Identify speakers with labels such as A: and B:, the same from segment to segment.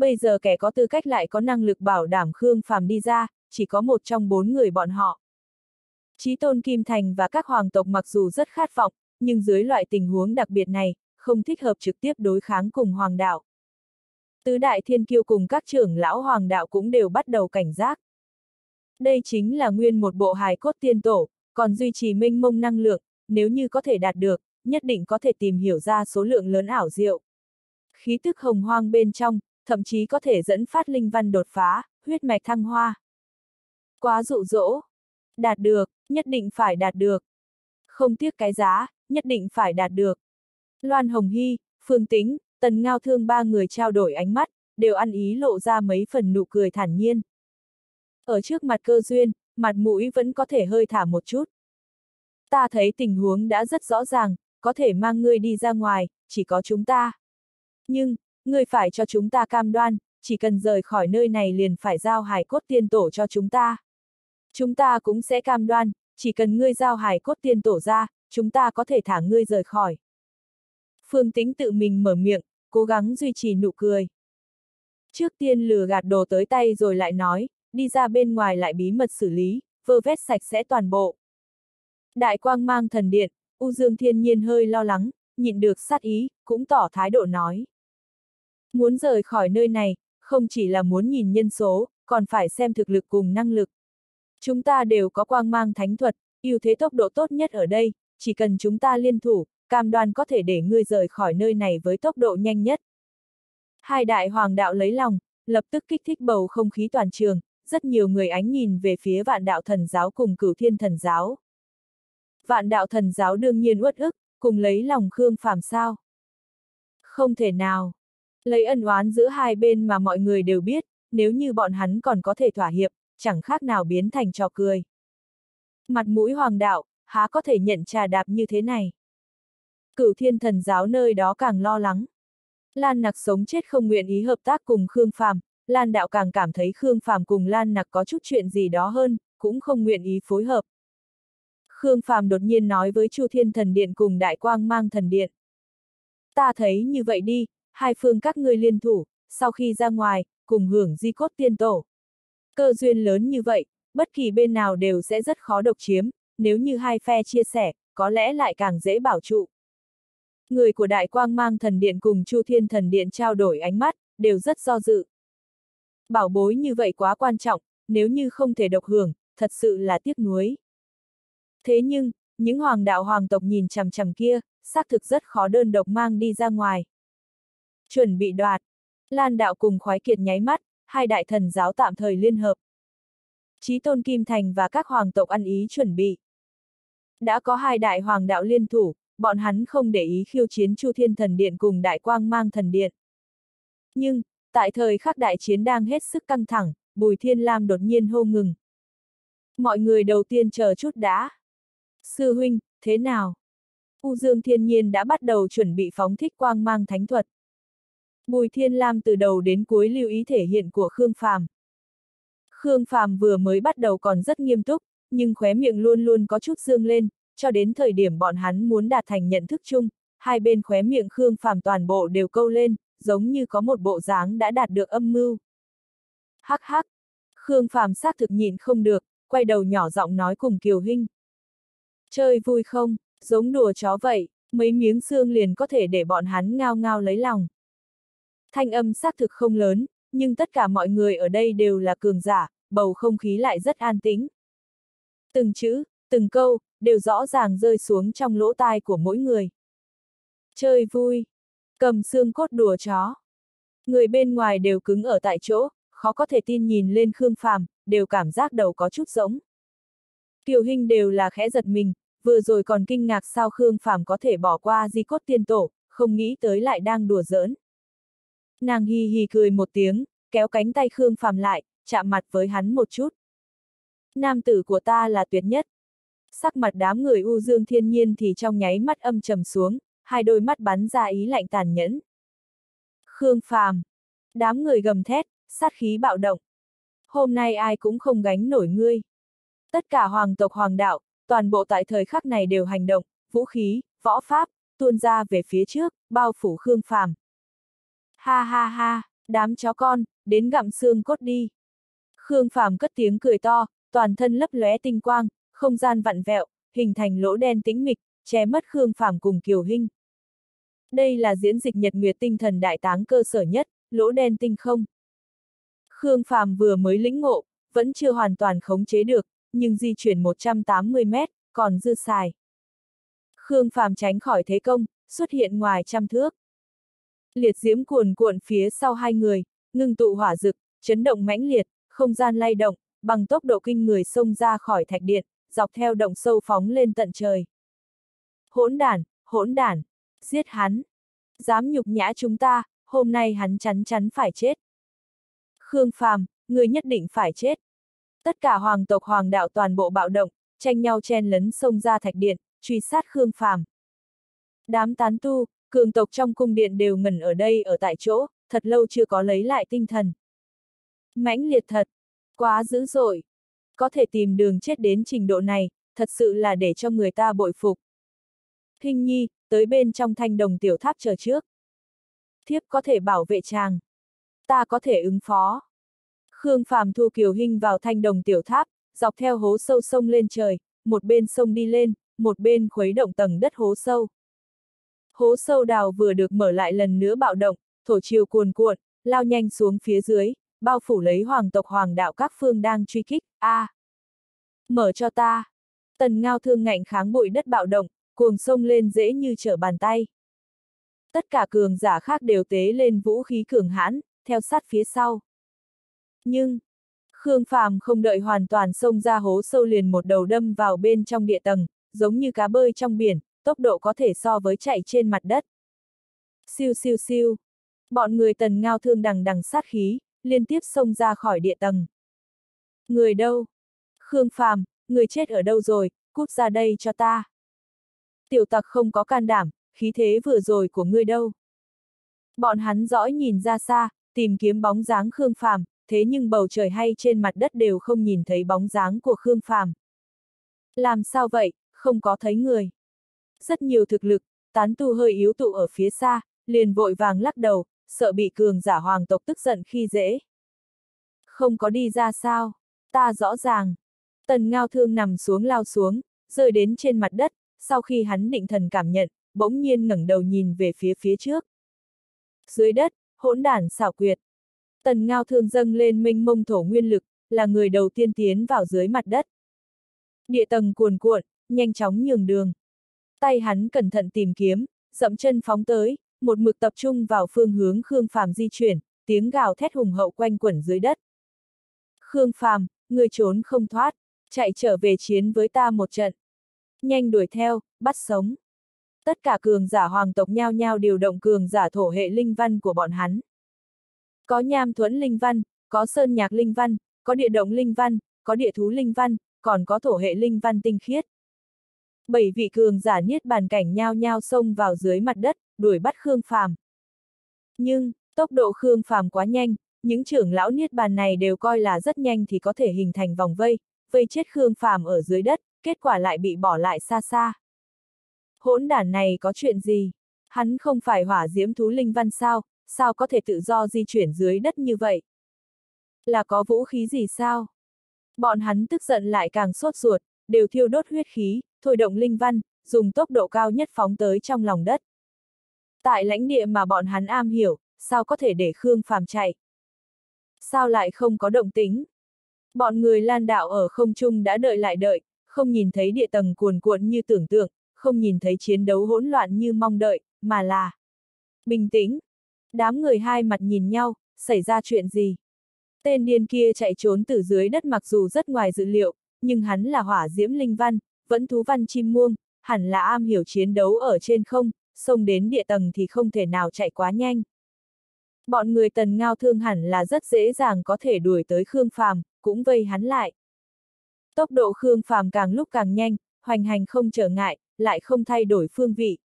A: Bây giờ kẻ có tư cách lại có năng lực bảo đảm Khương Phàm đi ra, chỉ có một trong bốn người bọn họ. Chí tôn Kim Thành và các hoàng tộc mặc dù rất khát vọng, nhưng dưới loại tình huống đặc biệt này, không thích hợp trực tiếp đối kháng cùng hoàng đạo. Tứ đại thiên kiêu cùng các trưởng lão hoàng đạo cũng đều bắt đầu cảnh giác. Đây chính là nguyên một bộ hài cốt tiên tổ, còn duy trì minh mông năng lượng, nếu như có thể đạt được, nhất định có thể tìm hiểu ra số lượng lớn ảo diệu. Khí tức hồng hoang bên trong, thậm chí có thể dẫn phát linh văn đột phá, huyết mạch thăng hoa. Quá dụ dỗ. Đạt được, nhất định phải đạt được. Không tiếc cái giá, nhất định phải đạt được. Loan Hồng Hy, Phương Tính, Tần Ngao Thương ba người trao đổi ánh mắt, đều ăn ý lộ ra mấy phần nụ cười thản nhiên. Ở trước mặt cơ duyên, mặt mũi vẫn có thể hơi thả một chút. Ta thấy tình huống đã rất rõ ràng, có thể mang ngươi đi ra ngoài, chỉ có chúng ta. Nhưng, ngươi phải cho chúng ta cam đoan, chỉ cần rời khỏi nơi này liền phải giao hải cốt tiên tổ cho chúng ta. Chúng ta cũng sẽ cam đoan, chỉ cần ngươi giao hải cốt tiên tổ ra, chúng ta có thể thả ngươi rời khỏi. Phương Tĩnh tự mình mở miệng, cố gắng duy trì nụ cười. Trước tiên lừa gạt đồ tới tay rồi lại nói, đi ra bên ngoài lại bí mật xử lý, vơ vét sạch sẽ toàn bộ. Đại quang mang thần điện, U Dương thiên nhiên hơi lo lắng, nhịn được sát ý, cũng tỏ thái độ nói. Muốn rời khỏi nơi này, không chỉ là muốn nhìn nhân số, còn phải xem thực lực cùng năng lực. Chúng ta đều có quang mang thánh thuật, ưu thế tốc độ tốt nhất ở đây, chỉ cần chúng ta liên thủ, cam đoan có thể để ngươi rời khỏi nơi này với tốc độ nhanh nhất. Hai đại hoàng đạo lấy lòng, lập tức kích thích bầu không khí toàn trường, rất nhiều người ánh nhìn về phía vạn đạo thần giáo cùng cửu thiên thần giáo. Vạn đạo thần giáo đương nhiên uất ức, cùng lấy lòng Khương Phàm sao. Không thể nào. Lấy ân oán giữa hai bên mà mọi người đều biết, nếu như bọn hắn còn có thể thỏa hiệp, chẳng khác nào biến thành trò cười. Mặt mũi hoàng đạo, há có thể nhận trà đạp như thế này. Cửu thiên thần giáo nơi đó càng lo lắng. Lan nặc sống chết không nguyện ý hợp tác cùng Khương Phàm, Lan đạo càng cảm thấy Khương Phàm cùng Lan nặc có chút chuyện gì đó hơn, cũng không nguyện ý phối hợp. Khương Phàm đột nhiên nói với Chu Thiên Thần Điện cùng Đại Quang Mang Thần Điện. Ta thấy như vậy đi, hai phương các ngươi liên thủ, sau khi ra ngoài, cùng hưởng di cốt tiên tổ. Cơ duyên lớn như vậy, bất kỳ bên nào đều sẽ rất khó độc chiếm, nếu như hai phe chia sẻ, có lẽ lại càng dễ bảo trụ. Người của Đại Quang Mang Thần Điện cùng Chu Thiên Thần Điện trao đổi ánh mắt, đều rất do dự. Bảo bối như vậy quá quan trọng, nếu như không thể độc hưởng, thật sự là tiếc nuối. Thế nhưng, những hoàng đạo hoàng tộc nhìn chằm chằm kia, xác thực rất khó đơn độc mang đi ra ngoài. Chuẩn bị đoạt. Lan đạo cùng khoái kiệt nháy mắt, hai đại thần giáo tạm thời liên hợp. Chí tôn Kim Thành và các hoàng tộc ăn ý chuẩn bị. Đã có hai đại hoàng đạo liên thủ, bọn hắn không để ý khiêu chiến Chu Thiên Thần Điện cùng Đại Quang Mang Thần Điện. Nhưng, tại thời khắc đại chiến đang hết sức căng thẳng, Bùi Thiên Lam đột nhiên hô ngừng. Mọi người đầu tiên chờ chút đã. Sư huynh, thế nào? U Dương Thiên Nhiên đã bắt đầu chuẩn bị phóng thích quang mang thánh thuật. Bùi Thiên Lam từ đầu đến cuối lưu ý thể hiện của Khương Phàm. Khương Phàm vừa mới bắt đầu còn rất nghiêm túc, nhưng khóe miệng luôn luôn có chút dương lên, cho đến thời điểm bọn hắn muốn đạt thành nhận thức chung, hai bên khóe miệng Khương Phàm toàn bộ đều câu lên, giống như có một bộ dáng đã đạt được âm mưu. Hắc hắc, Khương Phàm xác thực nhịn không được, quay đầu nhỏ giọng nói cùng Kiều Hinh. Chơi vui không, giống đùa chó vậy, mấy miếng xương liền có thể để bọn hắn ngao ngao lấy lòng. Thanh âm xác thực không lớn, nhưng tất cả mọi người ở đây đều là cường giả, bầu không khí lại rất an tĩnh. Từng chữ, từng câu, đều rõ ràng rơi xuống trong lỗ tai của mỗi người. Chơi vui, cầm xương cốt đùa chó. Người bên ngoài đều cứng ở tại chỗ, khó có thể tin nhìn lên Khương Phàm, đều cảm giác đầu có chút giống. Kiều Hinh đều là khẽ giật mình, vừa rồi còn kinh ngạc sao Khương Phàm có thể bỏ qua di cốt tiên tổ, không nghĩ tới lại đang đùa giỡn. Nàng hì hì cười một tiếng, kéo cánh tay Khương Phàm lại, chạm mặt với hắn một chút. Nam tử của ta là tuyệt nhất. Sắc mặt đám người u dương thiên nhiên thì trong nháy mắt âm trầm xuống, hai đôi mắt bắn ra ý lạnh tàn nhẫn. Khương Phàm. Đám người gầm thét, sát khí bạo động. Hôm nay ai cũng không gánh nổi ngươi. Tất cả hoàng tộc hoàng đạo, toàn bộ tại thời khắc này đều hành động, vũ khí, võ pháp, tuôn ra về phía trước, bao phủ Khương Phàm. Ha ha ha, Đám chó con, đến gặm xương cốt đi. Khương Phàm cất tiếng cười to, toàn thân lấp lóe tinh quang, không gian vặn vẹo, hình thành lỗ đen tĩnh mịch, che mất Khương Phàm cùng Kiều Hinh. Đây là diễn dịch nhật nguyệt tinh thần đại táng cơ sở nhất, lỗ đen tinh không. Khương Phàm vừa mới lĩnh ngộ, vẫn chưa hoàn toàn khống chế được, nhưng di chuyển 180 mét, còn dư xài. Khương Phàm tránh khỏi thế công, xuất hiện ngoài trăm thước. Liệt diễm cuồn cuộn phía sau hai người, ngưng tụ hỏa dực, chấn động mãnh liệt, không gian lay động, bằng tốc độ kinh người xông ra khỏi thạch điện, dọc theo động sâu phóng lên tận trời. Hỗn đản, hỗn đản, giết hắn. Dám nhục nhã chúng ta, hôm nay hắn chắn chắn phải chết. Khương Phàm, người nhất định phải chết. Tất cả hoàng tộc hoàng đạo toàn bộ bạo động, tranh nhau chen lấn xông ra thạch điện, truy sát Khương Phàm. Đám tán tu, cường tộc trong cung điện đều ngẩn ở đây ở tại chỗ, thật lâu chưa có lấy lại tinh thần. Mãnh liệt thật, quá dữ dội. Có thể tìm đường chết đến trình độ này, thật sự là để cho người ta bội phục. Hình nhi, tới bên trong thanh đồng tiểu tháp chờ trước. Thiếp có thể bảo vệ chàng. Ta có thể ứng phó. Khương Phàm thu Kiều Hinh vào thanh đồng tiểu tháp, dọc theo hố sâu sông lên trời, một bên sông đi lên, một bên khuấy động tầng đất hố sâu. Hố sâu đào vừa được mở lại lần nữa bạo động, thổ chiều cuồn cuộn, lao nhanh xuống phía dưới, bao phủ lấy hoàng tộc hoàng đạo các phương đang truy kích, a à. Mở cho ta! Tần ngao thương ngạnh kháng bụi đất bạo động, cuồng sông lên dễ như trở bàn tay. Tất cả cường giả khác đều tế lên vũ khí cường hãn, theo sát phía sau. Nhưng, Khương Phàm không đợi hoàn toàn xông ra hố sâu liền một đầu đâm vào bên trong địa tầng, giống như cá bơi trong biển, tốc độ có thể so với chạy trên mặt đất. Siêu siêu siêu. Bọn người tần ngao thương đằng đằng sát khí, liên tiếp xông ra khỏi địa tầng. Người đâu? Khương Phàm, người chết ở đâu rồi, cút ra đây cho ta. Tiểu tặc không có can đảm, khí thế vừa rồi của ngươi đâu. Bọn hắn dõi nhìn ra xa, tìm kiếm bóng dáng Khương Phàm, thế nhưng bầu trời hay trên mặt đất đều không nhìn thấy bóng dáng của Khương Phàm. Làm sao vậy, không có thấy người. Rất nhiều thực lực, tán tu hơi yếu tụ ở phía xa, liền vội vàng lắc đầu, sợ bị cường giả hoàng tộc tức giận khi dễ. Không có đi ra sao, ta rõ ràng. Tần ngao thương nằm xuống lao xuống, rơi đến trên mặt đất, sau khi hắn định thần cảm nhận, bỗng nhiên ngẩng đầu nhìn về phía phía trước. Dưới đất, hỗn đản xảo quyệt. Tần ngao thương dâng lên minh mông thổ nguyên lực, là người đầu tiên tiến vào dưới mặt đất. Địa tầng cuồn cuộn, nhanh chóng nhường đường. Tay hắn cẩn thận tìm kiếm, dậm chân phóng tới, một mực tập trung vào phương hướng Khương Phàm di chuyển, tiếng gào thét hùng hậu quanh quẩn dưới đất. Khương Phàm, người trốn không thoát, chạy trở về chiến với ta một trận. Nhanh đuổi theo, bắt sống. Tất cả cường giả hoàng tộc nhao nhao điều động cường giả thổ hệ linh văn của bọn hắn. Có nham thuẫn linh văn, có sơn nhạc linh văn, có địa động linh văn, có địa thú linh văn, còn có thổ hệ linh văn tinh khiết. Bảy vị cường giả niết bàn cảnh nhao nhao xông vào dưới mặt đất, đuổi bắt Khương Phàm. Nhưng, tốc độ Khương Phàm quá nhanh, những trưởng lão niết bàn này đều coi là rất nhanh thì có thể hình thành vòng vây, vây chết Khương Phàm ở dưới đất, kết quả lại bị bỏ lại xa xa. Hỗn đản này có chuyện gì? Hắn không phải hỏa diễm thú linh văn sao, sao có thể tự do di chuyển dưới đất như vậy? Là có vũ khí gì sao? Bọn hắn tức giận lại càng sốt ruột, đều thiêu đốt huyết khí, thôi động linh văn, dùng tốc độ cao nhất phóng tới trong lòng đất. Tại lãnh địa mà bọn hắn am hiểu, sao có thể để Khương Phàm chạy? Sao lại không có động tính? Bọn người lan đạo ở không trung đã đợi lại đợi, không nhìn thấy địa tầng cuồn cuộn như tưởng tượng, không nhìn thấy chiến đấu hỗn loạn như mong đợi, mà là bình tĩnh. Đám người hai mặt nhìn nhau, xảy ra chuyện gì? Tên điên kia chạy trốn từ dưới đất mặc dù rất ngoài dự liệu, nhưng hắn là hỏa diễm linh văn, vẫn thú văn chim muông, hẳn là am hiểu chiến đấu ở trên không, xông đến địa tầng thì không thể nào chạy quá nhanh. Bọn người tần ngao thương hẳn là rất dễ dàng có thể đuổi tới Khương Phàm, cũng vây hắn lại. Tốc độ Khương Phàm càng lúc càng nhanh, hoành hành không trở ngại, lại không thay đổi phương vị.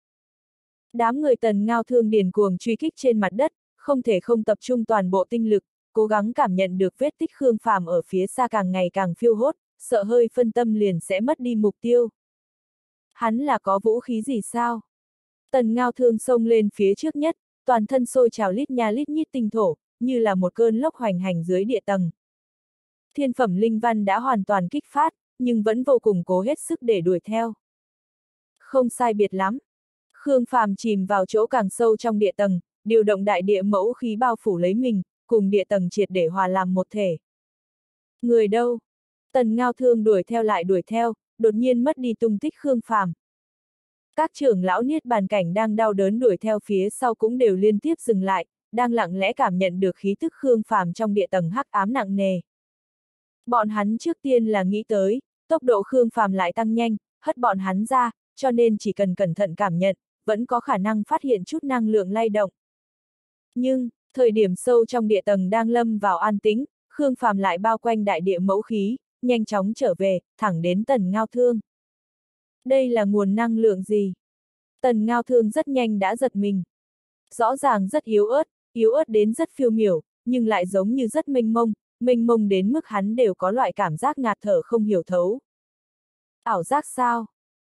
A: Đám người tần ngao thương điền cuồng truy kích trên mặt đất, không thể không tập trung toàn bộ tinh lực, cố gắng cảm nhận được vết tích Khương Phàm ở phía xa càng ngày càng phiêu hốt, sợ hơi phân tâm liền sẽ mất đi mục tiêu. Hắn là có vũ khí gì sao? Tần ngao thương xông lên phía trước nhất, toàn thân sôi trào lít nha lít nhít tinh thổ, như là một cơn lốc hoành hành dưới địa tầng. Thiên phẩm linh văn đã hoàn toàn kích phát, nhưng vẫn vô cùng cố hết sức để đuổi theo. Không sai biệt lắm. Khương Phàm chìm vào chỗ càng sâu trong địa tầng, điều động đại địa mẫu khí bao phủ lấy mình, cùng địa tầng triệt để hòa làm một thể. Người đâu? Tần Ngao Thương đuổi theo lại đuổi theo, đột nhiên mất đi tung tích Khương Phàm. Các trưởng lão niết bàn cảnh đang đau đớn đuổi theo phía sau cũng đều liên tiếp dừng lại, đang lặng lẽ cảm nhận được khí tức Khương Phàm trong địa tầng hắc ám nặng nề. Bọn hắn trước tiên là nghĩ tới, tốc độ Khương Phàm lại tăng nhanh, hất bọn hắn ra, cho nên chỉ cần cẩn thận cảm nhận, vẫn có khả năng phát hiện chút năng lượng lay động. Nhưng, thời điểm sâu trong địa tầng đang lâm vào an tĩnh, Khương Phàm lại bao quanh đại địa mẫu khí, nhanh chóng trở về, thẳng đến tần ngao thương. Đây là nguồn năng lượng gì? Tần ngao thương rất nhanh đã giật mình. Rõ ràng rất yếu ớt, yếu ớt đến rất phiêu miểu, nhưng lại giống như rất mênh mông, mênh mông đến mức hắn đều có loại cảm giác ngạt thở không hiểu thấu. Ảo giác sao?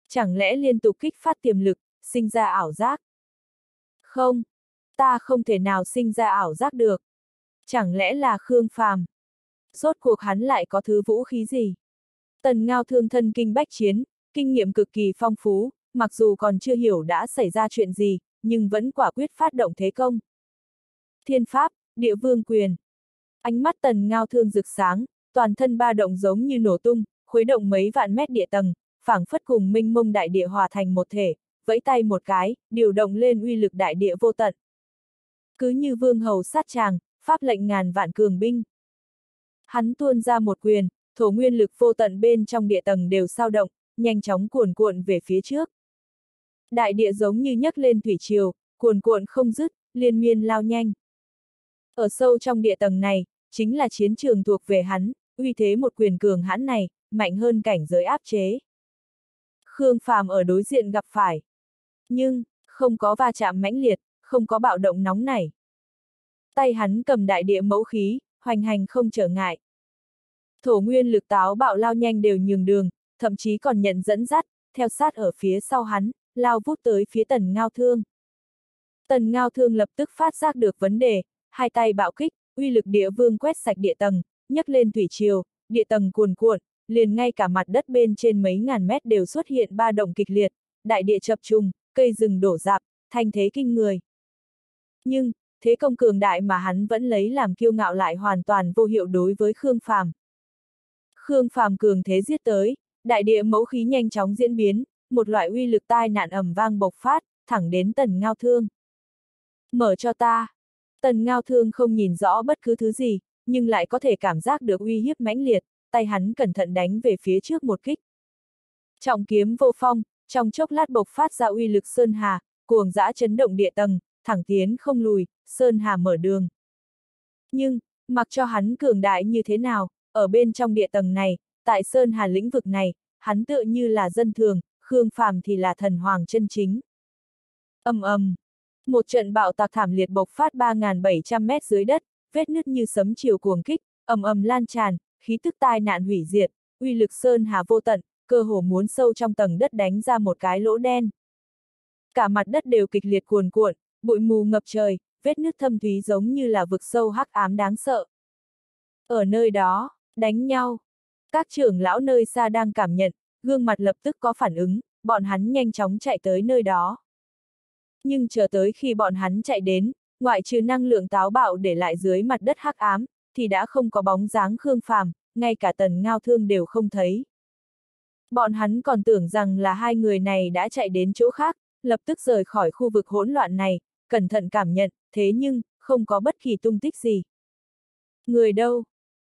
A: Chẳng lẽ liên tục kích phát tiềm lực, sinh ra ảo giác? Không, ta không thể nào sinh ra ảo giác được. Chẳng lẽ là Khương Phàm? Rốt cuộc hắn lại có thứ vũ khí gì? Tần Ngao thương thân kinh bách chiến, kinh nghiệm cực kỳ phong phú, mặc dù còn chưa hiểu đã xảy ra chuyện gì, nhưng vẫn quả quyết phát động thế công. Thiên Pháp, Địa Vương Quyền. Ánh mắt Tần Ngao thương rực sáng, toàn thân ba động giống như nổ tung, khuấy động mấy vạn mét địa tầng, phảng phất cùng minh mông đại địa hòa thành một thể, vẫy tay một cái, điều động lên uy lực đại địa vô tận. Cứ như vương hầu sát tràng, pháp lệnh ngàn vạn cường binh. Hắn tuôn ra một quyền, thổ nguyên lực vô tận bên trong địa tầng đều sao động, nhanh chóng cuồn cuộn về phía trước. Đại địa giống như nhấc lên thủy triều, cuồn cuộn không dứt, liên miên lao nhanh. Ở sâu trong địa tầng này, chính là chiến trường thuộc về hắn, uy thế một quyền cường hãn này, mạnh hơn cảnh giới áp chế. Khương Phàm ở đối diện gặp phải. Nhưng, không có va chạm mãnh liệt, không có bạo động nóng nảy. Tay hắn cầm đại địa mẫu khí, hoành hành không trở ngại. Thổ nguyên lực táo bạo lao nhanh đều nhường đường, thậm chí còn nhận dẫn dắt, theo sát ở phía sau hắn, lao vút tới phía tần ngao thương. Tần ngao thương lập tức phát giác được vấn đề, hai tay bạo kích, uy lực địa vương quét sạch địa tầng, nhấc lên thủy triều, địa tầng cuồn cuộn, liền ngay cả mặt đất bên trên mấy ngàn mét đều xuất hiện ba động kịch liệt, đại địa chập trùng, cây rừng đổ rạp, thanh thế kinh người. Nhưng, thế công cường đại mà hắn vẫn lấy làm kiêu ngạo lại hoàn toàn vô hiệu đối với Khương Phàm. Khương Phàm cường thế giết tới, đại địa mẫu khí nhanh chóng diễn biến, một loại uy lực tai nạn ầm vang bộc phát, thẳng đến tần ngao thương. Mở cho ta. Tần ngao thương không nhìn rõ bất cứ thứ gì, nhưng lại có thể cảm giác được uy hiếp mãnh liệt, tay hắn cẩn thận đánh về phía trước một kích. Trọng kiếm vô phong, trong chốc lát bộc phát ra uy lực sơn hà, cuồng dã chấn động địa tầng, thẳng tiến không lùi, sơn hà mở đường. Nhưng, mặc cho hắn cường đại như thế nào, ở bên trong địa tầng này, tại sơn hà lĩnh vực này, hắn tựa như là dân thường, Khương Phàm thì là thần hoàng chân chính. Âm ầm, một trận bạo tạc thảm liệt bộc phát 3.700 mét dưới đất, vết nứt như sấm chiều cuồng kích, ầm ầm lan tràn, khí tức tai nạn hủy diệt, uy lực sơn hà vô tận, cơ hồ muốn sâu trong tầng đất đánh ra một cái lỗ đen. Cả mặt đất đều kịch liệt cuồn cuộn, bụi mù ngập trời, vết nước thâm thúy giống như là vực sâu hắc ám đáng sợ. Ở nơi đó, đánh nhau. Các trưởng lão nơi xa đang cảm nhận, gương mặt lập tức có phản ứng, bọn hắn nhanh chóng chạy tới nơi đó. Nhưng chờ tới khi bọn hắn chạy đến, ngoại trừ năng lượng táo bạo để lại dưới mặt đất hắc ám, thì đã không có bóng dáng Khương Phàm, ngay cả tần ngao thương đều không thấy. Bọn hắn còn tưởng rằng là hai người này đã chạy đến chỗ khác, lập tức rời khỏi khu vực hỗn loạn này, cẩn thận cảm nhận, thế nhưng, không có bất kỳ tung tích gì. Người đâu?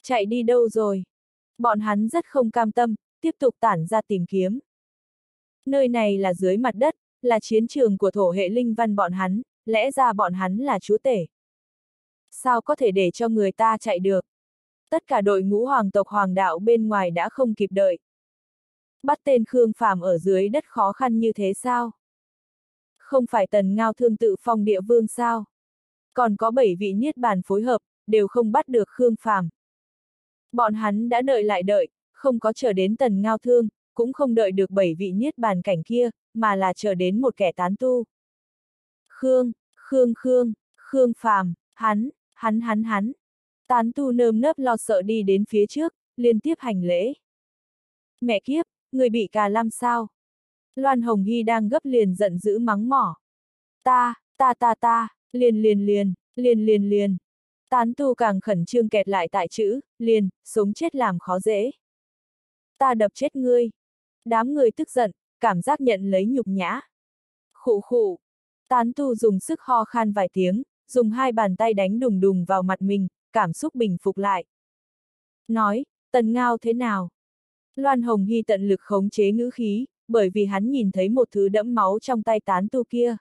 A: Chạy đi đâu rồi? Bọn hắn rất không cam tâm, tiếp tục tản ra tìm kiếm. Nơi này là dưới mặt đất, là chiến trường của thổ hệ linh văn bọn hắn, lẽ ra bọn hắn là chúa tể. Sao có thể để cho người ta chạy được? Tất cả đội ngũ hoàng tộc hoàng đạo bên ngoài đã không kịp đợi. Bắt tên Khương Phàm ở dưới đất khó khăn như thế sao? Không phải tần ngao thương tự phong địa vương sao? Còn có bảy vị niết bàn phối hợp, đều không bắt được Khương Phàm. Bọn hắn đã đợi lại đợi, không có chờ đến tần ngao thương, cũng không đợi được bảy vị niết bàn cảnh kia, mà là chờ đến một kẻ tán tu. Khương, Khương Khương, Khương Phàm, hắn, Hắn hắn hắn. Tán tu nơm nớp lo sợ đi đến phía trước, liên tiếp hành lễ. Mẹ kiếp, người bị cà lam sao? Loan Hồng Hy đang gấp liền giận dữ mắng mỏ. Ta, ta ta ta, liền liền liền, liền liền liền. Tán tu càng khẩn trương kẹt lại tại chữ, liền, sống chết làm khó dễ. Ta đập chết ngươi. Đám người tức giận, cảm giác nhận lấy nhục nhã. Khụ khụ. Tán tu dùng sức ho khan vài tiếng, dùng hai bàn tay đánh đùng đùng vào mặt mình, cảm xúc bình phục lại. Nói, tần ngao thế nào? Loan Hồng Hy tận lực khống chế ngữ khí, bởi vì hắn nhìn thấy một thứ đẫm máu trong tay tán tu kia.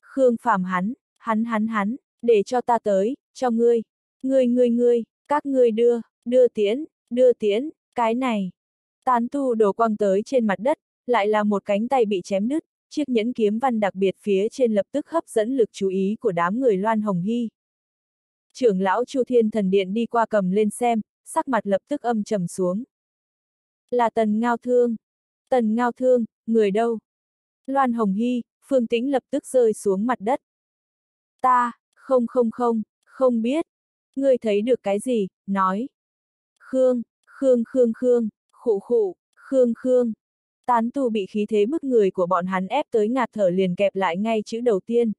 A: Khương phàm hắn, hắn hắn hắn, để cho ta tới, cho ngươi, ngươi ngươi ngươi, các ngươi đưa, đưa tiễn, đưa tiễn, cái này. Tán tu đổ quăng tới trên mặt đất, lại là một cánh tay bị chém đứt, chiếc nhẫn kiếm văn đặc biệt phía trên lập tức hấp dẫn lực chú ý của đám người Loan Hồng Hy. Trưởng lão Chu Thiên Thần Điện đi qua cầm lên xem, sắc mặt lập tức âm trầm xuống. Là Tần Ngao Thương. Tần Ngao Thương, người đâu? Loan Hồng Hy, Phương Tĩnh lập tức rơi xuống mặt đất. Ta, không không không, không biết. Ngươi thấy được cái gì, nói. Khương, Khương Khương Khương, khụ khụ, Khương Khương. Tán tu bị khí thế bức người của bọn hắn ép tới ngạt thở liền kẹp lại ngay chữ đầu tiên.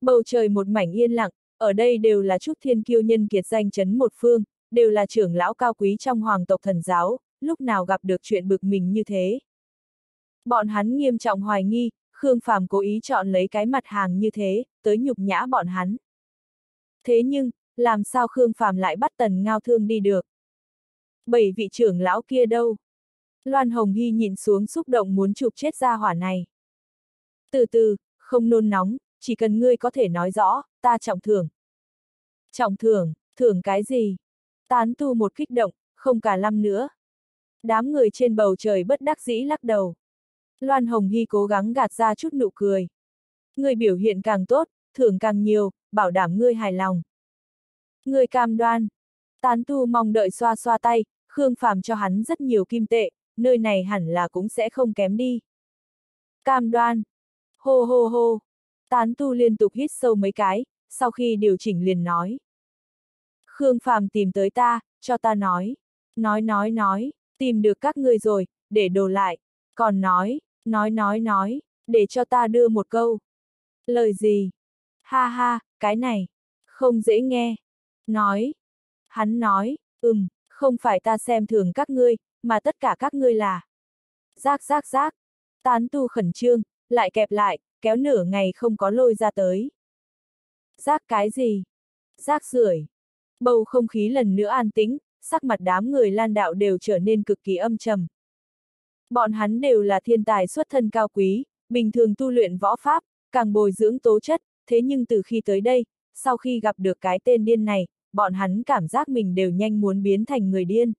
A: Bầu trời một mảnh yên lặng, ở đây đều là chút thiên kiêu nhân kiệt danh chấn một phương, đều là trưởng lão cao quý trong hoàng tộc thần giáo, lúc nào gặp được chuyện bực mình như thế. Bọn hắn nghiêm trọng hoài nghi, Khương Phàm cố ý chọn lấy cái mặt hàng như thế, tới nhục nhã bọn hắn. Thế nhưng, làm sao Khương Phàm lại bắt tần ngao thương đi được? Bảy vị trưởng lão kia đâu? Loan Hồng Hy nhìn xuống xúc động muốn chụp chết ra hỏa này. Từ từ, không nôn nóng, chỉ cần ngươi có thể nói rõ, ta trọng thưởng. Trọng thưởng, thưởng cái gì? Tán tu một kích động, không cả lâm nữa. Đám người trên bầu trời bất đắc dĩ lắc đầu. Loan Hồng Hy cố gắng gạt ra chút nụ cười. Người biểu hiện càng tốt, thưởng càng nhiều, bảo đảm ngươi hài lòng. Người cam đoan. Tán tu mong đợi xoa xoa tay, Khương Phàm cho hắn rất nhiều kim tệ, nơi này hẳn là cũng sẽ không kém đi. Cam đoan. Hô hô hô. Tán tu liên tục hít sâu mấy cái, sau khi điều chỉnh liền nói. Khương Phàm tìm tới ta, cho ta nói. Nói nói nói, tìm được các ngươi rồi, để đồ lại. Còn nói, nói nói nói, để cho ta đưa một câu. Lời gì? Ha ha, cái này, không dễ nghe. Nói. Hắn nói, ừm, không phải ta xem thường các ngươi, mà tất cả các ngươi là. Giác giác giác. Tán tu khẩn trương, lại kẹp lại, kéo nửa ngày không có lôi ra tới. Giác cái gì? Giác rưởi. Bầu không khí lần nữa an tĩnh, sắc mặt đám người lan đạo đều trở nên cực kỳ âm trầm. Bọn hắn đều là thiên tài xuất thân cao quý, bình thường tu luyện võ pháp, càng bồi dưỡng tố chất, thế nhưng từ khi tới đây, sau khi gặp được cái tên điên này, bọn hắn cảm giác mình đều nhanh muốn biến thành người điên.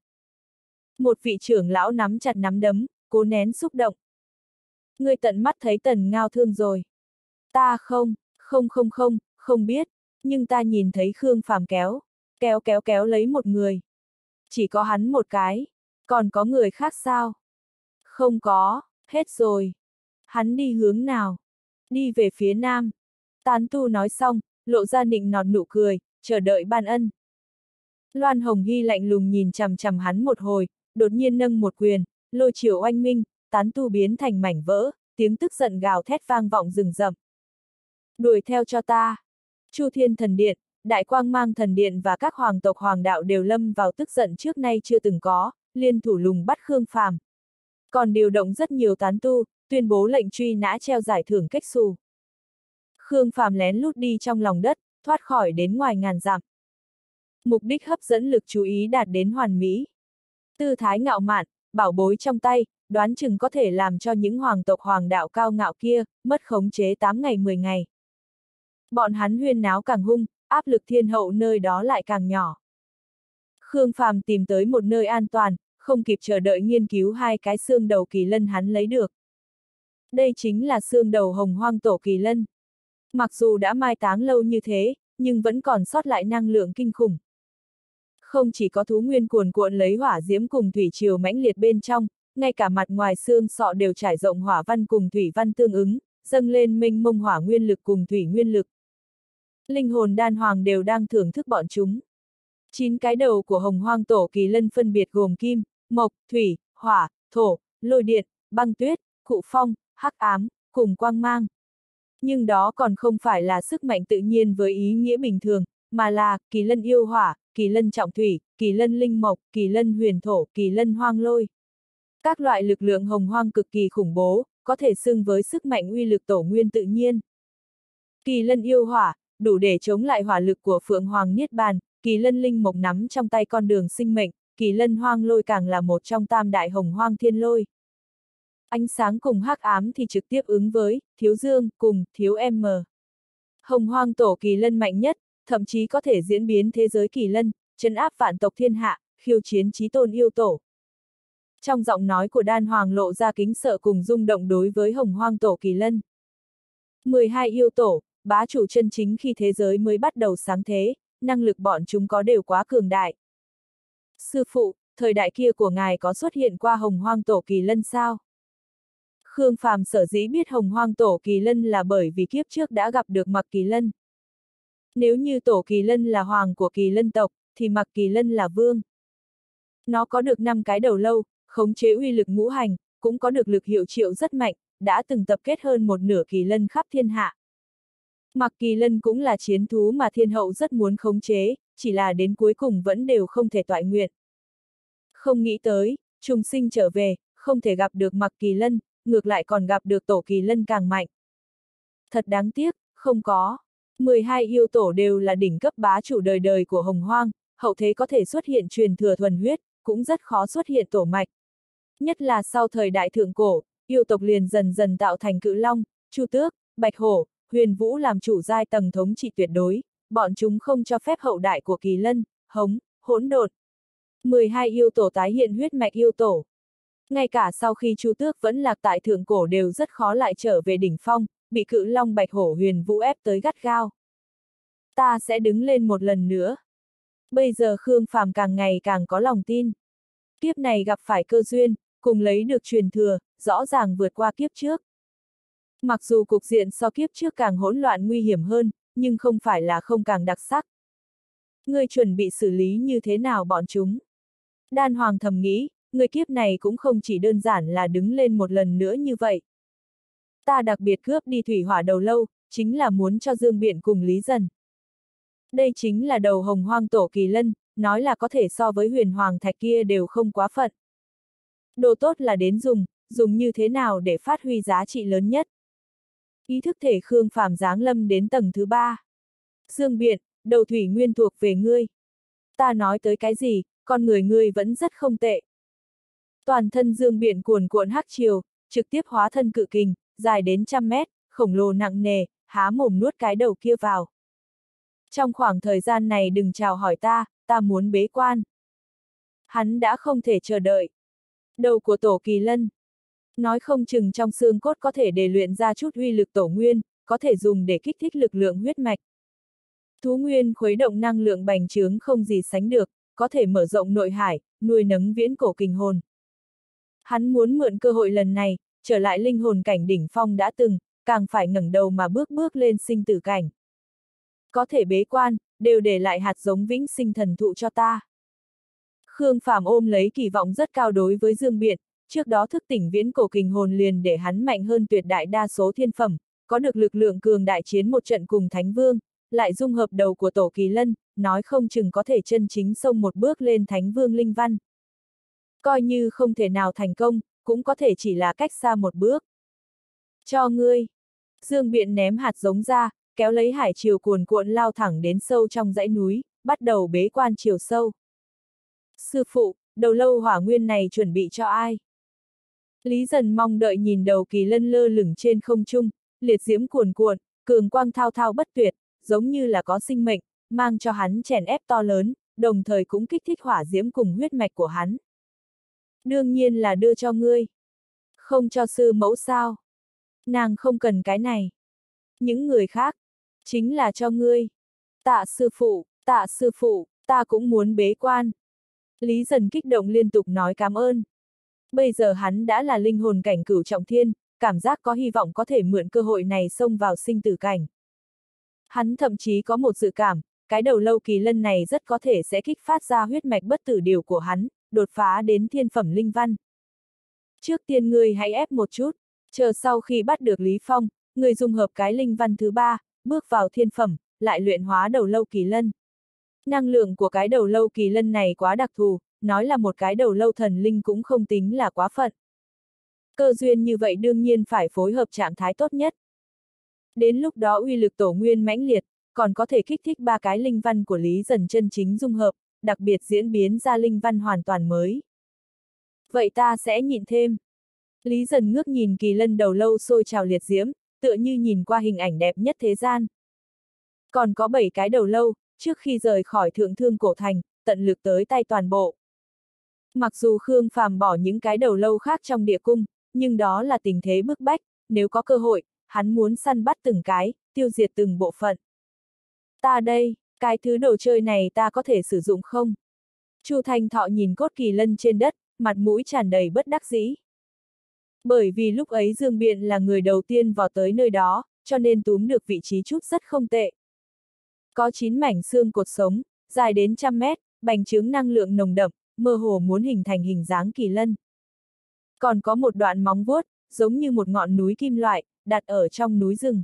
A: Một vị trưởng lão nắm chặt nắm đấm, cố nén xúc động. Người tận mắt thấy tần ngao thương rồi. Ta không, không không không, không biết, nhưng ta nhìn thấy Khương Phàm kéo, kéo kéo kéo lấy một người. Chỉ có hắn một cái, còn có người khác sao? Không có, hết rồi. Hắn đi hướng nào? Đi về phía nam. Tán tu nói xong, lộ ra nịnh nọt nụ cười, chờ đợi ban ân. Loan Hồng Hy lạnh lùng nhìn chằm chằm hắn một hồi, đột nhiên nâng một quyền, lôi chiều oanh minh, tán tu biến thành mảnh vỡ, tiếng tức giận gào thét vang vọng rừng rậm. Đuổi theo cho ta. Chu Thiên Thần Điện, Đại Quang Mang Thần Điện và các hoàng tộc hoàng đạo đều lâm vào tức giận trước nay chưa từng có, liên thủ lùng bắt Khương Phàm. Còn điều động rất nhiều tán tu, tuyên bố lệnh truy nã treo giải thưởng cách xù. Khương Phàm lén lút đi trong lòng đất, thoát khỏi đến ngoài ngàn dặm. Mục đích hấp dẫn lực chú ý đạt đến hoàn mỹ. Tư thái ngạo mạn, bảo bối trong tay, đoán chừng có thể làm cho những hoàng tộc hoàng đạo cao ngạo kia, mất khống chế 8 ngày 10 ngày. Bọn hắn huyên náo càng hung, áp lực thiên hậu nơi đó lại càng nhỏ. Khương Phàm tìm tới một nơi an toàn, không kịp chờ đợi nghiên cứu hai cái xương đầu kỳ lân hắn lấy được. Đây chính là xương đầu hồng hoang tổ kỳ lân. Mặc dù đã mai táng lâu như thế, nhưng vẫn còn sót lại năng lượng kinh khủng. Không chỉ có thú nguyên cuồn cuộn lấy hỏa diễm cùng thủy triều mãnh liệt bên trong, ngay cả mặt ngoài xương sọ đều trải rộng hỏa văn cùng thủy văn tương ứng, dâng lên minh mông hỏa nguyên lực cùng thủy nguyên lực. Linh hồn đan hoàng đều đang thưởng thức bọn chúng. Chín cái đầu của hồng hoang tổ kỳ lân phân biệt gồm kim, mộc, thủy, hỏa, thổ, lôi điện, băng tuyết, cụ phong, hắc ám, cùng quang mang. Nhưng đó còn không phải là sức mạnh tự nhiên với ý nghĩa bình thường, mà là kỳ lân yêu hỏa, kỳ lân trọng thủy, kỳ lân linh mộc, kỳ lân huyền thổ, kỳ lân hoang lôi. Các loại lực lượng hồng hoang cực kỳ khủng bố, có thể xưng với sức mạnh uy lực tổ nguyên tự nhiên. Kỳ lân yêu hỏa, đủ để chống lại hỏa lực của Phượng Hoàng Niết Bàn, kỳ lân linh mộc nắm trong tay con đường sinh mệnh, kỳ lân hoang lôi càng là một trong tam đại hồng hoang thiên lôi. Ánh sáng cùng hắc ám thì trực tiếp ứng với, thiếu dương, cùng, thiếu M. Hồng hoang tổ kỳ lân mạnh nhất, thậm chí có thể diễn biến thế giới kỳ lân, chấn áp vạn tộc thiên hạ, khiêu chiến trí tôn yêu tổ. Trong giọng nói của đan hoàng lộ ra kính sợ cùng rung động đối với hồng hoang tổ kỳ lân. 12 yêu tổ, bá chủ chân chính khi thế giới mới bắt đầu sáng thế, năng lực bọn chúng có đều quá cường đại. Sư phụ, thời đại kia của ngài có xuất hiện qua hồng hoang tổ kỳ lân sao? Khương Phàm sở dĩ biết hồng hoang tổ kỳ lân là bởi vì kiếp trước đã gặp được mặc kỳ lân. Nếu như tổ kỳ lân là hoàng của kỳ lân tộc, thì mặc kỳ lân là vương. Nó có được 5 cái đầu lâu, khống chế uy lực ngũ hành, cũng có được lực hiệu triệu rất mạnh, đã từng tập kết hơn một nửa kỳ lân khắp thiên hạ. Mặc kỳ lân cũng là chiến thú mà thiên hậu rất muốn khống chế, chỉ là đến cuối cùng vẫn đều không thể toại nguyện. Không nghĩ tới, trùng sinh trở về, không thể gặp được mặc kỳ lân, ngược lại còn gặp được tổ kỳ lân càng mạnh. Thật đáng tiếc, không có. 12 yêu tổ đều là đỉnh cấp bá chủ đời đời của hồng hoang, hậu thế có thể xuất hiện truyền thừa thuần huyết, cũng rất khó xuất hiện tổ mạch. Nhất là sau thời đại thượng cổ, yêu tộc liền dần dần tạo thành cự long, chu tước, bạch hổ, huyền vũ làm chủ giai tầng thống trị tuyệt đối, bọn chúng không cho phép hậu đại của kỳ lân, hống, hỗn độn. 12 yêu tổ tái hiện huyết mạch yêu tổ. Ngay cả sau khi Chu Tước vẫn lạc tại thượng cổ đều rất khó lại trở về đỉnh phong, bị cự long bạch hổ huyền vũ ép tới gắt gao. Ta sẽ đứng lên một lần nữa. Bây giờ Khương Phàm càng ngày càng có lòng tin. Kiếp này gặp phải cơ duyên, cùng lấy được truyền thừa, rõ ràng vượt qua kiếp trước. Mặc dù cục diện so kiếp trước càng hỗn loạn nguy hiểm hơn, nhưng không phải là không càng đặc sắc. Ngươi chuẩn bị xử lý như thế nào bọn chúng? Đan Hoàng thầm nghĩ, người kiếp này cũng không chỉ đơn giản là đứng lên một lần nữa như vậy. Ta đặc biệt cướp đi thủy hỏa đầu lâu, chính là muốn cho Dương Biện cùng Lý Dần. Đây chính là đầu hồng hoang tổ kỳ lân, nói là có thể so với huyền hoàng thạch kia đều không quá phận. Đồ tốt là đến dùng, dùng như thế nào để phát huy giá trị lớn nhất. Ý thức thể Khương Phàm giáng lâm đến tầng thứ ba. Dương Biện, đầu thủy nguyên thuộc về ngươi. Ta nói tới cái gì, con người ngươi vẫn rất không tệ. Toàn thân Dương Biện cuồn cuộn hắc chiều, trực tiếp hóa thân cự kình, dài đến trăm mét, khổng lồ nặng nề, há mồm nuốt cái đầu kia vào. Trong khoảng thời gian này đừng chào hỏi ta, ta muốn bế quan. Hắn đã không thể chờ đợi. Đầu của tổ kỳ lân. Nói không chừng trong xương cốt có thể để luyện ra chút uy lực tổ nguyên, có thể dùng để kích thích lực lượng huyết mạch. Thú nguyên khuấy động năng lượng bành trướng không gì sánh được, có thể mở rộng nội hải, nuôi nấng viễn cổ kinh hồn. Hắn muốn mượn cơ hội lần này, trở lại linh hồn cảnh đỉnh phong đã từng, càng phải ngẩng đầu mà bước bước lên sinh tử cảnh. Có thể bế quan, đều để lại hạt giống vĩnh sinh thần thụ cho ta. Khương Phàm ôm lấy kỳ vọng rất cao đối với Dương Biện, trước đó thức tỉnh viễn cổ kình hồn liền để hắn mạnh hơn tuyệt đại đa số thiên phẩm, có được lực lượng cường đại chiến một trận cùng Thánh Vương, lại dung hợp đầu của Tổ Kỳ Lân, nói không chừng có thể chân chính xông một bước lên Thánh Vương Linh Văn. Coi như không thể nào thành công, cũng có thể chỉ là cách xa một bước. Cho ngươi. Dương Biện ném hạt giống ra, kéo lấy hải chiều cuồn cuộn lao thẳng đến sâu trong dãy núi, bắt đầu bế quan chiều sâu. Sư phụ, đầu lâu hỏa nguyên này chuẩn bị cho ai? Lý dần mong đợi nhìn đầu kỳ lân lơ lửng trên không trung, liệt diễm cuồn cuộn, cường quang thao thao bất tuyệt, giống như là có sinh mệnh, mang cho hắn chèn ép to lớn, đồng thời cũng kích thích hỏa diễm cùng huyết mạch của hắn. Đương nhiên là đưa cho ngươi. Không cho sư mẫu sao. Nàng không cần cái này. Những người khác, chính là cho ngươi. Tạ sư phụ, tạ sư phụ, ta cũng muốn bế quan. Lý dần kích động liên tục nói cảm ơn. Bây giờ hắn đã là linh hồn cảnh cửu trọng thiên, cảm giác có hy vọng có thể mượn cơ hội này xông vào sinh tử cảnh. Hắn thậm chí có một dự cảm, cái đầu lâu kỳ lân này rất có thể sẽ kích phát ra huyết mạch bất tử điều của hắn, đột phá đến thiên phẩm linh văn. Trước tiên ngươi hãy ép một chút, chờ sau khi bắt được Lý Phong, người dùng hợp cái linh văn thứ ba, bước vào thiên phẩm, lại luyện hóa đầu lâu kỳ lân. Năng lượng của cái đầu lâu kỳ lân này quá đặc thù, nói là một cái đầu lâu thần linh cũng không tính là quá phận. Cơ duyên như vậy đương nhiên phải phối hợp trạng thái tốt nhất. Đến lúc đó uy lực tổ nguyên mãnh liệt, còn có thể kích thích ba cái linh văn của Lý Dần chân chính dung hợp, đặc biệt diễn biến ra linh văn hoàn toàn mới. Vậy ta sẽ nhịn thêm. Lý Dần ngước nhìn kỳ lân đầu lâu sôi trào liệt diễm, tựa như nhìn qua hình ảnh đẹp nhất thế gian. Còn có bảy cái đầu lâu, trước khi rời khỏi thượng thương cổ thành, tận lực tới tay toàn bộ. Mặc dù Khương Phàm bỏ những cái đầu lâu khác trong địa cung, nhưng đó là tình thế bức bách, nếu có cơ hội, hắn muốn săn bắt từng cái, tiêu diệt từng bộ phận. Ta đây, cái thứ đồ chơi này ta có thể sử dụng không? Chu Thanh Thọ nhìn cốt kỳ lân trên đất, mặt mũi tràn đầy bất đắc dĩ. Bởi vì lúc ấy Dương Biện là người đầu tiên vào tới nơi đó, cho nên túm được vị trí chút rất không tệ. Có 9 mảnh xương cột sống, dài đến trăm mét, bành trướng năng lượng nồng đậm, mơ hồ muốn hình thành hình dáng kỳ lân. Còn có một đoạn móng vuốt, giống như một ngọn núi kim loại, đặt ở trong núi rừng.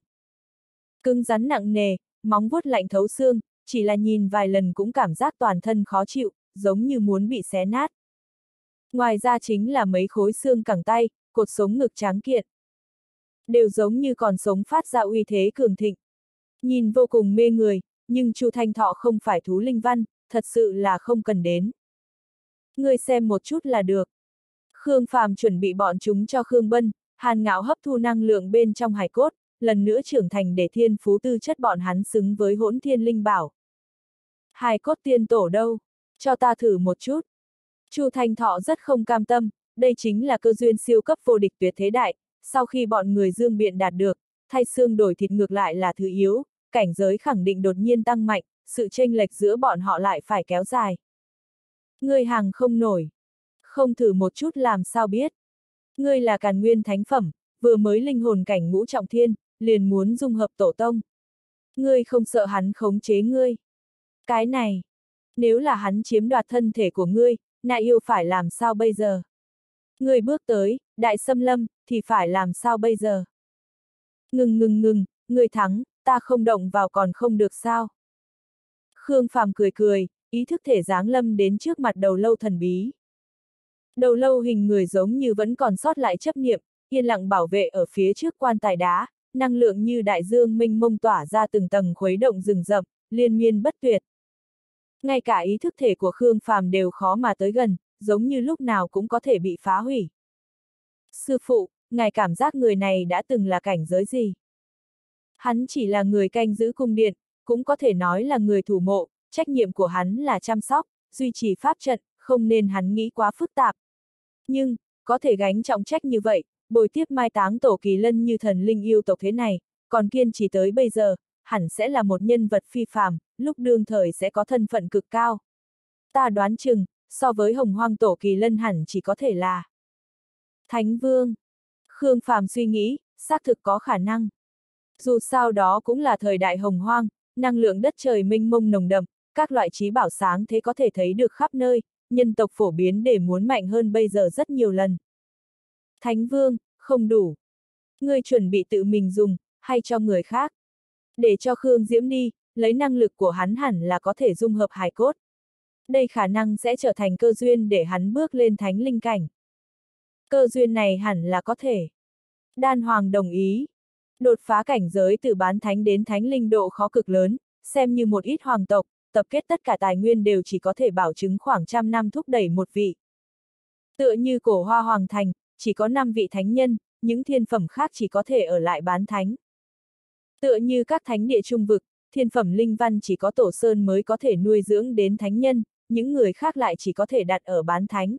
A: Cứng rắn nặng nề, móng vuốt lạnh thấu xương, chỉ là nhìn vài lần cũng cảm giác toàn thân khó chịu, giống như muốn bị xé nát. Ngoài ra chính là mấy khối xương cẳng tay, cột sống ngực tráng kiện. Đều giống như còn sống phát ra uy thế cường thịnh. Nhìn vô cùng mê người, nhưng Chu Thanh Thọ không phải thú linh văn, thật sự là không cần đến. Ngươi xem một chút là được. Khương Phàm chuẩn bị bọn chúng cho Khương Bân, Hàn Ngạo hấp thu năng lượng bên trong hải cốt, lần nữa trưởng thành để thiên phú tư chất bọn hắn xứng với hỗn thiên linh bảo. Hải cốt tiên tổ đâu? Cho ta thử một chút. Chu Thanh Thọ rất không cam tâm, đây chính là cơ duyên siêu cấp vô địch tuyệt thế đại, sau khi bọn người dương biện đạt được, thay xương đổi thịt ngược lại là thứ yếu, cảnh giới khẳng định đột nhiên tăng mạnh, sự chênh lệch giữa bọn họ lại phải kéo dài. Ngươi hàng không nổi. Không thử một chút làm sao biết. Ngươi là càn nguyên thánh phẩm, vừa mới linh hồn cảnh ngũ trọng thiên, liền muốn dung hợp tổ tông. Ngươi không sợ hắn khống chế ngươi. Cái này, nếu là hắn chiếm đoạt thân thể của ngươi, nạ yêu phải làm sao bây giờ? Ngươi bước tới, đại xâm lâm, thì phải làm sao bây giờ? Ngừng ngừng ngừng, ngươi thắng, ta không động vào còn không được sao? Khương Phàm cười cười, ý thức thể dáng lâm đến trước mặt đầu lâu thần bí. Đầu lâu hình người giống như vẫn còn sót lại chấp niệm, yên lặng bảo vệ ở phía trước quan tài đá, năng lượng như đại dương minh mông tỏa ra từng tầng khuấy động rừng rậm, liên miên bất tuyệt. Ngay cả ý thức thể của Khương Phàm đều khó mà tới gần, giống như lúc nào cũng có thể bị phá hủy. Sư phụ, ngài cảm giác người này đã từng là cảnh giới gì? Hắn chỉ là người canh giữ cung điện, cũng có thể nói là người thủ mộ, trách nhiệm của hắn là chăm sóc, duy trì pháp trận, không nên hắn nghĩ quá phức tạp. Nhưng, có thể gánh trọng trách như vậy, bồi tiếp mai táng tổ kỳ lân như thần linh yêu tộc thế này, còn kiên trì tới bây giờ, hẳn sẽ là một nhân vật phi phàm, lúc đương thời sẽ có thân phận cực cao. Ta đoán chừng, so với hồng hoang tổ kỳ lân hẳn chỉ có thể là Thánh Vương. Khương Phàm suy nghĩ, xác thực có khả năng. Dù sao đó cũng là thời đại hồng hoang, năng lượng đất trời minh mông nồng đậm, các loại trí bảo sáng thế có thể thấy được khắp nơi, nhân tộc phổ biến để muốn mạnh hơn bây giờ rất nhiều lần. Thánh Vương, không đủ. Ngươi chuẩn bị tự mình dùng, hay cho người khác. Để cho Khương Diễm đi, lấy năng lực của hắn hẳn là có thể dung hợp hài cốt. Đây khả năng sẽ trở thành cơ duyên để hắn bước lên thánh linh cảnh. Cơ duyên này hẳn là có thể. Đan Hoàng đồng ý. Đột phá cảnh giới từ bán thánh đến thánh linh độ khó cực lớn, xem như một ít hoàng tộc, tập kết tất cả tài nguyên đều chỉ có thể bảo chứng khoảng trăm năm thúc đẩy một vị. Tựa như cổ hoa hoàng thành, chỉ có 5 vị thánh nhân, những thiên phẩm khác chỉ có thể ở lại bán thánh. Tựa như các thánh địa trung vực, thiên phẩm linh văn chỉ có tổ sơn mới có thể nuôi dưỡng đến thánh nhân, những người khác lại chỉ có thể đặt ở bán thánh.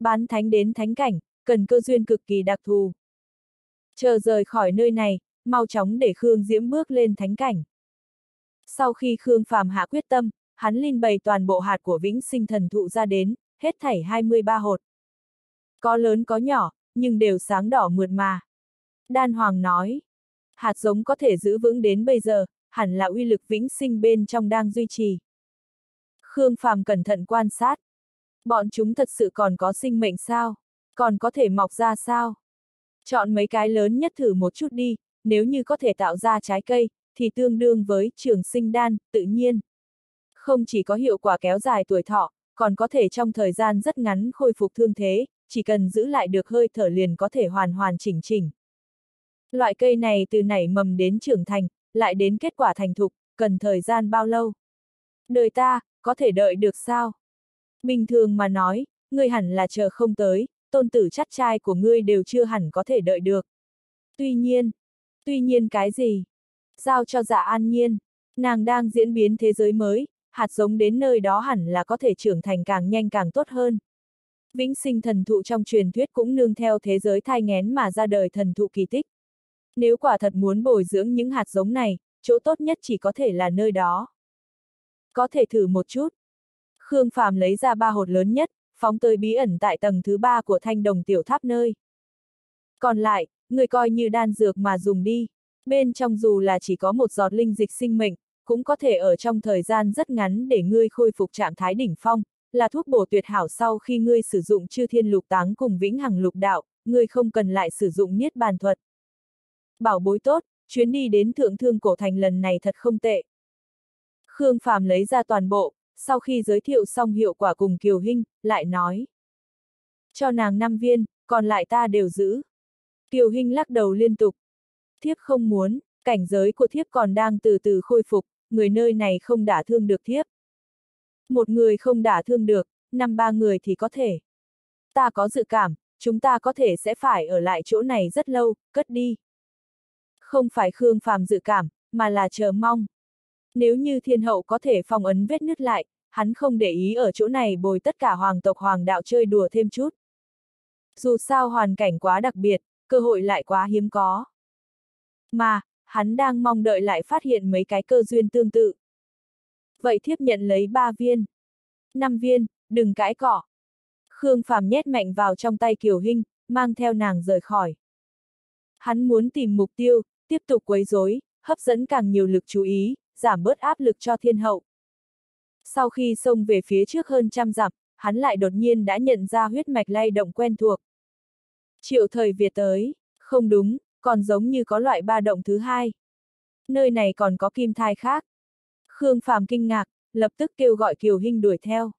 A: Bán thánh đến thánh cảnh, cần cơ duyên cực kỳ đặc thù. Chờ rời khỏi nơi này, mau chóng để Khương Diễm bước lên thánh cảnh. Sau khi Khương Phàm hạ quyết tâm, hắn linh bày toàn bộ hạt của vĩnh sinh thần thụ ra đến, hết thảy 23 hột. Có lớn có nhỏ, nhưng đều sáng đỏ mượt mà. Đan Hoàng nói, hạt giống có thể giữ vững đến bây giờ, hẳn là uy lực vĩnh sinh bên trong đang duy trì. Khương Phàm cẩn thận quan sát. Bọn chúng thật sự còn có sinh mệnh sao? Còn có thể mọc ra sao? Chọn mấy cái lớn nhất thử một chút đi, nếu như có thể tạo ra trái cây, thì tương đương với trường sinh đan, tự nhiên. Không chỉ có hiệu quả kéo dài tuổi thọ, còn có thể trong thời gian rất ngắn khôi phục thương thế, chỉ cần giữ lại được hơi thở liền có thể hoàn hoàn chỉnh chỉnh. Loại cây này từ nảy mầm đến trưởng thành, lại đến kết quả thành thục, cần thời gian bao lâu? Đời ta, có thể đợi được sao? Bình thường mà nói, ngươi hẳn là chờ không tới, tôn tử chắt trai của ngươi đều chưa hẳn có thể đợi được. Tuy nhiên, tuy nhiên cái gì? Giao cho dạ an nhiên, nàng đang diễn biến thế giới mới, hạt giống đến nơi đó hẳn là có thể trưởng thành càng nhanh càng tốt hơn. Vĩnh sinh thần thụ trong truyền thuyết cũng nương theo thế giới thai ngén mà ra đời thần thụ kỳ tích. Nếu quả thật muốn bồi dưỡng những hạt giống này, chỗ tốt nhất chỉ có thể là nơi đó. Có thể thử một chút. Khương Phàm lấy ra ba hột lớn nhất, phóng tới bí ẩn tại tầng thứ ba của thanh đồng tiểu tháp nơi. Còn lại, người coi như đan dược mà dùng đi. Bên trong dù là chỉ có một giọt linh dịch sinh mệnh, cũng có thể ở trong thời gian rất ngắn để ngươi khôi phục trạng thái đỉnh phong, là thuốc bổ tuyệt hảo sau khi ngươi sử dụng chư thiên lục táng cùng vĩnh hằng lục đạo, ngươi không cần lại sử dụng niết bàn thuật. Bảo bối tốt, chuyến đi đến thượng thương cổ thành lần này thật không tệ. Khương Phàm lấy ra toàn bộ, sau khi giới thiệu xong hiệu quả cùng Kiều Hinh, lại nói. Cho nàng 5 viên, còn lại ta đều giữ. Kiều Hinh lắc đầu liên tục. Thiếp không muốn, cảnh giới của thiếp còn đang từ từ khôi phục, người nơi này không đả thương được thiếp. Một người không đả thương được, năm ba người thì có thể. Ta có dự cảm, chúng ta có thể sẽ phải ở lại chỗ này rất lâu, cất đi. Không phải Khương Phàm dự cảm, mà là chờ mong. Nếu như thiên hậu có thể phong ấn vết nứt lại, hắn không để ý ở chỗ này bồi tất cả hoàng tộc hoàng đạo chơi đùa thêm chút. Dù sao hoàn cảnh quá đặc biệt, cơ hội lại quá hiếm có. Mà, hắn đang mong đợi lại phát hiện mấy cái cơ duyên tương tự. Vậy thiếp nhận lấy ba viên. năm viên, đừng cãi cỏ. Khương Phàm nhét mạnh vào trong tay Kiều Hinh, mang theo nàng rời khỏi. Hắn muốn tìm mục tiêu, tiếp tục quấy rối, hấp dẫn càng nhiều lực chú ý, giảm bớt áp lực cho thiên hậu. Sau khi xông về phía trước hơn trăm dặm, hắn lại đột nhiên đã nhận ra huyết mạch lay động quen thuộc. Triệu thời Việt tới, không đúng, còn giống như có loại ba động thứ hai. Nơi này còn có kim thai khác. Khương Phàm kinh ngạc, lập tức kêu gọi Kiều Hinh đuổi theo.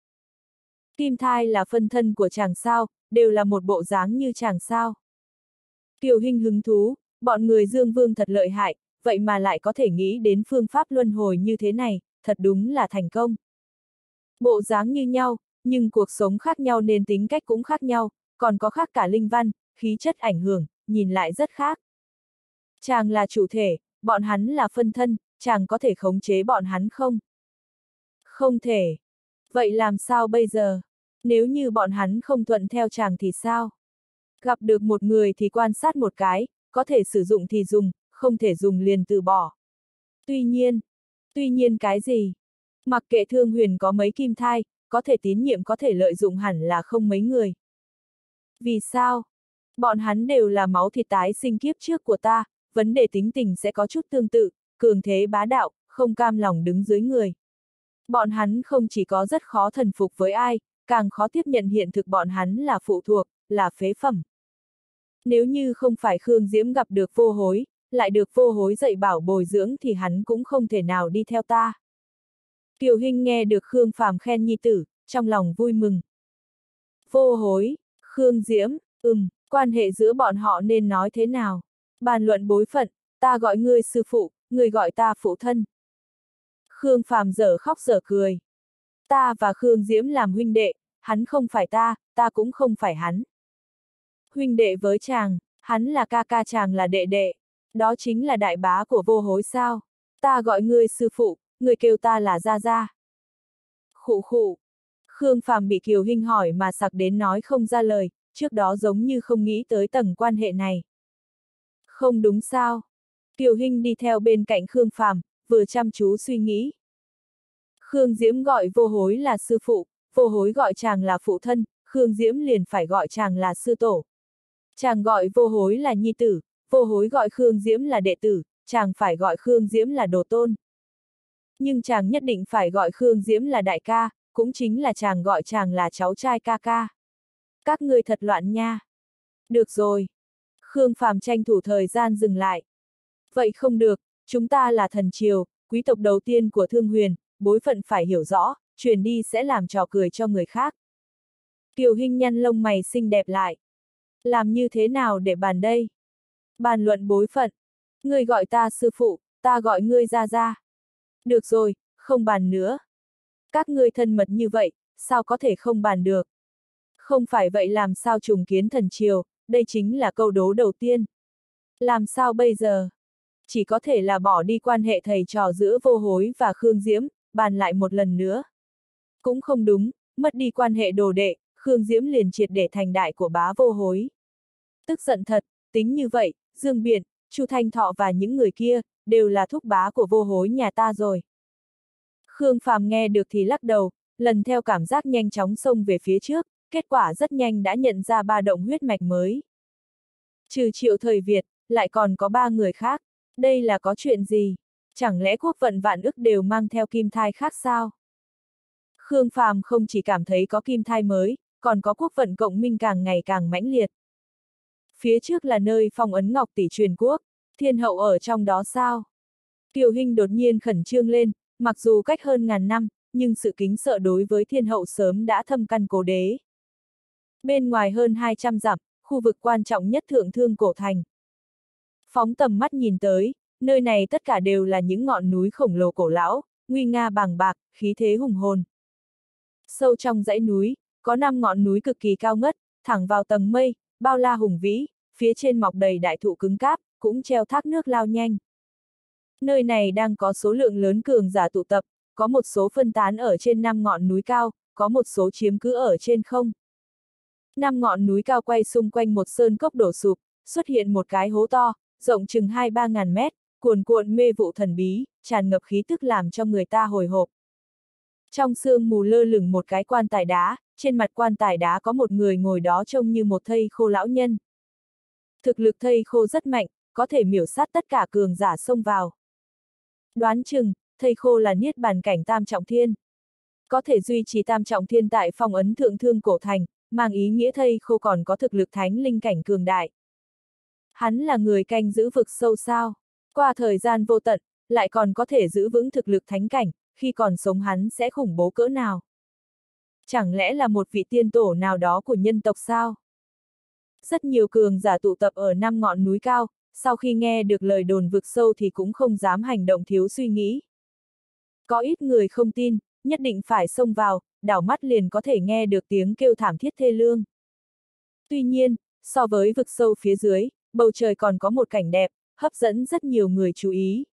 A: Kim thai là phân thân của chàng sao, đều là một bộ dáng như chàng sao. Kiều Hinh hứng thú, bọn người Dương Vương thật lợi hại, vậy mà lại có thể nghĩ đến phương pháp luân hồi như thế này, thật đúng là thành công. Bộ dáng như nhau, nhưng cuộc sống khác nhau nên tính cách cũng khác nhau, còn có khác cả linh văn, khí chất ảnh hưởng, nhìn lại rất khác. Chàng là chủ thể, bọn hắn là phân thân, chàng có thể khống chế bọn hắn không? Không thể. Vậy làm sao bây giờ? Nếu như bọn hắn không thuận theo chàng thì sao? Gặp được một người thì quan sát một cái, có thể sử dụng thì dùng, không thể dùng liền từ bỏ. Tuy nhiên, tuy nhiên cái gì? Mặc kệ thương huyền có mấy kim thai, có thể tín nhiệm có thể lợi dụng hẳn là không mấy người. Vì sao? Bọn hắn đều là máu thịt tái sinh kiếp trước của ta, vấn đề tính tình sẽ có chút tương tự, cường thế bá đạo, không cam lòng đứng dưới người. Bọn hắn không chỉ có rất khó thần phục với ai, càng khó tiếp nhận hiện thực bọn hắn là phụ thuộc, là phế phẩm. Nếu như không phải Khương Diễm gặp được vô hối, lại được vô hối dạy bảo bồi dưỡng thì hắn cũng không thể nào đi theo ta. Kiều Hinh nghe được Khương Phàm khen nhi tử, trong lòng vui mừng. Vô hối, Khương Diễm, ừm, quan hệ giữa bọn họ nên nói thế nào? Bàn luận bối phận, ta gọi ngươi sư phụ, ngươi gọi ta phụ thân. Khương Phàm dở khóc dở cười. Ta và Khương Diễm làm huynh đệ, hắn không phải ta, ta cũng không phải hắn. Huynh đệ với chàng, hắn là ca ca chàng là đệ đệ. Đó chính là đại bá của vô hối sao. Ta gọi ngươi sư phụ, người kêu ta là Gia Gia. Khụ khụ. Khương Phàm bị Kiều Hinh hỏi mà sặc đến nói không ra lời, trước đó giống như không nghĩ tới tầng quan hệ này. Không đúng sao? Kiều Hinh đi theo bên cạnh Khương Phàm, vừa chăm chú suy nghĩ. Khương Diễm gọi vô hối là sư phụ, vô hối gọi chàng là phụ thân, Khương Diễm liền phải gọi chàng là sư tổ. Chàng gọi vô hối là nhi tử, vô hối gọi Khương Diễm là đệ tử, chàng phải gọi Khương Diễm là đồ tôn, Nhưng chàng nhất định phải gọi Khương Diễm là đại ca, cũng chính là chàng gọi chàng là cháu trai ca ca. Các ngươi thật loạn nha. Được rồi. Khương Phàm tranh thủ thời gian dừng lại. Vậy không được, chúng ta là thần triều, quý tộc đầu tiên của Thương Huyền, bối phận phải hiểu rõ, truyền đi sẽ làm trò cười cho người khác. Kiều Hinh nhăn lông mày xinh đẹp lại. Làm như thế nào để bàn đây? Bàn luận bối phận. Ngươi gọi ta sư phụ, ta gọi ngươi ra ra. Được rồi, không bàn nữa. Các ngươi thân mật như vậy, sao có thể không bàn được? Không phải vậy làm sao trùng kiến thần triều, đây chính là câu đố đầu tiên. Làm sao bây giờ? Chỉ có thể là bỏ đi quan hệ thầy trò giữa vô hối và Khương Diễm, bàn lại một lần nữa. Cũng không đúng, mất đi quan hệ đồ đệ, Khương Diễm liền triệt để thành đại của bá vô hối. Tức giận thật, tính như vậy, Dương Biển, Chu Thanh Thọ và những người kia, đều là thúc bá của vô hối nhà ta rồi. Khương Phàm nghe được thì lắc đầu, lần theo cảm giác nhanh chóng xông về phía trước, kết quả rất nhanh đã nhận ra ba động huyết mạch mới. Trừ triệu thời Việt, lại còn có ba người khác, đây là có chuyện gì? Chẳng lẽ quốc vận vạn ức đều mang theo kim thai khác sao? Khương Phàm không chỉ cảm thấy có kim thai mới, còn có quốc vận cộng minh càng ngày càng mãnh liệt. Phía trước là nơi phong ấn ngọc tỷ truyền quốc, thiên hậu ở trong đó sao? Kiều Hinh đột nhiên khẩn trương lên, mặc dù cách hơn ngàn năm, nhưng sự kính sợ đối với thiên hậu sớm đã thâm căn cố đế. Bên ngoài hơn 200 dặm, khu vực quan trọng nhất thượng thương cổ thành. Phóng tầm mắt nhìn tới, nơi này tất cả đều là những ngọn núi khổng lồ cổ lão, nguy nga bàng bạc, khí thế hùng hồn. Sâu trong dãy núi, có 5 ngọn núi cực kỳ cao ngất, thẳng vào tầng mây, bao la hùng vĩ, phía trên mọc đầy đại thụ cứng cáp, cũng treo thác nước lao nhanh. Nơi này đang có số lượng lớn cường giả tụ tập, có một số phân tán ở trên năm ngọn núi cao, có một số chiếm cứ ở trên không. Năm ngọn núi cao quay xung quanh một sơn cốc đổ sụp, xuất hiện một cái hố to, rộng chừng 2-3 ngàn mét, cuồn cuộn mê vụ thần bí, tràn ngập khí tức làm cho người ta hồi hộp. Trong sương mù lơ lửng một cái quan tài đá, trên mặt quan tài đá có một người ngồi đó trông như một thây khô lão nhân. Thực lực thây khô rất mạnh, có thể miểu sát tất cả cường giả xông vào. Đoán chừng, thây khô là niết bàn cảnh tam trọng thiên. Có thể duy trì tam trọng thiên tại phong ấn thượng thương cổ thành, mang ý nghĩa thây khô còn có thực lực thánh linh cảnh cường đại. Hắn là người canh giữ vực sâu sao, qua thời gian vô tận, lại còn có thể giữ vững thực lực thánh cảnh, khi còn sống hắn sẽ khủng bố cỡ nào. Chẳng lẽ là một vị tiên tổ nào đó của nhân tộc sao? Rất nhiều cường giả tụ tập ở năm ngọn núi cao, sau khi nghe được lời đồn vực sâu thì cũng không dám hành động thiếu suy nghĩ. Có ít người không tin, nhất định phải xông vào, đảo mắt liền có thể nghe được tiếng kêu thảm thiết thê lương. Tuy nhiên, so với vực sâu phía dưới, bầu trời còn có một cảnh đẹp, hấp dẫn rất nhiều người chú ý.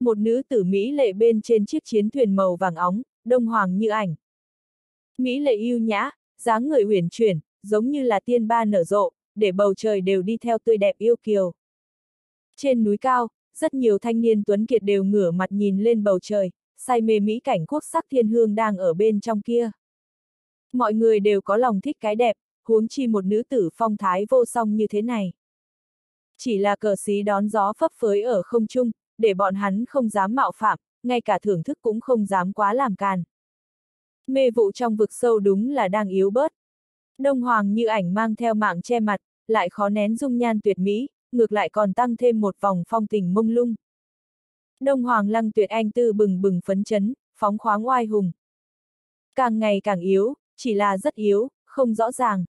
A: Một nữ tử Mỹ lệ bên trên chiếc chiến thuyền màu vàng óng, đông hoàng như ảnh. Mỹ lệ yêu nhã, dáng người uyển chuyển, giống như là tiên ba nở rộ, để bầu trời đều đi theo tươi đẹp yêu kiều. Trên núi cao, rất nhiều thanh niên tuấn kiệt đều ngửa mặt nhìn lên bầu trời, say mê mỹ cảnh quốc sắc thiên hương đang ở bên trong kia. Mọi người đều có lòng thích cái đẹp, huống chi một nữ tử phong thái vô song như thế này. Chỉ là cờ xí đón gió phấp phới ở không trung, để bọn hắn không dám mạo phạm, ngay cả thưởng thức cũng không dám quá làm càn. Mê vụ trong vực sâu đúng là đang yếu bớt. Đông Hoàng như ảnh mang theo mạng che mặt, lại khó nén dung nhan tuyệt mỹ, ngược lại còn tăng thêm một vòng phong tình mông lung. Đông Hoàng lăng tuyệt anh tư bừng bừng phấn chấn, phóng khoáng oai hùng. Càng ngày càng yếu, chỉ là rất yếu, không rõ ràng.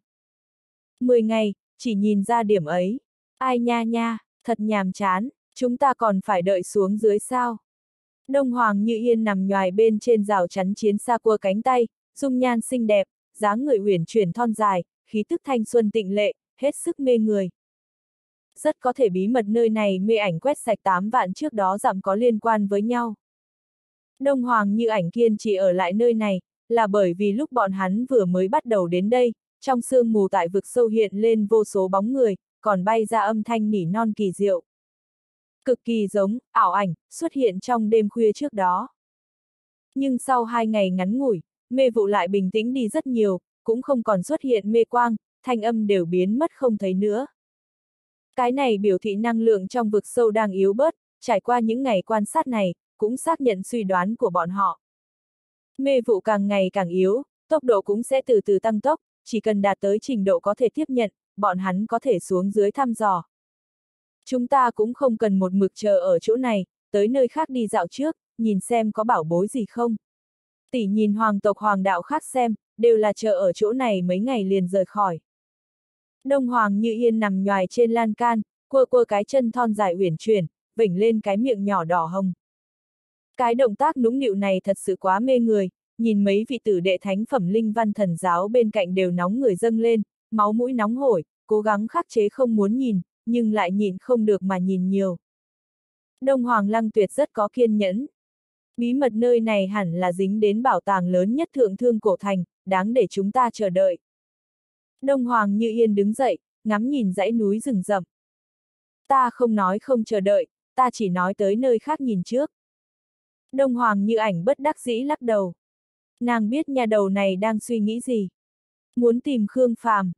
A: Mười ngày, chỉ nhìn ra điểm ấy. Ai nha nha, thật nhàm chán, chúng ta còn phải đợi xuống dưới sao. Đông Hoàng như yên nằm nhòi bên trên rào chắn chiến xa cua cánh tay, dung nhan xinh đẹp, dáng người uyển chuyển thon dài, khí tức thanh xuân tịnh lệ, hết sức mê người. Rất có thể bí mật nơi này mê ảnh quét sạch 8 vạn trước đó dặm có liên quan với nhau. Đông Hoàng như ảnh kiên chỉ ở lại nơi này, là bởi vì lúc bọn hắn vừa mới bắt đầu đến đây, trong sương mù tại vực sâu hiện lên vô số bóng người, còn bay ra âm thanh nỉ non kỳ diệu. Cực kỳ giống, ảo ảnh, xuất hiện trong đêm khuya trước đó. Nhưng sau hai ngày ngắn ngủi, mê vụ lại bình tĩnh đi rất nhiều, cũng không còn xuất hiện mê quang, thanh âm đều biến mất không thấy nữa. Cái này biểu thị năng lượng trong vực sâu đang yếu bớt, trải qua những ngày quan sát này, cũng xác nhận suy đoán của bọn họ. Mê vụ càng ngày càng yếu, tốc độ cũng sẽ từ từ tăng tốc, chỉ cần đạt tới trình độ có thể tiếp nhận, bọn hắn có thể xuống dưới thăm dò. Chúng ta cũng không cần một mực chờ ở chỗ này, tới nơi khác đi dạo trước, nhìn xem có bảo bối gì không. Tỷ nhìn hoàng tộc hoàng đạo khác xem, đều là chờ ở chỗ này mấy ngày liền rời khỏi. Đông Hoàng Như Yên nằm nhoài trên lan can, cua cua cái chân thon dài uyển chuyển, vểnh lên cái miệng nhỏ đỏ hồng. Cái động tác nũng nịu này thật sự quá mê người, nhìn mấy vị tử đệ thánh phẩm linh văn thần giáo bên cạnh đều nóng người dâng lên, máu mũi nóng hổi, cố gắng khắc chế không muốn nhìn, nhưng lại nhìn không được mà nhìn nhiều. Đông Hoàng Lăng Tuyệt rất có kiên nhẫn. Bí mật nơi này hẳn là dính đến bảo tàng lớn nhất thượng thương cổ thành, đáng để chúng ta chờ đợi. Đông Hoàng Như Yên đứng dậy, ngắm nhìn dãy núi rừng rậm. Ta không nói không chờ đợi, ta chỉ nói tới nơi khác nhìn trước. Đông Hoàng Như ảnh bất đắc dĩ lắc đầu. Nàng biết nhà đầu này đang suy nghĩ gì. Muốn tìm Khương Phàm.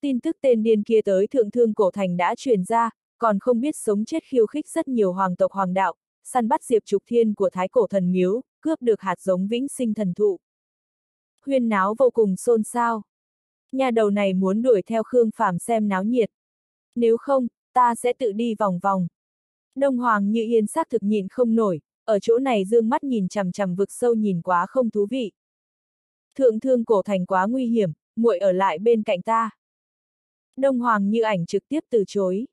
A: Tin tức tên điên kia tới thượng thương cổ thành đã truyền ra, còn không biết sống chết khiêu khích rất nhiều hoàng tộc hoàng đạo, săn bắt diệp trục thiên của thái cổ thần miếu, cướp được hạt giống vĩnh sinh thần thụ. Huyên náo vô cùng xôn xao. Nhà đầu này muốn đuổi theo Khương Phàm xem náo nhiệt. Nếu không, ta sẽ tự đi vòng vòng. Đông Hoàng như yên xác thực nhìn không nổi, ở chỗ này dương mắt nhìn chằm chằm vực sâu nhìn quá không thú vị. Thượng thương cổ thành quá nguy hiểm, muội ở lại bên cạnh ta. Đông Hoàng như ảnh trực tiếp từ chối.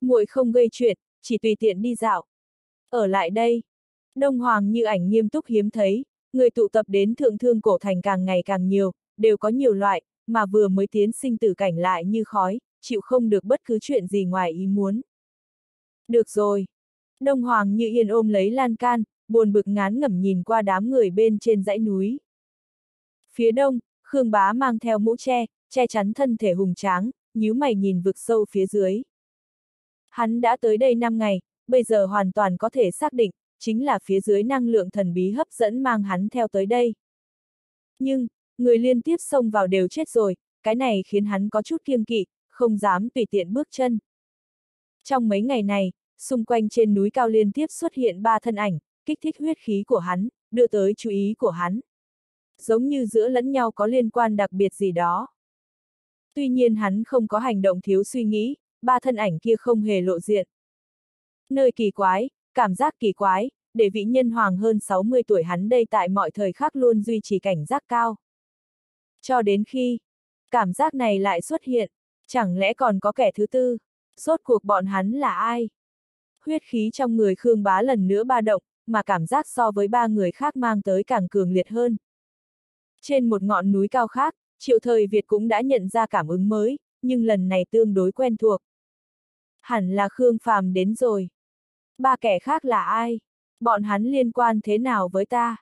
A: muội không gây chuyện, chỉ tùy tiện đi dạo. Ở lại đây. Đông Hoàng như ảnh nghiêm túc hiếm thấy, người tụ tập đến thượng thương cổ thành càng ngày càng nhiều, đều có nhiều loại, mà vừa mới tiến sinh tử cảnh lại như khói, chịu không được bất cứ chuyện gì ngoài ý muốn. Được rồi. Đông Hoàng như yên ôm lấy lan can, buồn bực ngán ngẩm nhìn qua đám người bên trên dãy núi. Phía đông, Khương Bá mang theo mũ che, che chắn thân thể hùng tráng, nhíu mày nhìn vực sâu phía dưới. Hắn đã tới đây 5 ngày, bây giờ hoàn toàn có thể xác định, chính là phía dưới năng lượng thần bí hấp dẫn mang hắn theo tới đây. Nhưng, người liên tiếp xông vào đều chết rồi, cái này khiến hắn có chút kiêng kỵ, không dám tùy tiện bước chân. Trong mấy ngày này, xung quanh trên núi cao liên tiếp xuất hiện ba thân ảnh, kích thích huyết khí của hắn, đưa tới chú ý của hắn. Giống như giữa lẫn nhau có liên quan đặc biệt gì đó. Tuy nhiên hắn không có hành động thiếu suy nghĩ, ba thân ảnh kia không hề lộ diện. Nơi kỳ quái, cảm giác kỳ quái, để vị nhân hoàng hơn 60 tuổi hắn đây tại mọi thời khắc luôn duy trì cảnh giác cao. Cho đến khi, cảm giác này lại xuất hiện, chẳng lẽ còn có kẻ thứ tư, rốt cuộc bọn hắn là ai? Huyết khí trong người Khương Bá lần nữa ba động, mà cảm giác so với ba người khác mang tới càng cường liệt hơn. Trên một ngọn núi cao khác, triệu thời Việt cũng đã nhận ra cảm ứng mới, nhưng lần này tương đối quen thuộc. Hẳn là Khương Phàm đến rồi. Ba kẻ khác là ai? Bọn hắn liên quan thế nào với ta?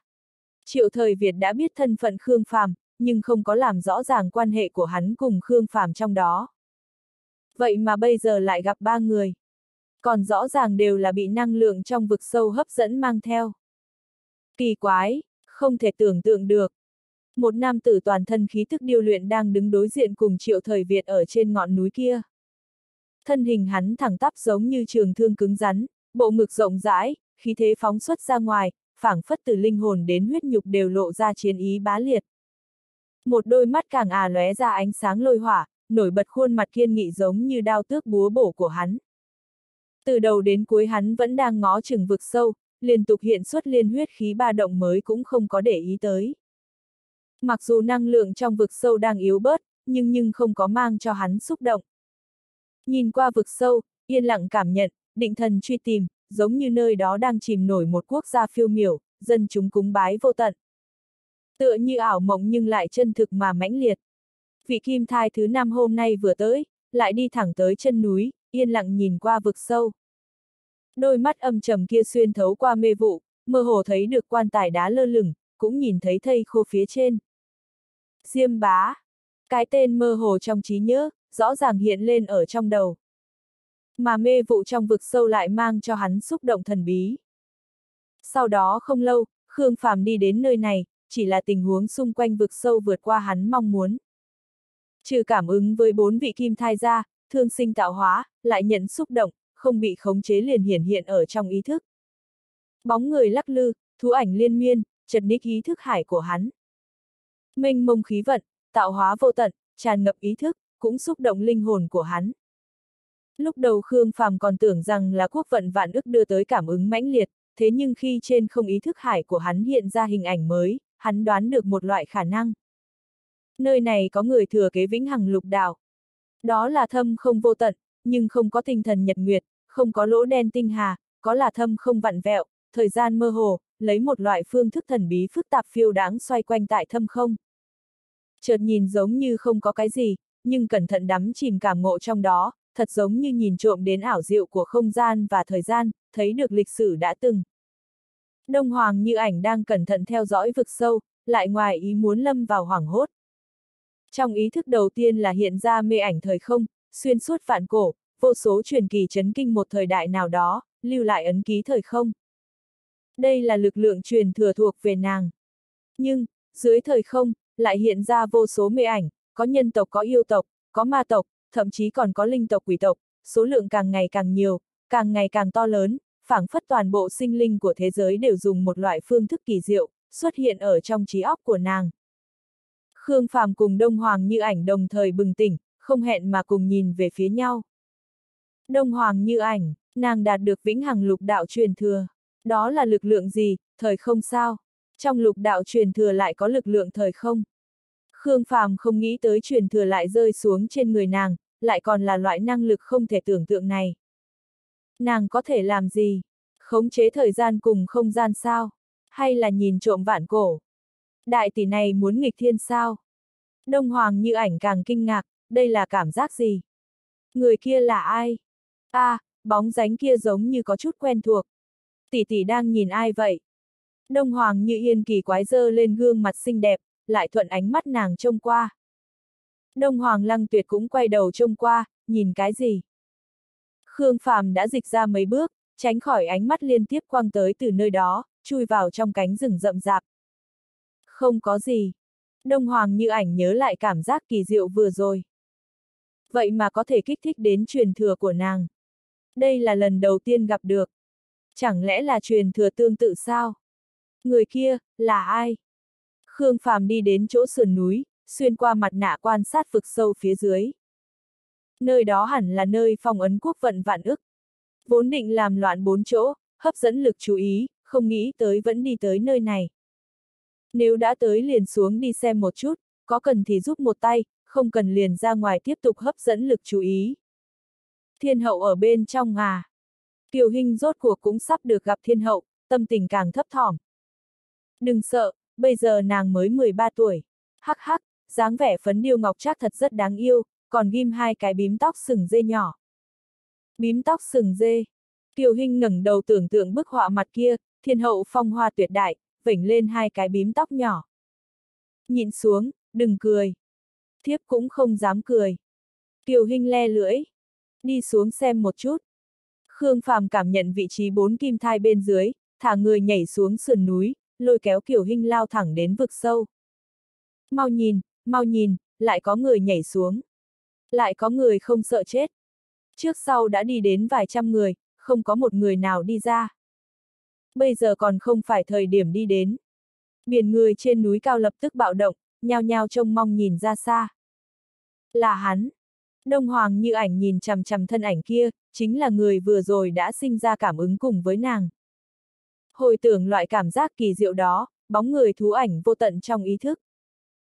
A: Triệu thời Việt đã biết thân phận Khương Phàm, nhưng không có làm rõ ràng quan hệ của hắn cùng Khương Phàm trong đó. Vậy mà bây giờ lại gặp ba người. Còn rõ ràng đều là bị năng lượng trong vực sâu hấp dẫn mang theo. Kỳ quái, không thể tưởng tượng được. Một nam tử toàn thân khí thức điêu luyện đang đứng đối diện cùng triệu thời Việt ở trên ngọn núi kia. Thân hình hắn thẳng tắp giống như trường thương cứng rắn, bộ ngực rộng rãi, khí thế phóng xuất ra ngoài, phảng phất từ linh hồn đến huyết nhục đều lộ ra chiến ý bá liệt. Một đôi mắt càng à lóe ra ánh sáng lôi hỏa, nổi bật khuôn mặt kiên nghị giống như đao tước búa bổ của hắn. Từ đầu đến cuối hắn vẫn đang ngó chừng vực sâu, liên tục hiện xuất liên huyết khí ba động mới cũng không có để ý tới. Mặc dù năng lượng trong vực sâu đang yếu bớt, nhưng nhưng không có mang cho hắn xúc động. Nhìn qua vực sâu, yên lặng cảm nhận, định thần truy tìm, giống như nơi đó đang chìm nổi một quốc gia phiêu miểu, dân chúng cúng bái vô tận. Tựa như ảo mộng nhưng lại chân thực mà mãnh liệt. Vị kim thai thứ năm hôm nay vừa tới, lại đi thẳng tới chân núi, yên lặng nhìn qua vực sâu. Đôi mắt âm trầm kia xuyên thấu qua mê vụ, mơ hồ thấy được quan tài đá lơ lửng, cũng nhìn thấy thây khô phía trên. Diêm bá. Cái tên mơ hồ trong trí nhớ, rõ ràng hiện lên ở trong đầu. Mà mê vụ trong vực sâu lại mang cho hắn xúc động thần bí. Sau đó không lâu, Khương Phàm đi đến nơi này, chỉ là tình huống xung quanh vực sâu vượt qua hắn mong muốn. Trừ cảm ứng với bốn vị kim thai ra, thương sinh tạo hóa, lại nhận xúc động, không bị khống chế liền hiển hiện ở trong ý thức. Bóng người lắc lư, thú ảnh liên miên, chật ních ý thức hải của hắn. Mênh mông khí vận, tạo hóa vô tận, tràn ngập ý thức, cũng xúc động linh hồn của hắn. Lúc đầu Khương Phàm còn tưởng rằng là quốc vận vạn ức đưa tới cảm ứng mãnh liệt, thế nhưng khi trên không ý thức hải của hắn hiện ra hình ảnh mới, hắn đoán được một loại khả năng. Nơi này có người thừa kế vĩnh hằng lục đạo. Đó là thâm không vô tận, nhưng không có tinh thần nhật nguyệt, không có lỗ đen tinh hà, có là thâm không vặn vẹo, thời gian mơ hồ, lấy một loại phương thức thần bí phức tạp phiêu đáng xoay quanh tại thâm không. Chợt nhìn giống như không có cái gì, nhưng cẩn thận đắm chìm cảm ngộ trong đó, thật giống như nhìn trộm đến ảo diệu của không gian và thời gian, thấy được lịch sử đã từng. Đông Hoàng như ảnh đang cẩn thận theo dõi vực sâu, lại ngoài ý muốn lâm vào hoảng hốt. Trong ý thức đầu tiên là hiện ra mê ảnh thời không, xuyên suốt vạn cổ, vô số truyền kỳ chấn kinh một thời đại nào đó, lưu lại ấn ký thời không. Đây là lực lượng truyền thừa thuộc về nàng. Nhưng, dưới thời không, lại hiện ra vô số mê ảnh, có nhân tộc có yêu tộc, có ma tộc, thậm chí còn có linh tộc quỷ tộc, số lượng càng ngày càng nhiều, càng ngày càng to lớn, phảng phất toàn bộ sinh linh của thế giới đều dùng một loại phương thức kỳ diệu, xuất hiện ở trong trí óc của nàng. Khương Phàm cùng Đông Hoàng như ảnh đồng thời bừng tỉnh, không hẹn mà cùng nhìn về phía nhau. Đông Hoàng như ảnh, nàng đạt được vĩnh hằng lục đạo truyền thừa. Đó là lực lượng gì, thời không sao? Trong lục đạo truyền thừa lại có lực lượng thời không? Khương Phàm không nghĩ tới truyền thừa lại rơi xuống trên người nàng, lại còn là loại năng lực không thể tưởng tượng này. Nàng có thể làm gì? Khống chế thời gian cùng không gian sao? Hay là nhìn trộm vạn cổ? Đại tỷ này muốn nghịch thiên sao? Đông Hoàng như ảnh càng kinh ngạc, đây là cảm giác gì? Người kia là ai? a à, bóng dáng kia giống như có chút quen thuộc. Tỷ tỷ đang nhìn ai vậy? Đông Hoàng như yên kỳ quái dơ lên gương mặt xinh đẹp, lại thuận ánh mắt nàng trông qua. Đông Hoàng lăng tuyệt cũng quay đầu trông qua, nhìn cái gì? Khương Phàm đã dịch ra mấy bước, tránh khỏi ánh mắt liên tiếp quăng tới từ nơi đó, chui vào trong cánh rừng rậm rạp. Không có gì. Đông Hoàng như ảnh nhớ lại cảm giác kỳ diệu vừa rồi. Vậy mà có thể kích thích đến truyền thừa của nàng. Đây là lần đầu tiên gặp được. Chẳng lẽ là truyền thừa tương tự sao? Người kia, là ai? Khương Phàm đi đến chỗ sườn núi, xuyên qua mặt nạ quan sát vực sâu phía dưới. Nơi đó hẳn là nơi phong ấn quốc vận vạn ức. Vốn định làm loạn bốn chỗ, hấp dẫn lực chú ý, không nghĩ tới vẫn đi tới nơi này. Nếu đã tới liền xuống đi xem một chút, có cần thì giúp một tay, không cần liền ra ngoài tiếp tục hấp dẫn lực chú ý. Thiên hậu ở bên trong à. Kiều Hinh rốt cuộc cũng sắp được gặp thiên hậu, tâm tình càng thấp thỏm. Đừng sợ, bây giờ nàng mới 13 tuổi. Hắc hắc, dáng vẻ phấn điêu ngọc trác thật rất đáng yêu, còn ghim hai cái bím tóc sừng dê nhỏ. Bím tóc sừng dê. Kiều Hinh ngẩng đầu tưởng tượng bức họa mặt kia, thiên hậu phong hoa tuyệt đại, vểnh lên hai cái bím tóc nhỏ. Nhịn xuống, đừng cười. Thiếp cũng không dám cười. Kiều Hinh le lưỡi. Đi xuống xem một chút. Khương Phàm cảm nhận vị trí bốn kim thai bên dưới, thả người nhảy xuống sườn núi, lôi kéo Kiều Hinh lao thẳng đến vực sâu. Mau nhìn, mau nhìn, lại có người nhảy xuống. Lại có người không sợ chết. Trước sau đã đi đến vài trăm người, không có một người nào đi ra. Bây giờ còn không phải thời điểm đi đến. Biển người trên núi cao lập tức bạo động, nhao nhao trông mong nhìn ra xa. Là hắn. Đông Hoàng như ảnh nhìn chằm chằm thân ảnh kia, chính là người vừa rồi đã sinh ra cảm ứng cùng với nàng. Hồi tưởng loại cảm giác kỳ diệu đó, bóng người thú ảnh vô tận trong ý thức.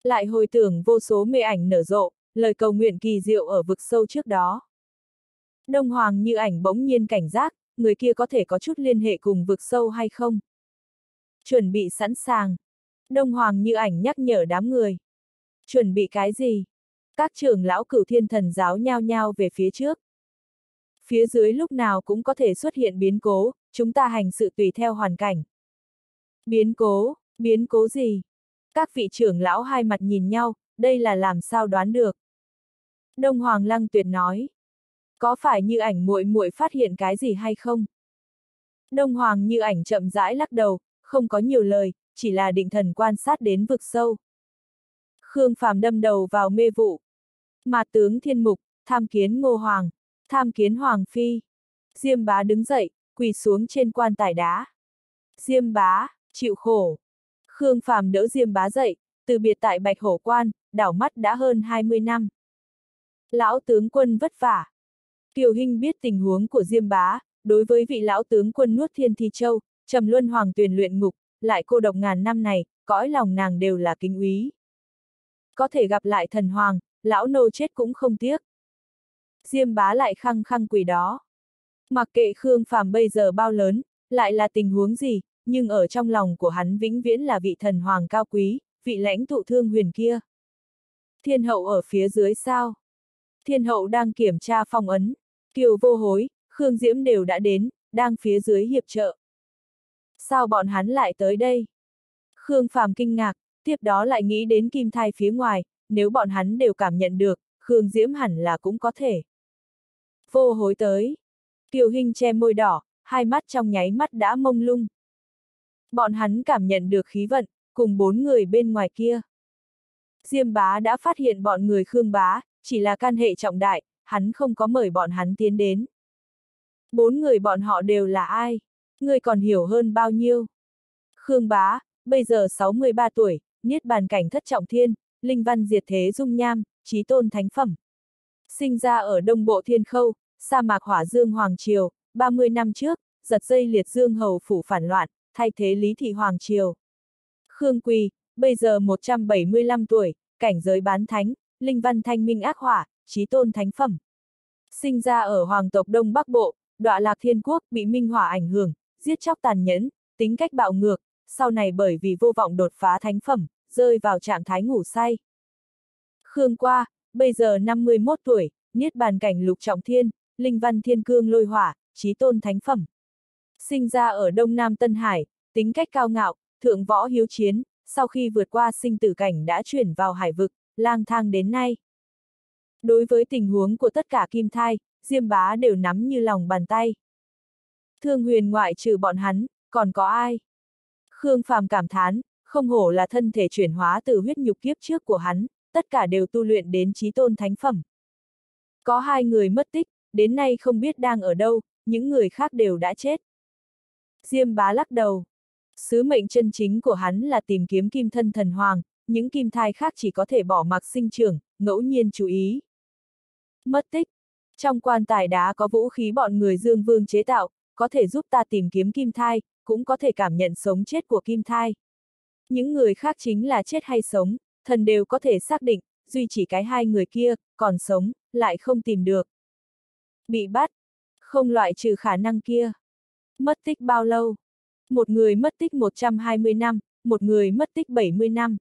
A: Lại hồi tưởng vô số mê ảnh nở rộ, lời cầu nguyện kỳ diệu ở vực sâu trước đó. Đông Hoàng như ảnh bỗng nhiên cảnh giác, người kia có thể có chút liên hệ cùng vực sâu hay không? Chuẩn bị sẵn sàng. Đông Hoàng như ảnh nhắc nhở đám người. Chuẩn bị cái gì? Các trưởng lão cửu thiên thần giáo nhao nhao về phía trước. Phía dưới lúc nào cũng có thể xuất hiện biến cố, chúng ta hành sự tùy theo hoàn cảnh. Biến cố, biến cố gì? Các vị trưởng lão hai mặt nhìn nhau, đây là làm sao đoán được. Đông Hoàng Lăng Tuyệt nói. Có phải như ảnh muội muội phát hiện cái gì hay không? Đông Hoàng như ảnh chậm rãi lắc đầu, không có nhiều lời, chỉ là định thần quan sát đến vực sâu. Khương Phàm đâm đầu vào mê vụ. Mà tướng thiên mục, tham kiến ngô hoàng, tham kiến hoàng phi. Diêm bá đứng dậy, quỳ xuống trên quan tài đá. Diêm bá, chịu khổ. Khương Phàm đỡ Diêm bá dậy, từ biệt tại Bạch Hổ Quan, đảo mắt đã hơn 20 năm. Lão tướng quân vất vả. Kiều Hinh biết tình huống của Diêm bá, đối với vị lão tướng quân nuốt thiên thi châu, trầm luân hoàng tuyền luyện ngục, lại cô độc ngàn năm này, cõi lòng nàng đều là kính úy. Có thể gặp lại thần hoàng, lão nô chết cũng không tiếc. Diêm bá lại khăng khăng quỷ đó. Mặc kệ Khương Phàm bây giờ bao lớn, lại là tình huống gì, nhưng ở trong lòng của hắn vĩnh viễn là vị thần hoàng cao quý, vị lãnh tụ thương huyền kia. Thiên hậu ở phía dưới sao? Thiên hậu đang kiểm tra phong ấn, kiều vô hối, Khương Diễm đều đã đến, đang phía dưới hiệp trợ. Sao bọn hắn lại tới đây? Khương Phàm kinh ngạc, tiếp đó lại nghĩ đến kim thai phía ngoài, nếu bọn hắn đều cảm nhận được, Khương Diễm hẳn là cũng có thể. Vô hối tới. Kiều Hinh che môi đỏ, hai mắt trong nháy mắt đã mông lung. Bọn hắn cảm nhận được khí vận, cùng bốn người bên ngoài kia. Diêm bá đã phát hiện bọn người Khương bá, chỉ là can hệ trọng đại, hắn không có mời bọn hắn tiến đến. Bốn người bọn họ đều là ai? Người còn hiểu hơn bao nhiêu? Khương bá, bây giờ 63 tuổi, niết bàn cảnh thất trọng thiên, linh văn diệt thế dung nham, trí tôn thánh phẩm. Sinh ra ở đông bộ thiên khâu, sa mạc hỏa dương Hoàng Triều, 30 năm trước, giật dây liệt dương hầu phủ phản loạn, thay thế Lý Thị Hoàng Triều. Khương Quỳ, bây giờ 175 tuổi, cảnh giới bán thánh, linh văn thanh minh ác hỏa, trí tôn thánh phẩm. Sinh ra ở hoàng tộc Đông Bắc Bộ, đọa lạc thiên quốc bị minh hỏa ảnh hưởng, giết chóc tàn nhẫn, tính cách bạo ngược, sau này bởi vì vô vọng đột phá thánh phẩm, rơi vào trạng thái ngủ say. Khương Qua, bây giờ 51 tuổi, niết bàn cảnh lục trọng thiên, linh văn thiên cương lôi hỏa, trí tôn thánh phẩm. Sinh ra ở Đông Nam Tân Hải, tính cách cao ngạo, thượng võ hiếu chiến, sau khi vượt qua sinh tử cảnh đã chuyển vào hải vực, lang thang đến nay. Đối với tình huống của tất cả kim thai, Diêm bá đều nắm như lòng bàn tay. Thương huyền ngoại trừ bọn hắn, còn có ai? Khương Phàm cảm thán, không hổ là thân thể chuyển hóa từ huyết nhục kiếp trước của hắn, tất cả đều tu luyện đến trí tôn thánh phẩm. Có hai người mất tích, đến nay không biết đang ở đâu, những người khác đều đã chết. Diêm bá lắc đầu. Sứ mệnh chân chính của hắn là tìm kiếm kim thân thần hoàng, những kim thai khác chỉ có thể bỏ mặc sinh trưởng, ngẫu nhiên chú ý. Mất tích. Trong quan tài đá có vũ khí bọn người dương vương chế tạo, có thể giúp ta tìm kiếm kim thai, cũng có thể cảm nhận sống chết của kim thai. Những người khác chính là chết hay sống, thần đều có thể xác định, duy chỉ cái hai người kia, còn sống, lại không tìm được. Bị bắt. Không loại trừ khả năng kia. Mất tích bao lâu? Một người mất tích 120 năm, một người mất tích 70 năm.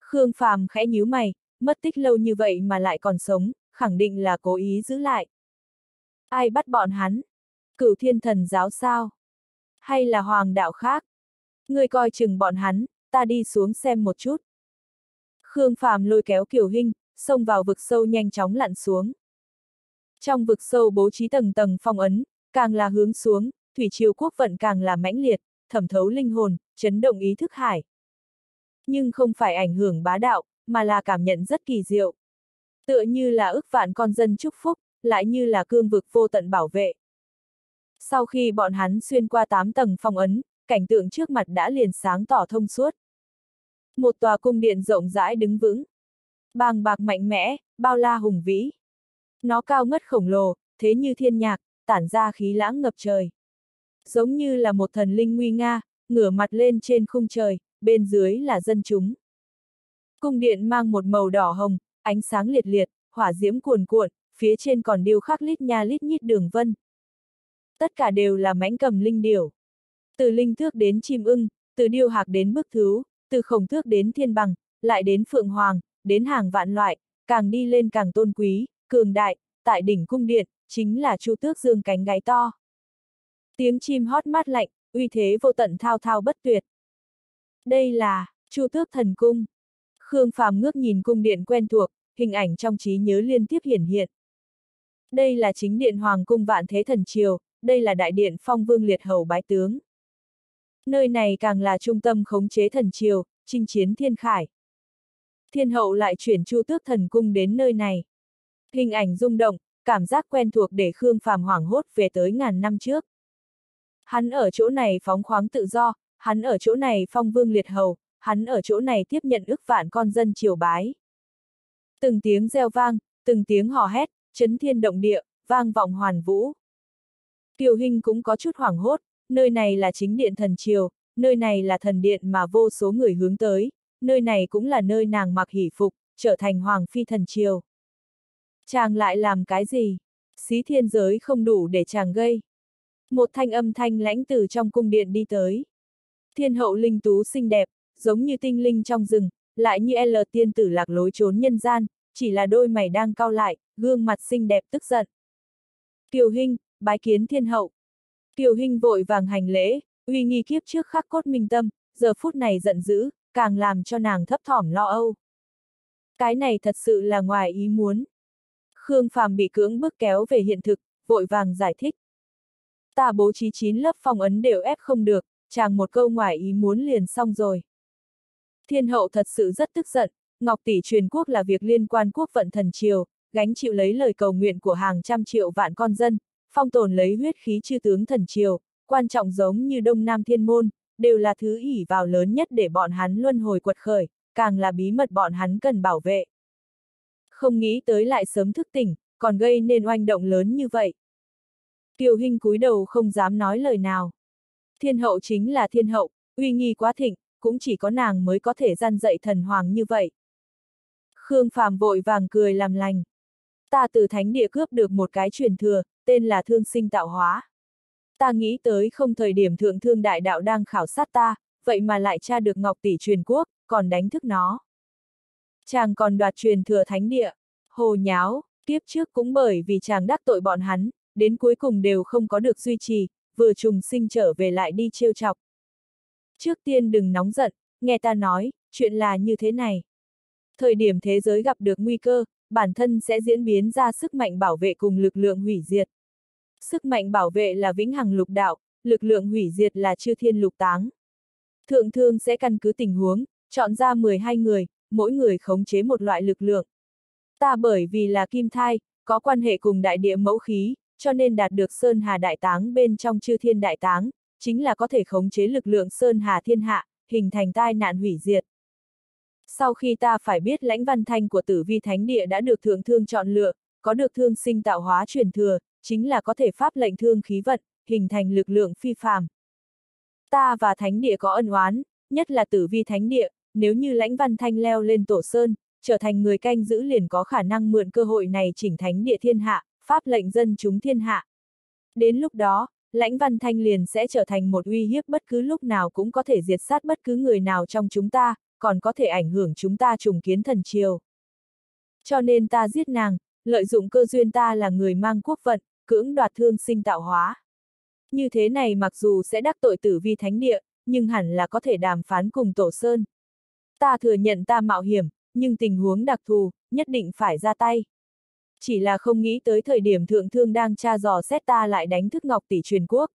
A: Khương Phàm khẽ nhíu mày, mất tích lâu như vậy mà lại còn sống, khẳng định là cố ý giữ lại. Ai bắt bọn hắn? Cửu thiên thần giáo sao? Hay là hoàng đạo khác? Người coi chừng bọn hắn, ta đi xuống xem một chút. Khương Phàm lôi kéo Kiều Hinh, xông vào vực sâu nhanh chóng lặn xuống. Trong vực sâu bố trí tầng tầng phong ấn, càng là hướng xuống, thủy triều quốc vận càng là mãnh liệt, thẩm thấu linh hồn, chấn động ý thức hải. Nhưng không phải ảnh hưởng bá đạo, mà là cảm nhận rất kỳ diệu. Tựa như là ức vạn con dân chúc phúc, lại như là cương vực vô tận bảo vệ. Sau khi bọn hắn xuyên qua 8 tầng phong ấn, cảnh tượng trước mặt đã liền sáng tỏ thông suốt. Một tòa cung điện rộng rãi đứng vững. Bàng bạc mạnh mẽ, bao la hùng vĩ. Nó cao ngất khổng lồ, thế như thiên nhạc, tản ra khí lãng ngập trời. Giống như là một thần linh nguy nga, ngửa mặt lên trên khung trời, bên dưới là dân chúng. Cung điện mang một màu đỏ hồng, ánh sáng liệt liệt, hỏa diễm cuồn cuộn, phía trên còn điêu khắc lít nha lít nhít đường vân. Tất cả đều là mãnh cầm linh điểu. Từ linh thước đến chim ưng, từ điêu hạc đến bức thú, từ khổng thước đến thiên bằng, lại đến phượng hoàng, đến hàng vạn loại, càng đi lên càng tôn quý, cường đại, tại đỉnh cung điện, chính là chu tước dương cánh gáy to. Tiếng chim hót mát lạnh, uy thế vô tận thao thao bất tuyệt. Đây là, chu tước thần cung. Khương Phàm ngước nhìn cung điện quen thuộc, hình ảnh trong trí nhớ liên tiếp hiển hiện. Đây là chính điện Hoàng cung vạn thế thần triều, đây là đại điện phong vương liệt hầu bái tướng. Nơi này càng là trung tâm khống chế thần triều, chinh chiến thiên khải. Thiên hậu lại chuyển chu tước thần cung đến nơi này. Hình ảnh rung động, cảm giác quen thuộc để Khương Phàm hoảng hốt về tới ngàn năm trước. Hắn ở chỗ này phóng khoáng tự do, hắn ở chỗ này phong vương liệt hầu, hắn ở chỗ này tiếp nhận ức vạn con dân triều bái. Từng tiếng reo vang, từng tiếng hò hét, chấn thiên động địa, vang vọng hoàn vũ. Kiều Hinh cũng có chút hoảng hốt, nơi này là chính điện thần triều, nơi này là thần điện mà vô số người hướng tới, nơi này cũng là nơi nàng mặc hỷ phục, trở thành hoàng phi thần triều. Chàng lại làm cái gì? Xí thiên giới không đủ để chàng gây. Một thanh âm thanh lãnh từ trong cung điện đi tới. Thiên hậu linh tú xinh đẹp, giống như tinh linh trong rừng, lại như L tiên tử lạc lối trốn nhân gian, chỉ là đôi mày đang cau lại, gương mặt xinh đẹp tức giận. Kiều Hinh, bái kiến thiên hậu. Kiều Hinh vội vàng hành lễ, uy nghi kiếp trước khắc cốt minh tâm, giờ phút này giận dữ, càng làm cho nàng thấp thỏm lo âu. Cái này thật sự là ngoài ý muốn. Khương Phàm bị cưỡng bức kéo về hiện thực, vội vàng giải thích. Ta bố trí 9 lớp phong ấn đều ép không được, chàng một câu ngoài ý muốn liền xong rồi. Thiên hậu thật sự rất tức giận, Ngọc tỷ truyền quốc là việc liên quan quốc vận thần triều, gánh chịu lấy lời cầu nguyện của hàng trăm triệu vạn con dân, phong tồn lấy huyết khí chư tướng thần triều, quan trọng giống như Đông Nam Thiên Môn, đều là thứ ỉ vào lớn nhất để bọn hắn luân hồi quật khởi, càng là bí mật bọn hắn cần bảo vệ. Không nghĩ tới lại sớm thức tỉnh, còn gây nên oanh động lớn như vậy. Kiều Hinh cúi đầu không dám nói lời nào. Thiên hậu chính là thiên hậu, uy nghi quá thịnh, cũng chỉ có nàng mới có thể gian dạy thần hoàng như vậy. Khương Phàm vội vàng cười làm lành. Ta từ thánh địa cướp được một cái truyền thừa, tên là thương sinh tạo hóa. Ta nghĩ tới không thời điểm thượng thương đại đạo đang khảo sát ta, vậy mà lại tra được ngọc tỷ truyền quốc, còn đánh thức nó. Chàng còn đoạt truyền thừa thánh địa, hồ nháo, kiếp trước cũng bởi vì chàng đắc tội bọn hắn, đến cuối cùng đều không có được duy trì, vừa trùng sinh trở về lại đi trêu chọc. Trước tiên đừng nóng giận, nghe ta nói, chuyện là như thế này. Thời điểm thế giới gặp được nguy cơ, bản thân sẽ diễn biến ra sức mạnh bảo vệ cùng lực lượng hủy diệt. Sức mạnh bảo vệ là vĩnh hằng lục đạo, lực lượng hủy diệt là chư thiên lục táng. Thượng thương sẽ căn cứ tình huống, chọn ra 12 người, mỗi người khống chế một loại lực lượng. Ta bởi vì là kim thai, có quan hệ cùng đại địa mẫu khí, cho nên đạt được Sơn Hà Đại Táng bên trong chư thiên đại táng, chính là có thể khống chế lực lượng Sơn Hà Thiên Hạ, hình thành tai nạn hủy diệt. Sau khi ta phải biết lãnh văn thanh của tử vi thánh địa đã được thượng thương chọn lựa, có được thương sinh tạo hóa truyền thừa, chính là có thể pháp lệnh thương khí vận, hình thành lực lượng phi phàm. Ta và thánh địa có ân oán, nhất là tử vi thánh địa, nếu như lãnh văn thanh leo lên tổ sơn, trở thành người canh giữ liền có khả năng mượn cơ hội này chỉnh thánh địa thiên hạ, pháp lệnh dân chúng thiên hạ. Đến lúc đó, lãnh văn thanh liền sẽ trở thành một uy hiếp bất cứ lúc nào cũng có thể diệt sát bất cứ người nào trong chúng ta, còn có thể ảnh hưởng chúng ta trùng kiến thần triều. Cho nên ta giết nàng, lợi dụng cơ duyên ta là người mang quốc vận, cưỡng đoạt thương sinh tạo hóa. Như thế này mặc dù sẽ đắc tội tử vi thánh địa, nhưng hẳn là có thể đàm phán cùng Tổ Sơn. Ta thừa nhận ta mạo hiểm, nhưng tình huống đặc thù, nhất định phải ra tay. Chỉ là không nghĩ tới thời điểm thượng thương đang tra dò xét ta lại đánh thức ngọc tỷ truyền quốc.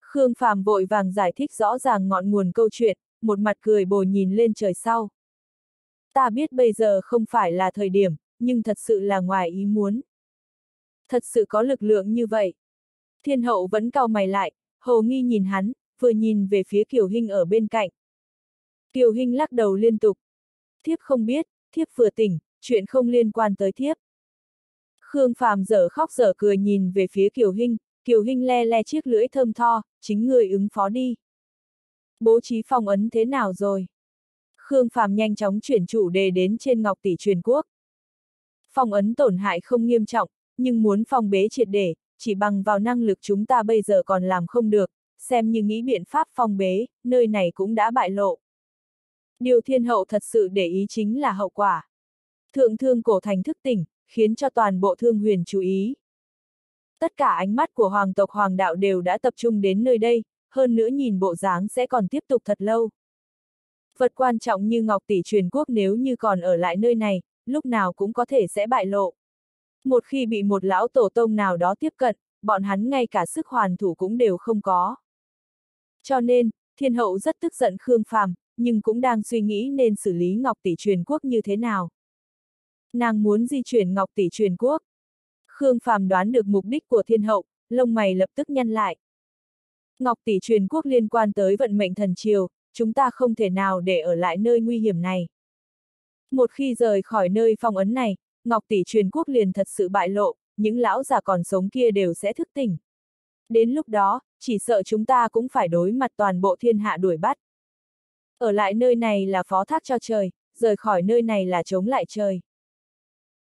A: Khương Phàm vội vàng giải thích rõ ràng ngọn nguồn câu chuyện, một mặt cười bồi nhìn lên trời sau. Ta biết bây giờ không phải là thời điểm, nhưng thật sự là ngoài ý muốn. Thật sự có lực lượng như vậy. Thiên hậu vẫn cau mày lại, hồ nghi nhìn hắn, vừa nhìn về phía Kiều Hinh ở bên cạnh. Kiều Hinh lắc đầu liên tục. Thiếp không biết, thiếp vừa tỉnh, chuyện không liên quan tới thiếp. Khương Phàm dở khóc dở cười nhìn về phía Kiều Hinh, Kiều Hinh le le chiếc lưỡi thơm tho, chính người ứng phó đi. Bố trí phòng ấn thế nào rồi? Khương Phàm nhanh chóng chuyển chủ đề đến trên ngọc tỷ truyền quốc. Phòng ấn tổn hại không nghiêm trọng, nhưng muốn phòng bế triệt để, chỉ bằng vào năng lực chúng ta bây giờ còn làm không được, xem như nghĩ biện pháp phong bế, nơi này cũng đã bại lộ. Điều thiên hậu thật sự để ý chính là hậu quả. Thượng thương cổ thành thức tỉnh, khiến cho toàn bộ thương huyền chú ý. Tất cả ánh mắt của hoàng tộc hoàng đạo đều đã tập trung đến nơi đây, hơn nữa nhìn bộ dáng sẽ còn tiếp tục thật lâu. Vật quan trọng như Ngọc Tỷ truyền quốc nếu như còn ở lại nơi này, lúc nào cũng có thể sẽ bại lộ. Một khi bị một lão tổ tông nào đó tiếp cận, bọn hắn ngay cả sức hoàn thủ cũng đều không có. Cho nên, thiên hậu rất tức giận Khương Phàm, nhưng cũng đang suy nghĩ nên xử lý Ngọc Tỷ truyền quốc như thế nào. Nàng muốn di chuyển Ngọc Tỷ truyền quốc. Khương Phàm đoán được mục đích của thiên hậu, lông mày lập tức nhăn lại. Ngọc tỷ truyền quốc liên quan tới vận mệnh thần triều, chúng ta không thể nào để ở lại nơi nguy hiểm này. Một khi rời khỏi nơi phong ấn này, Ngọc tỷ truyền quốc liền thật sự bại lộ, những lão già còn sống kia đều sẽ thức tỉnh. Đến lúc đó, chỉ sợ chúng ta cũng phải đối mặt toàn bộ thiên hạ đuổi bắt. Ở lại nơi này là phó thác cho trời, rời khỏi nơi này là chống lại trời.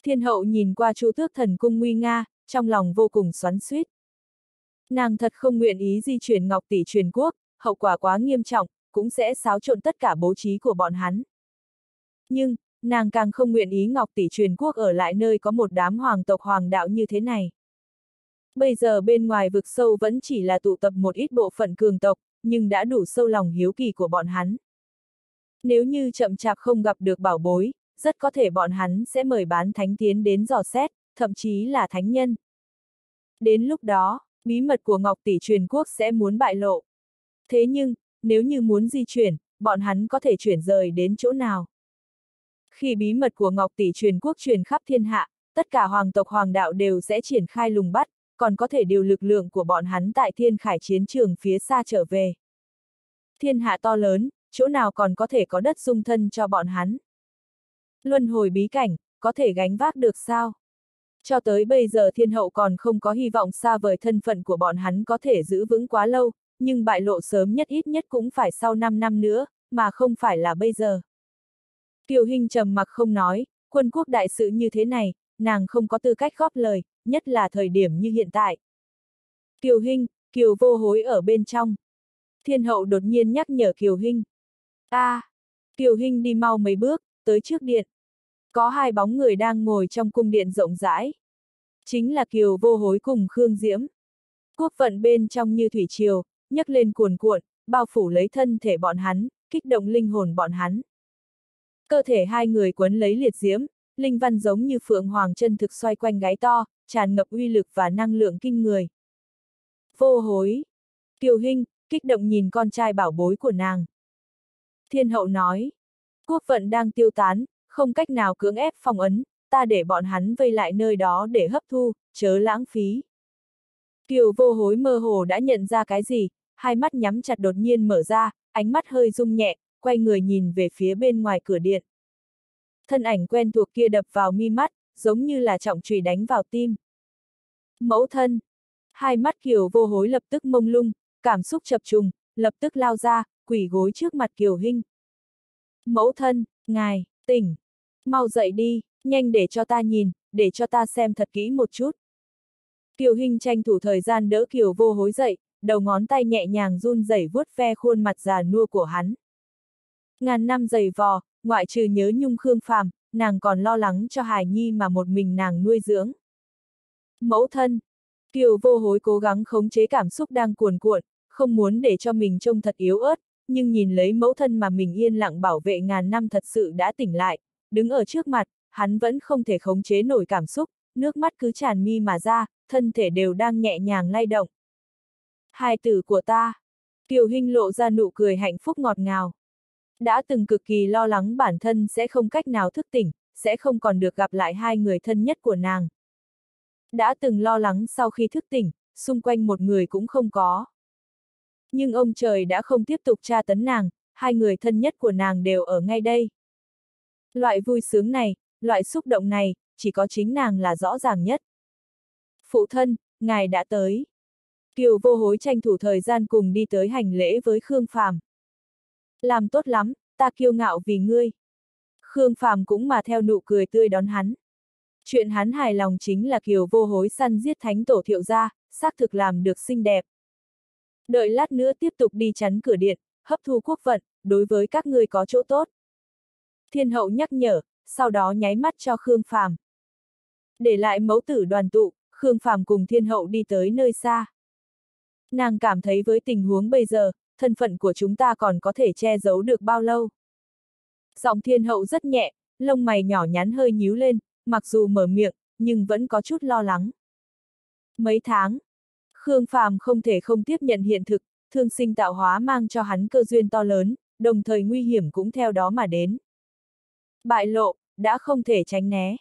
A: Thiên hậu nhìn qua chu tước thần cung nguy nga, trong lòng vô cùng xoắn suýt. Nàng thật không nguyện ý di chuyển ngọc tỷ truyền quốc, hậu quả quá nghiêm trọng, cũng sẽ xáo trộn tất cả bố trí của bọn hắn. Nhưng, nàng càng không nguyện ý ngọc tỷ truyền quốc ở lại nơi có một đám hoàng tộc hoàng đạo như thế này. Bây giờ bên ngoài vực sâu vẫn chỉ là tụ tập một ít bộ phận cường tộc, nhưng đã đủ sâu lòng hiếu kỳ của bọn hắn. Nếu như chậm chạp không gặp được bảo bối, rất có thể bọn hắn sẽ mời bán thánh tiến đến dò xét, thậm chí là thánh nhân. Đến lúc đó, bí mật của Ngọc Tỷ truyền quốc sẽ muốn bại lộ. Thế nhưng, nếu như muốn di chuyển, bọn hắn có thể chuyển rời đến chỗ nào? Khi bí mật của Ngọc Tỷ truyền quốc truyền khắp thiên hạ, tất cả hoàng tộc hoàng đạo đều sẽ triển khai lùng bắt, còn có thể điều lực lượng của bọn hắn tại thiên khải chiến trường phía xa trở về. Thiên hạ to lớn, chỗ nào còn có thể có đất dung thân cho bọn hắn. Luân hồi bí cảnh, có thể gánh vác được sao? Cho tới bây giờ thiên hậu còn không có hy vọng xa vời thân phận của bọn hắn có thể giữ vững quá lâu, nhưng bại lộ sớm nhất ít nhất cũng phải sau 5 năm nữa, mà không phải là bây giờ. Kiều Hinh trầm mặc không nói, quân quốc đại sự như thế này, nàng không có tư cách góp lời, nhất là thời điểm như hiện tại. Kiều Hinh, Kiều vô hối ở bên trong. Thiên hậu đột nhiên nhắc nhở Kiều Hinh. a à, Kiều Hinh đi mau mấy bước, tới trước điện. Có hai bóng người đang ngồi trong cung điện rộng rãi. Chính là Kiều vô hối cùng Khương Diễm. Quốc vận bên trong như thủy triều, nhấc lên cuồn cuộn, bao phủ lấy thân thể bọn hắn, kích động linh hồn bọn hắn. Cơ thể hai người quấn lấy liệt diễm, linh văn giống như phượng hoàng chân thực xoay quanh gái to, tràn ngập uy lực và năng lượng kinh người. Vô hối. Kiều Hinh, kích động nhìn con trai bảo bối của nàng. Thiên hậu nói. Quốc vận đang tiêu tán, không cách nào cưỡng ép phong ấn, ta để bọn hắn vây lại nơi đó để hấp thu, chớ lãng phí. Kiều vô hối mơ hồ đã nhận ra cái gì, hai mắt nhắm chặt đột nhiên mở ra, ánh mắt hơi rung nhẹ, quay người nhìn về phía bên ngoài cửa điện. Thân ảnh quen thuộc kia đập vào mi mắt, giống như là trọng trùy đánh vào tim. Mẫu thân. Hai mắt Kiều vô hối lập tức mông lung, cảm xúc chập trùng, lập tức lao ra, quỳ gối trước mặt Kiều Hinh. Mẫu thân, ngài, tỉnh. Mau dậy đi, nhanh để cho ta nhìn, để cho ta xem thật kỹ một chút. Kiều Hinh tranh thủ thời gian đỡ Kiều vô hối dậy, đầu ngón tay nhẹ nhàng run rẩy vuốt ve khuôn mặt già nua của hắn. Ngàn năm dày vò, ngoại trừ nhớ nhung Khương Phàm, nàng còn lo lắng cho Hải Nhi mà một mình nàng nuôi dưỡng. Mẫu thân. Kiều vô hối cố gắng khống chế cảm xúc đang cuồn cuộn, không muốn để cho mình trông thật yếu ớt, nhưng nhìn lấy mẫu thân mà mình yên lặng bảo vệ ngàn năm thật sự đã tỉnh lại, đứng ở trước mặt, hắn vẫn không thể khống chế nổi cảm xúc, nước mắt cứ tràn mi mà ra, thân thể đều đang nhẹ nhàng lay động. Hai tử của ta. Kiều Hinh lộ ra nụ cười hạnh phúc ngọt ngào. Đã từng cực kỳ lo lắng bản thân sẽ không cách nào thức tỉnh, sẽ không còn được gặp lại hai người thân nhất của nàng. Đã từng lo lắng sau khi thức tỉnh, xung quanh một người cũng không có. Nhưng ông trời đã không tiếp tục tra tấn nàng, hai người thân nhất của nàng đều ở ngay đây. Loại vui sướng này, loại xúc động này, chỉ có chính nàng là rõ ràng nhất. Phụ thân, ngài đã tới. Kiều vô hối tranh thủ thời gian cùng đi tới hành lễ với Khương Phàm. Làm tốt lắm, ta kiêu ngạo vì ngươi. Khương Phàm cũng mà theo nụ cười tươi đón hắn. Chuyện hắn hài lòng chính là Kiều vô hối săn giết thánh tổ thiệu gia, xác thực làm được xinh đẹp. Đợi lát nữa tiếp tục đi chắn cửa điện, hấp thu quốc vận, đối với các ngươi có chỗ tốt. Thiên hậu nhắc nhở, sau đó nháy mắt cho Khương Phàm. Để lại mẫu tử đoàn tụ, Khương Phàm cùng thiên hậu đi tới nơi xa. Nàng cảm thấy với tình huống bây giờ, thân phận của chúng ta còn có thể che giấu được bao lâu. Giọng thiên hậu rất nhẹ, lông mày nhỏ nhắn hơi nhíu lên, mặc dù mở miệng, nhưng vẫn có chút lo lắng. Mấy tháng, Khương Phàm không thể không tiếp nhận hiện thực, thương sinh tạo hóa mang cho hắn cơ duyên to lớn, đồng thời nguy hiểm cũng theo đó mà đến. Bại lộ, đã không thể tránh né.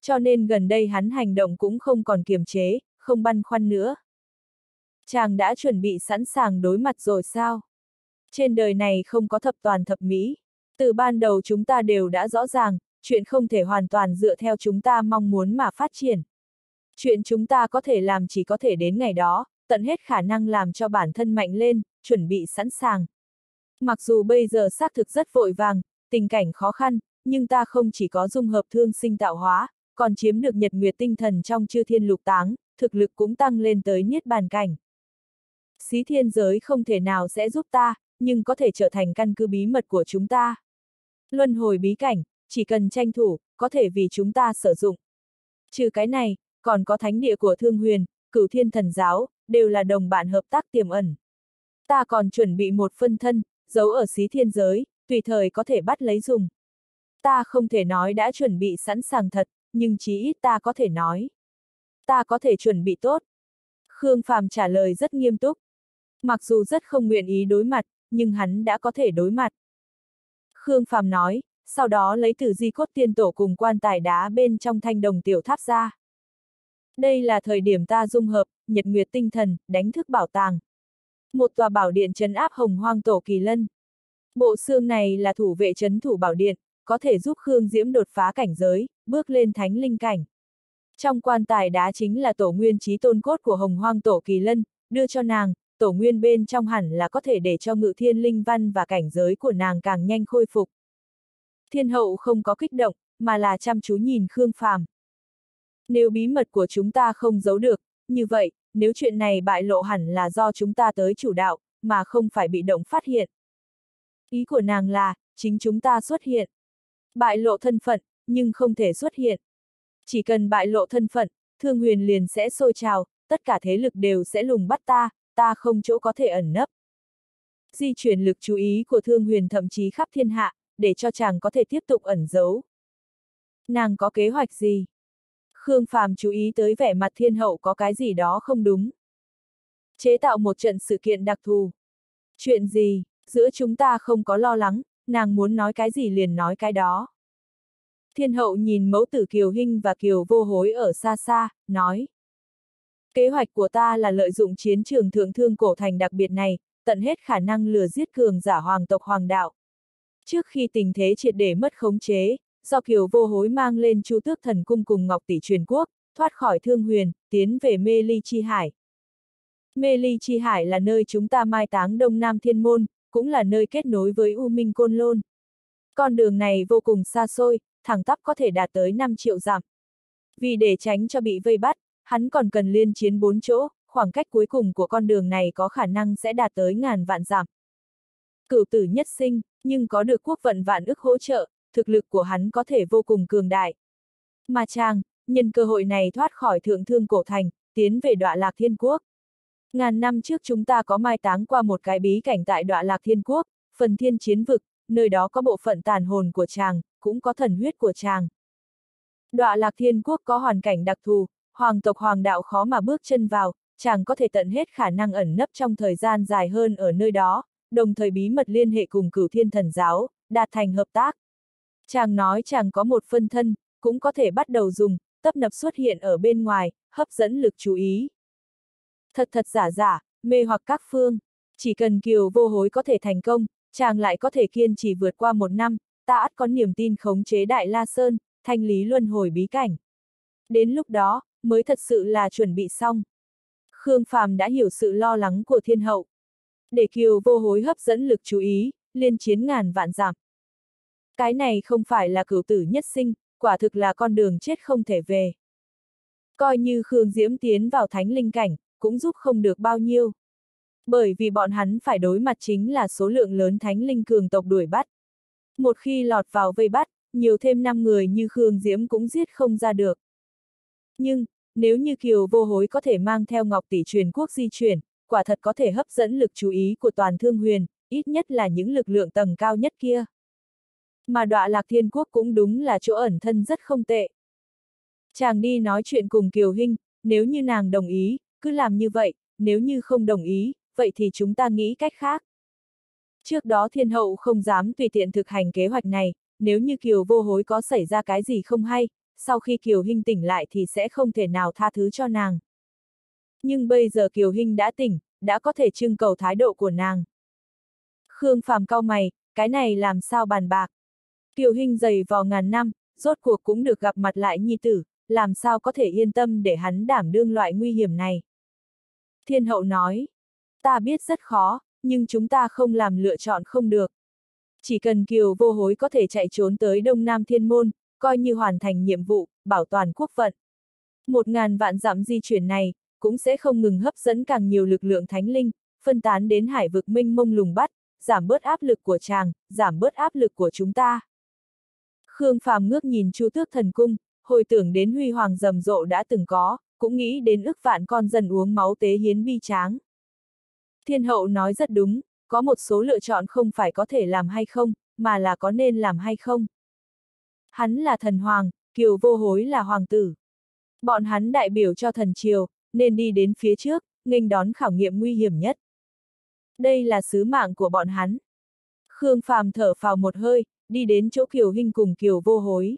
A: Cho nên gần đây hắn hành động cũng không còn kiềm chế, không băn khoăn nữa. Chàng đã chuẩn bị sẵn sàng đối mặt rồi sao? Trên đời này không có thập toàn thập mỹ. Từ ban đầu chúng ta đều đã rõ ràng, chuyện không thể hoàn toàn dựa theo chúng ta mong muốn mà phát triển. Chuyện chúng ta có thể làm chỉ có thể đến ngày đó, tận hết khả năng làm cho bản thân mạnh lên, chuẩn bị sẵn sàng. Mặc dù bây giờ xác thực rất vội vàng, tình cảnh khó khăn, nhưng ta không chỉ có dung hợp thương sinh tạo hóa, còn chiếm được nhật nguyệt tinh thần trong chư thiên lục táng, thực lực cũng tăng lên tới niết bàn cảnh. Xí thiên giới không thể nào sẽ giúp ta, nhưng có thể trở thành căn cứ bí mật của chúng ta. Luân hồi bí cảnh, chỉ cần tranh thủ, có thể vì chúng ta sử dụng. Trừ cái này, còn có thánh địa của Thương Huyền, cửu thiên thần giáo, đều là đồng bạn hợp tác tiềm ẩn. Ta còn chuẩn bị một phân thân, giấu ở xí thiên giới, tùy thời có thể bắt lấy dùng. Ta không thể nói đã chuẩn bị sẵn sàng thật, nhưng chí ít ta có thể nói. Ta có thể chuẩn bị tốt. Khương Phàm trả lời rất nghiêm túc. Mặc dù rất không nguyện ý đối mặt, nhưng hắn đã có thể đối mặt. Khương Phàm nói, sau đó lấy từ di cốt tiên tổ cùng quan tài đá bên trong thanh đồng tiểu tháp ra. Đây là thời điểm ta dung hợp, nhật nguyệt tinh thần, đánh thức bảo tàng. Một tòa bảo điện trấn áp hồng hoang tổ kỳ lân. Bộ xương này là thủ vệ trấn thủ bảo điện, có thể giúp Khương Diễm đột phá cảnh giới, bước lên thánh linh cảnh. Trong quan tài đá chính là tổ nguyên trí tôn cốt của hồng hoang tổ kỳ lân, đưa cho nàng, tổ nguyên bên trong hẳn là có thể để cho ngự thiên linh văn và cảnh giới của nàng càng nhanh khôi phục. Thiên hậu không có kích động, mà là chăm chú nhìn Khương Phàm. Nếu bí mật của chúng ta không giấu được, như vậy, nếu chuyện này bại lộ hẳn là do chúng ta tới chủ đạo, mà không phải bị động phát hiện. Ý của nàng là, chính chúng ta xuất hiện. Bại lộ thân phận, nhưng không thể xuất hiện. Chỉ cần bại lộ thân phận, thương huyền liền sẽ sôi trào, tất cả thế lực đều sẽ lùng bắt ta, ta không chỗ có thể ẩn nấp. Di chuyển lực chú ý của thương huyền thậm chí khắp thiên hạ, để cho chàng có thể tiếp tục ẩn giấu. Nàng có kế hoạch gì? Khương Phàm chú ý tới vẻ mặt thiên hậu có cái gì đó không đúng. Chế tạo một trận sự kiện đặc thù. Chuyện gì, giữa chúng ta không có lo lắng, nàng muốn nói cái gì liền nói cái đó. Thiên hậu nhìn mẫu tử Kiều Hinh và Kiều vô hối ở xa xa, nói. Kế hoạch của ta là lợi dụng chiến trường thượng thương cổ thành đặc biệt này, tận hết khả năng lừa giết cường giả hoàng tộc hoàng đạo. Trước khi tình thế triệt để mất khống chế, do Kiều vô hối mang lên Chu Tước Thần Cung cùng Ngọc Tỷ truyền quốc, thoát khỏi thương huyền, tiến về Mê Ly Chi Hải. Mê Ly Chi Hải là nơi chúng ta mai táng Đông Nam Thiên Môn, cũng là nơi kết nối với U Minh Côn Lôn. Con đường này vô cùng xa xôi, thẳng tắp có thể đạt tới 5 triệu dặm. Vì để tránh cho bị vây bắt, hắn còn cần liên chiến bốn chỗ, khoảng cách cuối cùng của con đường này có khả năng sẽ đạt tới ngàn vạn dặm. Cửu tử nhất sinh, nhưng có được quốc vận vạn ức hỗ trợ, thực lực của hắn có thể vô cùng cường đại. Mà chàng, nhân cơ hội này thoát khỏi thượng thương cổ thành, tiến về đọa lạc thiên quốc. Ngàn năm trước chúng ta có mai táng qua một cái bí cảnh tại đọa lạc thiên quốc, phần thiên chiến vực, nơi đó có bộ phận tàn hồn của chàng, cũng có thần huyết của chàng. Đọa lạc thiên quốc có hoàn cảnh đặc thù, hoàng tộc hoàng đạo khó mà bước chân vào, chàng có thể tận hết khả năng ẩn nấp trong thời gian dài hơn ở nơi đó, đồng thời bí mật liên hệ cùng cửu thiên thần giáo, đạt thành hợp tác. Chàng nói chàng có một phân thân, cũng có thể bắt đầu dùng, tấp nập xuất hiện ở bên ngoài, hấp dẫn lực chú ý. Thật thật giả giả, mê hoặc các phương, chỉ cần kiều vô hối có thể thành công, chàng lại có thể kiên trì vượt qua một năm, ta ắt có niềm tin khống chế Đại La Sơn, thanh lý luân hồi bí cảnh. Đến lúc đó, mới thật sự là chuẩn bị xong. Khương Phàm đã hiểu sự lo lắng của thiên hậu. Để kiều vô hối hấp dẫn lực chú ý, liên chiến ngàn vạn giảm. Cái này không phải là cửu tử nhất sinh, quả thực là con đường chết không thể về. Coi như Khương Diễm tiến vào thánh linh cảnh, cũng giúp không được bao nhiêu. Bởi vì bọn hắn phải đối mặt chính là số lượng lớn thánh linh cường tộc đuổi bắt. Một khi lọt vào vây bắt, nhiều thêm 5 người như Khương Diễm cũng giết không ra được. Nhưng, nếu như Kiều vô hối có thể mang theo Ngọc Tỷ truyền quốc di chuyển, quả thật có thể hấp dẫn lực chú ý của toàn thương huyền, ít nhất là những lực lượng tầng cao nhất kia. Mà đọa lạc thiên quốc cũng đúng là chỗ ẩn thân rất không tệ. Chàng đi nói chuyện cùng Kiều Hinh, nếu như nàng đồng ý, cứ làm như vậy, nếu như không đồng ý, vậy thì chúng ta nghĩ cách khác. Trước đó thiên hậu không dám tùy tiện thực hành kế hoạch này, nếu như Kiều vô hối có xảy ra cái gì không hay, sau khi Kiều Hinh tỉnh lại thì sẽ không thể nào tha thứ cho nàng. Nhưng bây giờ Kiều Hinh đã tỉnh, đã có thể trưng cầu thái độ của nàng. Khương Phàm cao mày, cái này làm sao bàn bạc. Kiều Hinh dày vò ngàn năm, rốt cuộc cũng được gặp mặt lại nhi tử, làm sao có thể yên tâm để hắn đảm đương loại nguy hiểm này. Thiên hậu nói, ta biết rất khó, nhưng chúng ta không làm lựa chọn không được. Chỉ cần Kiều vô hối có thể chạy trốn tới Đông Nam Thiên Môn, coi như hoàn thành nhiệm vụ, bảo toàn quốc vận. Một ngàn vạn dặm di chuyển này, cũng sẽ không ngừng hấp dẫn càng nhiều lực lượng thánh linh, phân tán đến hải vực minh mông lùng bắt, giảm bớt áp lực của chàng, giảm bớt áp lực của chúng ta. Khương Phàm ngước nhìn Chu Tước Thần Cung, hồi tưởng đến huy hoàng rầm rộ đã từng có, cũng nghĩ đến ức vạn con dân uống máu tế hiến bi tráng. Thiên hậu nói rất đúng, có một số lựa chọn không phải có thể làm hay không, mà là có nên làm hay không. Hắn là thần hoàng, kiều vô hối là hoàng tử. Bọn hắn đại biểu cho thần triều, nên đi đến phía trước, nghênh đón khảo nghiệm nguy hiểm nhất. Đây là sứ mạng của bọn hắn. Khương Phàm thở phào một hơi, đi đến chỗ Kiều Hinh cùng Kiều vô hối.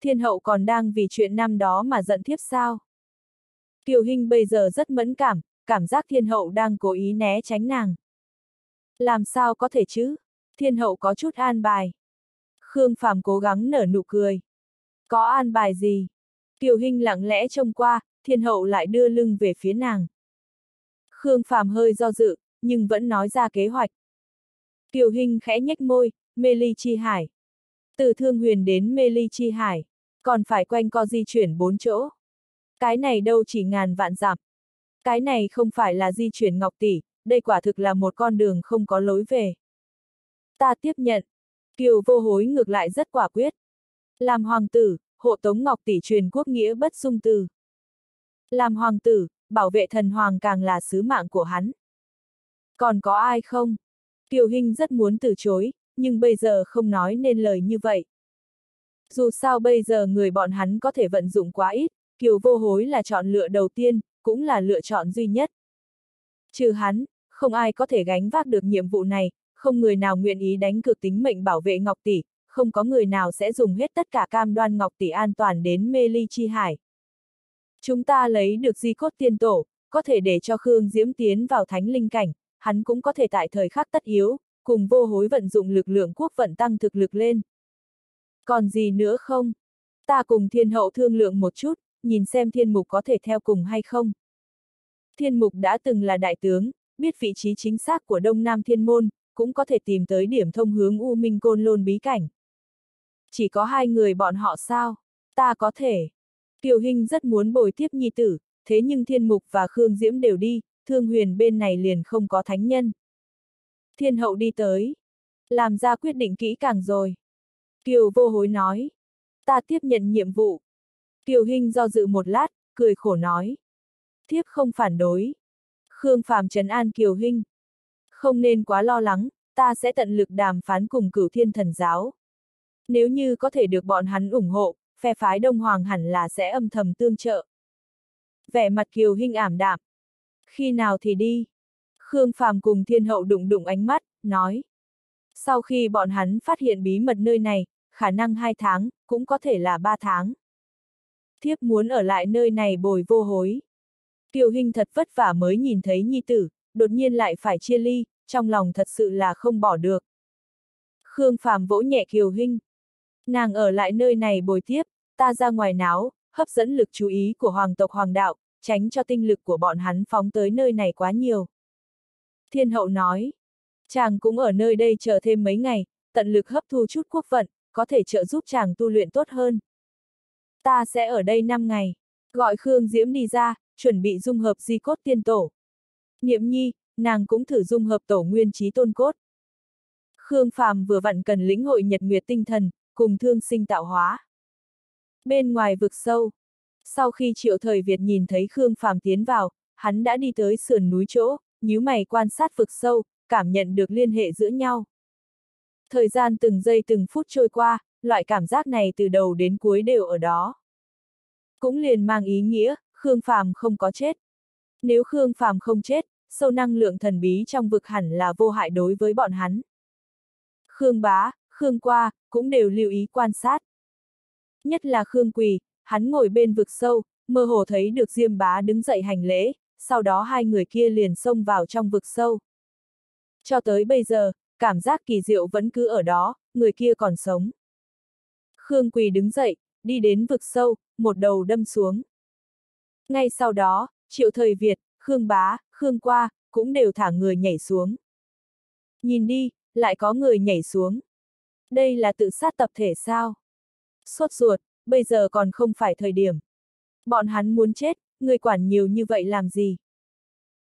A: Thiên hậu còn đang vì chuyện năm đó mà giận thiếp sao? Kiều Hinh bây giờ rất mẫn cảm, cảm giác thiên hậu đang cố ý né tránh nàng. Làm sao có thể chứ? Thiên hậu có chút an bài. Khương Phàm cố gắng nở nụ cười. Có an bài gì? Kiều Hinh lặng lẽ trông qua, thiên hậu lại đưa lưng về phía nàng. Khương Phàm hơi do dự, nhưng vẫn nói ra kế hoạch. Kiều Hinh khẽ nhếch môi, mê ly chi hải. Từ Thương Huyền đến mê ly chi hải, còn phải quanh co di chuyển bốn chỗ. Cái này đâu chỉ ngàn vạn dặm. Cái này không phải là di chuyển ngọc tỷ, đây quả thực là một con đường không có lối về. Ta tiếp nhận. Kiều vô hối ngược lại rất quả quyết. Làm hoàng tử, hộ tống ngọc tỷ truyền quốc nghĩa bất dung từ. Làm hoàng tử, bảo vệ thần hoàng càng là sứ mạng của hắn. Còn có ai không? Kiều Hinh rất muốn từ chối, nhưng bây giờ không nói nên lời như vậy. Dù sao bây giờ người bọn hắn có thể vận dụng quá ít, Kiều vô hối là chọn lựa đầu tiên, cũng là lựa chọn duy nhất. Trừ hắn, không ai có thể gánh vác được nhiệm vụ này, không người nào nguyện ý đánh cược tính mệnh bảo vệ Ngọc Tỷ, không có người nào sẽ dùng hết tất cả cam đoan Ngọc Tỷ an toàn đến mê ly chi hải. Chúng ta lấy được di cốt tiên tổ, có thể để cho Khương Diễm tiến vào thánh linh cảnh, hắn cũng có thể tại thời khắc tất yếu, cùng vô hối vận dụng lực lượng quốc vận tăng thực lực lên. Còn gì nữa không? Ta cùng thiên hậu thương lượng một chút, nhìn xem thiên mục có thể theo cùng hay không. Thiên mục đã từng là đại tướng, biết vị trí chính xác của Đông Nam Thiên Môn, cũng có thể tìm tới điểm thông hướng U Minh Côn Lôn bí cảnh. Chỉ có hai người bọn họ sao? Ta có thể. Kiều Hinh rất muốn bồi tiếp nhi tử, thế nhưng Thiên Mục và Khương Diễm đều đi, Thương Huyền bên này liền không có thánh nhân. Thiên hậu đi tới. Làm ra quyết định kỹ càng rồi. Kiều vô hối nói. Ta tiếp nhận nhiệm vụ. Kiều Hinh do dự một lát, cười khổ nói. Thiếp không phản đối. Khương Phàm trấn an Kiều Hinh. Không nên quá lo lắng, ta sẽ tận lực đàm phán cùng cửu thiên thần giáo. Nếu như có thể được bọn hắn ủng hộ, phe phái Đông Hoàng hẳn là sẽ âm thầm tương trợ. Vẻ mặt Kiều Hinh ảm đạm. Khi nào thì đi? Khương Phàm cùng thiên hậu đụng đụng ánh mắt, nói. Sau khi bọn hắn phát hiện bí mật nơi này, khả năng hai tháng, cũng có thể là ba tháng. Thiếp muốn ở lại nơi này bồi vô hối. Kiều Hinh thật vất vả mới nhìn thấy nhi tử, đột nhiên lại phải chia ly, trong lòng thật sự là không bỏ được. Khương Phàm vỗ nhẹ Kiều Hinh. Nàng ở lại nơi này bồi tiếp, ta ra ngoài náo, hấp dẫn lực chú ý của hoàng tộc hoàng đạo, tránh cho tinh lực của bọn hắn phóng tới nơi này quá nhiều. Thiên hậu nói, chàng cũng ở nơi đây chờ thêm mấy ngày, tận lực hấp thu chút quốc vận, có thể trợ giúp chàng tu luyện tốt hơn. Ta sẽ ở đây 5 ngày, gọi Khương Diễm đi ra, chuẩn bị dung hợp di cốt tiên tổ. Niệm nhi, nàng cũng thử dung hợp tổ nguyên trí tôn cốt. Khương Phàm vừa vặn cần lĩnh hội nhật nguyệt tinh thần, cùng thương sinh tạo hóa. Bên ngoài vực sâu, sau khi triệu thời Việt nhìn thấy Khương Phàm tiến vào, hắn đã đi tới sườn núi chỗ, nhíu mày quan sát vực sâu, cảm nhận được liên hệ giữa nhau. Thời gian từng giây từng phút trôi qua, loại cảm giác này từ đầu đến cuối đều ở đó. Cũng liền mang ý nghĩa, Khương Phàm không có chết. Nếu Khương Phàm không chết, sâu năng lượng thần bí trong vực hẳn là vô hại đối với bọn hắn. Khương Bá, Khương Qua, cũng đều lưu ý quan sát. Nhất là Khương Quỳ, hắn ngồi bên vực sâu, mơ hồ thấy được Diêm Bá đứng dậy hành lễ, sau đó hai người kia liền xông vào trong vực sâu. Cho tới bây giờ, cảm giác kỳ diệu vẫn cứ ở đó, người kia còn sống. Khương Quỳ đứng dậy, đi đến vực sâu, một đầu đâm xuống. Ngay sau đó, Triệu Thời Việt, Khương Bá, Khương Qua, cũng đều thả người nhảy xuống. Nhìn đi, lại có người nhảy xuống. Đây là tự sát tập thể sao? Sốt ruột, bây giờ còn không phải thời điểm. Bọn hắn muốn chết, người quản nhiều như vậy làm gì?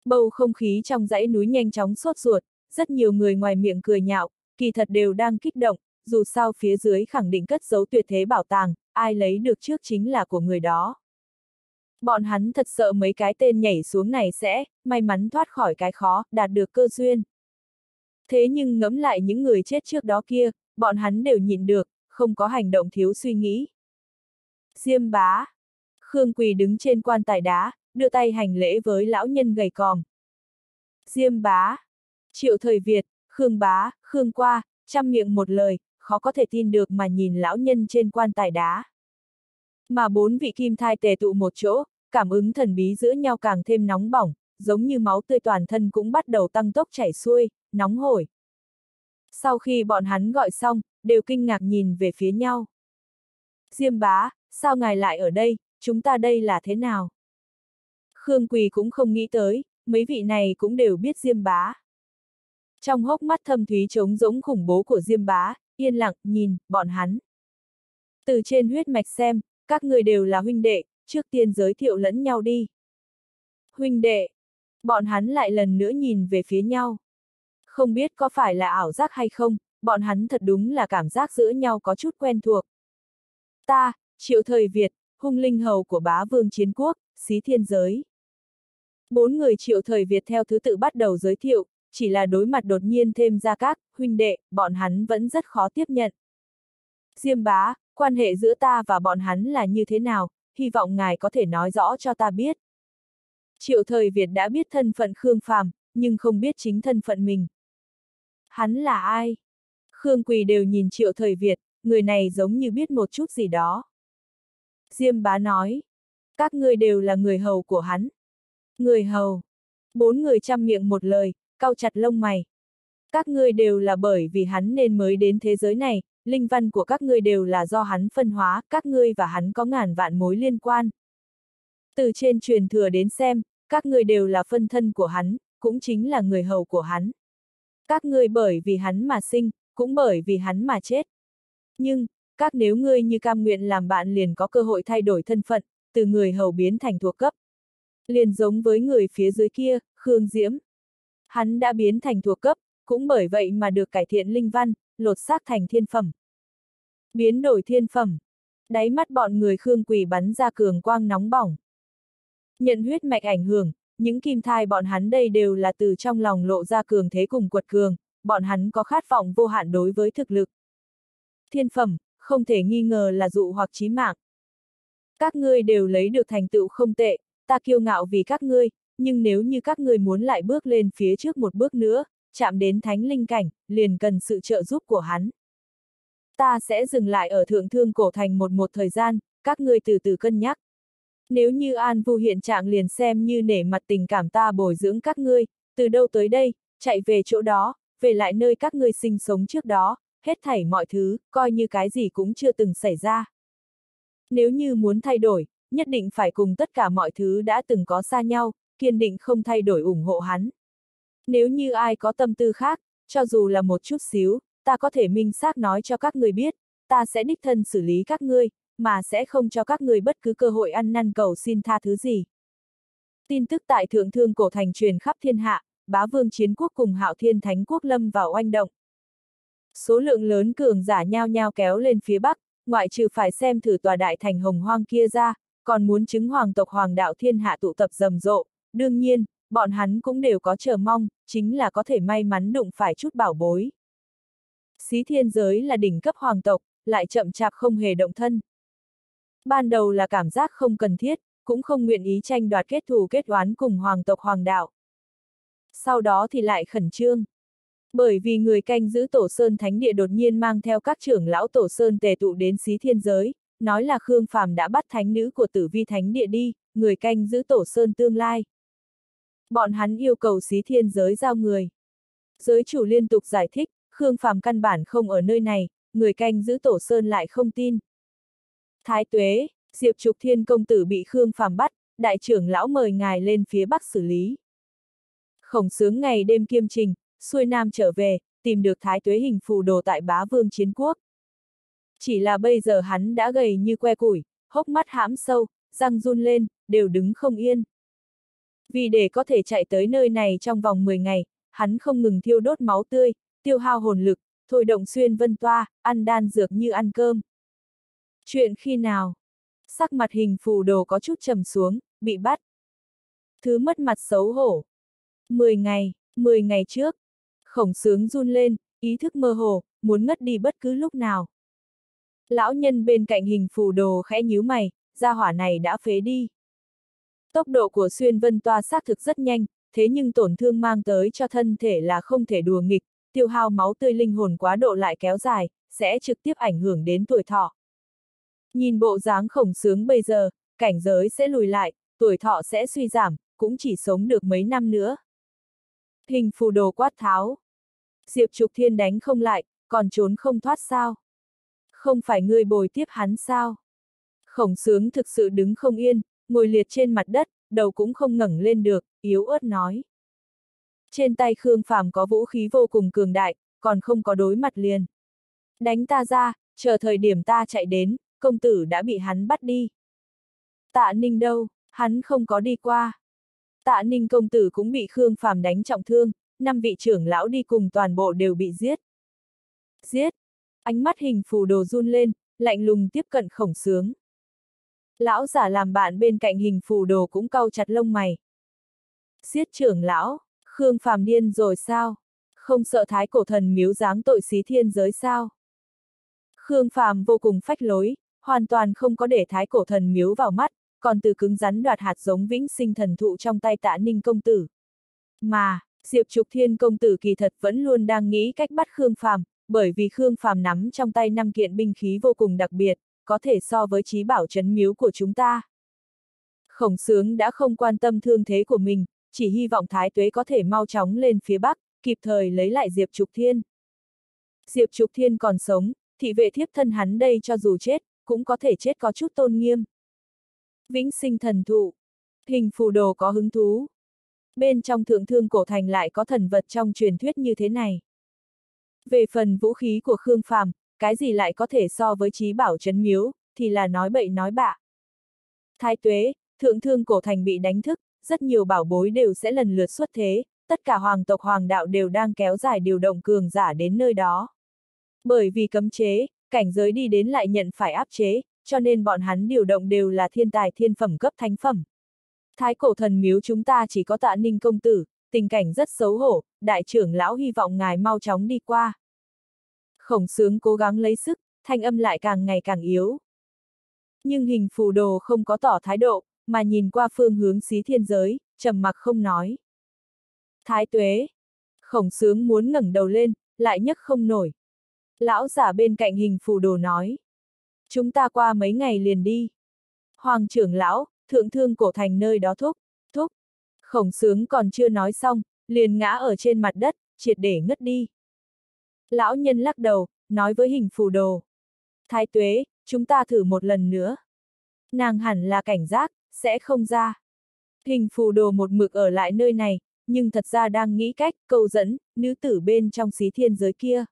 A: Bầu không khí trong dãy núi nhanh chóng sốt ruột, rất nhiều người ngoài miệng cười nhạo, kỳ thật đều đang kích động, dù sao phía dưới khẳng định cất giấu tuyệt thế bảo tàng, ai lấy được trước chính là của người đó. Bọn hắn thật sợ mấy cái tên nhảy xuống này sẽ, may mắn thoát khỏi cái khó, đạt được cơ duyên. Thế nhưng ngẫm lại những người chết trước đó kia, bọn hắn đều nhịn được, không có hành động thiếu suy nghĩ. Diêm bá. Khương Quỳ đứng trên quan tài đá, đưa tay hành lễ với lão nhân gầy còm. Diêm bá. Triệu thời Việt, Khương bá, Khương qua, chăm miệng một lời, khó có thể tin được mà nhìn lão nhân trên quan tài đá. Mà bốn vị kim thai tề tụ một chỗ, cảm ứng thần bí giữa nhau càng thêm nóng bỏng, giống như máu tươi toàn thân cũng bắt đầu tăng tốc chảy xuôi, nóng hổi. Sau khi bọn hắn gọi xong, đều kinh ngạc nhìn về phía nhau. Diêm bá, sao ngài lại ở đây, chúng ta đây là thế nào? Khương Quỳ cũng không nghĩ tới, mấy vị này cũng đều biết Diêm bá. Trong hốc mắt thâm thúy trống rỗng khủng bố của Diêm bá, yên lặng, nhìn, bọn hắn. Từ trên huyết mạch xem, các người đều là huynh đệ, trước tiên giới thiệu lẫn nhau đi. Huynh đệ. Bọn hắn lại lần nữa nhìn về phía nhau. Không biết có phải là ảo giác hay không, bọn hắn thật đúng là cảm giác giữa nhau có chút quen thuộc. Ta, triệu thời Việt, hung linh hầu của bá vương chiến quốc, xí thiên giới. Bốn người triệu thời Việt theo thứ tự bắt đầu giới thiệu, chỉ là đối mặt đột nhiên thêm ra các, huynh đệ, bọn hắn vẫn rất khó tiếp nhận. Diêm bá, quan hệ giữa ta và bọn hắn là như thế nào, hy vọng ngài có thể nói rõ cho ta biết. Triệu thời Việt đã biết thân phận Khương Phàm, nhưng không biết chính thân phận mình. Hắn là ai? Khương Quỳ đều nhìn triệu thời Việt, người này giống như biết một chút gì đó. Diêm bá nói, các ngươi đều là người hầu của hắn. Người hầu. Bốn người chăm miệng một lời, cau chặt lông mày. Các ngươi đều là bởi vì hắn nên mới đến thế giới này, linh văn của các ngươi đều là do hắn phân hóa, các ngươi và hắn có ngàn vạn mối liên quan. Từ trên truyền thừa đến xem, các ngươi đều là phân thân của hắn, cũng chính là người hầu của hắn. Các ngươi bởi vì hắn mà sinh, cũng bởi vì hắn mà chết. Nhưng, các nếu ngươi như cam nguyện làm bạn liền có cơ hội thay đổi thân phận, từ người hầu biến thành thuộc cấp. Liền giống với người phía dưới kia, Khương Diễm. Hắn đã biến thành thuộc cấp, cũng bởi vậy mà được cải thiện linh văn, lột xác thành thiên phẩm. Biến đổi thiên phẩm. Đáy mắt bọn người Khương Quỳ bắn ra cường quang nóng bỏng. Nhận huyết mạch ảnh hưởng, những kim thai bọn hắn đây đều là từ trong lòng lộ ra cường thế cùng quật cường, bọn hắn có khát vọng vô hạn đối với thực lực. Thiên phẩm, không thể nghi ngờ là dụ hoặc chí mạng. Các ngươi đều lấy được thành tựu không tệ, ta kiêu ngạo vì các ngươi, nhưng nếu như các ngươi muốn lại bước lên phía trước một bước nữa, chạm đến thánh linh cảnh, liền cần sự trợ giúp của hắn. Ta sẽ dừng lại ở thượng thương cổ thành một một thời gian, các ngươi từ từ cân nhắc. Nếu như An Vu hiện trạng liền xem như nể mặt tình cảm ta bồi dưỡng các ngươi, từ đâu tới đây, chạy về chỗ đó, về lại nơi các ngươi sinh sống trước đó, hết thảy mọi thứ, coi như cái gì cũng chưa từng xảy ra. Nếu như muốn thay đổi, nhất định phải cùng tất cả mọi thứ đã từng có xa nhau, kiên định không thay đổi ủng hộ hắn. Nếu như ai có tâm tư khác, cho dù là một chút xíu, ta có thể minh xác nói cho các người biết, ta sẽ đích thân xử lý các ngươi, mà sẽ không cho các người bất cứ cơ hội ăn năn cầu xin tha thứ gì. Tin tức tại Thượng Thương Cổ Thành truyền khắp thiên hạ, bá vương chiến quốc cùng hạo thiên thánh quốc lâm vào oanh động. Số lượng lớn cường giả nhao nhao kéo lên phía bắc, ngoại trừ phải xem thử tòa đại thành hồng hoang kia ra, còn muốn chứng hoàng tộc hoàng đạo thiên hạ tụ tập rầm rộ, đương nhiên, bọn hắn cũng đều có chờ mong, chính là có thể may mắn đụng phải chút bảo bối. Xí thiên giới là đỉnh cấp hoàng tộc, lại chậm chạp không hề động thân. Ban đầu là cảm giác không cần thiết, cũng không nguyện ý tranh đoạt kết thù kết oán cùng hoàng tộc hoàng đạo. Sau đó thì lại khẩn trương. Bởi vì người canh giữ tổ sơn thánh địa đột nhiên mang theo các trưởng lão tổ sơn tề tụ đến xí thiên giới, nói là Khương Phàm đã bắt thánh nữ của tử vi thánh địa đi, người canh giữ tổ sơn tương lai. Bọn hắn yêu cầu xí thiên giới giao người. Giới chủ liên tục giải thích, Khương Phàm căn bản không ở nơi này, người canh giữ tổ sơn lại không tin. Thái tuế, Diệp Trục Thiên công tử bị Khương Phàm bắt, đại trưởng lão mời ngài lên phía bắc xử lý. Khổng sướng ngày đêm kiêm trình, xuôi nam trở về, tìm được thái tuế hình phù đồ tại bá vương chiến quốc. Chỉ là bây giờ hắn đã gầy như que củi, hốc mắt hãm sâu, răng run lên, đều đứng không yên. Vì để có thể chạy tới nơi này trong vòng 10 ngày, hắn không ngừng thiêu đốt máu tươi, tiêu hao hồn lực, thôi động xuyên vân toa, ăn đan dược như ăn cơm. Chuyện khi nào? Sắc mặt hình phù đồ có chút trầm xuống, bị bắt. Thứ mất mặt xấu hổ. 10 ngày, 10 ngày trước. Khổng sướng run lên, ý thức mơ hồ, muốn ngất đi bất cứ lúc nào. Lão nhân bên cạnh hình phù đồ khẽ nhíu mày, gia hỏa này đã phế đi. Tốc độ của xuyên vân toa xác thực rất nhanh, thế nhưng tổn thương mang tới cho thân thể là không thể đùa nghịch, tiêu hao máu tươi linh hồn quá độ lại kéo dài, sẽ trực tiếp ảnh hưởng đến tuổi thọ. Nhìn bộ dáng khổng sướng bây giờ, cảnh giới sẽ lùi lại, tuổi thọ sẽ suy giảm, cũng chỉ sống được mấy năm nữa. Hình phù đồ quát tháo. Diệp Trục Thiên đánh không lại, còn trốn không thoát sao? Không phải ngươi bồi tiếp hắn sao? Khổng sướng thực sự đứng không yên, ngồi liệt trên mặt đất, đầu cũng không ngẩng lên được, yếu ớt nói. Trên tay Khương Phàm có vũ khí vô cùng cường đại, còn không có đối mặt liền. Đánh ta ra, chờ thời điểm ta chạy đến, công tử đã bị hắn bắt đi. Tạ Ninh đâu, hắn không có đi qua. Tạ Ninh công tử cũng bị Khương Phàm đánh trọng thương, năm vị trưởng lão đi cùng toàn bộ đều bị giết. Giết! Ánh mắt hình phù đồ run lên, lạnh lùng tiếp cận khổng sướng. Lão giả làm bạn bên cạnh hình phù đồ cũng cau chặt lông mày. Giết trưởng lão, Khương Phàm điên rồi sao? Không sợ thái cổ thần miếu dáng tội xí thiên giới sao? Khương Phàm vô cùng phách lối, hoàn toàn không có để thái cổ thần miếu vào mắt, còn từ cứng rắn đoạt hạt giống vĩnh sinh thần thụ trong tay tạ ninh công tử. Mà, Diệp Trục Thiên công tử kỳ thật vẫn luôn đang nghĩ cách bắt Khương Phàm, bởi vì Khương Phàm nắm trong tay năm kiện binh khí vô cùng đặc biệt, có thể so với trí bảo chấn miếu của chúng ta. Khổng sướng đã không quan tâm thương thế của mình, chỉ hy vọng Thái Tuế có thể mau chóng lên phía Bắc, kịp thời lấy lại Diệp Trục Thiên. Diệp Trục Thiên còn sống, thị vệ thiếp thân hắn đây cho dù chết, cũng có thể chết có chút tôn nghiêm. Vĩnh sinh thần thụ. Hình phù đồ có hứng thú. Bên trong thượng thương cổ thành lại có thần vật trong truyền thuyết như thế này. Về phần vũ khí của Khương Phàm, cái gì lại có thể so với trí bảo chấn miếu, thì là nói bậy nói bạ. Thái tuế, thượng thương cổ thành bị đánh thức, rất nhiều bảo bối đều sẽ lần lượt xuất thế, tất cả hoàng tộc hoàng đạo đều đang kéo dài điều động cường giả đến nơi đó. Bởi vì cấm chế, cảnh giới đi đến lại nhận phải áp chế, cho nên bọn hắn điều động đều là thiên tài thiên phẩm cấp thánh phẩm. Thái cổ thần miếu chúng ta chỉ có tạ ninh công tử, tình cảnh rất xấu hổ, đại trưởng lão hy vọng ngài mau chóng đi qua. Khổng sướng cố gắng lấy sức, thanh âm lại càng ngày càng yếu. Nhưng hình phù đồ không có tỏ thái độ, mà nhìn qua phương hướng xí thiên giới, trầm mặc không nói. Thái tuế. Khổng sướng muốn ngẩng đầu lên, lại nhấc không nổi. Lão giả bên cạnh hình phù đồ nói. Chúng ta qua mấy ngày liền đi. Hoàng trưởng lão, thượng thương cổ thành nơi đó thúc, thúc. Khổng sướng còn chưa nói xong, liền ngã ở trên mặt đất, triệt để ngất đi. Lão nhân lắc đầu, nói với hình phù đồ. Thái tuế, chúng ta thử một lần nữa. Nàng hẳn là cảnh giác, sẽ không ra. Hình phù đồ một mực ở lại nơi này, nhưng thật ra đang nghĩ cách câu dẫn, nữ tử bên trong xí thiên giới kia.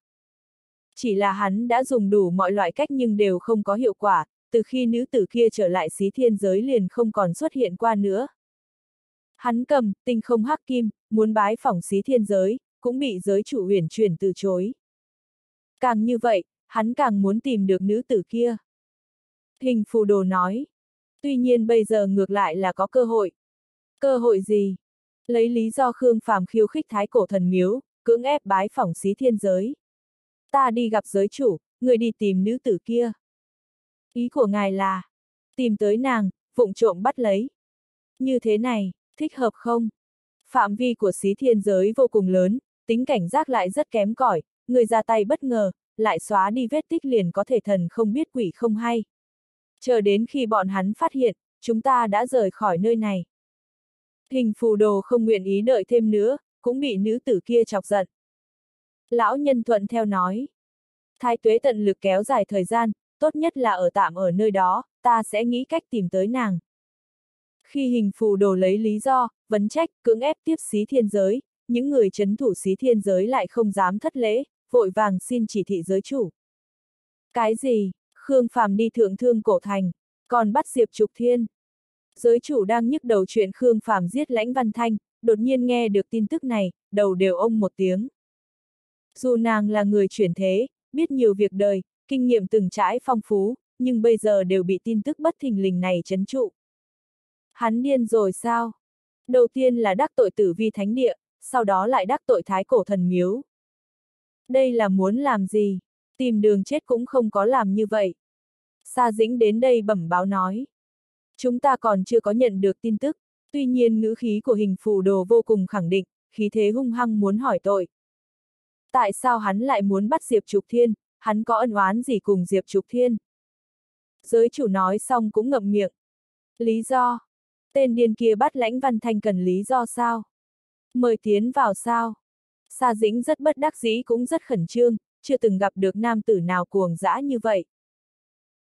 A: Chỉ là hắn đã dùng đủ mọi loại cách nhưng đều không có hiệu quả, từ khi nữ tử kia trở lại xí thiên giới liền không còn xuất hiện qua nữa. Hắn cầm, tinh không hắc kim, muốn bái phỏng xí thiên giới, cũng bị giới chủ huyền chuyển từ chối. Càng như vậy, hắn càng muốn tìm được nữ tử kia. Hình phù đồ nói. Tuy nhiên bây giờ ngược lại là có cơ hội. Cơ hội gì? Lấy lý do Khương Phàm khiêu khích thái cổ thần miếu, cưỡng ép bái phỏng xí thiên giới. Ta đi gặp giới chủ, người đi tìm nữ tử kia. Ý của ngài là, tìm tới nàng, vụng trộm bắt lấy. Như thế này, thích hợp không? Phạm vi của xí thiên giới vô cùng lớn, tính cảnh giác lại rất kém cỏi, người ra tay bất ngờ, lại xóa đi vết tích liền có thể thần không biết quỷ không hay. Chờ đến khi bọn hắn phát hiện, chúng ta đã rời khỏi nơi này. Hình phù đồ không nguyện ý đợi thêm nữa, cũng bị nữ tử kia chọc giận. Lão nhân thuận theo nói. Thái tuế tận lực kéo dài thời gian, tốt nhất là ở tạm ở nơi đó, ta sẽ nghĩ cách tìm tới nàng. Khi hình phù đồ lấy lý do, vấn trách, cưỡng ép tiếp xí thiên giới, những người chấn thủ xí thiên giới lại không dám thất lễ, vội vàng xin chỉ thị giới chủ. Cái gì? Khương Phàm đi thượng thương cổ thành, còn bắt Diệp Trục Thiên. Giới chủ đang nhức đầu chuyện Khương Phàm giết lãnh văn thanh, đột nhiên nghe được tin tức này, đầu đều ông một tiếng. Dù nàng là người chuyển thế, biết nhiều việc đời, kinh nghiệm từng trải phong phú, nhưng bây giờ đều bị tin tức bất thình lình này chấn trụ. Hắn điên rồi sao? Đầu tiên là đắc tội tử vi thánh địa, sau đó lại đắc tội thái cổ thần miếu. Đây là muốn làm gì? Tìm đường chết cũng không có làm như vậy. Sa Dĩnh đến đây bẩm báo nói. Chúng ta còn chưa có nhận được tin tức, tuy nhiên ngữ khí của hình phù đồ vô cùng khẳng định, khí thế hung hăng muốn hỏi tội. Tại sao hắn lại muốn bắt Diệp Trục Thiên, hắn có ân oán gì cùng Diệp Trục Thiên? Giới chủ nói xong cũng ngậm miệng. Lý do? Tên điên kia bắt lãnh văn thanh cần lý do sao? Mời tiến vào sao? Sa Dĩnh rất bất đắc dĩ cũng rất khẩn trương, chưa từng gặp được nam tử nào cuồng dã như vậy.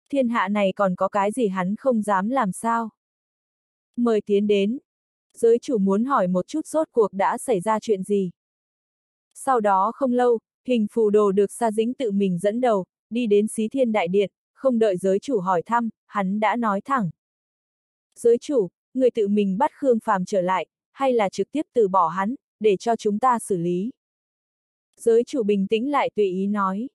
A: Thiên hạ này còn có cái gì hắn không dám làm sao? Mời tiến đến. Giới chủ muốn hỏi một chút rốt cuộc đã xảy ra chuyện gì? Sau đó không lâu, hình phù đồ được Sa Dĩnh tự mình dẫn đầu, đi đến xí thiên đại điện, không đợi giới chủ hỏi thăm, hắn đã nói thẳng. Giới chủ, người tự mình bắt Khương Phàm trở lại, hay là trực tiếp từ bỏ hắn, để cho chúng ta xử lý. Giới chủ bình tĩnh lại tùy ý nói.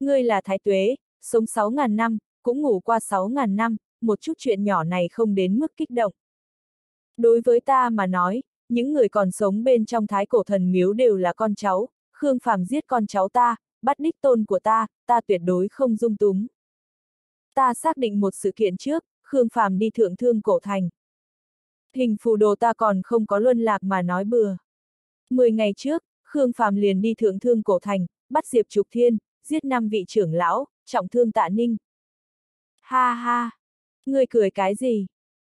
A: Ngươi là thái tuế, sống 6.000 năm, cũng ngủ qua 6.000 năm, một chút chuyện nhỏ này không đến mức kích động. Đối với ta mà nói, những người còn sống bên trong thái cổ thần miếu đều là con cháu, Khương Phàm giết con cháu ta, bắt đích tôn của ta, ta tuyệt đối không dung túng. Ta xác định một sự kiện trước, Khương Phàm đi thượng thương cổ thành. Hình phù đồ ta còn không có luân lạc mà nói bừa. Mười ngày trước, Khương Phàm liền đi thượng thương cổ thành, bắt Diệp Trục Thiên, giết năm vị trưởng lão, trọng thương tạ ninh. Ha ha! Ngươi cười cái gì?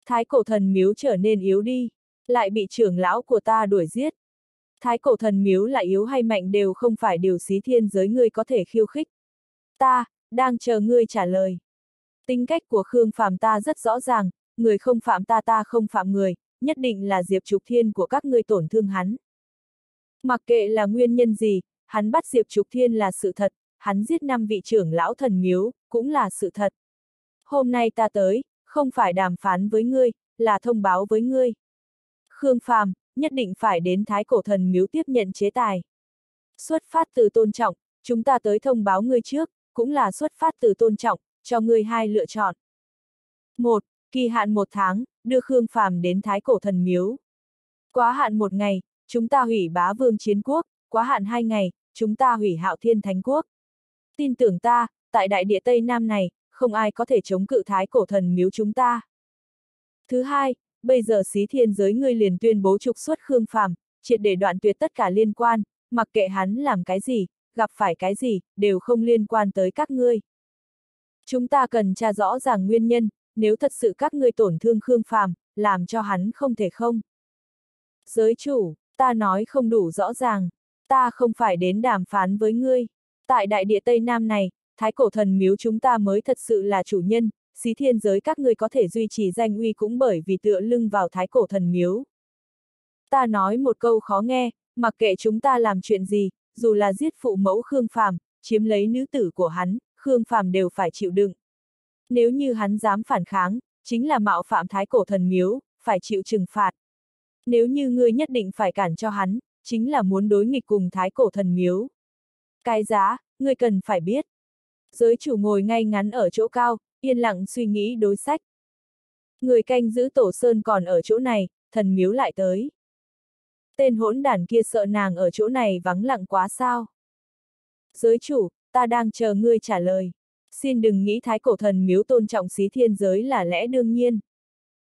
A: Thái cổ thần miếu trở nên yếu đi, lại bị trưởng lão của ta đuổi giết. Thái cổ thần miếu là yếu hay mạnh đều không phải điều xí thiên giới ngươi có thể khiêu khích. Ta, đang chờ ngươi trả lời. Tính cách của Khương Phạm ta rất rõ ràng, người không phạm ta ta không phạm người, nhất định là Diệp Trục Thiên của các ngươi tổn thương hắn. Mặc kệ là nguyên nhân gì, hắn bắt Diệp Trục Thiên là sự thật, hắn giết năm vị trưởng lão thần miếu, cũng là sự thật. Hôm nay ta tới, không phải đàm phán với ngươi, là thông báo với ngươi. Khương Phàm, nhất định phải đến Thái Cổ Thần miếu tiếp nhận chế tài. Xuất phát từ tôn trọng, chúng ta tới thông báo ngươi trước, cũng là xuất phát từ tôn trọng, cho ngươi hai lựa chọn. Một, Kỳ hạn một tháng, đưa Khương Phàm đến Thái Cổ Thần Miếu. Quá hạn một ngày, chúng ta hủy bá vương chiến quốc, quá hạn hai ngày, chúng ta hủy hạo thiên thánh quốc. Tin tưởng ta, tại đại địa Tây Nam này, không ai có thể chống cự Thái Cổ Thần Miếu chúng ta. Thứ hai, bây giờ xí thiên giới ngươi liền tuyên bố trục xuất Khương Phàm, triệt để đoạn tuyệt tất cả liên quan, mặc kệ hắn làm cái gì, gặp phải cái gì, đều không liên quan tới các ngươi. Chúng ta cần tra rõ ràng nguyên nhân, nếu thật sự các ngươi tổn thương Khương Phàm, làm cho hắn không thể không. Giới chủ, ta nói không đủ rõ ràng, ta không phải đến đàm phán với ngươi. Tại đại địa Tây Nam này, thái cổ thần miếu chúng ta mới thật sự là chủ nhân, xí thiên giới các ngươi có thể duy trì danh uy cũng bởi vì tựa lưng vào thái cổ thần miếu. Ta nói một câu khó nghe, mặc kệ chúng ta làm chuyện gì, dù là giết phụ mẫu Khương Phàm, chiếm lấy nữ tử của hắn, Khương Phàm đều phải chịu đựng. Nếu như hắn dám phản kháng, chính là mạo phạm thái cổ thần miếu, phải chịu trừng phạt. Nếu như ngươi nhất định phải cản cho hắn, chính là muốn đối nghịch cùng thái cổ thần miếu. Cái giá, ngươi cần phải biết. Giới chủ ngồi ngay ngắn ở chỗ cao, yên lặng suy nghĩ đối sách. Người canh giữ tổ sơn còn ở chỗ này, thần miếu lại tới. Tên hỗn đàn kia sợ nàng ở chỗ này vắng lặng quá sao. Giới chủ, ta đang chờ ngươi trả lời xin đừng nghĩ thái cổ thần miếu tôn trọng xí thiên giới là lẽ đương nhiên.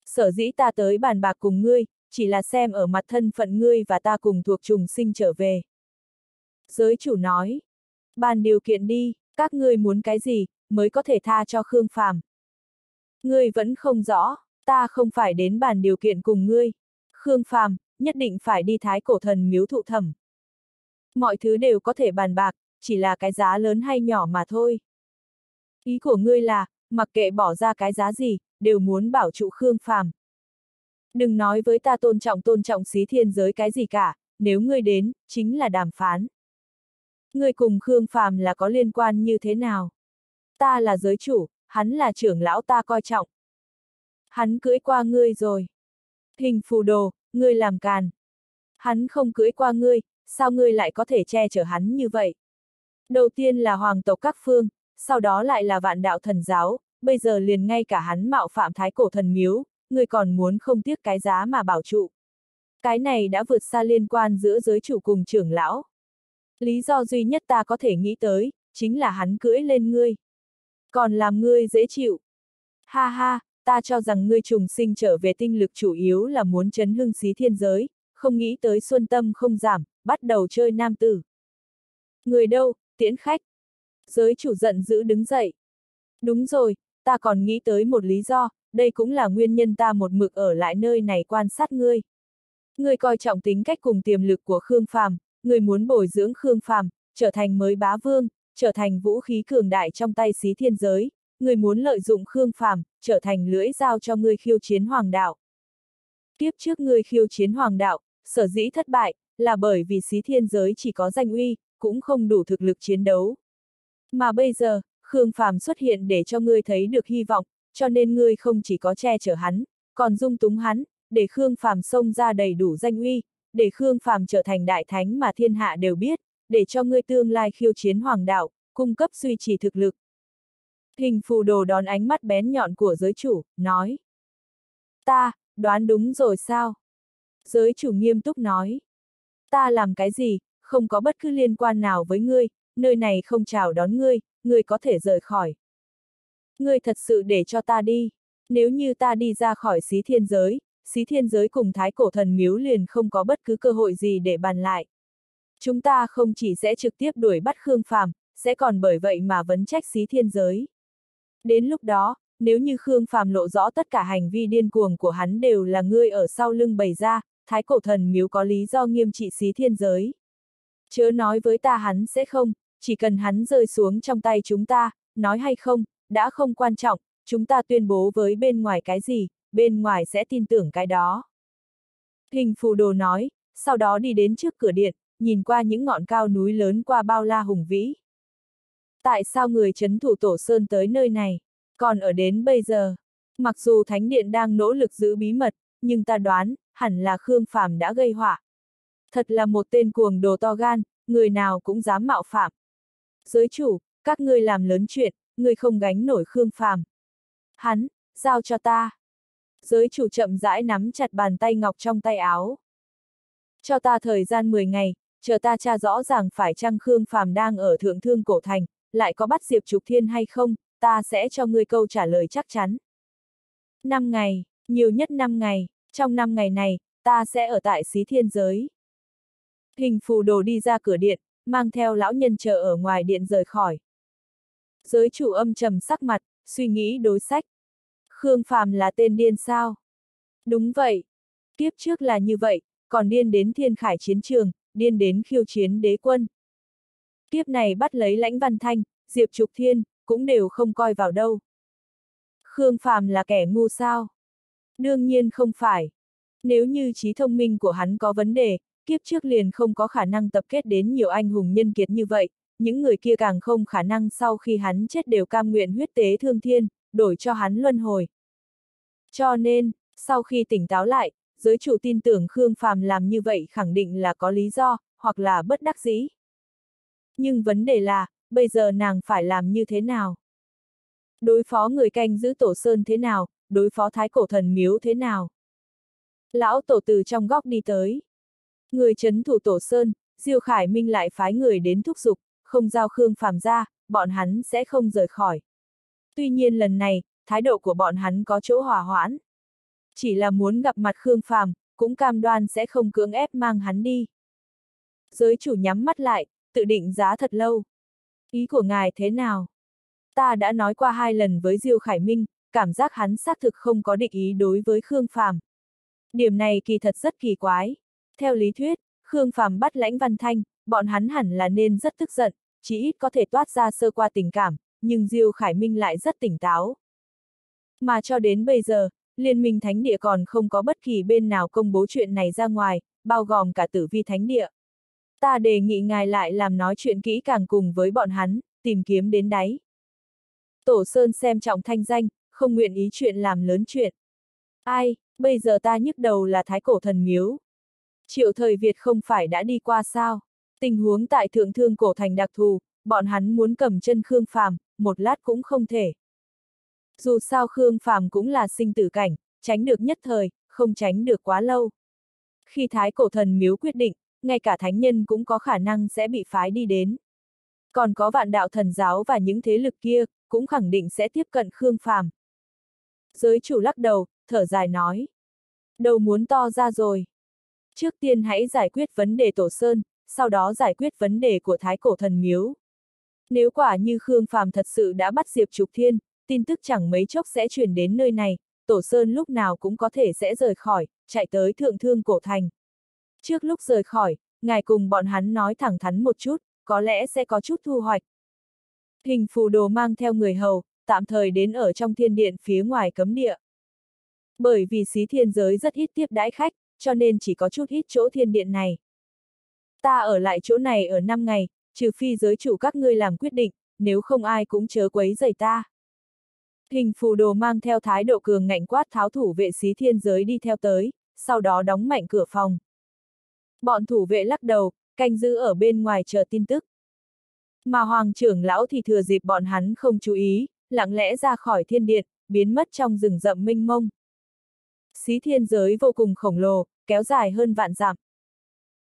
A: Sở dĩ ta tới bàn bạc cùng ngươi, chỉ là xem ở mặt thân phận ngươi và ta cùng thuộc trùng sinh trở về. Giới chủ nói, bàn điều kiện đi, các ngươi muốn cái gì, mới có thể tha cho Khương Phàm. Ngươi vẫn không rõ, ta không phải đến bàn điều kiện cùng ngươi. Khương Phàm, nhất định phải đi thái cổ thần miếu thụ thẩm. Mọi thứ đều có thể bàn bạc, chỉ là cái giá lớn hay nhỏ mà thôi. Ý của ngươi là, mặc kệ bỏ ra cái giá gì, đều muốn bảo trụ Khương Phàm. Đừng nói với ta tôn trọng tôn trọng xí thiên giới cái gì cả, nếu ngươi đến, chính là đàm phán. Ngươi cùng Khương Phàm là có liên quan như thế nào? Ta là giới chủ, hắn là trưởng lão ta coi trọng. Hắn cưỡi qua ngươi rồi. Hình phù đồ, ngươi làm càn. Hắn không cưỡi qua ngươi, sao ngươi lại có thể che chở hắn như vậy? Đầu tiên là hoàng tộc các phương, sau đó lại là vạn đạo thần giáo, bây giờ liền ngay cả hắn mạo phạm thái cổ thần miếu, ngươi còn muốn không tiếc cái giá mà bảo trụ. Cái này đã vượt xa liên quan giữa giới chủ cùng trưởng lão. Lý do duy nhất ta có thể nghĩ tới, chính là hắn cưỡi lên ngươi. Còn làm ngươi dễ chịu. Ha ha, ta cho rằng ngươi trùng sinh trở về tinh lực chủ yếu là muốn chấn hưng xí thiên giới, không nghĩ tới xuân tâm không giảm, bắt đầu chơi nam tử. Người đâu, tiễn khách. Giới chủ giận dữ đứng dậy. Đúng rồi, ta còn nghĩ tới một lý do, đây cũng là nguyên nhân ta một mực ở lại nơi này quan sát ngươi. Ngươi coi trọng tính cách cùng tiềm lực của Khương Phàm, Người muốn bồi dưỡng Khương Phàm, trở thành mới bá vương, trở thành vũ khí cường đại trong tay xí thiên giới, Người muốn lợi dụng Khương Phàm, trở thành lưỡi dao cho ngươi khiêu chiến hoàng đạo. Kiếp trước ngươi khiêu chiến hoàng đạo, sở dĩ thất bại, là bởi vì xí thiên giới chỉ có danh uy, cũng không đủ thực lực chiến đấu. Mà bây giờ, Khương Phàm xuất hiện để cho ngươi thấy được hy vọng, cho nên ngươi không chỉ có che chở hắn, còn dung túng hắn, để Khương Phàm xông ra đầy đủ danh uy, để Khương Phàm trở thành đại thánh mà thiên hạ đều biết, để cho ngươi tương lai khiêu chiến hoàng đạo, cung cấp duy trì thực lực. Hình phù đồ đón ánh mắt bén nhọn của giới chủ, nói. Ta, đoán đúng rồi sao? Giới chủ nghiêm túc nói. Ta làm cái gì, không có bất cứ liên quan nào với ngươi, nơi này không chào đón ngươi, ngươi có thể rời khỏi. Ngươi thật sự để cho ta đi. Nếu như ta đi ra khỏi xí thiên giới, xí thiên giới cùng thái cổ thần miếu liền không có bất cứ cơ hội gì để bàn lại. Chúng ta không chỉ sẽ trực tiếp đuổi bắt Khương Phàm, sẽ còn bởi vậy mà vấn trách xí thiên giới. Đến lúc đó, nếu như Khương Phàm lộ rõ tất cả hành vi điên cuồng của hắn đều là ngươi ở sau lưng bày ra, thái cổ thần miếu có lý do nghiêm trị xí thiên giới. Chớ nói với ta hắn sẽ không, chỉ cần hắn rơi xuống trong tay chúng ta, nói hay không, đã không quan trọng, chúng ta tuyên bố với bên ngoài cái gì, bên ngoài sẽ tin tưởng cái đó. Hình phù đồ nói, sau đó đi đến trước cửa điện, nhìn qua những ngọn cao núi lớn qua bao la hùng vĩ. Tại sao người chấn thủ tổ sơn tới nơi này, còn ở đến bây giờ? Mặc dù Thánh Điện đang nỗ lực giữ bí mật, nhưng ta đoán, hẳn là Khương Phàm đã gây họa. Thật là một tên cuồng đồ to gan, người nào cũng dám mạo phạm. Giới chủ, các ngươi làm lớn chuyện, ngươi không gánh nổi Khương Phàm. Hắn, giao cho ta. Giới chủ chậm rãi nắm chặt bàn tay ngọc trong tay áo. Cho ta thời gian 10 ngày, chờ ta tra rõ ràng phải chăng Khương Phàm đang ở thượng thương cổ thành, lại có bắt Diệp Trục Thiên hay không, ta sẽ cho ngươi câu trả lời chắc chắn. 5 ngày, nhiều nhất 5 ngày, trong 5 ngày này, ta sẽ ở tại xí thiên giới. Hình phù đồ đi ra cửa điện, mang theo lão nhân chờ ở ngoài điện rời khỏi. Giới chủ âm trầm sắc mặt, suy nghĩ đối sách. Khương Phàm là tên điên sao? Đúng vậy. Kiếp trước là như vậy, còn điên đến thiên khải chiến trường, điên đến khiêu chiến đế quân. Kiếp này bắt lấy lãnh văn thanh, diệp trục thiên, cũng đều không coi vào đâu. Khương Phàm là kẻ ngu sao? Đương nhiên không phải. Nếu như trí thông minh của hắn có vấn đề, kiếp trước liền không có khả năng tập kết đến nhiều anh hùng nhân kiệt như vậy, những người kia càng không khả năng sau khi hắn chết đều cam nguyện huyết tế thương thiên, đổi cho hắn luân hồi. Cho nên, sau khi tỉnh táo lại, giới chủ tin tưởng Khương Phàm làm như vậy khẳng định là có lý do, hoặc là bất đắc dĩ. Nhưng vấn đề là, bây giờ nàng phải làm như thế nào? Đối phó người canh giữ tổ sơn thế nào, đối phó thái cổ thần miếu thế nào? Lão tổ từ trong góc đi tới. Người chấn thủ tổ sơn, Diêu Khải Minh lại phái người đến thúc giục, không giao Khương Phàm ra, bọn hắn sẽ không rời khỏi. Tuy nhiên lần này, thái độ của bọn hắn có chỗ hòa hoãn. Chỉ là muốn gặp mặt Khương Phàm, cũng cam đoan sẽ không cưỡng ép mang hắn đi. Giới chủ nhắm mắt lại, tự định giá thật lâu. Ý của ngài thế nào? Ta đã nói qua hai lần với Diêu Khải Minh, cảm giác hắn xác thực không có định ý đối với Khương Phàm. Điểm này kỳ thật rất kỳ quái. Theo lý thuyết, Khương Phàm bắt lãnh văn thanh, bọn hắn hẳn là nên rất tức giận, chỉ ít có thể toát ra sơ qua tình cảm, nhưng Diêu Khải Minh lại rất tỉnh táo. Mà cho đến bây giờ, Liên minh Thánh Địa còn không có bất kỳ bên nào công bố chuyện này ra ngoài, bao gồm cả tử vi Thánh Địa. Ta đề nghị ngài lại làm nói chuyện kỹ càng cùng với bọn hắn, tìm kiếm đến đáy. Tổ Sơn xem trọng thanh danh, không nguyện ý chuyện làm lớn chuyện. Ai, bây giờ ta nhức đầu là thái cổ thần miếu. Triệu thời Việt không phải đã đi qua sao? Tình huống tại thượng thương cổ thành đặc thù, bọn hắn muốn cầm chân Khương Phàm, một lát cũng không thể. Dù sao Khương Phàm cũng là sinh tử cảnh, tránh được nhất thời, không tránh được quá lâu. Khi thái cổ thần miếu quyết định, ngay cả thánh nhân cũng có khả năng sẽ bị phái đi đến. Còn có vạn đạo thần giáo và những thế lực kia, cũng khẳng định sẽ tiếp cận Khương Phàm. Giới chủ lắc đầu, thở dài nói. Đầu muốn to ra rồi. Trước tiên hãy giải quyết vấn đề tổ sơn, sau đó giải quyết vấn đề của thái cổ thần miếu. Nếu quả như Khương Phàm thật sự đã bắt Diệp Trục Thiên, tin tức chẳng mấy chốc sẽ truyền đến nơi này, Tổ Sơn lúc nào cũng có thể sẽ rời khỏi, chạy tới thượng thương cổ thành. Trước lúc rời khỏi, ngài cùng bọn hắn nói thẳng thắn một chút, có lẽ sẽ có chút thu hoạch. Hình phù đồ mang theo người hầu, tạm thời đến ở trong thiên điện phía ngoài cấm địa. Bởi vì xí thiên giới rất ít tiếp đãi khách, cho nên chỉ có chút ít chỗ thiên điện này. Ta ở lại chỗ này ở 5 ngày, trừ phi giới chủ các ngươi làm quyết định, nếu không ai cũng chớ quấy rầy ta. Hình phù đồ mang theo thái độ cường ngạnh quát tháo thủ vệ xí thiên giới đi theo tới, sau đó đóng mạnh cửa phòng. Bọn thủ vệ lắc đầu, canh giữ ở bên ngoài chờ tin tức. Mà hoàng trưởng lão thì thừa dịp bọn hắn không chú ý, lặng lẽ ra khỏi thiên điện, biến mất trong rừng rậm minh mông. Xí thiên giới vô cùng khổng lồ, kéo dài hơn vạn dặm.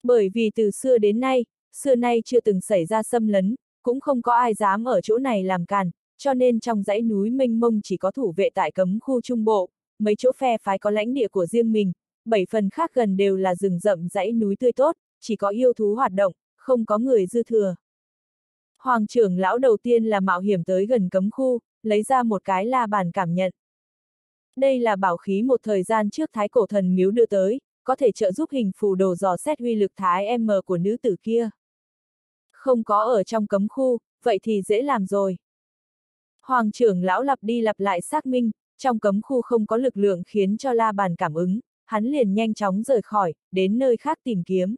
A: Bởi vì từ xưa đến nay, xưa nay chưa từng xảy ra xâm lấn, cũng không có ai dám ở chỗ này làm càn, cho nên trong dãy núi mênh mông chỉ có thủ vệ tại cấm khu trung bộ, mấy chỗ phe phái có lãnh địa của riêng mình, bảy phần khác gần đều là rừng rậm dãy núi tươi tốt, chỉ có yêu thú hoạt động, không có người dư thừa. Hoàng trưởng lão đầu tiên là mạo hiểm tới gần cấm khu, lấy ra một cái la bàn cảm nhận. Đây là bảo khí một thời gian trước thái cổ thần miếu đưa tới, có thể trợ giúp hình phù đồ dò xét uy lực thái M của nữ tử kia. Không có ở trong cấm khu, vậy thì dễ làm rồi. Hoàng trưởng lão lặp đi lặp lại xác minh, trong cấm khu không có lực lượng khiến cho la bàn cảm ứng, hắn liền nhanh chóng rời khỏi, đến nơi khác tìm kiếm.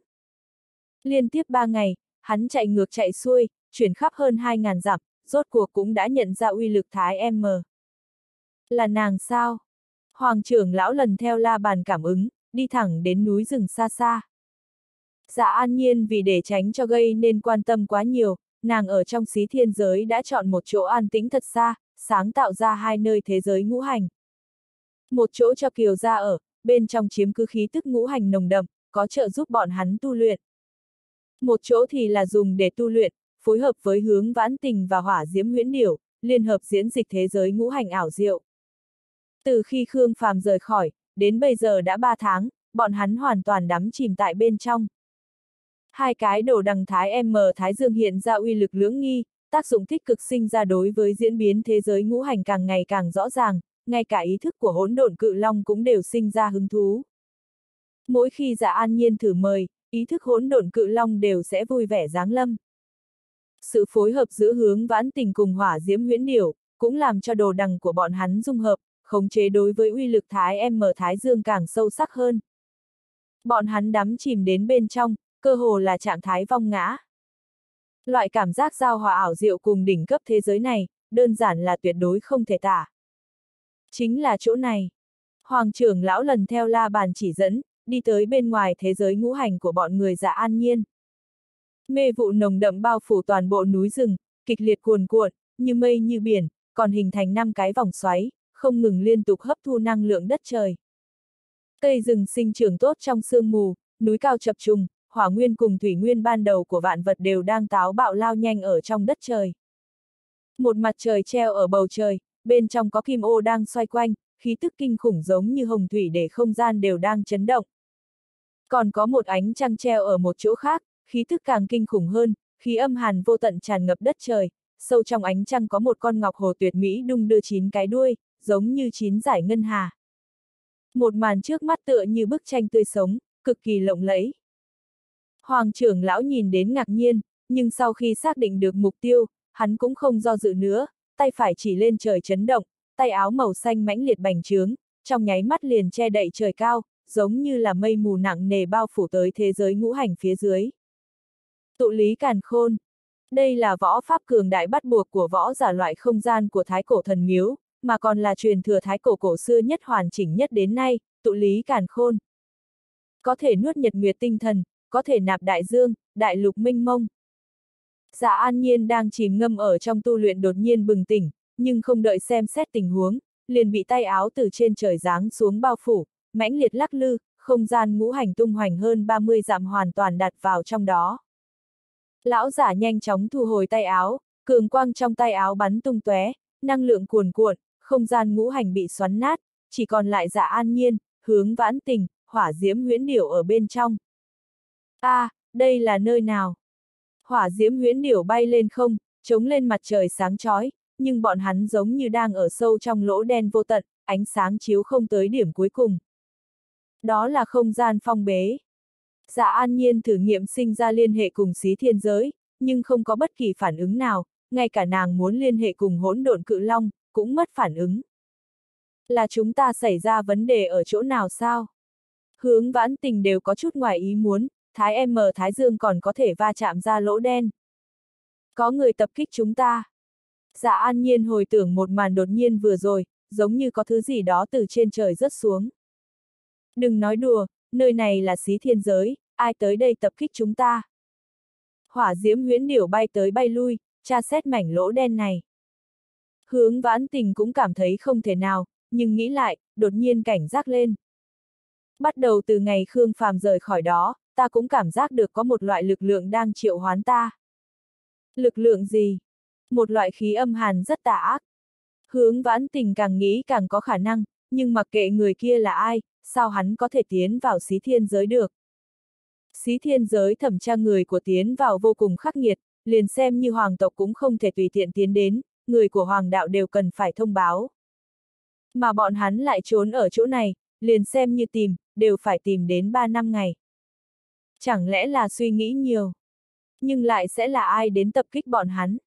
A: Liên tiếp ba ngày, hắn chạy ngược chạy xuôi, chuyển khắp hơn 2.000 dặm, rốt cuộc cũng đã nhận ra uy lực thái M. Là nàng sao? Hoàng trưởng lão lần theo la bàn cảm ứng, đi thẳng đến núi rừng xa xa. Dạ an nhiên vì để tránh cho gây nên quan tâm quá nhiều, nàng ở trong xí thiên giới đã chọn một chỗ an tĩnh thật xa, sáng tạo ra hai nơi thế giới ngũ hành. Một chỗ cho kiều gia ở, bên trong chiếm cứ khí tức ngũ hành nồng đậm, có trợ giúp bọn hắn tu luyện. Một chỗ thì là dùng để tu luyện, phối hợp với hướng vãn tình và hỏa diễm huyễn điểu, liên hợp diễn dịch thế giới ngũ hành ảo diệu. Từ khi Khương Phàm rời khỏi, đến bây giờ đã ba tháng, bọn hắn hoàn toàn đắm chìm tại bên trong. Hai cái đồ đằng thái M Thái Dương hiện ra uy lực lưỡng nghi, tác dụng tích cực sinh ra đối với diễn biến thế giới ngũ hành càng ngày càng rõ ràng, ngay cả ý thức của hỗn độn cự long cũng đều sinh ra hứng thú. Mỗi khi giả an nhiên thử mời, ý thức hỗn độn cự long đều sẽ vui vẻ giáng lâm. Sự phối hợp giữa hướng vãn tình cùng hỏa diễm huyễn điểu, cũng làm cho đồ đằng của bọn hắn dung hợp, khống chế đối với uy lực thái M Thái Dương càng sâu sắc hơn. Bọn hắn đắm chìm đến bên trong, cơ hồ là trạng thái vong ngã. Loại cảm giác giao hòa ảo diệu cùng đỉnh cấp thế giới này, đơn giản là tuyệt đối không thể tả. Chính là chỗ này. Hoàng trưởng lão lần theo la bàn chỉ dẫn, đi tới bên ngoài thế giới ngũ hành của bọn người dạ an nhiên. Mê vụ nồng đậm bao phủ toàn bộ núi rừng, kịch liệt cuồn cuộn, như mây như biển, còn hình thành năm cái vòng xoáy, không ngừng liên tục hấp thu năng lượng đất trời. Cây rừng sinh trưởng tốt trong sương mù, núi cao chập trùng, hỏa nguyên cùng thủy nguyên ban đầu của vạn vật đều đang táo bạo lao nhanh ở trong đất trời. Một mặt trời treo ở bầu trời, bên trong có kim ô đang xoay quanh, khí tức kinh khủng giống như hồng thủy để không gian đều đang chấn động. Còn có một ánh trăng treo ở một chỗ khác, khí tức càng kinh khủng hơn, khí âm hàn vô tận tràn ngập đất trời, sâu trong ánh trăng có một con ngọc hồ tuyệt mỹ đung đưa chín cái đuôi, giống như chín giải ngân hà. Một màn trước mắt tựa như bức tranh tươi sống, cực kỳ lộng lẫy. Hoàng trưởng lão nhìn đến ngạc nhiên, nhưng sau khi xác định được mục tiêu, hắn cũng không do dự nữa, tay phải chỉ lên trời chấn động, tay áo màu xanh mãnh liệt bành trướng, trong nháy mắt liền che đậy trời cao, giống như là mây mù nặng nề bao phủ tới thế giới ngũ hành phía dưới. Tụ lý càn khôn. Đây là võ pháp cường đại bắt buộc của võ giả loại không gian của thái cổ thần miếu, mà còn là truyền thừa thái cổ cổ xưa nhất hoàn chỉnh nhất đến nay, tụ lý càn khôn. Có thể nuốt nhật nguyệt tinh thần, có thể nạp đại dương, đại lục minh mông. Dạ an nhiên đang chìm ngâm ở trong tu luyện đột nhiên bừng tỉnh, nhưng không đợi xem xét tình huống, liền bị tay áo từ trên trời giáng xuống bao phủ, mãnh liệt lắc lư, không gian ngũ hành tung hoành hơn 30 dặm hoàn toàn đặt vào trong đó. Lão giả nhanh chóng thu hồi tay áo, cường quang trong tay áo bắn tung tóe, năng lượng cuồn cuộn, không gian ngũ hành bị xoắn nát, chỉ còn lại dạ an nhiên, hướng vãn tình, hỏa diễm huyễn điểu ở bên trong. a à, đây là nơi nào? Hỏa diễm huyễn điểu bay lên không, chống lên mặt trời sáng chói, nhưng bọn hắn giống như đang ở sâu trong lỗ đen vô tận, ánh sáng chiếu không tới điểm cuối cùng. Đó là không gian phong bế. Dạ an nhiên thử nghiệm sinh ra liên hệ cùng xí thiên giới, nhưng không có bất kỳ phản ứng nào, ngay cả nàng muốn liên hệ cùng hỗn độn cự long, cũng mất phản ứng. Là chúng ta xảy ra vấn đề ở chỗ nào sao? Hướng vãn tình đều có chút ngoài ý muốn, Thái M Thái Dương còn có thể va chạm ra lỗ đen. Có người tập kích chúng ta. Dạ an nhiên hồi tưởng một màn đột nhiên vừa rồi, giống như có thứ gì đó từ trên trời rớt xuống. Đừng nói đùa, nơi này là xí thiên giới, ai tới đây tập kích chúng ta. Hỏa diễm huyễn điểu bay tới bay lui, tra xét mảnh lỗ đen này. Hướng vãn tình cũng cảm thấy không thể nào, nhưng nghĩ lại, đột nhiên cảnh giác lên. Bắt đầu từ ngày Khương Phàm rời khỏi đó, ta cũng cảm giác được có một loại lực lượng đang triệu hoán ta. Lực lượng gì? Một loại khí âm hàn rất tà ác. Hướng vãn tình càng nghĩ càng có khả năng, nhưng mặc kệ người kia là ai, sao hắn có thể tiến vào xí thiên giới được. Xí thiên giới thẩm tra người của tiến vào vô cùng khắc nghiệt, liền xem như hoàng tộc cũng không thể tùy tiện tiến đến, người của hoàng đạo đều cần phải thông báo. Mà bọn hắn lại trốn ở chỗ này, liền xem như tìm, đều phải tìm đến 3 năm ngày. Chẳng lẽ là suy nghĩ nhiều? Nhưng lại sẽ là ai đến tập kích bọn hắn?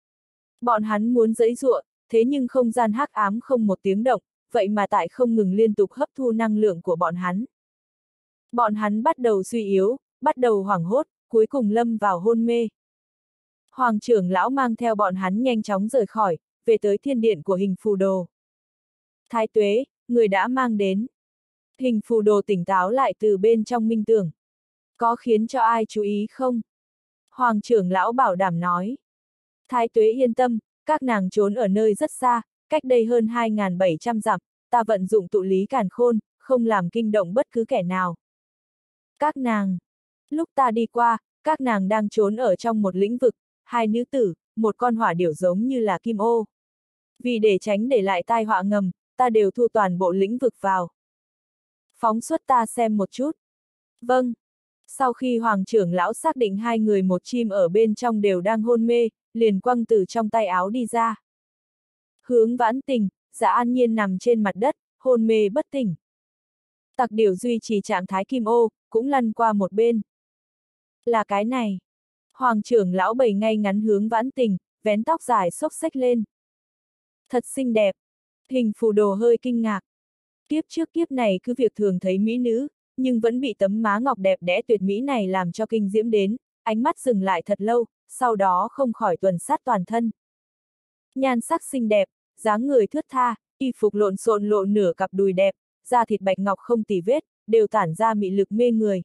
A: Bọn hắn muốn dẫy ruộng, thế nhưng không gian hắc ám không một tiếng động, vậy mà tại không ngừng liên tục hấp thu năng lượng của bọn hắn. Bọn hắn bắt đầu suy yếu, bắt đầu hoảng hốt, cuối cùng lâm vào hôn mê. Hoàng trưởng lão mang theo bọn hắn nhanh chóng rời khỏi, về tới thiên điện của hình phù đồ. Thái tuế, người đã mang đến. Hình phù đồ tỉnh táo lại từ bên trong minh tưởng. Có khiến cho ai chú ý không? Hoàng trưởng lão bảo đảm nói. Thái tuế yên tâm, các nàng trốn ở nơi rất xa, cách đây hơn 2.700 dặm, ta vận dụng tụ lý càn khôn, không làm kinh động bất cứ kẻ nào. Các nàng. Lúc ta đi qua, các nàng đang trốn ở trong một lĩnh vực, hai nữ tử, một con hỏa điểu giống như là kim ô. Vì để tránh để lại tai họa ngầm, ta đều thu toàn bộ lĩnh vực vào. Phóng xuất ta xem một chút. Vâng. Sau khi hoàng trưởng lão xác định hai người một chim ở bên trong đều đang hôn mê, liền quăng từ trong tay áo đi ra. Hướng vãn tình, giả an nhiên nằm trên mặt đất, hôn mê bất tỉnh. Tặc điều duy trì trạng thái kim ô, cũng lăn qua một bên. Là cái này. Hoàng trưởng lão bầy ngay ngắn hướng vãn tình, vén tóc dài xốc xách lên. Thật xinh đẹp. Hình phù đồ hơi kinh ngạc. Kiếp trước kiếp này cứ việc thường thấy mỹ nữ, nhưng vẫn bị tấm má ngọc đẹp đẽ tuyệt mỹ này làm cho kinh diễm đến, ánh mắt dừng lại thật lâu, sau đó không khỏi tuần sát toàn thân. Nhan sắc xinh đẹp, dáng người thướt tha, y phục lộn xộn lộ nửa cặp đùi đẹp, da thịt bạch ngọc không tì vết, đều tản ra mị lực mê người.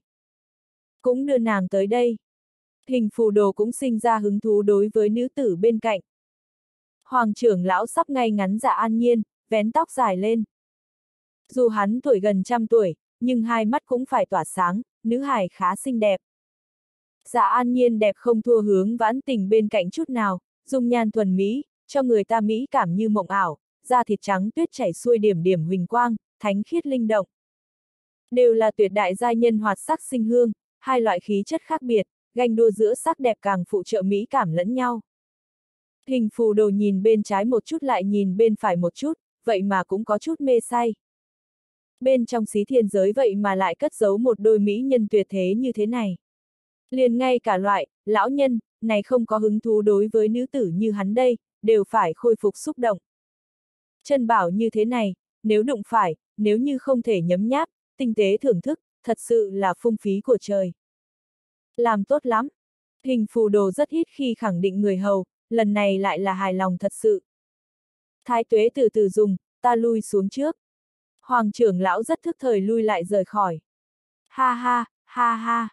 A: Cũng đưa nàng tới đây. Hình phù đồ cũng sinh ra hứng thú đối với nữ tử bên cạnh. Hoàng trưởng lão sắp ngay ngắn dạ an nhiên, vén tóc dài lên. Dù hắn tuổi gần trăm tuổi, nhưng hai mắt cũng phải tỏa sáng, nữ hài khá xinh đẹp. Dạ an nhiên đẹp không thua hướng vãn tình bên cạnh chút nào, dung nhan thuần mỹ, cho người ta mỹ cảm như mộng ảo, da thịt trắng tuyết chảy xuôi điểm điểm huỳnh quang, thánh khiết linh động. Đều là tuyệt đại giai nhân hoạt sắc sinh hương, hai loại khí chất khác biệt, ganh đua giữa sắc đẹp càng phụ trợ mỹ cảm lẫn nhau. Hình phù đồ nhìn bên trái một chút lại nhìn bên phải một chút, vậy mà cũng có chút mê say. Bên trong xí thiên giới vậy mà lại cất giấu một đôi mỹ nhân tuyệt thế như thế này. Liền ngay cả loại, lão nhân, này không có hứng thú đối với nữ tử như hắn đây, đều phải khôi phục xúc động. Chân bảo như thế này, nếu đụng phải, nếu như không thể nhấm nháp, tinh tế thưởng thức, thật sự là phung phí của trời. Làm tốt lắm. Hình phù đồ rất ít khi khẳng định người hầu, lần này lại là hài lòng thật sự. Thái tuế từ từ dùng, ta lui xuống trước. Hoàng trưởng lão rất thức thời lui lại rời khỏi. Ha ha, ha ha.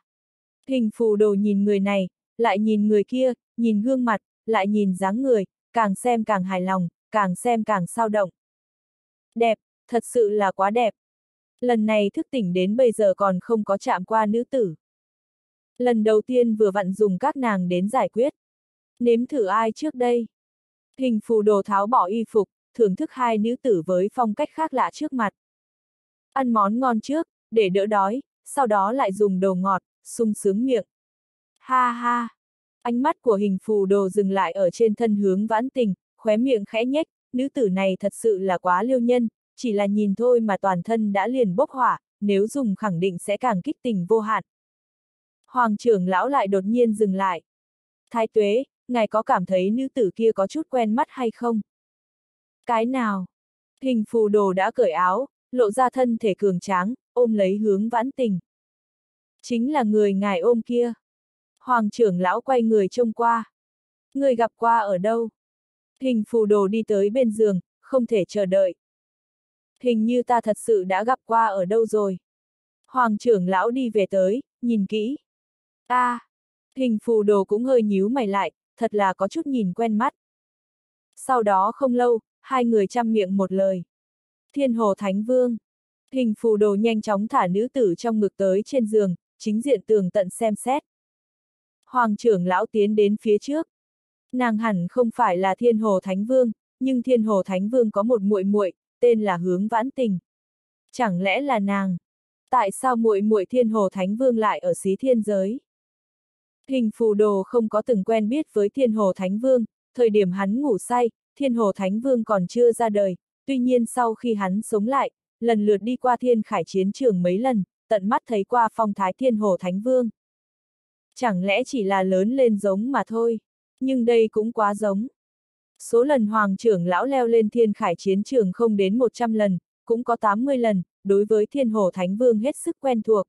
A: Hình phù đồ nhìn người này, lại nhìn người kia, nhìn gương mặt, lại nhìn dáng người, càng xem càng hài lòng, càng xem càng sao động. Đẹp, thật sự là quá đẹp. Lần này thức tỉnh đến bây giờ còn không có chạm qua nữ tử. Lần đầu tiên vừa vặn dùng các nàng đến giải quyết. Nếm thử ai trước đây? Hình phù đồ tháo bỏ y phục, thưởng thức hai nữ tử với phong cách khác lạ trước mặt. Ăn món ngon trước, để đỡ đói, sau đó lại dùng đồ ngọt, sung sướng miệng. Ha ha! Ánh mắt của hình phù đồ dừng lại ở trên thân hướng vãn tình, khóe miệng khẽ nhếch, nữ tử này thật sự là quá liêu nhân, chỉ là nhìn thôi mà toàn thân đã liền bốc hỏa, nếu dùng khẳng định sẽ càng kích tình vô hạn. Hoàng trưởng lão lại đột nhiên dừng lại. Thái tuế, ngài có cảm thấy nữ tử kia có chút quen mắt hay không? Cái nào? Hình phù đồ đã cởi áo, lộ ra thân thể cường tráng, ôm lấy hướng vãn tình. Chính là người ngài ôm kia. Hoàng trưởng lão quay người trông qua. Người gặp qua ở đâu? Hình phù đồ đi tới bên giường, không thể chờ đợi. Hình như ta thật sự đã gặp qua ở đâu rồi. Hoàng trưởng lão đi về tới, nhìn kỹ. a à, hình phù đồ cũng hơi nhíu mày lại, thật là có chút nhìn quen mắt. Sau đó không lâu, hai người chăm miệng một lời. Thiên hồ Thánh Vương. Hình phù đồ nhanh chóng thả nữ tử trong ngực tới trên giường, chính diện tường tận xem xét. Hoàng trưởng lão tiến đến phía trước. Nàng hẳn không phải là thiên hồ Thánh Vương, nhưng thiên hồ Thánh Vương có một muội muội, tên là hướng vãn tình. Chẳng lẽ là nàng? Tại sao muội muội thiên hồ Thánh Vương lại ở xí thiên giới? Hình phù đồ không có từng quen biết với thiên hồ Thánh Vương, thời điểm hắn ngủ say, thiên hồ Thánh Vương còn chưa ra đời, tuy nhiên sau khi hắn sống lại, lần lượt đi qua thiên khải chiến trường mấy lần, tận mắt thấy qua phong thái thiên hồ Thánh Vương. Chẳng lẽ chỉ là lớn lên giống mà thôi, nhưng đây cũng quá giống. Số lần hoàng trưởng lão leo lên thiên khải chiến trường không đến 100 lần, cũng có 80 lần, đối với thiên hồ Thánh Vương hết sức quen thuộc.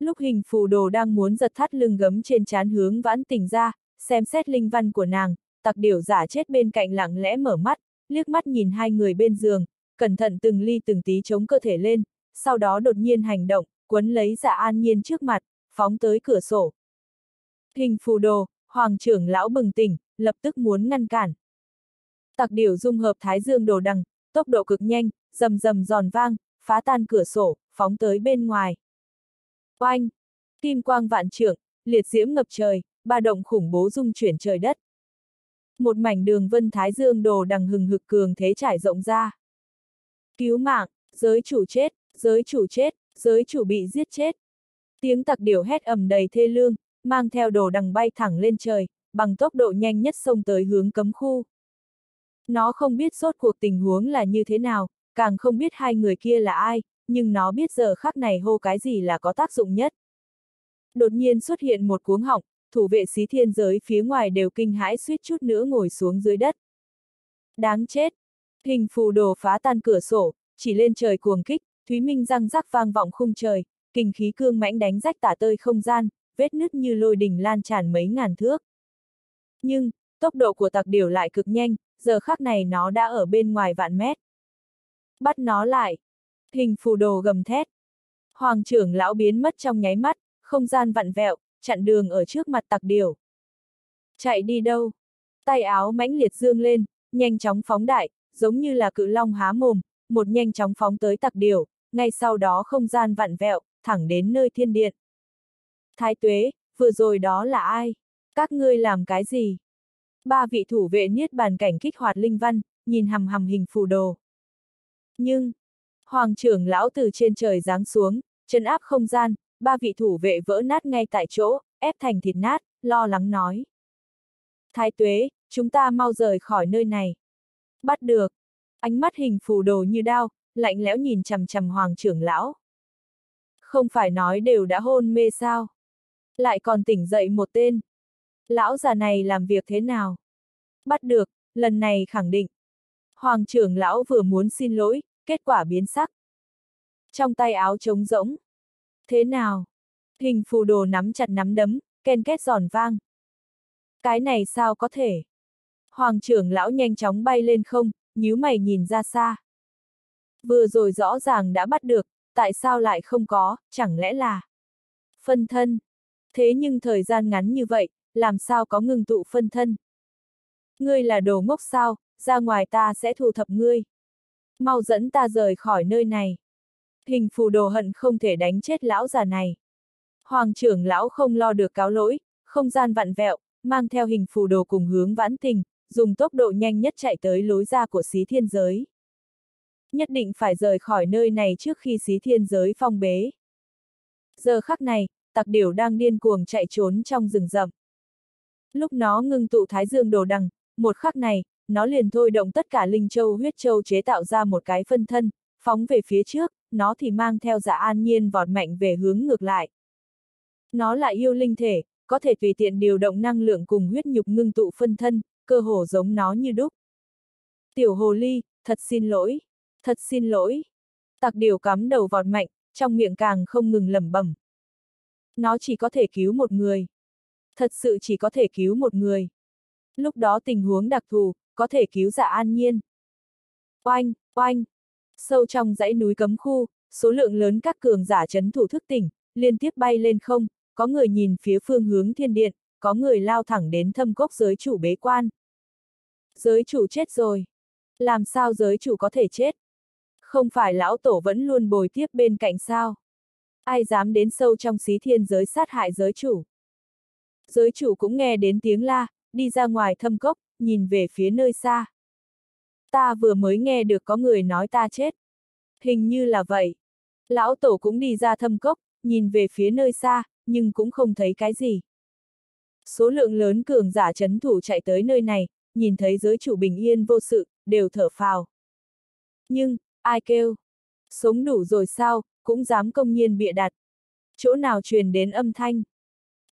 A: Lúc hình phù đồ đang muốn giật thắt lưng gấm trên chán hướng vãn tỉnh ra, xem xét linh văn của nàng, tặc điểu giả chết bên cạnh lặng lẽ mở mắt, liếc mắt nhìn hai người bên giường, cẩn thận từng ly từng tí chống cơ thể lên, sau đó đột nhiên hành động, quấn lấy giả an nhiên trước mặt, phóng tới cửa sổ. Hình phù đồ, hoàng trưởng lão bừng tỉnh, lập tức muốn ngăn cản. Tặc điểu dung hợp thái dương đồ đằng, tốc độ cực nhanh, rầm rầm giòn vang, phá tan cửa sổ, phóng tới bên ngoài. Oanh! Kim quang vạn trượng, liệt diễm ngập trời, ba động khủng bố dung chuyển trời đất. Một mảnh đường vân thái dương đồ đằng hừng hực cường thế trải rộng ra. Cứu mạng, giới chủ chết, giới chủ chết, giới chủ bị giết chết. Tiếng tặc điểu hét ầm đầy thê lương, mang theo đồ đằng bay thẳng lên trời, bằng tốc độ nhanh nhất xông tới hướng cấm khu. Nó không biết sốt cuộc tình huống là như thế nào, càng không biết hai người kia là ai, nhưng nó biết giờ khắc này hô cái gì là có tác dụng nhất. Đột nhiên xuất hiện một cuống họng, thủ vệ xí thiên giới phía ngoài đều kinh hãi suýt chút nữa ngồi xuống dưới đất. Đáng chết! Hình phù đồ phá tan cửa sổ, chỉ lên trời cuồng kích, Thúy Minh răng rắc vang vọng khung trời, kinh khí cương mãnh đánh rách tả tơi không gian, vết nứt như lôi đình lan tràn mấy ngàn thước. Nhưng, tốc độ của tặc điểu lại cực nhanh, giờ khắc này nó đã ở bên ngoài vạn mét. Bắt nó lại! Hình phù đồ gầm thét. Hoàng trưởng lão biến mất trong nháy mắt, không gian vặn vẹo, chặn đường ở trước mặt tặc điểu. Chạy đi đâu? Tay áo mãnh liệt dương lên, nhanh chóng phóng đại, giống như là cự long há mồm, một nhanh chóng phóng tới tặc điểu, ngay sau đó không gian vặn vẹo, thẳng đến nơi thiên điện. Thái tuế, vừa rồi đó là ai? Các ngươi làm cái gì? Ba vị thủ vệ niết bàn cảnh kích hoạt linh văn, nhìn hầm hầm hình phù đồ. Nhưng, Hoàng trưởng lão từ trên trời giáng xuống, chân áp không gian, ba vị thủ vệ vỡ nát ngay tại chỗ, ép thành thịt nát, lo lắng nói. Thái tuế, chúng ta mau rời khỏi nơi này. Bắt được. Ánh mắt hình phù đồ như đao, lạnh lẽo nhìn chằm chằm hoàng trưởng lão. Không phải nói đều đã hôn mê sao? Lại còn tỉnh dậy một tên. Lão già này làm việc thế nào? Bắt được, lần này khẳng định. Hoàng trưởng lão vừa muốn xin lỗi, kết quả biến sắc. Trong tay áo trống rỗng. Thế nào? Hình phù đồ nắm chặt nắm đấm, ken két giòn vang. Cái này sao có thể? Hoàng trưởng lão nhanh chóng bay lên không, nhíu mày nhìn ra xa. Vừa rồi rõ ràng đã bắt được, tại sao lại không có, chẳng lẽ là phân thân? Thế nhưng thời gian ngắn như vậy, làm sao có ngừng tụ phân thân? Ngươi là đồ ngốc sao, ra ngoài ta sẽ thu thập ngươi. Mau dẫn ta rời khỏi nơi này. Hình phù đồ hận không thể đánh chết lão già này. Hoàng trưởng lão không lo được cáo lỗi, không gian vặn vẹo, mang theo hình phù đồ cùng hướng vãn tình, dùng tốc độ nhanh nhất chạy tới lối ra của xí thiên giới. Nhất định phải rời khỏi nơi này trước khi xí thiên giới phong bế. Giờ khắc này, tặc điểu đang điên cuồng chạy trốn trong rừng rậm. Lúc nó ngưng tụ thái dương đồ đằng, một khắc này, nó liền thôi động tất cả linh châu huyết châu chế tạo ra một cái phân thân, phóng về phía trước, nó thì mang theo giả an nhiên vọt mạnh về hướng ngược lại. Nó là yêu linh thể, có thể tùy tiện điều động năng lượng cùng huyết nhục ngưng tụ phân thân, cơ hồ giống nó như đúc. Tiểu hồ ly, thật xin lỗi, thật xin lỗi. Tặc điều cắm đầu vọt mạnh, trong miệng càng không ngừng lẩm bẩm. Nó chỉ có thể cứu một người. Thật sự chỉ có thể cứu một người. Lúc đó tình huống đặc thù, có thể cứu dạ an nhiên. Oanh, oanh. Sâu trong dãy núi cấm khu, số lượng lớn các cường giả chấn thủ thức tỉnh, liên tiếp bay lên không, có người nhìn phía phương hướng thiên điện, có người lao thẳng đến thâm cốc giới chủ bế quan. Giới chủ chết rồi. Làm sao giới chủ có thể chết? Không phải lão tổ vẫn luôn bồi tiếp bên cạnh sao? Ai dám đến sâu trong xí thiên giới sát hại giới chủ? Giới chủ cũng nghe đến tiếng la, đi ra ngoài thâm cốc, nhìn về phía nơi xa. Ta vừa mới nghe được có người nói ta chết. Hình như là vậy. Lão tổ cũng đi ra thâm cốc, nhìn về phía nơi xa, nhưng cũng không thấy cái gì. Số lượng lớn cường giả chấn thủ chạy tới nơi này, nhìn thấy giới chủ bình yên vô sự, đều thở phào. Nhưng, ai kêu? Sống đủ rồi sao, cũng dám công nhiên bịa đặt. Chỗ nào truyền đến âm thanh?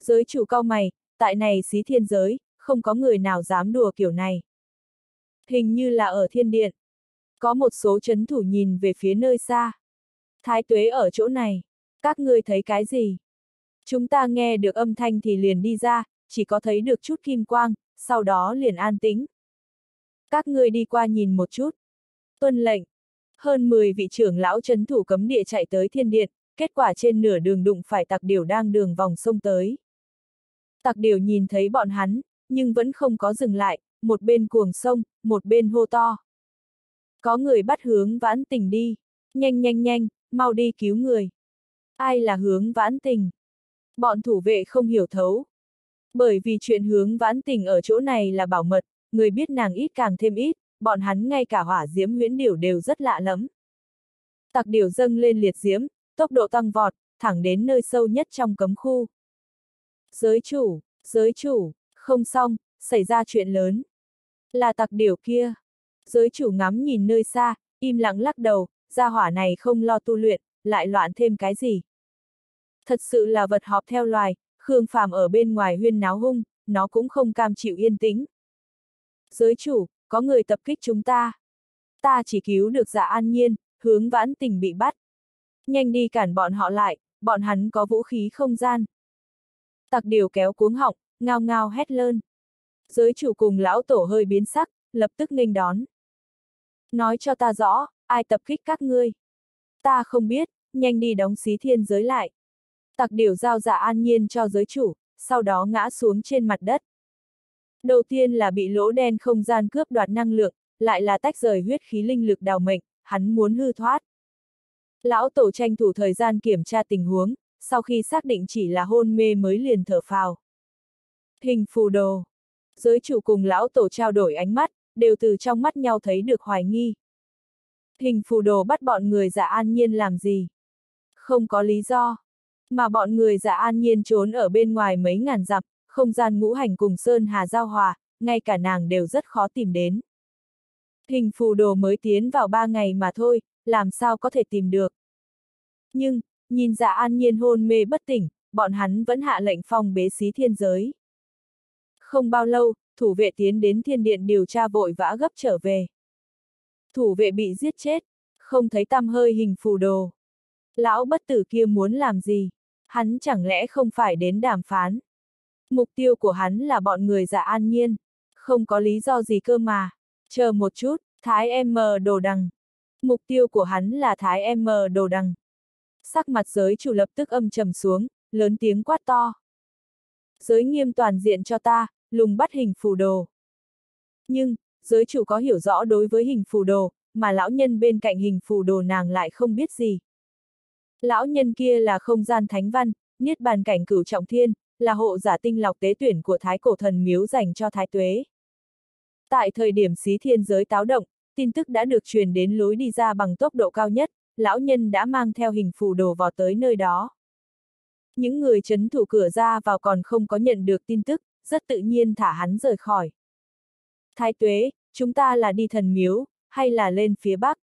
A: Giới chủ cao mày, tại này xí thiên giới, không có người nào dám đùa kiểu này. Hình như là ở thiên điện. Có một số chấn thủ nhìn về phía nơi xa. Thái tuế ở chỗ này. Các ngươi thấy cái gì? Chúng ta nghe được âm thanh thì liền đi ra, chỉ có thấy được chút kim quang, sau đó liền an tĩnh. Các ngươi đi qua nhìn một chút. Tuân lệnh. Hơn 10 vị trưởng lão chấn thủ cấm địa chạy tới thiên điện, kết quả trên nửa đường đụng phải tặc điều đang đường vòng sông tới. Tặc điều nhìn thấy bọn hắn, nhưng vẫn không có dừng lại, một bên cuồng sông, một bên hô to. Có người bắt hướng vãn tình đi, nhanh nhanh nhanh, mau đi cứu người. Ai là hướng vãn tình? Bọn thủ vệ không hiểu thấu. Bởi vì chuyện hướng vãn tình ở chỗ này là bảo mật, người biết nàng ít càng thêm ít, bọn hắn ngay cả hỏa diễm huyễn điểu đều rất lạ lắm. Tặc điểu dâng lên liệt diễm, tốc độ tăng vọt, thẳng đến nơi sâu nhất trong cấm khu. Giới chủ, giới chủ, không xong, xảy ra chuyện lớn. Là tặc điểu kia. Giới chủ ngắm nhìn nơi xa, im lặng lắc đầu, gia hỏa này không lo tu luyện, lại loạn thêm cái gì. Thật sự là vật họp theo loài, Khương Phàm ở bên ngoài huyên náo hung, nó cũng không cam chịu yên tĩnh. Giới chủ, có người tập kích chúng ta. Ta chỉ cứu được dạ an nhiên, hướng vãn tình bị bắt. Nhanh đi cản bọn họ lại, bọn hắn có vũ khí không gian. Tặc điều kéo cuống họng, ngao ngao hét lên. Giới chủ cùng lão tổ hơi biến sắc, lập tức nghênh đón. Nói cho ta rõ, ai tập kích các ngươi. Ta không biết, nhanh đi đóng xí thiên giới lại. Tặc điều giao giả an nhiên cho giới chủ, sau đó ngã xuống trên mặt đất. Đầu tiên là bị lỗ đen không gian cướp đoạt năng lượng, lại là tách rời huyết khí linh lực đào mệnh, hắn muốn hư thoát. Lão tổ tranh thủ thời gian kiểm tra tình huống, sau khi xác định chỉ là hôn mê mới liền thở phào. Hình phù đồ. Giới chủ cùng lão tổ trao đổi ánh mắt, đều từ trong mắt nhau thấy được hoài nghi. Hình phù đồ bắt bọn người giả an nhiên làm gì? Không có lý do. Mà bọn người giả an nhiên trốn ở bên ngoài mấy ngàn dặm, không gian ngũ hành cùng Sơn Hà giao hòa, ngay cả nàng đều rất khó tìm đến. Hình phù đồ mới tiến vào ba ngày mà thôi, làm sao có thể tìm được. Nhưng, nhìn dạ an nhiên hôn mê bất tỉnh, bọn hắn vẫn hạ lệnh phong bế xí thiên giới. Không bao lâu, thủ vệ tiến đến thiên điện điều tra vội vã gấp trở về. Thủ vệ bị giết chết, không thấy tăm hơi hình phù đồ. Lão bất tử kia muốn làm gì? Hắn chẳng lẽ không phải đến đàm phán? Mục tiêu của hắn là bọn người dạ an nhiên. Không có lý do gì cơ mà. Chờ một chút, Thái em mờ đồ đằng. Mục tiêu của hắn là Thái em mờ đồ đằng. Sắc mặt giới chủ lập tức âm trầm xuống, lớn tiếng quát to. Giới nghiêm toàn diện cho ta, lùng bắt hình phù đồ. Nhưng, giới chủ có hiểu rõ đối với hình phù đồ, mà lão nhân bên cạnh hình phù đồ nàng lại không biết gì. Lão nhân kia là không gian thánh văn, niết bàn cảnh cửu trọng thiên, là hộ giả tinh lọc tế tuyển của thái cổ thần miếu dành cho thái tuế. Tại thời điểm xí thiên giới táo động, tin tức đã được truyền đến lối đi ra bằng tốc độ cao nhất, lão nhân đã mang theo hình phù đồ vào tới nơi đó. Những người chấn thủ cửa ra vào còn không có nhận được tin tức, rất tự nhiên thả hắn rời khỏi. Thái tuế, chúng ta là đi thần miếu, hay là lên phía bắc?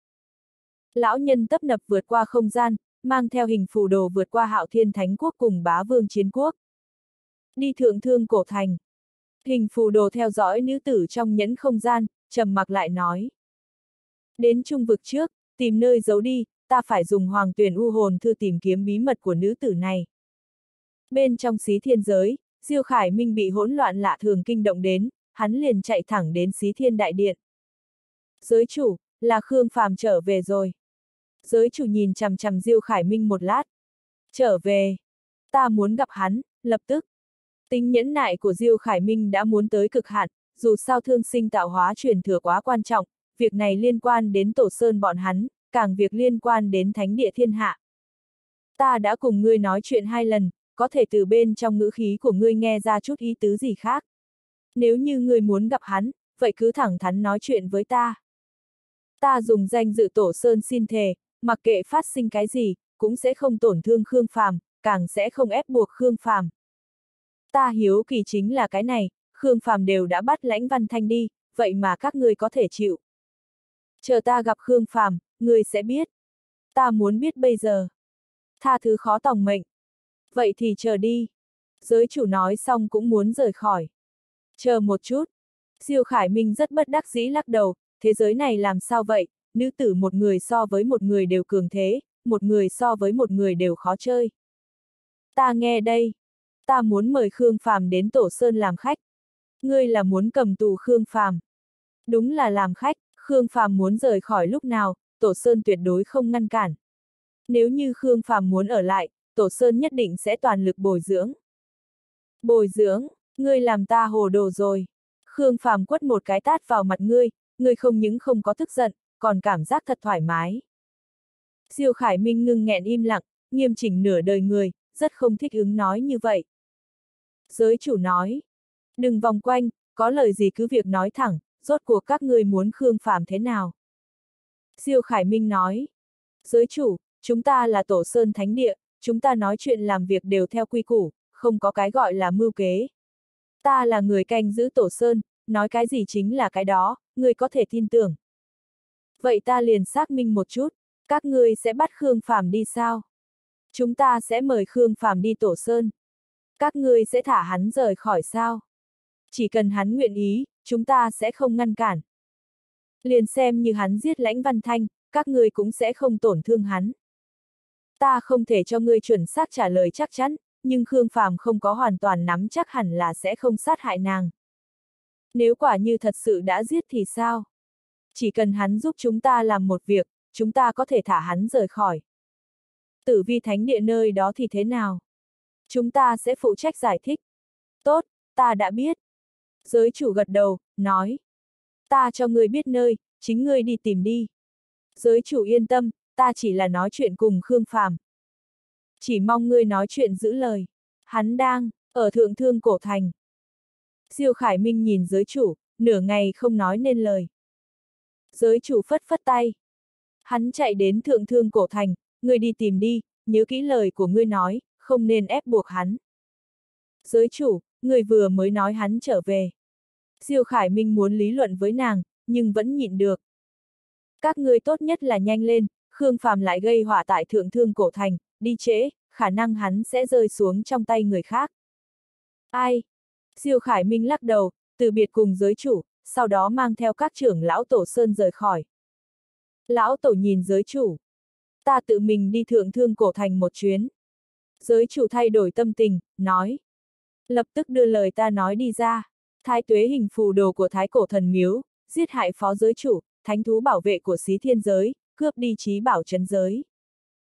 A: Lão nhân tấp nập vượt qua không gian, mang theo hình phù đồ vượt qua hạo thiên thánh quốc cùng bá vương chiến quốc. Đi thượng thương cổ thành. Hình phù đồ theo dõi nữ tử trong nhẫn không gian, trầm mặc lại nói. Đến trung vực trước, tìm nơi giấu đi, ta phải dùng hoàng tuyển u hồn thư tìm kiếm bí mật của nữ tử này. Bên trong xí thiên giới, Diêu Khải Minh bị hỗn loạn lạ thường kinh động đến, hắn liền chạy thẳng đến xí thiên đại điện. Giới chủ, là Khương Phàm trở về rồi. Giới chủ nhìn chằm chằm Diêu Khải Minh một lát. Trở về. Ta muốn gặp hắn, lập tức. Tính nhẫn nại của Diêu Khải Minh đã muốn tới cực hạn, dù sao thương sinh tạo hóa truyền thừa quá quan trọng, việc này liên quan đến tổ sơn bọn hắn, càng việc liên quan đến thánh địa thiên hạ. Ta đã cùng ngươi nói chuyện hai lần, có thể từ bên trong ngữ khí của ngươi nghe ra chút ý tứ gì khác. Nếu như ngươi muốn gặp hắn, vậy cứ thẳng thắn nói chuyện với ta. Ta dùng danh dự tổ sơn xin thề, mặc kệ phát sinh cái gì, cũng sẽ không tổn thương Khương Phàm, càng sẽ không ép buộc Khương Phàm. Ta hiếu kỳ chính là cái này, Khương Phàm đều đã bắt lãnh văn thanh đi, vậy mà các ngươi có thể chịu. Chờ ta gặp Khương Phàm, ngươi sẽ biết. Ta muốn biết bây giờ. Tha thứ khó tòng mệnh. Vậy thì chờ đi. Giới chủ nói xong cũng muốn rời khỏi. Chờ một chút. Diêu Khải Minh rất bất đắc dĩ lắc đầu, thế giới này làm sao vậy, nữ tử một người so với một người đều cường thế, một người so với một người đều khó chơi. Ta nghe đây. Ta muốn mời Khương Phàm đến Tổ Sơn làm khách. Ngươi là muốn cầm tù Khương Phàm. Đúng là làm khách, Khương Phàm muốn rời khỏi lúc nào, Tổ Sơn tuyệt đối không ngăn cản. Nếu như Khương Phàm muốn ở lại, Tổ Sơn nhất định sẽ toàn lực bồi dưỡng. Bồi dưỡng, ngươi làm ta hồ đồ rồi. Khương Phàm quất một cái tát vào mặt ngươi, ngươi không những không có tức giận, còn cảm giác thật thoải mái. Diêu Khải Minh ngưng nghẹn im lặng, nghiêm chỉnh nửa đời người, rất không thích ứng nói như vậy. Giới chủ nói, đừng vòng quanh, có lời gì cứ việc nói thẳng, rốt cuộc các ngươi muốn Khương Phàm thế nào. Diêu Khải Minh nói, giới chủ, chúng ta là tổ sơn thánh địa, chúng ta nói chuyện làm việc đều theo quy củ, không có cái gọi là mưu kế. Ta là người canh giữ tổ sơn, nói cái gì chính là cái đó, người có thể tin tưởng. Vậy ta liền xác minh một chút, các ngươi sẽ bắt Khương Phàm đi sao? Chúng ta sẽ mời Khương Phàm đi tổ sơn. Các ngươi sẽ thả hắn rời khỏi sao? Chỉ cần hắn nguyện ý, chúng ta sẽ không ngăn cản. Liền xem như hắn giết lãnh văn thanh, các ngươi cũng sẽ không tổn thương hắn. Ta không thể cho ngươi chuẩn xác trả lời chắc chắn, nhưng Khương Phàm không có hoàn toàn nắm chắc hẳn là sẽ không sát hại nàng. Nếu quả như thật sự đã giết thì sao? Chỉ cần hắn giúp chúng ta làm một việc, chúng ta có thể thả hắn rời khỏi. Tử vi thánh địa nơi đó thì thế nào? Chúng ta sẽ phụ trách giải thích. Tốt, ta đã biết. Giới chủ gật đầu, nói. Ta cho ngươi biết nơi, chính ngươi đi tìm đi. Giới chủ yên tâm, ta chỉ là nói chuyện cùng Khương Phàm. Chỉ mong ngươi nói chuyện giữ lời. Hắn đang, ở thượng thương cổ thành. Diêu Khải Minh nhìn giới chủ, nửa ngày không nói nên lời. Giới chủ phất phất tay. Hắn chạy đến thượng thương cổ thành, ngươi đi tìm đi, nhớ kỹ lời của ngươi nói, không nên ép buộc hắn. Giới chủ, người vừa mới nói hắn trở về. Diêu Khải Minh muốn lý luận với nàng, nhưng vẫn nhịn được. Các ngươi tốt nhất là nhanh lên, Khương Phàm lại gây họa tại thượng thương cổ thành, đi trễ, khả năng hắn sẽ rơi xuống trong tay người khác. Ai? Diêu Khải Minh lắc đầu, từ biệt cùng giới chủ, sau đó mang theo các trưởng lão tổ sơn rời khỏi. Lão tổ nhìn giới chủ. Ta tự mình đi thượng thương cổ thành một chuyến. Giới chủ thay đổi tâm tình, nói. Lập tức đưa lời ta nói đi ra. Thái tuế hình phù đồ của thái cổ thần miếu, giết hại phó giới chủ, thánh thú bảo vệ của xí thiên giới, cướp đi trí bảo chấn giới.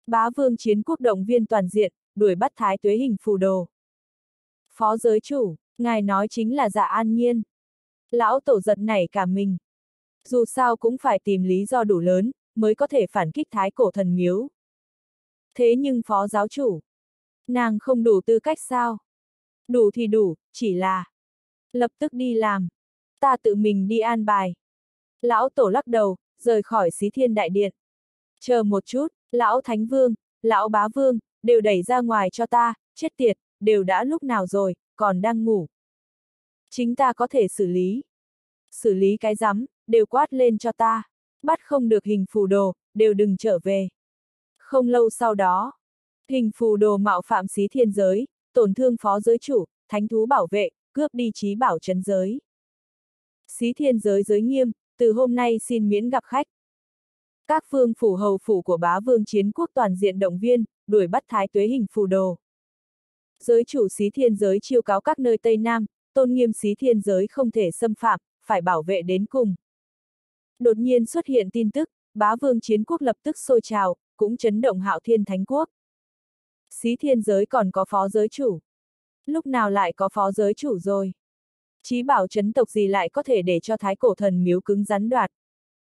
A: Bá vương chiến quốc động viên toàn diện, đuổi bắt thái tuế hình phù đồ. Phó giới chủ, ngài nói chính là dạ an nhiên. Lão tổ giật nảy cả mình. Dù sao cũng phải tìm lý do đủ lớn, mới có thể phản kích thái cổ thần miếu. Thế nhưng phó giáo chủ, nàng không đủ tư cách sao? Đủ thì đủ, chỉ là lập tức đi làm. Ta tự mình đi an bài. Lão tổ lắc đầu, rời khỏi xí thiên đại điện. Chờ một chút, lão thánh vương, lão bá vương, đều đẩy ra ngoài cho ta, chết tiệt, đều đã lúc nào rồi, còn đang ngủ. Chính ta có thể xử lý. Xử lý cái rắm, đều quát lên cho ta. Bắt không được hình phù đồ, đều đừng trở về. Không lâu sau đó, hình phù đồ mạo phạm xí thiên giới, tổn thương phó giới chủ, thánh thú bảo vệ, cướp đi trí bảo chấn giới. Xí thiên giới giới nghiêm, từ hôm nay xin miễn gặp khách. Các phương phủ hầu phủ của bá vương chiến quốc toàn diện động viên, đuổi bắt thái tuế hình phù đồ. Giới chủ xí thiên giới chiêu cáo các nơi Tây Nam, tôn nghiêm xí thiên giới không thể xâm phạm, phải bảo vệ đến cùng. Đột nhiên xuất hiện tin tức, bá vương chiến quốc lập tức sôi trào, cũng chấn động hạo thiên thánh quốc. Xí thiên giới còn có phó giới chủ. Lúc nào lại có phó giới chủ rồi? Chí bảo chấn tộc gì lại có thể để cho thái cổ thần miếu cứng rắn đoạt?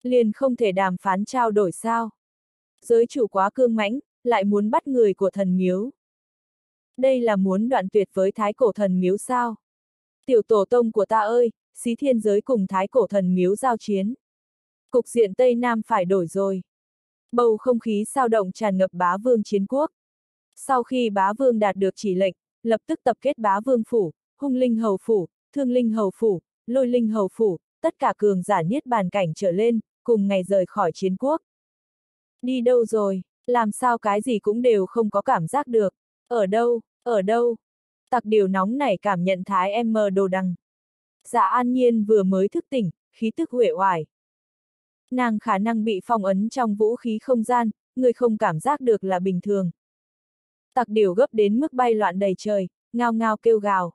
A: Liền không thể đàm phán trao đổi sao? Giới chủ quá cương mãnh, lại muốn bắt người của thần miếu. Đây là muốn đoạn tuyệt với thái cổ thần miếu sao? Tiểu tổ tông của ta ơi, xí thiên giới cùng thái cổ thần miếu giao chiến. Cục diện Tây Nam phải đổi rồi. Bầu không khí sao động tràn ngập bá vương chiến quốc. Sau khi bá vương đạt được chỉ lệnh, lập tức tập kết bá vương phủ, hung linh hầu phủ, thương linh hầu phủ, lôi linh hầu phủ, tất cả cường giả niết bàn cảnh trở lên, cùng ngày rời khỏi chiến quốc. Đi đâu rồi, làm sao cái gì cũng đều không có cảm giác được, ở đâu, ở đâu. Tặc điều nóng nảy cảm nhận thái em mờ đồ đằng. Dạ an nhiên vừa mới thức tỉnh, khí tức huệ hoài. Nàng khả năng bị phong ấn trong vũ khí không gian, người không cảm giác được là bình thường. Tặc điều gấp đến mức bay loạn đầy trời, ngao ngao kêu gào.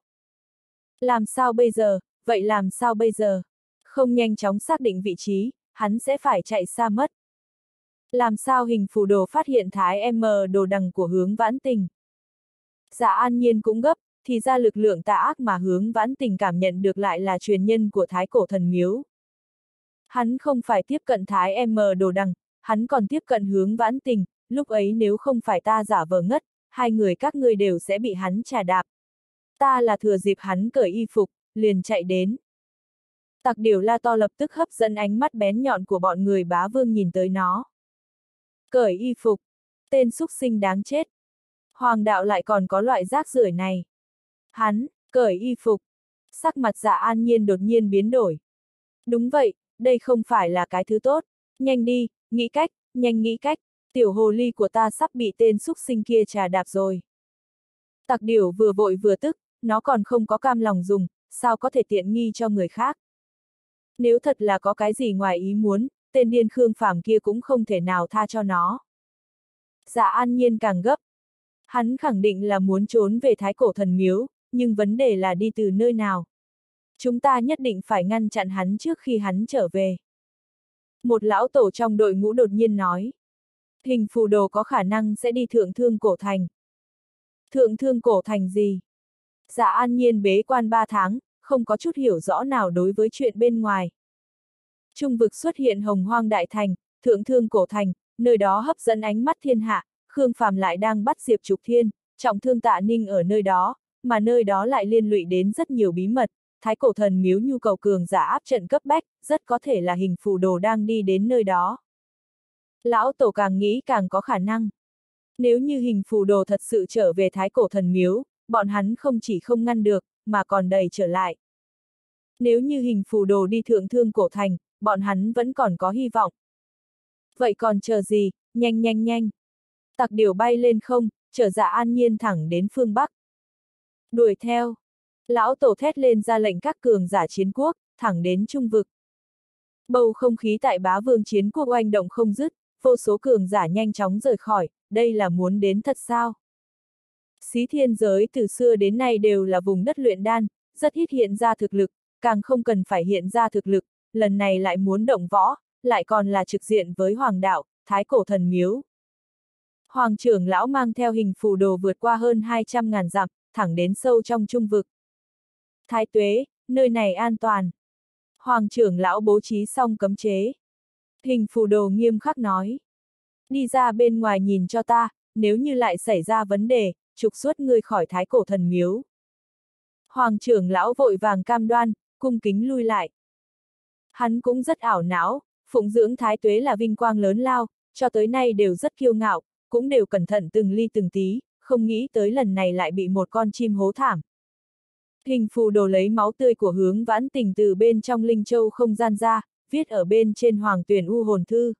A: Làm sao bây giờ, vậy làm sao bây giờ? Không nhanh chóng xác định vị trí, hắn sẽ phải chạy xa mất. Làm sao hình phù đồ phát hiện thái M đồ đằng của hướng vãn tình? Dạ an nhiên cũng gấp, thì ra lực lượng tà ác mà hướng vãn tình cảm nhận được lại là truyền nhân của thái cổ thần miếu. Hắn không phải tiếp cận thái M đồ đằng, hắn còn tiếp cận hướng vãn tình, lúc ấy nếu không phải ta giả vờ ngất, hai người các ngươi đều sẽ bị hắn trà đạp. Ta là thừa dịp hắn cởi y phục, liền chạy đến. Tặc điểu la to lập tức hấp dẫn ánh mắt bén nhọn của bọn người bá vương nhìn tới nó. Cởi y phục, tên xúc sinh đáng chết. Hoàng đạo lại còn có loại rác rưởi này. Hắn, cởi y phục. Sắc mặt dạ an nhiên đột nhiên biến đổi. Đúng vậy, đây không phải là cái thứ tốt. Nhanh đi, nghĩ cách, nhanh nghĩ cách. Tiểu hồ ly của ta sắp bị tên xúc sinh kia trà đạp rồi. Tặc điểu vừa vội vừa tức, nó còn không có cam lòng dùng, sao có thể tiện nghi cho người khác. Nếu thật là có cái gì ngoài ý muốn, tên điên khương phàm kia cũng không thể nào tha cho nó. Dạ an nhiên càng gấp. Hắn khẳng định là muốn trốn về thái cổ thần miếu, nhưng vấn đề là đi từ nơi nào. Chúng ta nhất định phải ngăn chặn hắn trước khi hắn trở về. Một lão tổ trong đội ngũ đột nhiên nói. Hình phù đồ có khả năng sẽ đi thượng thương cổ thành. Thượng thương cổ thành gì? Dạ an nhiên bế quan ba tháng, không có chút hiểu rõ nào đối với chuyện bên ngoài. Trung vực xuất hiện hồng hoang đại thành, thượng thương cổ thành, nơi đó hấp dẫn ánh mắt thiên hạ, Khương Phàm lại đang bắt Diệp Trục Thiên, trọng thương tạ ninh ở nơi đó, mà nơi đó lại liên lụy đến rất nhiều bí mật, thái cổ thần miếu nhu cầu cường giả áp trận cấp bách, rất có thể là hình phù đồ đang đi đến nơi đó. Lão tổ càng nghĩ càng có khả năng. Nếu như hình phù đồ thật sự trở về thái cổ thần miếu, bọn hắn không chỉ không ngăn được, mà còn đầy trở lại. Nếu như hình phù đồ đi thượng thương cổ thành, bọn hắn vẫn còn có hy vọng. Vậy còn chờ gì, nhanh nhanh nhanh. Tặc điều bay lên không, trở dạ an nhiên thẳng đến phương Bắc. Đuổi theo. Lão tổ thét lên ra lệnh các cường giả chiến quốc, thẳng đến trung vực. Bầu không khí tại bá vương chiến quốc oanh động không dứt, vô số cường giả nhanh chóng rời khỏi, đây là muốn đến thật sao? Xí thiên giới từ xưa đến nay đều là vùng đất luyện đan, rất ít hiện ra thực lực, càng không cần phải hiện ra thực lực, lần này lại muốn động võ, lại còn là trực diện với hoàng đạo, thái cổ thần miếu. Hoàng trưởng lão mang theo hình phù đồ vượt qua hơn 200 ngàn dặm, thẳng đến sâu trong trung vực. Thái tuế, nơi này an toàn. Hoàng trưởng lão bố trí xong cấm chế. Hình phù đồ nghiêm khắc nói. Đi ra bên ngoài nhìn cho ta, nếu như lại xảy ra vấn đề, trục xuất ngươi khỏi thái cổ thần miếu. Hoàng trưởng lão vội vàng cam đoan, cung kính lui lại. Hắn cũng rất ảo não, phụng dưỡng thái tuế là vinh quang lớn lao, cho tới nay đều rất kiêu ngạo, cũng đều cẩn thận từng ly từng tí, không nghĩ tới lần này lại bị một con chim hố thảm. Hình phù đồ lấy máu tươi của hướng vãn tình từ bên trong linh châu không gian ra, viết ở bên trên hoàng tuyển u hồn thư.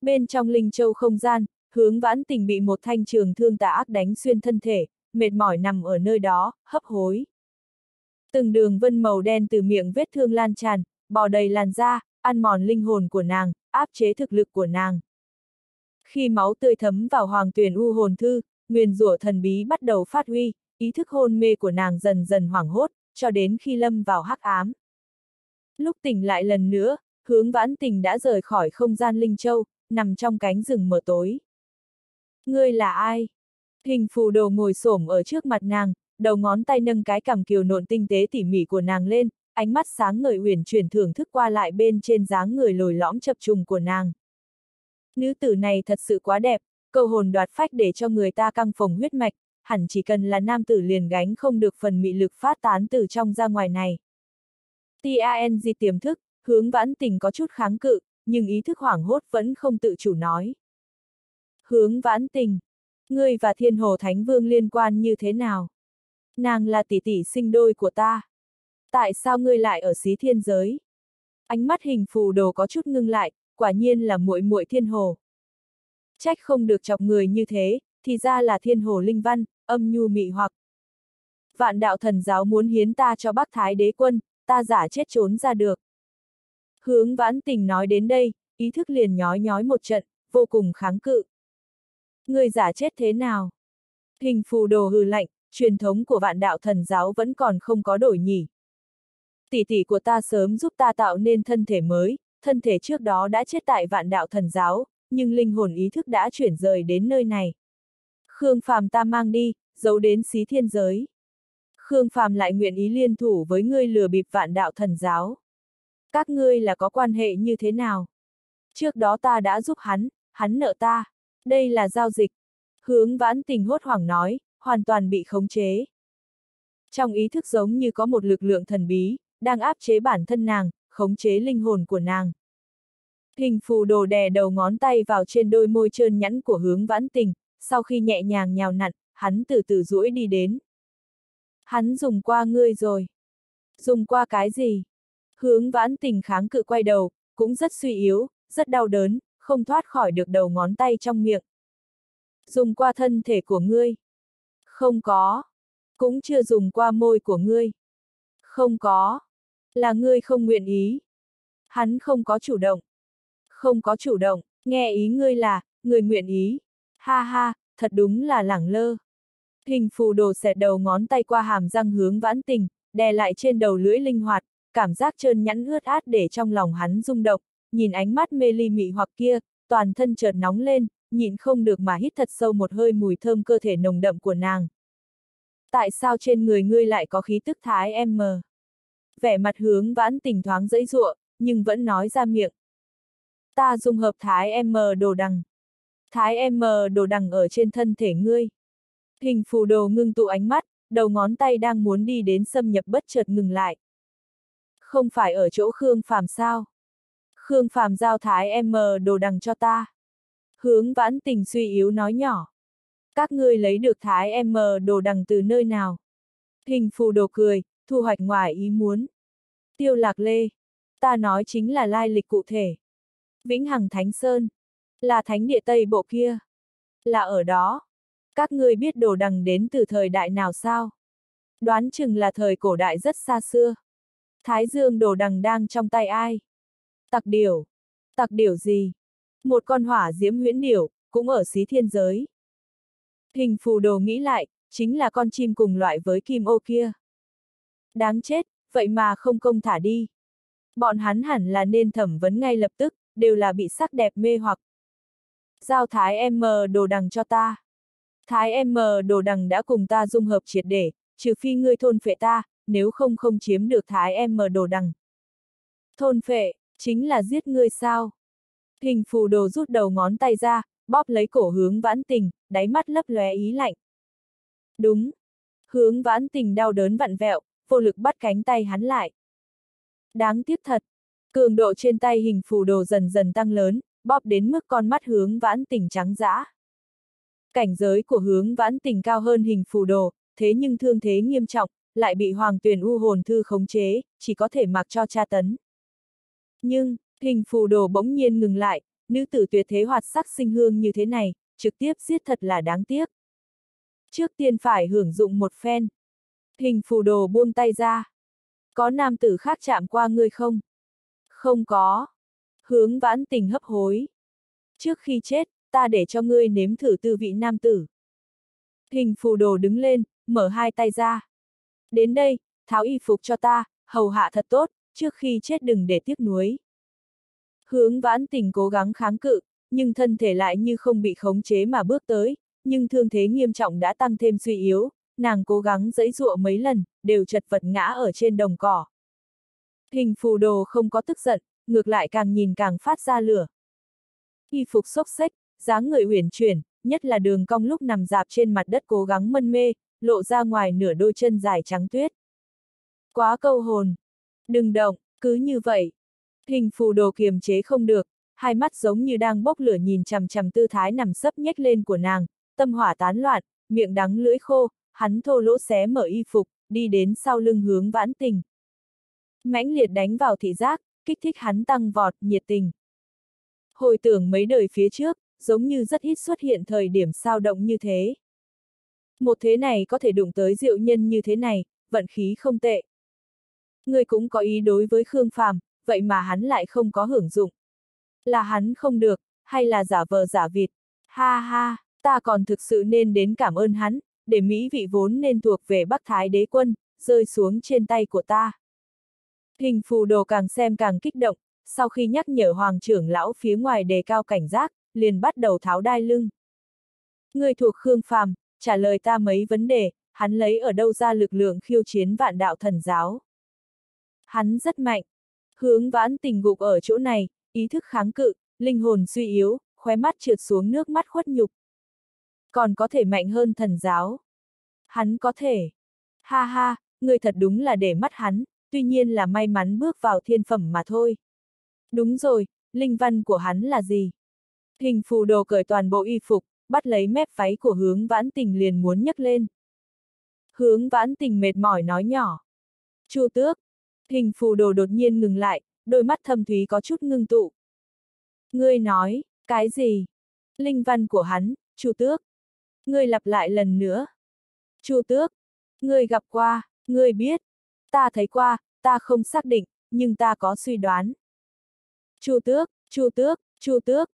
A: Bên trong linh châu không gian, hướng vãn tình bị một thanh trường thương tà ác đánh xuyên thân thể, mệt mỏi nằm ở nơi đó, hấp hối. Từng đường vân màu đen từ miệng vết thương lan tràn, bò đầy làn da, ăn mòn linh hồn của nàng, áp chế thực lực của nàng. Khi máu tươi thấm vào hoàng tuyển u hồn thư, nguyên rủa thần bí bắt đầu phát huy, ý thức hôn mê của nàng dần dần hoảng hốt, cho đến khi lâm vào hắc ám. Lúc tỉnh lại lần nữa, hướng vãn tình đã rời khỏi không gian Linh Châu, nằm trong cánh rừng mờ tối. Ngươi là ai? Hình phù đồ ngồi xổm ở trước mặt nàng, đầu ngón tay nâng cái cằm kiều nộn tinh tế tỉ mỉ của nàng lên, ánh mắt sáng ngời uyển chuyển thưởng thức qua lại bên trên dáng người lồi lõm chập trùng của nàng. Nữ tử này thật sự quá đẹp, cầu hồn đoạt phách để cho người ta căng phồng huyết mạch, hẳn chỉ cần là nam tử liền gánh không được phần mị lực phát tán từ trong ra ngoài này. TANG tiềm thức, hướng vãn tình có chút kháng cự, nhưng ý thức hoảng hốt vẫn không tự chủ nói. Hướng vãn tình, ngươi và thiên hồ thánh vương liên quan như thế nào? Nàng là tỷ tỷ sinh đôi của ta. Tại sao ngươi lại ở xí thiên giới? Ánh mắt hình phù đồ có chút ngưng lại, quả nhiên là muội muội thiên hồ. Trách không được chọc người như thế, thì ra là thiên hồ linh văn, âm nhu mị hoặc. Vạn đạo thần giáo muốn hiến ta cho bác thái đế quân, ta giả chết trốn ra được. Hướng vãn tình nói đến đây, ý thức liền nhói nhói một trận, vô cùng kháng cự. Người giả chết thế nào? Hình phù đồ hừ lạnh, truyền thống của vạn đạo thần giáo vẫn còn không có đổi nhỉ. Tỷ tỷ của ta sớm giúp ta tạo nên thân thể mới, thân thể trước đó đã chết tại vạn đạo thần giáo, nhưng linh hồn ý thức đã chuyển rời đến nơi này. Khương Phàm ta mang đi, giấu đến xí thiên giới. Khương Phàm lại nguyện ý liên thủ với ngươi lừa bịp vạn đạo thần giáo. Các ngươi là có quan hệ như thế nào? Trước đó ta đã giúp hắn, hắn nợ ta. Đây là giao dịch. Hướng vãn tình hốt hoảng nói, hoàn toàn bị khống chế. Trong ý thức giống như có một lực lượng thần bí, đang áp chế bản thân nàng, khống chế linh hồn của nàng. Hình phù đồ đè đầu ngón tay vào trên đôi môi trơn nhẵn của hướng vãn tình, sau khi nhẹ nhàng nhào nặn, hắn từ từ duỗi đi đến. Hắn dùng qua ngươi rồi. Dùng qua cái gì? Hướng vãn tình kháng cự quay đầu, cũng rất suy yếu, rất đau đớn, không thoát khỏi được đầu ngón tay trong miệng. Dùng qua thân thể của ngươi. Không có. Cũng chưa dùng qua môi của ngươi. Không có. Là ngươi không nguyện ý. Hắn không có chủ động. Không có chủ động, nghe ý ngươi là, người nguyện ý. Ha ha, thật đúng là lẳng lơ. Hình phù đồ xẹt đầu ngón tay qua hàm răng hướng vãn tình, đè lại trên đầu lưỡi linh hoạt, cảm giác trơn nhẵn ướt át để trong lòng hắn rung động, nhìn ánh mắt mê ly mị hoặc kia, toàn thân chợt nóng lên, nhịn không được mà hít thật sâu một hơi mùi thơm cơ thể nồng đậm của nàng. Tại sao trên người ngươi lại có khí tức thái em mờ? Vẻ mặt hướng vãn tỉnh thoáng dễ dụa, nhưng vẫn nói ra miệng. Ta dùng hợp thái em M đồ đằng. Thái em M đồ đằng ở trên thân thể ngươi. Hình phù đồ ngưng tụ ánh mắt, đầu ngón tay đang muốn đi đến xâm nhập bất chợt ngừng lại. Không phải ở chỗ Khương Phàm sao? Khương Phàm giao thái M đồ đằng cho ta. Hướng vãn tình suy yếu nói nhỏ. Các ngươi lấy được thái M đồ đằng từ nơi nào? Hình phù đồ cười, thu hoạch ngoài ý muốn. Tiêu lạc lê. Ta nói chính là lai lịch cụ thể. Vĩnh Hằng Thánh Sơn. Là thánh địa Tây Bộ kia. Là ở đó. Các ngươi biết đồ đằng đến từ thời đại nào sao? Đoán chừng là thời cổ đại rất xa xưa. Thái dương đồ đằng đang trong tay ai? Tặc điểu. Tặc điểu gì? Một con hỏa diễm huyễn điểu, cũng ở xí thiên giới. Hình phù đồ nghĩ lại, chính là con chim cùng loại với kim ô kia. Đáng chết, vậy mà không công thả đi. Bọn hắn hẳn là nên thẩm vấn ngay lập tức, đều là bị sắc đẹp mê hoặc. Giao thái M đồ đằng cho ta. Thái M đồ đằng đã cùng ta dung hợp triệt để, trừ phi ngươi thôn phệ ta, nếu không không chiếm được thái M đồ đằng. Thôn phệ, chính là giết ngươi sao? Hình phù đồ rút đầu ngón tay ra, bóp lấy cổ hướng vãn tình, đáy mắt lấp lóe ý lạnh. Đúng. Hướng vãn tình đau đớn vặn vẹo, vô lực bắt cánh tay hắn lại. Đáng tiếc thật. Cường độ trên tay hình phù đồ dần dần tăng lớn, bóp đến mức con mắt hướng vãn tình trắng dã. Cảnh giới của hướng vãn tình cao hơn hình phù đồ, thế nhưng thương thế nghiêm trọng, lại bị hoàng tuyển u hồn thư khống chế, chỉ có thể mặc cho tra tấn. Nhưng, hình phù đồ bỗng nhiên ngừng lại, nữ tử tuyệt thế hoạt sắc sinh hương như thế này, trực tiếp giết thật là đáng tiếc. Trước tiên phải hưởng dụng một phen. Hình phù đồ buông tay ra. Có nam tử khác chạm qua ngươi không? Không có. Hướng vãn tình hấp hối. Trước khi chết, ta để cho ngươi nếm thử tư vị nam tử. Hình phù đồ đứng lên, mở hai tay ra. Đến đây, tháo y phục cho ta, hầu hạ thật tốt, trước khi chết đừng để tiếc nuối. Hướng vãn tình cố gắng kháng cự, nhưng thân thể lại như không bị khống chế mà bước tới, nhưng thương thế nghiêm trọng đã tăng thêm suy yếu, nàng cố gắng dẫy dụa mấy lần, đều chật vật ngã ở trên đồng cỏ. Hình phù đồ không có tức giận, ngược lại càng nhìn càng phát ra lửa. Y phục xốc xếch, dáng người uyển chuyển, nhất là đường cong lúc nằm dạp trên mặt đất cố gắng mân mê, lộ ra ngoài nửa đôi chân dài trắng tuyết. Quá câu hồn. Đừng động, cứ như vậy. Hình phù đồ kiềm chế không được, hai mắt giống như đang bốc lửa nhìn chằm chằm tư thái nằm sấp nhếch lên của nàng, tâm hỏa tán loạn, miệng đắng lưỡi khô, hắn thô lỗ xé mở y phục, đi đến sau lưng hướng vãn tình. mãnh liệt đánh vào thị giác, kích thích hắn tăng vọt, nhiệt tình. Hồi tưởng mấy đời phía trước, giống như rất ít xuất hiện thời điểm sao động như thế. Một thế này có thể đụng tới diệu nhân như thế này, vận khí không tệ. Người cũng có ý đối với Khương Phàm, vậy mà hắn lại không có hưởng dụng. Là hắn không được, hay là giả vờ giả vịt? Ha ha, ta còn thực sự nên đến cảm ơn hắn, để Mỹ vị vốn nên thuộc về Bắc Thái đế quân, rơi xuống trên tay của ta. Hình phù đồ càng xem càng kích động, sau khi nhắc nhở hoàng trưởng lão phía ngoài đề cao cảnh giác, liền bắt đầu tháo đai lưng. Người thuộc Khương Phàm, trả lời ta mấy vấn đề, hắn lấy ở đâu ra lực lượng khiêu chiến vạn đạo thần giáo. Hắn rất mạnh. Hướng vãn tình gục ở chỗ này, ý thức kháng cự, linh hồn suy yếu, khóe mắt trượt xuống nước mắt khuất nhục. Còn có thể mạnh hơn thần giáo. Hắn có thể. Ha ha, người thật đúng là để mắt hắn, tuy nhiên là may mắn bước vào thiên phẩm mà thôi. Đúng rồi, linh văn của hắn là gì? Hình phù đồ cởi toàn bộ y phục, bắt lấy mép váy của hướng vãn tình liền muốn nhấc lên. Hướng vãn tình mệt mỏi nói nhỏ. Chu tước. Hình phù đồ đột nhiên ngừng lại, đôi mắt thâm thúy có chút ngưng tụ. Ngươi nói, cái gì? Linh văn của hắn, chu tước. Ngươi lặp lại lần nữa. Chu tước. Ngươi gặp qua, ngươi biết. Ta thấy qua, ta không xác định, nhưng ta có suy đoán. Chu tước, chu tước, chu tước.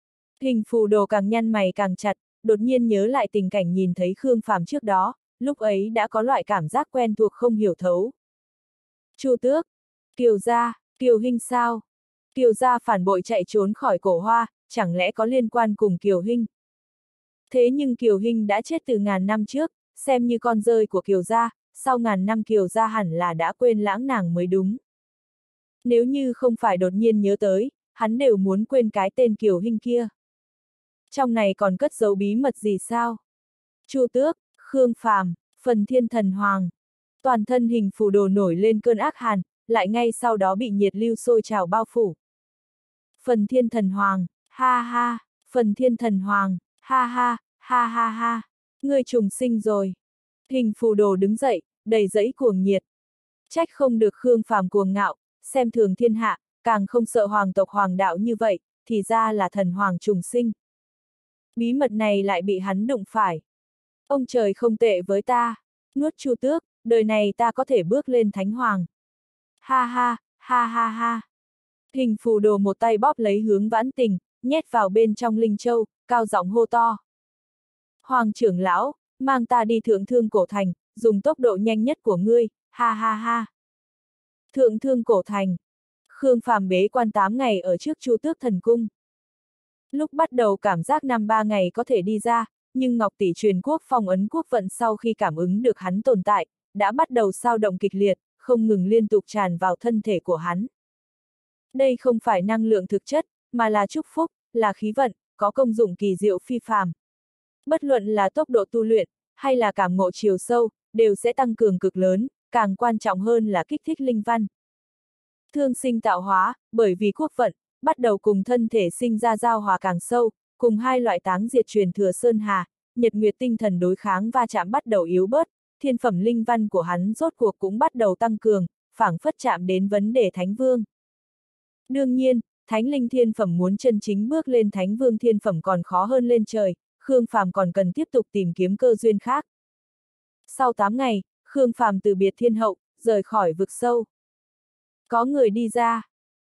A: Hình phù đồ càng nhăn mày càng chặt, đột nhiên nhớ lại tình cảnh nhìn thấy Khương Phàm trước đó, lúc ấy đã có loại cảm giác quen thuộc không hiểu thấu. Chu tước, Kiều gia, Kiều Hinh sao? Kiều gia phản bội chạy trốn khỏi cổ hoa, chẳng lẽ có liên quan cùng Kiều Hinh? Thế nhưng Kiều Hinh đã chết từ ngàn năm trước, xem như con rơi của Kiều gia, sau ngàn năm Kiều gia hẳn là đã quên lãng nàng mới đúng. Nếu như không phải đột nhiên nhớ tới, hắn đều muốn quên cái tên Kiều Hinh kia. Trong này còn cất giấu bí mật gì sao? Chu Tước, Khương Phàm, Phần Thiên Thần Hoàng. Toàn thân hình phù đồ nổi lên cơn ác hàn, lại ngay sau đó bị nhiệt lưu sôi trào bao phủ. Phần Thiên Thần Hoàng, ha ha, Phần Thiên Thần Hoàng, ha ha, ha ha ha, người trùng sinh rồi. Hình phù đồ đứng dậy, đầy dẫy cuồng nhiệt. Trách không được Khương Phàm cuồng ngạo, xem thường thiên hạ, càng không sợ hoàng tộc hoàng đạo như vậy, thì ra là thần hoàng trùng sinh. Bí mật này lại bị hắn đụng phải. Ông trời không tệ với ta, nuốt chu tước, đời này ta có thể bước lên thánh hoàng. Ha ha, ha ha ha. Hình phù đồ một tay bóp lấy hướng vãn tình, nhét vào bên trong linh châu, cao giọng hô to. Hoàng trưởng lão, mang ta đi thượng thương cổ thành, dùng tốc độ nhanh nhất của ngươi, ha ha ha. Thượng thương cổ thành. Khương Phàm bế quan 8 ngày ở trước Chu Tước Thần Cung. Lúc bắt đầu cảm giác năm ba ngày có thể đi ra, nhưng Ngọc Tỷ truyền quốc phong ấn quốc vận sau khi cảm ứng được hắn tồn tại, đã bắt đầu sao động kịch liệt, không ngừng liên tục tràn vào thân thể của hắn. Đây không phải năng lượng thực chất, mà là chúc phúc, là khí vận, có công dụng kỳ diệu phi phàm. Bất luận là tốc độ tu luyện, hay là cảm ngộ chiều sâu, đều sẽ tăng cường cực lớn, càng quan trọng hơn là kích thích linh văn. Thương sinh tạo hóa, bởi vì quốc vận, bắt đầu cùng thân thể sinh ra giao hòa càng sâu, cùng hai loại táng diệt truyền thừa Sơn Hà, nhật nguyệt tinh thần đối kháng va chạm bắt đầu yếu bớt, thiên phẩm linh văn của hắn rốt cuộc cũng bắt đầu tăng cường, phảng phất chạm đến vấn đề Thánh Vương. Đương nhiên, Thánh Linh Thiên Phẩm muốn chân chính bước lên Thánh Vương Thiên Phẩm còn khó hơn lên trời, Khương Phàm còn cần tiếp tục tìm kiếm cơ duyên khác. Sau 8 ngày, Khương Phàm từ biệt thiên hậu, rời khỏi vực sâu. Có người đi ra.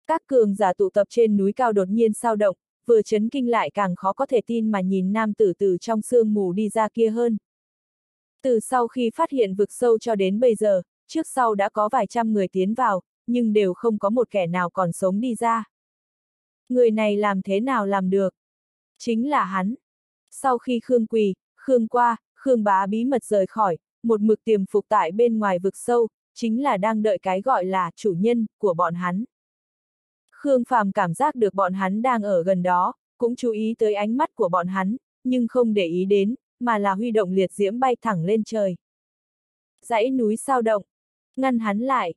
A: Các cường giả tụ tập trên núi cao đột nhiên sao động, vừa chấn kinh lại càng khó có thể tin mà nhìn nam tử từ trong sương mù đi ra kia hơn. Từ sau khi phát hiện vực sâu cho đến bây giờ, trước sau đã có vài trăm người tiến vào, nhưng đều không có một kẻ nào còn sống đi ra. Người này làm thế nào làm được? Chính là hắn. Sau khi Khương Quỳ, Khương Qua, Khương Bá bí mật rời khỏi, một mực tiềm phục tại bên ngoài vực sâu, chính là đang đợi cái gọi là chủ nhân của bọn hắn. Khương Phàm cảm giác được bọn hắn đang ở gần đó, cũng chú ý tới ánh mắt của bọn hắn, nhưng không để ý đến, mà là huy động liệt diễm bay thẳng lên trời. Dãy núi sao động, ngăn hắn lại,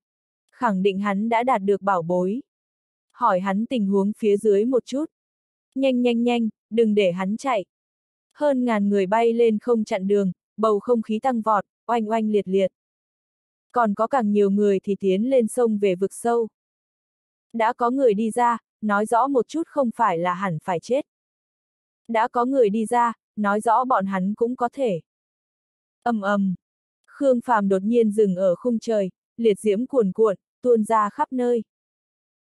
A: khẳng định hắn đã đạt được bảo bối. Hỏi hắn tình huống phía dưới một chút. Nhanh nhanh nhanh, đừng để hắn chạy. Hơn ngàn người bay lên không chặn đường, bầu không khí tăng vọt, oanh oanh liệt liệt. Còn có càng nhiều người thì tiến lên sông về vực sâu. Đã có người đi ra, nói rõ một chút không phải là hẳn phải chết. Đã có người đi ra, nói rõ bọn hắn cũng có thể. ầm ầm, Khương Phàm đột nhiên dừng ở khung trời, liệt diễm cuồn cuộn, tuôn ra khắp nơi.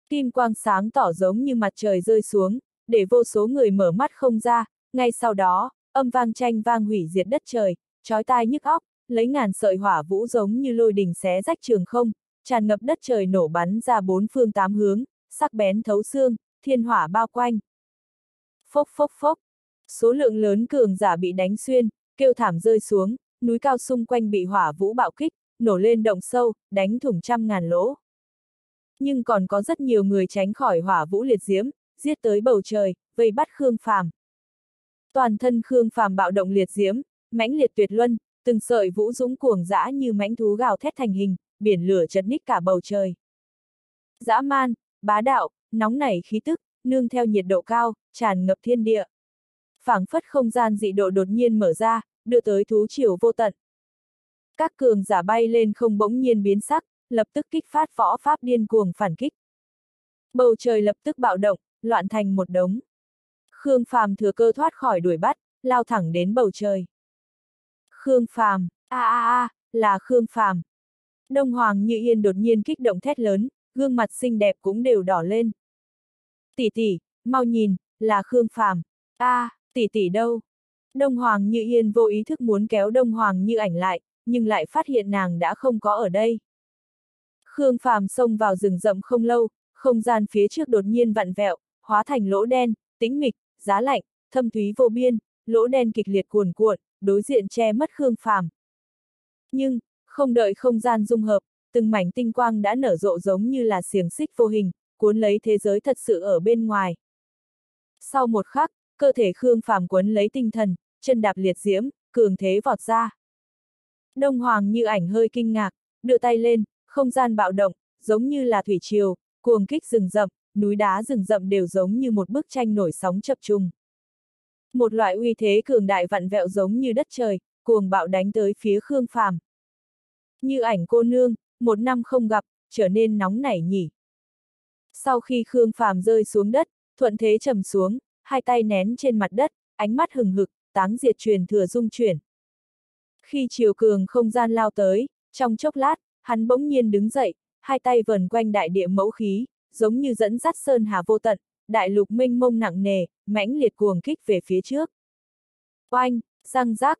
A: Kim quang sáng tỏ giống như mặt trời rơi xuống, để vô số người mở mắt không ra, ngay sau đó, âm vang tranh vang hủy diệt đất trời, chói tai nhức óc, lấy ngàn sợi hỏa vũ giống như lôi đình xé rách trường không, tràn ngập đất trời nổ bắn ra bốn phương tám hướng, sắc bén thấu xương, thiên hỏa bao quanh. Phốc phốc phốc, số lượng lớn cường giả bị đánh xuyên, kêu thảm rơi xuống, núi cao xung quanh bị hỏa vũ bạo kích, nổ lên động sâu, đánh thủng trăm ngàn lỗ. Nhưng còn có rất nhiều người tránh khỏi hỏa vũ liệt diễm, giết tới bầu trời, vây bắt Khương Phàm. Toàn thân Khương Phàm bạo động liệt diễm, mãnh liệt tuyệt luân, từng sợi vũ dũng cuồng dã như mãnh thú gào thét thành hình, biển lửa chật ních cả bầu trời. Dã man, bá đạo, nóng nảy khí tức, nương theo nhiệt độ cao, tràn ngập thiên địa phảng phất không gian dị độ đột nhiên mở ra, đưa tới thú triều vô tận. Các cường giả bay lên không bỗng nhiên biến sắc, lập tức kích phát võ pháp điên cuồng phản kích. Bầu trời lập tức bạo động, loạn thành một đống. Khương Phàm thừa cơ thoát khỏi đuổi bắt, lao thẳng đến bầu trời. Khương Phàm, a a a, là Khương Phàm. Đông Hoàng Như Yên đột nhiên kích động thét lớn, gương mặt xinh đẹp cũng đều đỏ lên. Tỷ tỷ, mau nhìn, là Khương Phàm. A, à, tỷ tỷ đâu? Đông Hoàng Như Yên vô ý thức muốn kéo Đông Hoàng Như ảnh lại, nhưng lại phát hiện nàng đã không có ở đây. Khương Phàm xông vào rừng rậm không lâu, không gian phía trước đột nhiên vặn vẹo, hóa thành lỗ đen, tĩnh mịch, giá lạnh, thâm thúy vô biên, lỗ đen kịch liệt cuồn cuộn, đối diện che mất Khương Phàm. Nhưng, không đợi không gian dung hợp, từng mảnh tinh quang đã nở rộ giống như là xiềng xích vô hình, cuốn lấy thế giới thật sự ở bên ngoài. Sau một khắc, cơ thể Khương Phàm quấn lấy tinh thần, chân đạp liệt diễm, cường thế vọt ra. Đông Hoàng như ảnh hơi kinh ngạc, đưa tay lên, không gian bạo động, giống như là thủy triều, cuồng kích rừng rậm, núi đá rừng rậm đều giống như một bức tranh nổi sóng chập trùng. Một loại uy thế cường đại vặn vẹo giống như đất trời, cuồng bạo đánh tới phía Khương Phàm. Như ảnh cô nương, một năm không gặp, trở nên nóng nảy nhỉ. Sau khi Khương Phàm rơi xuống đất, thuận thế trầm xuống, hai tay nén trên mặt đất, ánh mắt hừng hực, táng diệt truyền thừa dung chuyển. Khi chiều cường không gian lao tới, trong chốc lát, hắn bỗng nhiên đứng dậy, hai tay vần quanh đại địa mẫu khí, giống như dẫn dắt sơn hà vô tận, đại lục minh mông nặng nề, mãnh liệt cuồng kích về phía trước. Oanh, răng rác,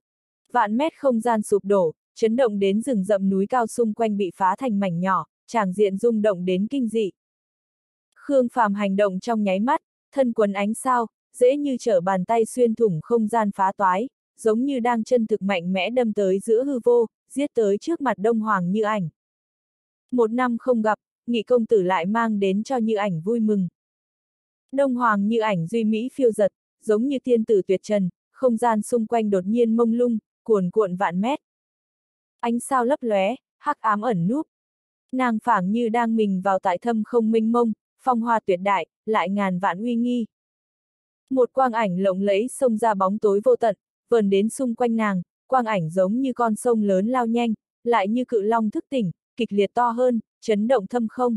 A: vạn mét không gian sụp đổ, chấn động đến rừng rậm núi cao xung quanh bị phá thành mảnh nhỏ, tràng diện rung động đến kinh dị. Khương Phàm hành động trong nháy mắt, thân quần ánh sao, dễ như trở bàn tay xuyên thủng không gian phá toái, giống như đang chân thực mạnh mẽ đâm tới giữa hư vô, giết tới trước mặt Đông Hoàng như ảnh. Một năm không gặp, nghị công tử lại mang đến cho như ảnh vui mừng. Đông Hoàng như ảnh duy mỹ phiêu giật, giống như tiên tử tuyệt trần, không gian xung quanh đột nhiên mông lung, cuồn cuộn vạn mét. Ánh sao lấp lóe, hắc ám ẩn núp. Nàng phảng như đang mình vào tại thâm không minh mông, phong hoa tuyệt đại, lại ngàn vạn uy nghi. Một quang ảnh lộng lẫy xông ra bóng tối vô tận, vờn đến xung quanh nàng, quang ảnh giống như con sông lớn lao nhanh, lại như cự long thức tỉnh, kịch liệt to hơn, chấn động thâm không.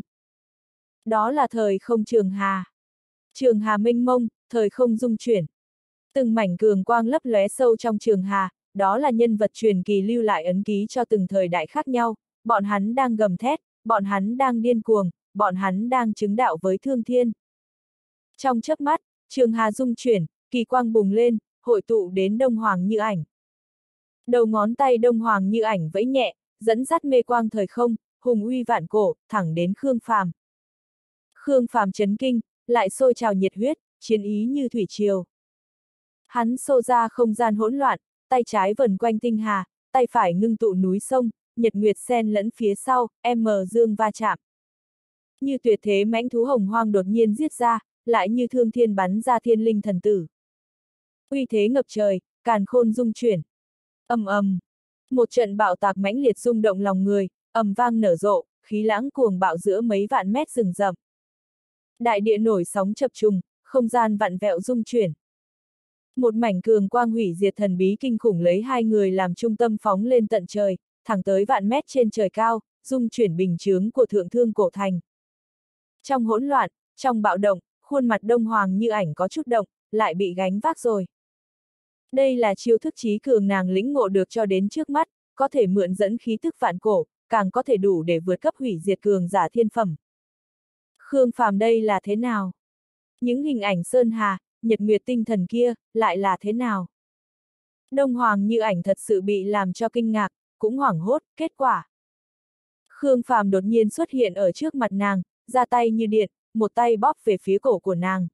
A: Đó là thời không trường hà. Trường hà minh mông, thời không dung chuyển. Từng mảnh cường quang lấp lóe sâu trong trường hà, đó là nhân vật truyền kỳ lưu lại ấn ký cho từng thời đại khác nhau, bọn hắn đang gầm thét, bọn hắn đang điên cuồng, bọn hắn đang chứng đạo với thương thiên. Trong chớp mắt, trường hà dung chuyển, kỳ quang bùng lên, hội tụ đến đông hoàng như ảnh. Đầu ngón tay đông hoàng như ảnh vẫy nhẹ, dẫn dắt mê quang thời không, hùng uy vạn cổ, thẳng đến Khương Phàm. Khương Phàm chấn kinh, lại sôi trào nhiệt huyết, chiến ý như thủy triều. Hắn xô ra không gian hỗn loạn, tay trái vần quanh tinh hà, tay phải ngưng tụ núi sông, nhật nguyệt sen lẫn phía sau, em mờ dương va chạm. Như tuyệt thế mãnh thú hồng hoang đột nhiên giết ra, lại như thương thiên bắn ra thiên linh thần tử. Uy thế ngập trời, càn khôn dung chuyển. ầm ầm, một trận bạo tạc mãnh liệt rung động lòng người, ầm vang nở rộ, khí lãng cuồng bạo giữa mấy vạn mét rừng rậm. Đại địa nổi sóng chập trùng, không gian vặn vẹo rung chuyển. Một mảnh cường quang hủy diệt thần bí kinh khủng lấy hai người làm trung tâm phóng lên tận trời, thẳng tới vạn mét trên trời cao, dung chuyển bình chướng của thượng thương cổ thành. Trong hỗn loạn, trong bạo động, khuôn mặt đông hoàng như ảnh có chút động, lại bị gánh vác rồi. Đây là chiêu thức trí cường nàng lĩnh ngộ được cho đến trước mắt, có thể mượn dẫn khí thức vạn cổ, càng có thể đủ để vượt cấp hủy diệt cường giả thiên phẩm. Khương Phàm đây là thế nào? Những hình ảnh sơn hà, nhật nguyệt tinh thần kia, lại là thế nào? Đông Hoàng như ảnh thật sự bị làm cho kinh ngạc, cũng hoảng hốt, kết quả. Khương Phàm đột nhiên xuất hiện ở trước mặt nàng, ra tay như điện, một tay bóp về phía cổ của nàng.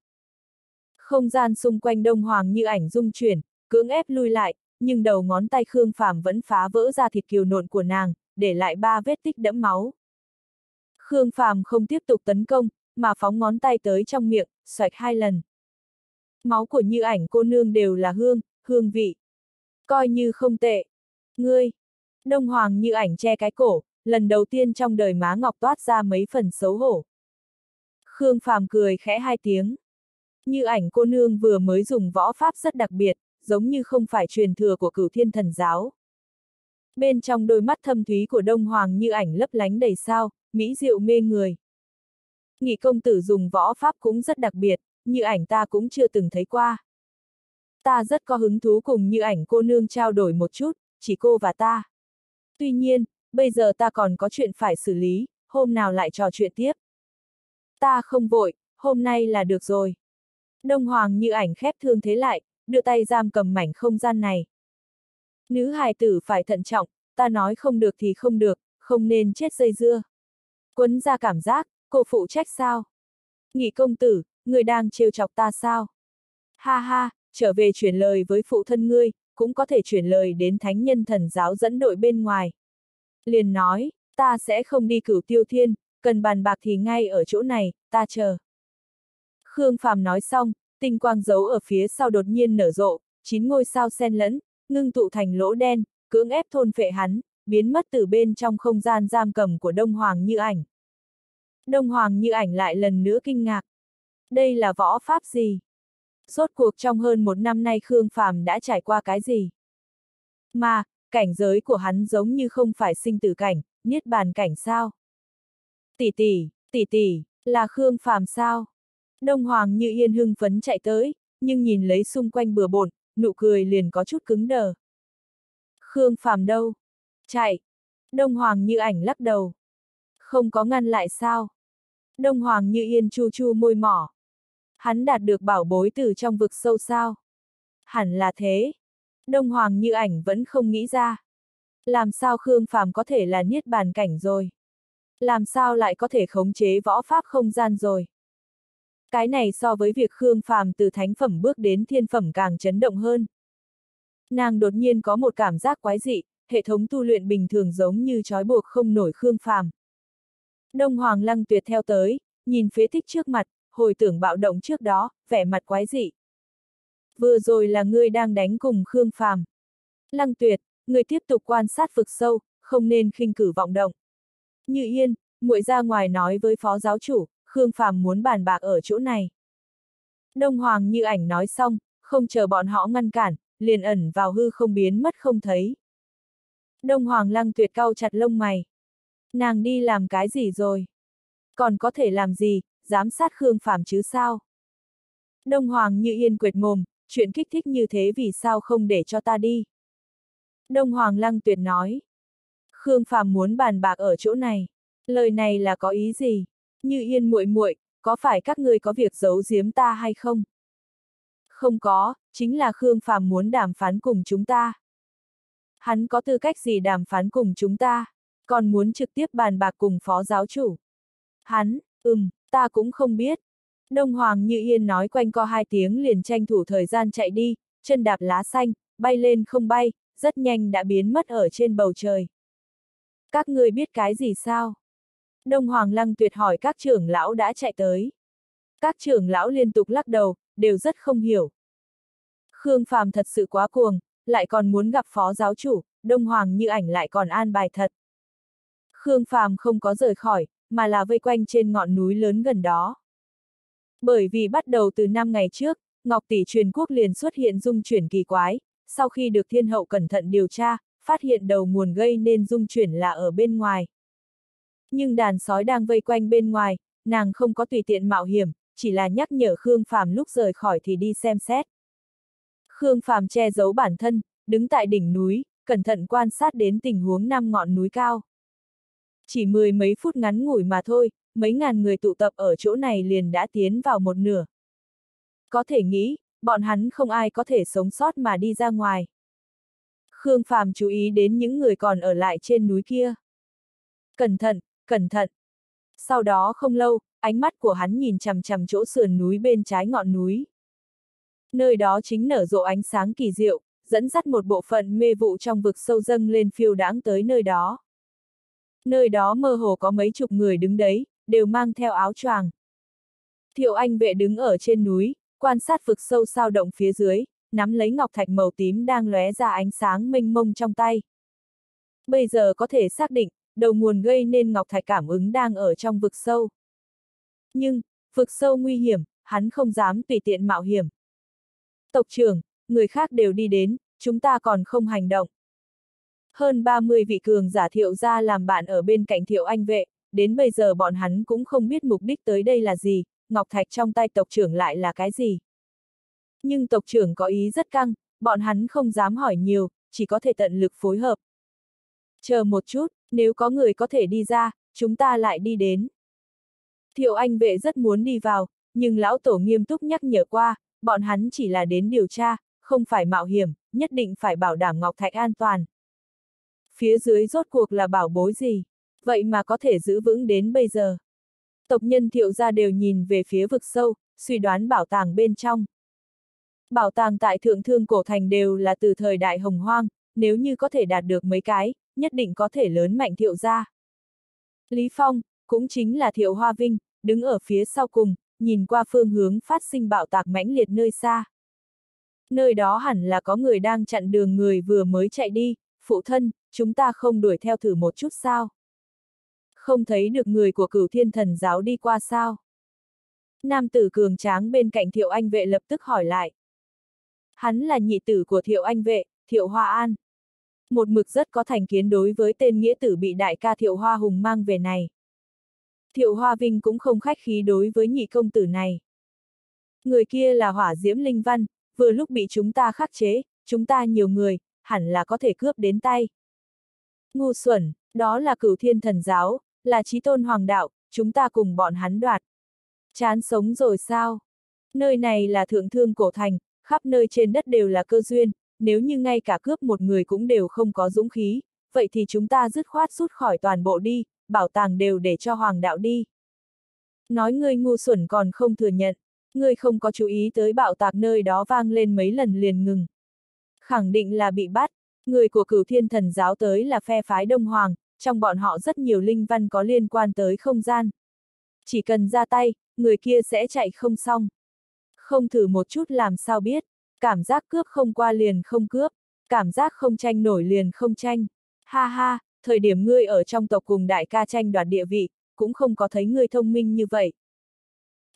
A: Không gian xung quanh Đông Hoàng như ảnh rung chuyển, cưỡng ép lui lại, nhưng đầu ngón tay Khương Phàm vẫn phá vỡ ra thịt kiều nộn của nàng, để lại ba vết tích đẫm máu. Khương Phàm không tiếp tục tấn công, mà phóng ngón tay tới trong miệng, xoạch hai lần. Máu của như ảnh cô nương đều là hương, hương vị. Coi như không tệ. Ngươi! Đông Hoàng như ảnh che cái cổ, lần đầu tiên trong đời má ngọc toát ra mấy phần xấu hổ. Khương Phàm cười khẽ hai tiếng. Như ảnh cô nương vừa mới dùng võ pháp rất đặc biệt, giống như không phải truyền thừa của cửu thiên thần giáo. Bên trong đôi mắt thâm thúy của Đông Hoàng như ảnh lấp lánh đầy sao, mỹ diệu mê người. Nghị công tử dùng võ pháp cũng rất đặc biệt, như ảnh ta cũng chưa từng thấy qua. Ta rất có hứng thú cùng như ảnh cô nương trao đổi một chút, chỉ cô và ta. Tuy nhiên, bây giờ ta còn có chuyện phải xử lý, hôm nào lại trò chuyện tiếp. Ta không vội, hôm nay là được rồi. Đông Hoàng như ảnh khép thương thế lại, đưa tay giam cầm mảnh không gian này. Nữ hài tử phải thận trọng, ta nói không được thì không được, không nên chết dây dưa. Quấn ra cảm giác, cô phụ trách sao? Nghị công tử, người đang trêu chọc ta sao? Ha ha, trở về chuyển lời với phụ thân ngươi, cũng có thể chuyển lời đến thánh nhân thần giáo dẫn đội bên ngoài. Liền nói, ta sẽ không đi cửu tiêu thiên, cần bàn bạc thì ngay ở chỗ này, ta chờ. Khương Phàm nói xong, tinh quang giấu ở phía sau đột nhiên nở rộ, chín ngôi sao xen lẫn, ngưng tụ thành lỗ đen, cưỡng ép thôn phệ hắn, biến mất từ bên trong không gian giam cầm của Đông Hoàng Như Ảnh. Đông Hoàng Như Ảnh lại lần nữa kinh ngạc. Đây là võ pháp gì? Rốt cuộc trong hơn một năm nay Khương Phàm đã trải qua cái gì? Mà, cảnh giới của hắn giống như không phải sinh tử cảnh, niết bàn cảnh sao? Tỷ tỷ, tỷ tỷ, là Khương Phàm sao? Đông Hoàng như yên hưng phấn chạy tới, nhưng nhìn lấy xung quanh bừa bộn, nụ cười liền có chút cứng đờ. Khương Phàm đâu? Chạy. Đông Hoàng như ảnh lắc đầu. Không có ngăn lại sao? Đông Hoàng như yên chu chu môi mỏ. Hắn đạt được bảo bối từ trong vực sâu sao? Hẳn là thế. Đông Hoàng như ảnh vẫn không nghĩ ra. Làm sao Khương Phàm có thể là niết bàn cảnh rồi? Làm sao lại có thể khống chế võ pháp không gian rồi? Cái này so với việc Khương Phàm từ thánh phẩm bước đến thiên phẩm càng chấn động hơn. Nàng đột nhiên có một cảm giác quái dị, hệ thống tu luyện bình thường giống như trói buộc không nổi Khương Phàm. Đông Hoàng Lăng Tuyệt theo tới, nhìn phế tích trước mặt, hồi tưởng bạo động trước đó, vẻ mặt quái dị. Vừa rồi là ngươi đang đánh cùng Khương Phàm. Lăng Tuyệt, ngươi tiếp tục quan sát vực sâu, không nên khinh cử vọng động. Như Yên, muội ra ngoài nói với phó giáo chủ, Khương Phàm muốn bàn bạc ở chỗ này. Đông Hoàng như ảnh nói xong, không chờ bọn họ ngăn cản, liền ẩn vào hư không biến mất không thấy. Đông Hoàng lăng tuyệt cau chặt lông mày. Nàng đi làm cái gì rồi? Còn có thể làm gì, giám sát Khương Phàm chứ sao? Đông Hoàng như yên quệt mồm, chuyện kích thích như thế vì sao không để cho ta đi? Đông Hoàng lăng tuyệt nói. Khương Phàm muốn bàn bạc ở chỗ này. Lời này là có ý gì? Như yên muội muội, có phải các ngươi có việc giấu giếm ta hay không? Không có, chính là Khương Phàm muốn đàm phán cùng chúng ta. Hắn có tư cách gì đàm phán cùng chúng ta, còn muốn trực tiếp bàn bạc cùng phó giáo chủ. Hắn, ừm, ta cũng không biết. Đông Hoàng Như Yên nói quanh co hai tiếng liền tranh thủ thời gian chạy đi, chân đạp lá xanh, bay lên không bay, rất nhanh đã biến mất ở trên bầu trời. Các ngươi biết cái gì sao? Đông Hoàng Lăng tuyệt hỏi các trưởng lão đã chạy tới. Các trưởng lão liên tục lắc đầu, đều rất không hiểu. Khương Phàm thật sự quá cuồng, lại còn muốn gặp phó giáo chủ, Đông Hoàng như ảnh lại còn an bài thật. Khương Phàm không có rời khỏi, mà là vây quanh trên ngọn núi lớn gần đó. Bởi vì bắt đầu từ năm ngày trước, Ngọc Tỷ truyền quốc liền xuất hiện dung chuyển kỳ quái, sau khi được thiên hậu cẩn thận điều tra, phát hiện đầu nguồn gây nên dung chuyển là ở bên ngoài. Nhưng đàn sói đang vây quanh bên ngoài, nàng không có tùy tiện mạo hiểm, chỉ là nhắc nhở Khương Phàm lúc rời khỏi thì đi xem xét. Khương Phàm che giấu bản thân, đứng tại đỉnh núi, cẩn thận quan sát đến tình huống năm ngọn núi cao. Chỉ mười mấy phút ngắn ngủi mà thôi, mấy ngàn người tụ tập ở chỗ này liền đã tiến vào một nửa. Có thể nghĩ, bọn hắn không ai có thể sống sót mà đi ra ngoài. Khương Phàm chú ý đến những người còn ở lại trên núi kia. Cẩn thận, cẩn thận. Sau đó không lâu, ánh mắt của hắn nhìn chằm chằm chỗ sườn núi bên trái ngọn núi. Nơi đó chính nở rộ ánh sáng kỳ diệu, dẫn dắt một bộ phận mê vụ trong vực sâu dâng lên phiêu đãng tới nơi đó. Nơi đó mơ hồ có mấy chục người đứng đấy, đều mang theo áo choàng. Thiệu Anh vệ đứng ở trên núi, quan sát vực sâu sao động phía dưới, nắm lấy ngọc thạch màu tím đang lóe ra ánh sáng mênh mông trong tay. Bây giờ có thể xác định, đầu nguồn gây nên ngọc thạch cảm ứng đang ở trong vực sâu. Nhưng, vực sâu nguy hiểm, hắn không dám tùy tiện mạo hiểm. Tộc trưởng, người khác đều đi đến, chúng ta còn không hành động. Hơn 30 vị cường giả thiệu ra làm bạn ở bên cạnh thiệu anh vệ, đến bây giờ bọn hắn cũng không biết mục đích tới đây là gì, ngọc thạch trong tay tộc trưởng lại là cái gì. Nhưng tộc trưởng có ý rất căng, bọn hắn không dám hỏi nhiều, chỉ có thể tận lực phối hợp. Chờ một chút, nếu có người có thể đi ra, chúng ta lại đi đến. Thiệu Anh vệ rất muốn đi vào, nhưng lão tổ nghiêm túc nhắc nhở qua, bọn hắn chỉ là đến điều tra, không phải mạo hiểm, nhất định phải bảo đảm Ngọc Thạch an toàn. Phía dưới rốt cuộc là bảo bối gì? Vậy mà có thể giữ vững đến bây giờ. Tộc nhân thiệu gia đều nhìn về phía vực sâu, suy đoán bảo tàng bên trong. Bảo tàng tại thượng thương cổ thành đều là từ thời đại hồng hoang, nếu như có thể đạt được mấy cái, nhất định có thể lớn mạnh thiệu gia. Lý Phong, cũng chính là thiệu hoa vinh, đứng ở phía sau cùng, nhìn qua phương hướng phát sinh bạo tạc mãnh liệt nơi xa. Nơi đó hẳn là có người đang chặn đường người vừa mới chạy đi, phụ thân, chúng ta không đuổi theo thử một chút sao? Không thấy được người của cửu thiên thần giáo đi qua sao? Nam tử cường tráng bên cạnh thiệu anh vệ lập tức hỏi lại. Hắn là nhị tử của thiệu anh vệ, thiệu hoa an. Một mực rất có thành kiến đối với tên nghĩa tử bị đại ca thiệu hoa hùng mang về này. Thiệu Hoa Vinh cũng không khách khí đối với nhị công tử này. Người kia là hỏa diễm linh văn, vừa lúc bị chúng ta khắc chế, chúng ta nhiều người, hẳn là có thể cướp đến tay. Ngu xuẩn, đó là cửu thiên thần giáo, là trí tôn hoàng đạo, chúng ta cùng bọn hắn đoạt. Chán sống rồi sao? Nơi này là thượng thương cổ thành, khắp nơi trên đất đều là cơ duyên, nếu như ngay cả cướp một người cũng đều không có dũng khí, vậy thì chúng ta dứt khoát rút khỏi toàn bộ đi, bảo tàng đều để cho hoàng đạo đi. Nói ngươi ngu xuẩn còn không thừa nhận, ngươi không có chú ý tới bạo tạc nơi đó vang lên mấy lần liền ngừng. Khẳng định là bị bắt, người của cửu thiên thần giáo tới là phe phái Đông Hoàng, trong bọn họ rất nhiều linh văn có liên quan tới không gian. Chỉ cần ra tay, người kia sẽ chạy không xong. Không thử một chút làm sao biết, cảm giác cướp không qua liền không cướp, cảm giác không tranh nổi liền không tranh. Ha ha, thời điểm ngươi ở trong tộc cùng đại ca tranh đoạt địa vị, cũng không có thấy ngươi thông minh như vậy.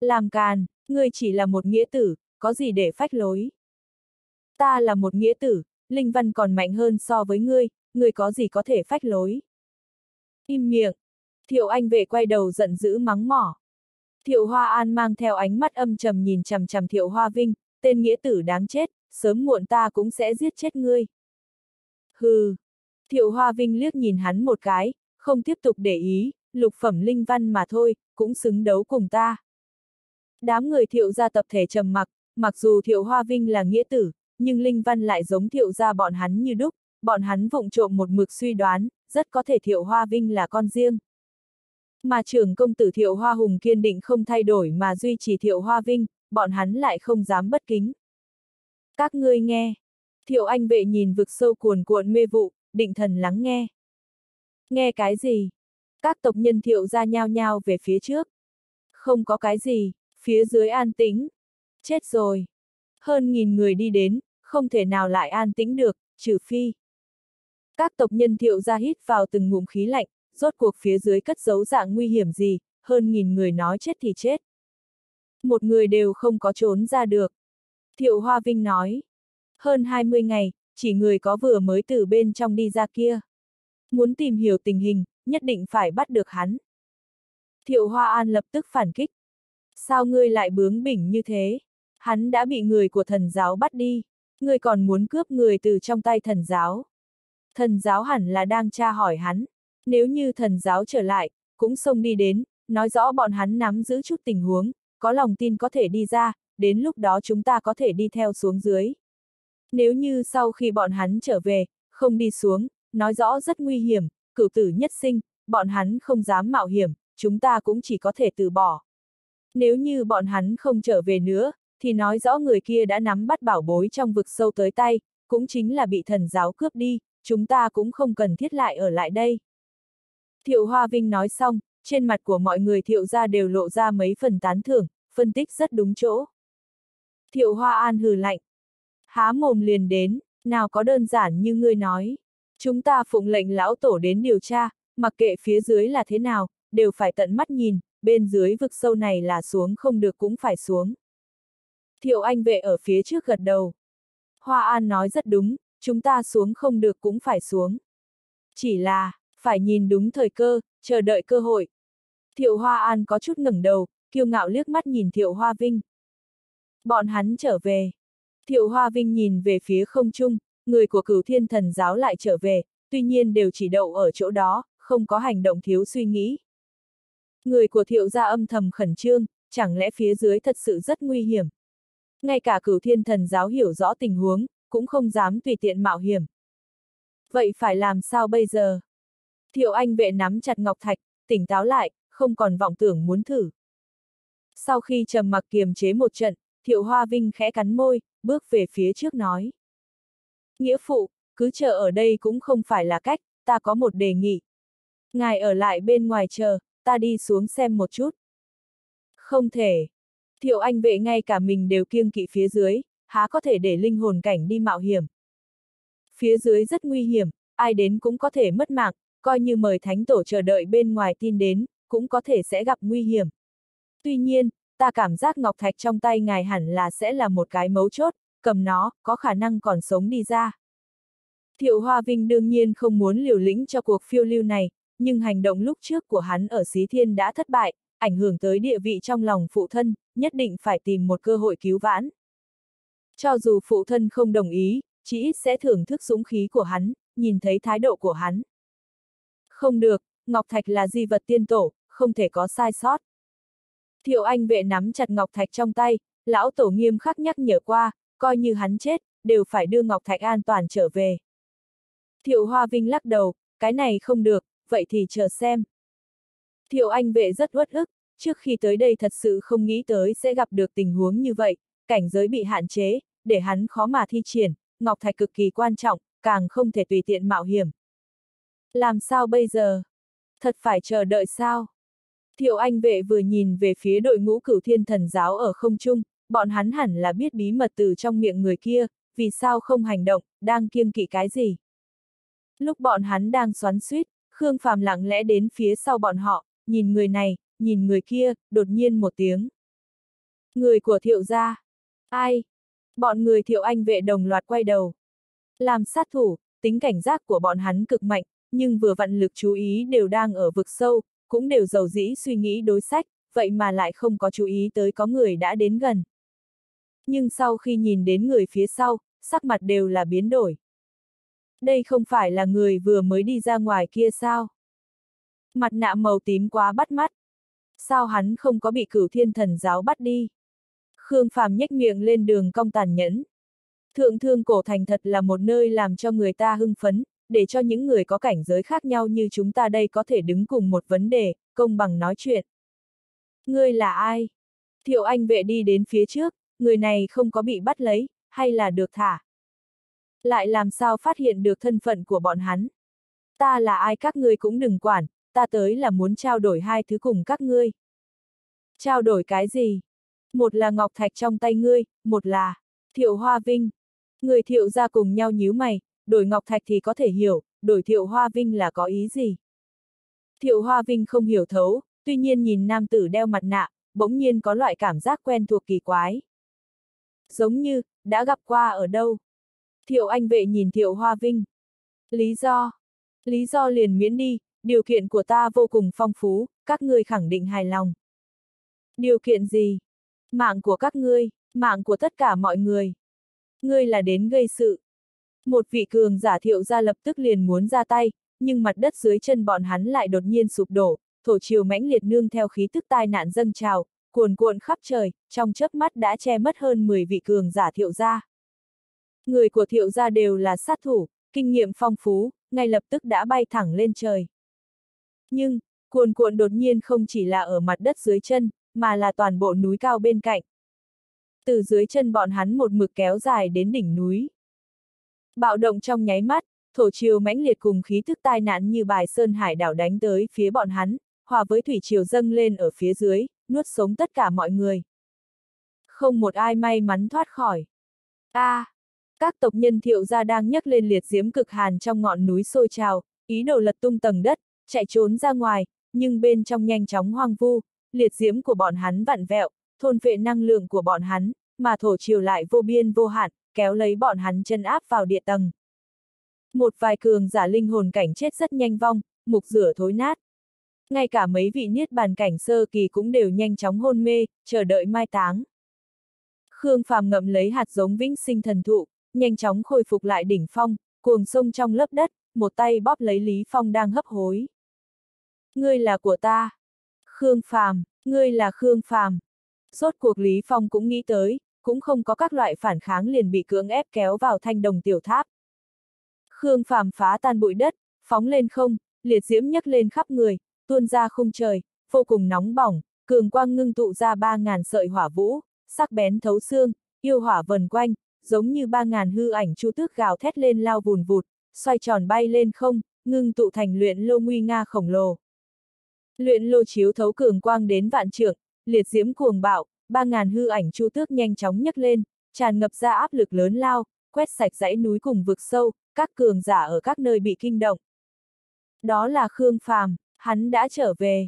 A: Làm càn, ngươi chỉ là một nghĩa tử, có gì để phách lối. Ta là một nghĩa tử, linh văn còn mạnh hơn so với ngươi, ngươi có gì có thể phách lối. Im miệng. Thiệu Anh vệ quay đầu giận dữ mắng mỏ. Thiệu Hoa An mang theo ánh mắt âm trầm nhìn chằm chằm Thiệu Hoa Vinh, tên nghĩa tử đáng chết, sớm muộn ta cũng sẽ giết chết ngươi. Hừ. Thiệu Hoa Vinh liếc nhìn hắn một cái, không tiếp tục để ý, lục phẩm linh văn mà thôi, cũng xứng đấu cùng ta. Đám người thiệu gia tập thể trầm mặc, mặc dù thiệu Hoa Vinh là nghĩa tử, nhưng linh văn lại giống thiệu gia bọn hắn như đúc, bọn hắn vụng trộm một mực suy đoán, rất có thể thiệu Hoa Vinh là con riêng. Mà trưởng công tử thiệu Hoa Hùng kiên định không thay đổi mà duy trì thiệu Hoa Vinh, bọn hắn lại không dám bất kính. Các ngươi nghe. Thiệu Anh vệ nhìn vực sâu cuồn cuộn mê vụ, định thần lắng nghe. Nghe cái gì? Các tộc nhân thiệu ra nhao nhao về phía trước. Không có cái gì, phía dưới an tĩnh. Chết rồi. Hơn nghìn người đi đến, không thể nào lại an tĩnh được, trừ phi. Các tộc nhân thiệu ra hít vào từng ngụm khí lạnh, rốt cuộc phía dưới cất giấu dạng nguy hiểm gì, hơn nghìn người nói chết thì chết. Một người đều không có trốn ra được. Thiệu Hoa Vinh nói. Hơn 20 ngày, chỉ người có vừa mới từ bên trong đi ra kia. Muốn tìm hiểu tình hình, nhất định phải bắt được hắn. Thiệu Hoa An lập tức phản kích. Sao ngươi lại bướng bỉnh như thế? Hắn đã bị người của thần giáo bắt đi. Ngươi còn muốn cướp người từ trong tay thần giáo. Thần giáo hẳn là đang tra hỏi hắn. Nếu như thần giáo trở lại, cũng xông đi đến, nói rõ bọn hắn nắm giữ chút tình huống, có lòng tin có thể đi ra, đến lúc đó chúng ta có thể đi theo xuống dưới. Nếu như sau khi bọn hắn trở về, không đi xuống, nói rõ rất nguy hiểm, cửu tử nhất sinh, bọn hắn không dám mạo hiểm, chúng ta cũng chỉ có thể từ bỏ. Nếu như bọn hắn không trở về nữa, thì nói rõ người kia đã nắm bắt bảo bối trong vực sâu tới tay, cũng chính là bị thần giáo cướp đi, chúng ta cũng không cần thiết lại ở lại đây. Thiệu Hoa Vinh nói xong, trên mặt của mọi người thiệu ra đều lộ ra mấy phần tán thưởng, phân tích rất đúng chỗ. Thiệu Hoa An hừ lạnh. Há mồm liền đến, nào có đơn giản như ngươi nói. Chúng ta phụng lệnh lão tổ đến điều tra, mặc kệ phía dưới là thế nào, đều phải tận mắt nhìn, bên dưới vực sâu này là xuống không được cũng phải xuống. Thiệu Anh vệ ở phía trước gật đầu. Hoa An nói rất đúng, chúng ta xuống không được cũng phải xuống. Chỉ là, phải nhìn đúng thời cơ, chờ đợi cơ hội. Thiệu Hoa An có chút ngẩng đầu, kiêu ngạo liếc mắt nhìn Thiệu Hoa Vinh. Bọn hắn trở về. Thiệu Hoa Vinh nhìn về phía không trung, người của cửu thiên thần giáo lại trở về, tuy nhiên đều chỉ đậu ở chỗ đó, không có hành động thiếu suy nghĩ. Người của thiệu gia âm thầm khẩn trương, chẳng lẽ phía dưới thật sự rất nguy hiểm. Ngay cả cửu thiên thần giáo hiểu rõ tình huống, cũng không dám tùy tiện mạo hiểm. Vậy phải làm sao bây giờ? Thiệu Anh vệ nắm chặt Ngọc Thạch, tỉnh táo lại, không còn vọng tưởng muốn thử. Sau khi trầm mặc kiềm chế một trận, Thiệu Hoa Vinh khẽ cắn môi, bước về phía trước nói. Nghĩa phụ, cứ chờ ở đây cũng không phải là cách, ta có một đề nghị. Ngài ở lại bên ngoài chờ, ta đi xuống xem một chút. Không thể. Thiệu Anh vệ ngay cả mình đều kiêng kỵ phía dưới, há có thể để linh hồn cảnh đi mạo hiểm. Phía dưới rất nguy hiểm, ai đến cũng có thể mất mạng, coi như mời thánh tổ chờ đợi bên ngoài tin đến, cũng có thể sẽ gặp nguy hiểm. Tuy nhiên, ta cảm giác ngọc thạch trong tay ngài hẳn là sẽ là một cái mấu chốt, cầm nó, có khả năng còn sống đi ra. Thiệu Hoa Vinh đương nhiên không muốn liều lĩnh cho cuộc phiêu lưu này, nhưng hành động lúc trước của hắn ở Xí Thiên đã thất bại, ảnh hưởng tới địa vị trong lòng phụ thân, nhất định phải tìm một cơ hội cứu vãn. Cho dù phụ thân không đồng ý, chỉ ít sẽ thưởng thức dũng khí của hắn, nhìn thấy thái độ của hắn. Không được, Ngọc Thạch là di vật tiên tổ, không thể có sai sót. Thiệu Anh vệ nắm chặt Ngọc Thạch trong tay, lão tổ nghiêm khắc nhắc nhở qua, coi như hắn chết, đều phải đưa Ngọc Thạch an toàn trở về. Thiệu Hoa Vinh lắc đầu, cái này không được, vậy thì chờ xem. Thiệu Anh vệ rất uất ức, trước khi tới đây thật sự không nghĩ tới sẽ gặp được tình huống như vậy, cảnh giới bị hạn chế, để hắn khó mà thi triển, Ngọc Thạch cực kỳ quan trọng, càng không thể tùy tiện mạo hiểm. Làm sao bây giờ? Thật phải chờ đợi sao? Thiệu Anh vệ vừa nhìn về phía đội ngũ cửu thiên thần giáo ở không trung, bọn hắn hẳn là biết bí mật từ trong miệng người kia, vì sao không hành động, đang kiêng kỵ cái gì. Lúc bọn hắn đang xoắn suýt, Khương Phàm lặng lẽ đến phía sau bọn họ, nhìn người này, nhìn người kia, đột nhiên một tiếng. Người của thiệu gia. Ai? Bọn người thiệu anh vệ đồng loạt quay đầu. Làm sát thủ, tính cảnh giác của bọn hắn cực mạnh, nhưng vừa vặn lực chú ý đều đang ở vực sâu, cũng đều giàu dĩ suy nghĩ đối sách, vậy mà lại không có chú ý tới có người đã đến gần. Nhưng sau khi nhìn đến người phía sau, sắc mặt đều là biến đổi. Đây không phải là người vừa mới đi ra ngoài kia sao? Mặt nạ màu tím quá bắt mắt. Sao hắn không có bị cửu thiên thần giáo bắt đi? Khương Phàm nhếch miệng lên đường cong tàn nhẫn. Thượng thương cổ thành thật là một nơi làm cho người ta hưng phấn, để cho những người có cảnh giới khác nhau như chúng ta đây có thể đứng cùng một vấn đề, công bằng nói chuyện. Ngươi là ai? Thiệu Anh vệ đi đến phía trước, người này không có bị bắt lấy, hay là được thả? Lại làm sao phát hiện được thân phận của bọn hắn? Ta là ai các ngươi cũng đừng quản, ta tới là muốn trao đổi hai thứ cùng các ngươi. Trao đổi cái gì? Một là ngọc thạch trong tay ngươi, một là thiệu hoa vinh. Người thiệu ra cùng nhau nhíu mày, đổi ngọc thạch thì có thể hiểu, đổi thiệu hoa vinh là có ý gì? Thiệu hoa vinh không hiểu thấu, tuy nhiên nhìn nam tử đeo mặt nạ, bỗng nhiên có loại cảm giác quen thuộc kỳ quái. Giống như, đã gặp qua ở đâu? Thiệu anh vệ nhìn thiệu hoa vinh. Lý do? Lý do liền miễn đi, điều kiện của ta vô cùng phong phú, các ngươi khẳng định hài lòng. Điều kiện gì? Mạng của các ngươi, mạng của tất cả mọi người. Ngươi là đến gây sự. Một vị cường giả thiệu ra lập tức liền muốn ra tay, nhưng mặt đất dưới chân bọn hắn lại đột nhiên sụp đổ, thổ chiều mãnh liệt nương theo khí tức tai nạn dâng trào, cuồn cuộn khắp trời, trong chớp mắt đã che mất hơn 10 vị cường giả thiệu gia. Người của thiệu gia đều là sát thủ, kinh nghiệm phong phú, ngay lập tức đã bay thẳng lên trời. Nhưng, cuồn cuộn đột nhiên không chỉ là ở mặt đất dưới chân, mà là toàn bộ núi cao bên cạnh. Từ dưới chân bọn hắn một mực kéo dài đến đỉnh núi. Bạo động trong nháy mắt, thổ triều mãnh liệt cùng khí thức tai nạn như bài sơn hải đảo đánh tới phía bọn hắn, hòa với thủy triều dâng lên ở phía dưới, nuốt sống tất cả mọi người. Không một ai may mắn thoát khỏi. A, à, các tộc nhân thiệu gia đang nhấc lên liệt diễm cực hàn trong ngọn núi sôi trào, ý đồ lật tung tầng đất, chạy trốn ra ngoài, nhưng bên trong nhanh chóng hoang vu, liệt diễm của bọn hắn vặn vẹo, thôn vệ năng lượng của bọn hắn, mà thổ triều lại vô biên vô hạn, kéo lấy bọn hắn chân áp vào địa tầng. Một vài cường giả linh hồn cảnh chết rất nhanh vong, mục rửa thối nát. Ngay cả mấy vị niết bàn cảnh sơ kỳ cũng đều nhanh chóng hôn mê, chờ đợi mai táng. Khương Phàm ngậm lấy hạt giống vĩnh sinh thần thụ, nhanh chóng khôi phục lại đỉnh phong, cuồng sông trong lớp đất, một tay bóp lấy Lý Phong đang hấp hối. Ngươi là của ta. Khương Phàm, ngươi là Khương Phàm. Rốt cuộc Lý Phong cũng nghĩ tới, cũng không có các loại phản kháng liền bị cưỡng ép kéo vào thanh đồng tiểu tháp. Khương Phàm phá tan bụi đất, phóng lên không, liệt diễm nhấc lên khắp người, tuôn ra khung trời, vô cùng nóng bỏng, cường quang ngưng tụ ra ba ngàn sợi hỏa vũ, sắc bén thấu xương, yêu hỏa vần quanh, giống như ba ngàn hư ảnh chu tước gào thét lên lao vùn vụt, xoay tròn bay lên không, ngưng tụ thành luyện lô nguy nga khổng lồ. Luyện lô chiếu thấu cường quang đến vạn trượng, liệt diễm cuồng bạo, ba ngàn hư ảnh chu tước nhanh chóng nhấc lên, tràn ngập ra áp lực lớn lao, quét sạch dãy núi cùng vực sâu, các cường giả ở các nơi bị kinh động. Đó là Khương Phàm, hắn đã trở về.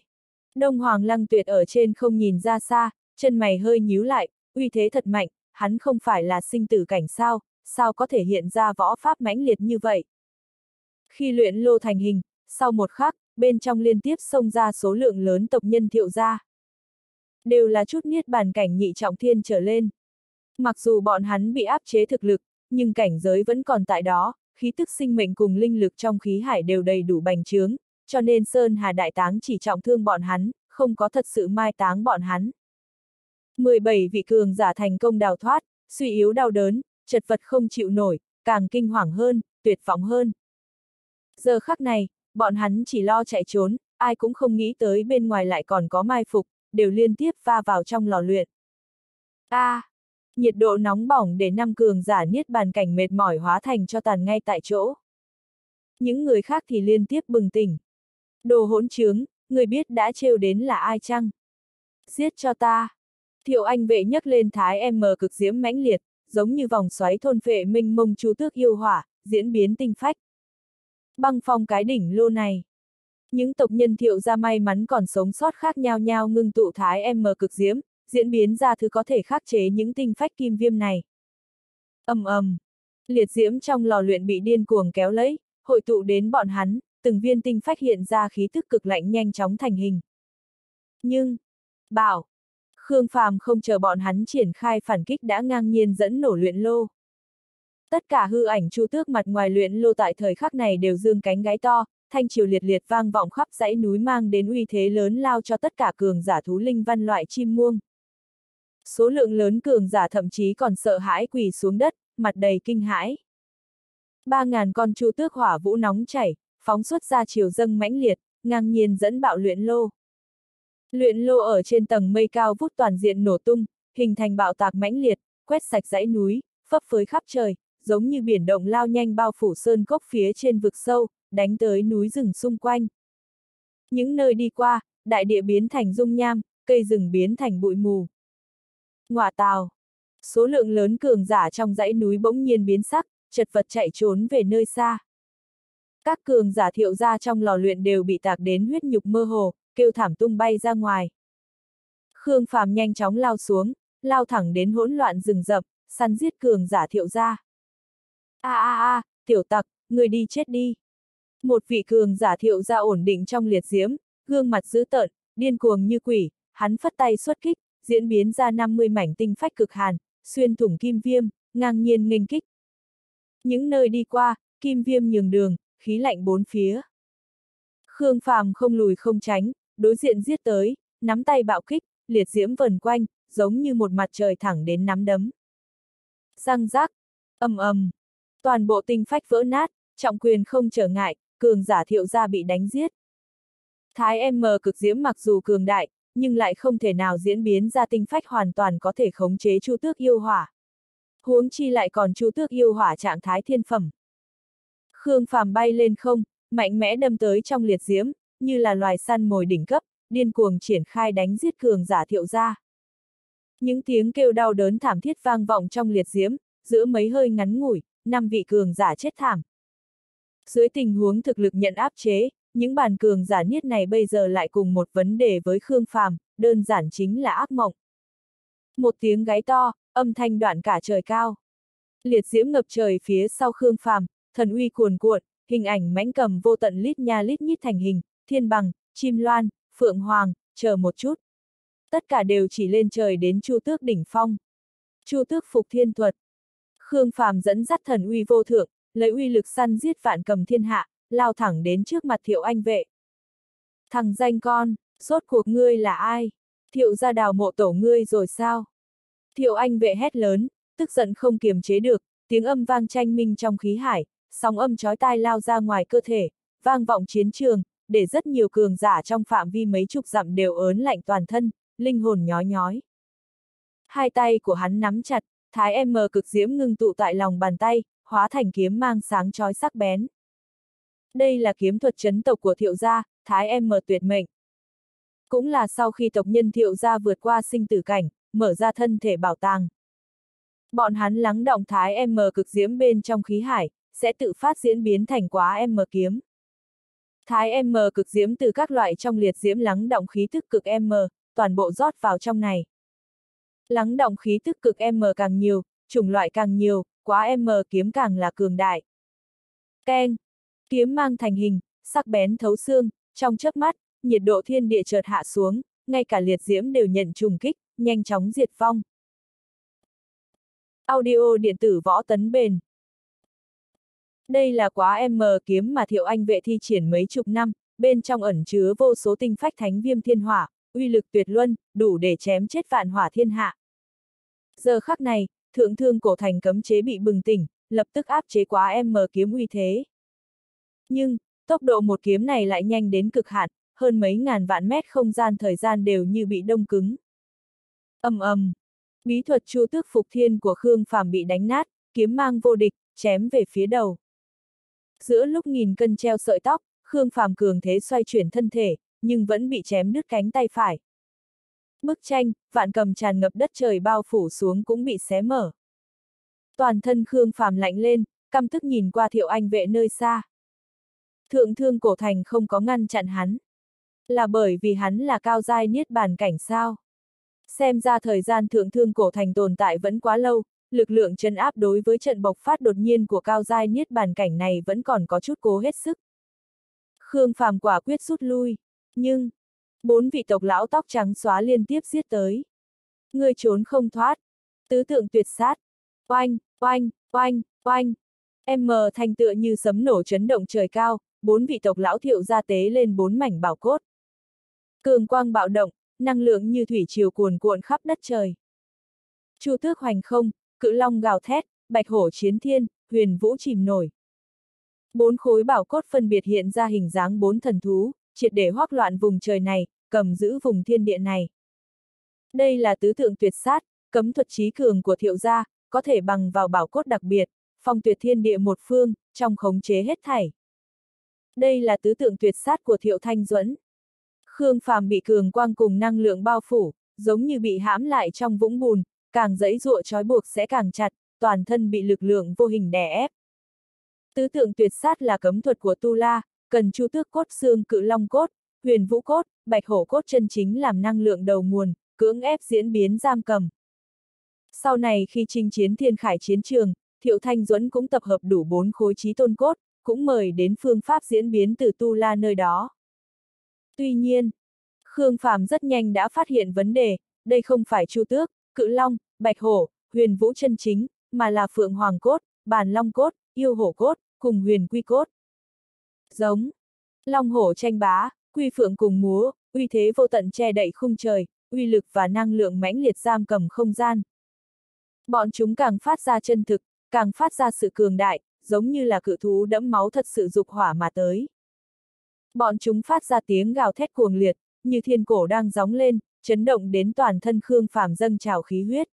A: Đông Hoàng Lăng Tuyệt ở trên không nhìn ra xa, chân mày hơi nhíu lại, uy thế thật mạnh, hắn không phải là sinh tử cảnh sao, sao có thể hiện ra võ pháp mãnh liệt như vậy. Khi luyện lô thành hình, sau một khắc, bên trong liên tiếp xông ra số lượng lớn tộc nhân thiệu gia đều là chút niết bàn cảnh nhị trọng thiên trở lên. Mặc dù bọn hắn bị áp chế thực lực, nhưng cảnh giới vẫn còn tại đó, khí tức sinh mệnh cùng linh lực trong khí hải đều đầy đủ bành trướng, cho nên Sơn Hà Đại Táng chỉ trọng thương bọn hắn, không có thật sự mai táng bọn hắn. 17 vị cường giả thành công đào thoát, suy yếu đau đớn, chật vật không chịu nổi, càng kinh hoàng hơn, tuyệt vọng hơn. Giờ khắc này, bọn hắn chỉ lo chạy trốn, ai cũng không nghĩ tới bên ngoài lại còn có mai phục, đều liên tiếp va vào trong lò luyện. A, à, nhiệt độ nóng bỏng để năm cường giả niết bàn cảnh mệt mỏi hóa thành cho tàn ngay tại chỗ. Những người khác thì liên tiếp bừng tỉnh. Đồ hỗn trướng, người biết đã trêu đến là ai chăng? Giết cho ta. Thiệu Anh vệ nhấc lên thái em mờ cực diễm mãnh liệt, giống như vòng xoáy thôn phệ minh mông chú tước yêu hỏa, diễn biến tinh phách. Băng phong cái đỉnh lô này. Những tộc nhân thiệu ra may mắn còn sống sót khác nhau nhau ngưng tụ thái em mờ cực diễm, diễn biến ra thứ có thể khắc chế những tinh phách kim viêm này. ầm ầm, liệt diễm trong lò luyện bị điên cuồng kéo lấy, hội tụ đến bọn hắn, từng viên tinh phách hiện ra khí thức cực lạnh nhanh chóng thành hình. Nhưng, bảo, Khương Phàm không chờ bọn hắn triển khai phản kích đã ngang nhiên dẫn nổ luyện lô. Tất cả hư ảnh chu tước mặt ngoài luyện lô tại thời khắc này đều dương cánh gáy to, thanh triều liệt liệt vang vọng khắp dãy núi mang đến uy thế lớn lao cho tất cả cường giả thú linh văn loại chim muông. Số lượng lớn cường giả thậm chí còn sợ hãi quỳ xuống đất, mặt đầy kinh hãi. Ba ngàn con chu tước hỏa vũ nóng chảy, phóng xuất ra chiều dâng mãnh liệt, ngang nhiên dẫn bạo luyện lô. Luyện lô ở trên tầng mây cao vút toàn diện nổ tung, hình thành bạo tạc mãnh liệt, quét sạch dãy núi, phấp phới khắp trời, giống như biển động lao nhanh bao phủ sơn cốc phía trên vực sâu, đánh tới núi rừng xung quanh. Những nơi đi qua, đại địa biến thành dung nham, cây rừng biến thành bụi mù. Ngọa tào. Số lượng lớn cường giả trong dãy núi bỗng nhiên biến sắc, chật vật chạy trốn về nơi xa. Các cường giả thiệu gia trong lò luyện đều bị tạc đến huyết nhục mơ hồ, kêu thảm tung bay ra ngoài. Khương Phàm nhanh chóng lao xuống, lao thẳng đến hỗn loạn rừng rậm, săn giết cường giả thiệu gia. A a a, tiểu tặc, người đi chết đi. Một vị cường giả thiệu ra ổn định trong liệt diễm, gương mặt dữ tợn, điên cuồng như quỷ, hắn phất tay xuất kích, diễn biến ra 50 mảnh tinh phách cực hàn, xuyên thủng kim viêm, ngang nhiên nghênh kích. Những nơi đi qua, kim viêm nhường đường, khí lạnh bốn phía. Khương Phàm không lùi không tránh, đối diện giết tới, nắm tay bạo kích, liệt diễm vần quanh, giống như một mặt trời thẳng đến nắm đấm. Răng rác, ầm ầm, toàn bộ tinh phách vỡ nát, trọng quyền không trở ngại, cường giả thiệu gia bị đánh giết. Thái M cực diễm mặc dù cường đại, nhưng lại không thể nào diễn biến ra tinh phách hoàn toàn có thể khống chế chu tước yêu hỏa. Huống chi lại còn chu tước yêu hỏa trạng thái thiên phẩm. Khương Phàm bay lên không, mạnh mẽ đâm tới trong liệt diễm, như là loài săn mồi đỉnh cấp, điên cuồng triển khai đánh giết cường giả thiệu gia. Những tiếng kêu đau đớn thảm thiết vang vọng trong liệt diễm, giữa mấy hơi ngắn ngủi, năm vị cường giả chết thảm. Dưới tình huống thực lực nhận áp chế, những bàn cường giả niết này bây giờ lại cùng một vấn đề với Khương Phàm, đơn giản chính là ác mộng. Một tiếng gáy to, âm thanh đoạn cả trời cao. Liệt diễm ngập trời phía sau Khương Phàm, thần uy cuồn cuộn, hình ảnh mãnh cầm vô tận lít nha lít nhít thành hình, thiên bằng, chim loan, phượng hoàng, chờ một chút. Tất cả đều chỉ lên trời đến Chu Tước đỉnh phong. Chu Tước phục thiên thuật. Khương Phàm dẫn dắt thần uy vô thượng, lấy uy lực săn giết vạn cầm thiên hạ, lao thẳng đến trước mặt Thiệu Anh vệ. Thằng danh con, sốt cuộc ngươi là ai? Thiệu ra đào mộ tổ ngươi rồi sao? Thiệu Anh vệ hét lớn, tức giận không kiềm chế được, tiếng âm vang tranh minh trong khí hải, sóng âm chói tai lao ra ngoài cơ thể, vang vọng chiến trường, để rất nhiều cường giả trong phạm vi mấy chục dặm đều ớn lạnh toàn thân, linh hồn nhói nhói. Hai tay của hắn nắm chặt, thái M cực diễm ngưng tụ tại lòng bàn tay, hóa thành kiếm mang sáng chói sắc bén. Đây là kiếm thuật chấn tộc của thiệu gia, thái em M tuyệt mệnh. Cũng là sau khi tộc nhân thiệu gia vượt qua sinh tử cảnh, mở ra thân thể bảo tàng. Bọn hắn lắng động thái em M cực diễm bên trong khí hải, sẽ tự phát diễn biến thành quá em M kiếm. Thái em M cực diễm từ các loại trong liệt diễm lắng động khí thức cực em M, toàn bộ rót vào trong này. Lắng động khí thức cực em M càng nhiều, chủng loại càng nhiều, quá M kiếm càng là cường đại. Keng, kiếm mang thành hình, sắc bén thấu xương, trong chớp mắt, nhiệt độ thiên địa chợt hạ xuống, ngay cả liệt diễm đều nhận trùng kích, nhanh chóng diệt vong. Audio điện tử võ tấn bền Đây là quá M kiếm mà Thiệu Anh vệ thi triển mấy chục năm, bên trong ẩn chứa vô số tinh phách thánh viêm thiên hỏa, uy lực tuyệt luân, đủ để chém chết vạn hỏa thiên hạ. Giờ khắc này, thượng thương cổ thành cấm chế bị bừng tỉnh, lập tức áp chế quá em mờ kiếm uy thế. Nhưng, tốc độ một kiếm này lại nhanh đến cực hạn, hơn mấy ngàn vạn mét không gian thời gian đều như bị đông cứng. ầm ầm, bí thuật chu tước phục thiên của Khương Phàm bị đánh nát, kiếm mang vô địch, chém về phía đầu. Giữa lúc nghìn cân treo sợi tóc, Khương Phàm cường thế xoay chuyển thân thể, nhưng vẫn bị chém đứt cánh tay phải. Bức tranh, vạn cầm tràn ngập đất trời bao phủ xuống cũng bị xé mở. Toàn thân Khương Phàm lạnh lên, căm tức nhìn qua thiệu anh vệ nơi xa. Thượng thương cổ thành không có ngăn chặn hắn. Là bởi vì hắn là cao giai niết bàn cảnh sao. Xem ra thời gian thượng thương cổ thành tồn tại vẫn quá lâu, lực lượng chân áp đối với trận bộc phát đột nhiên của cao giai niết bàn cảnh này vẫn còn có chút cố hết sức. Khương Phàm quả quyết rút lui, nhưng, bốn vị tộc lão tóc trắng xóa liên tiếp giết tới. Người trốn không thoát, tứ tượng tuyệt sát, oanh, oanh, oanh, oanh. M thành tựa như sấm nổ chấn động trời cao, bốn vị tộc lão thiệu ra tế lên bốn mảnh bảo cốt. Cường quang bạo động, năng lượng như thủy triều cuồn cuộn khắp đất trời. Chu tước hoành không, cự long gào thét, bạch hổ chiến thiên, huyền vũ chìm nổi. Bốn khối bảo cốt phân biệt hiện ra hình dáng bốn thần thú, triệt để hoác loạn vùng trời này, cầm giữ vùng thiên địa này. Đây là tứ tượng tuyệt sát, cấm thuật trí cường của thiệu gia, có thể bằng vào bảo cốt đặc biệt, phong tuyệt thiên địa một phương, trong khống chế hết thảy. Đây là tứ tượng tuyệt sát của thiệu thanh duẫn. Khương Phàm bị cường quang cùng năng lượng bao phủ, giống như bị hãm lại trong vũng bùn, càng dẫy dụa trói buộc sẽ càng chặt, toàn thân bị lực lượng vô hình đè ép. Tứ tượng tuyệt sát là cấm thuật của Tu La, cần chu tước cốt xương cự long cốt, huyền vũ cốt, bạch hổ cốt chân chính làm năng lượng đầu nguồn, cưỡng ép diễn biến giam cầm. Sau này khi chinh chiến thiên khải chiến trường, Thiệu Thanh Duẫn cũng tập hợp đủ bốn khối trí tôn cốt, cũng mời đến phương pháp diễn biến từ Tu La nơi đó. Tuy nhiên, Khương Phàm rất nhanh đã phát hiện vấn đề, đây không phải Chu Tước, Cự Long, Bạch Hổ, Huyền Vũ chân chính, mà là Phượng Hoàng cốt, Bàn Long cốt, Yêu Hổ cốt, cùng Huyền Quy cốt. Giống, Long Hổ tranh bá, Quy Phượng cùng múa, uy thế vô tận che đậy khung trời, uy lực và năng lượng mãnh liệt giam cầm không gian. Bọn chúng càng phát ra chân thực, càng phát ra sự cường đại, giống như là cự thú đẫm máu thật sự dục hỏa mà tới. Bọn chúng phát ra tiếng gào thét cuồng liệt, như thiên cổ đang gióng lên, chấn động đến toàn thân Khương Phàm dâng trào khí huyết.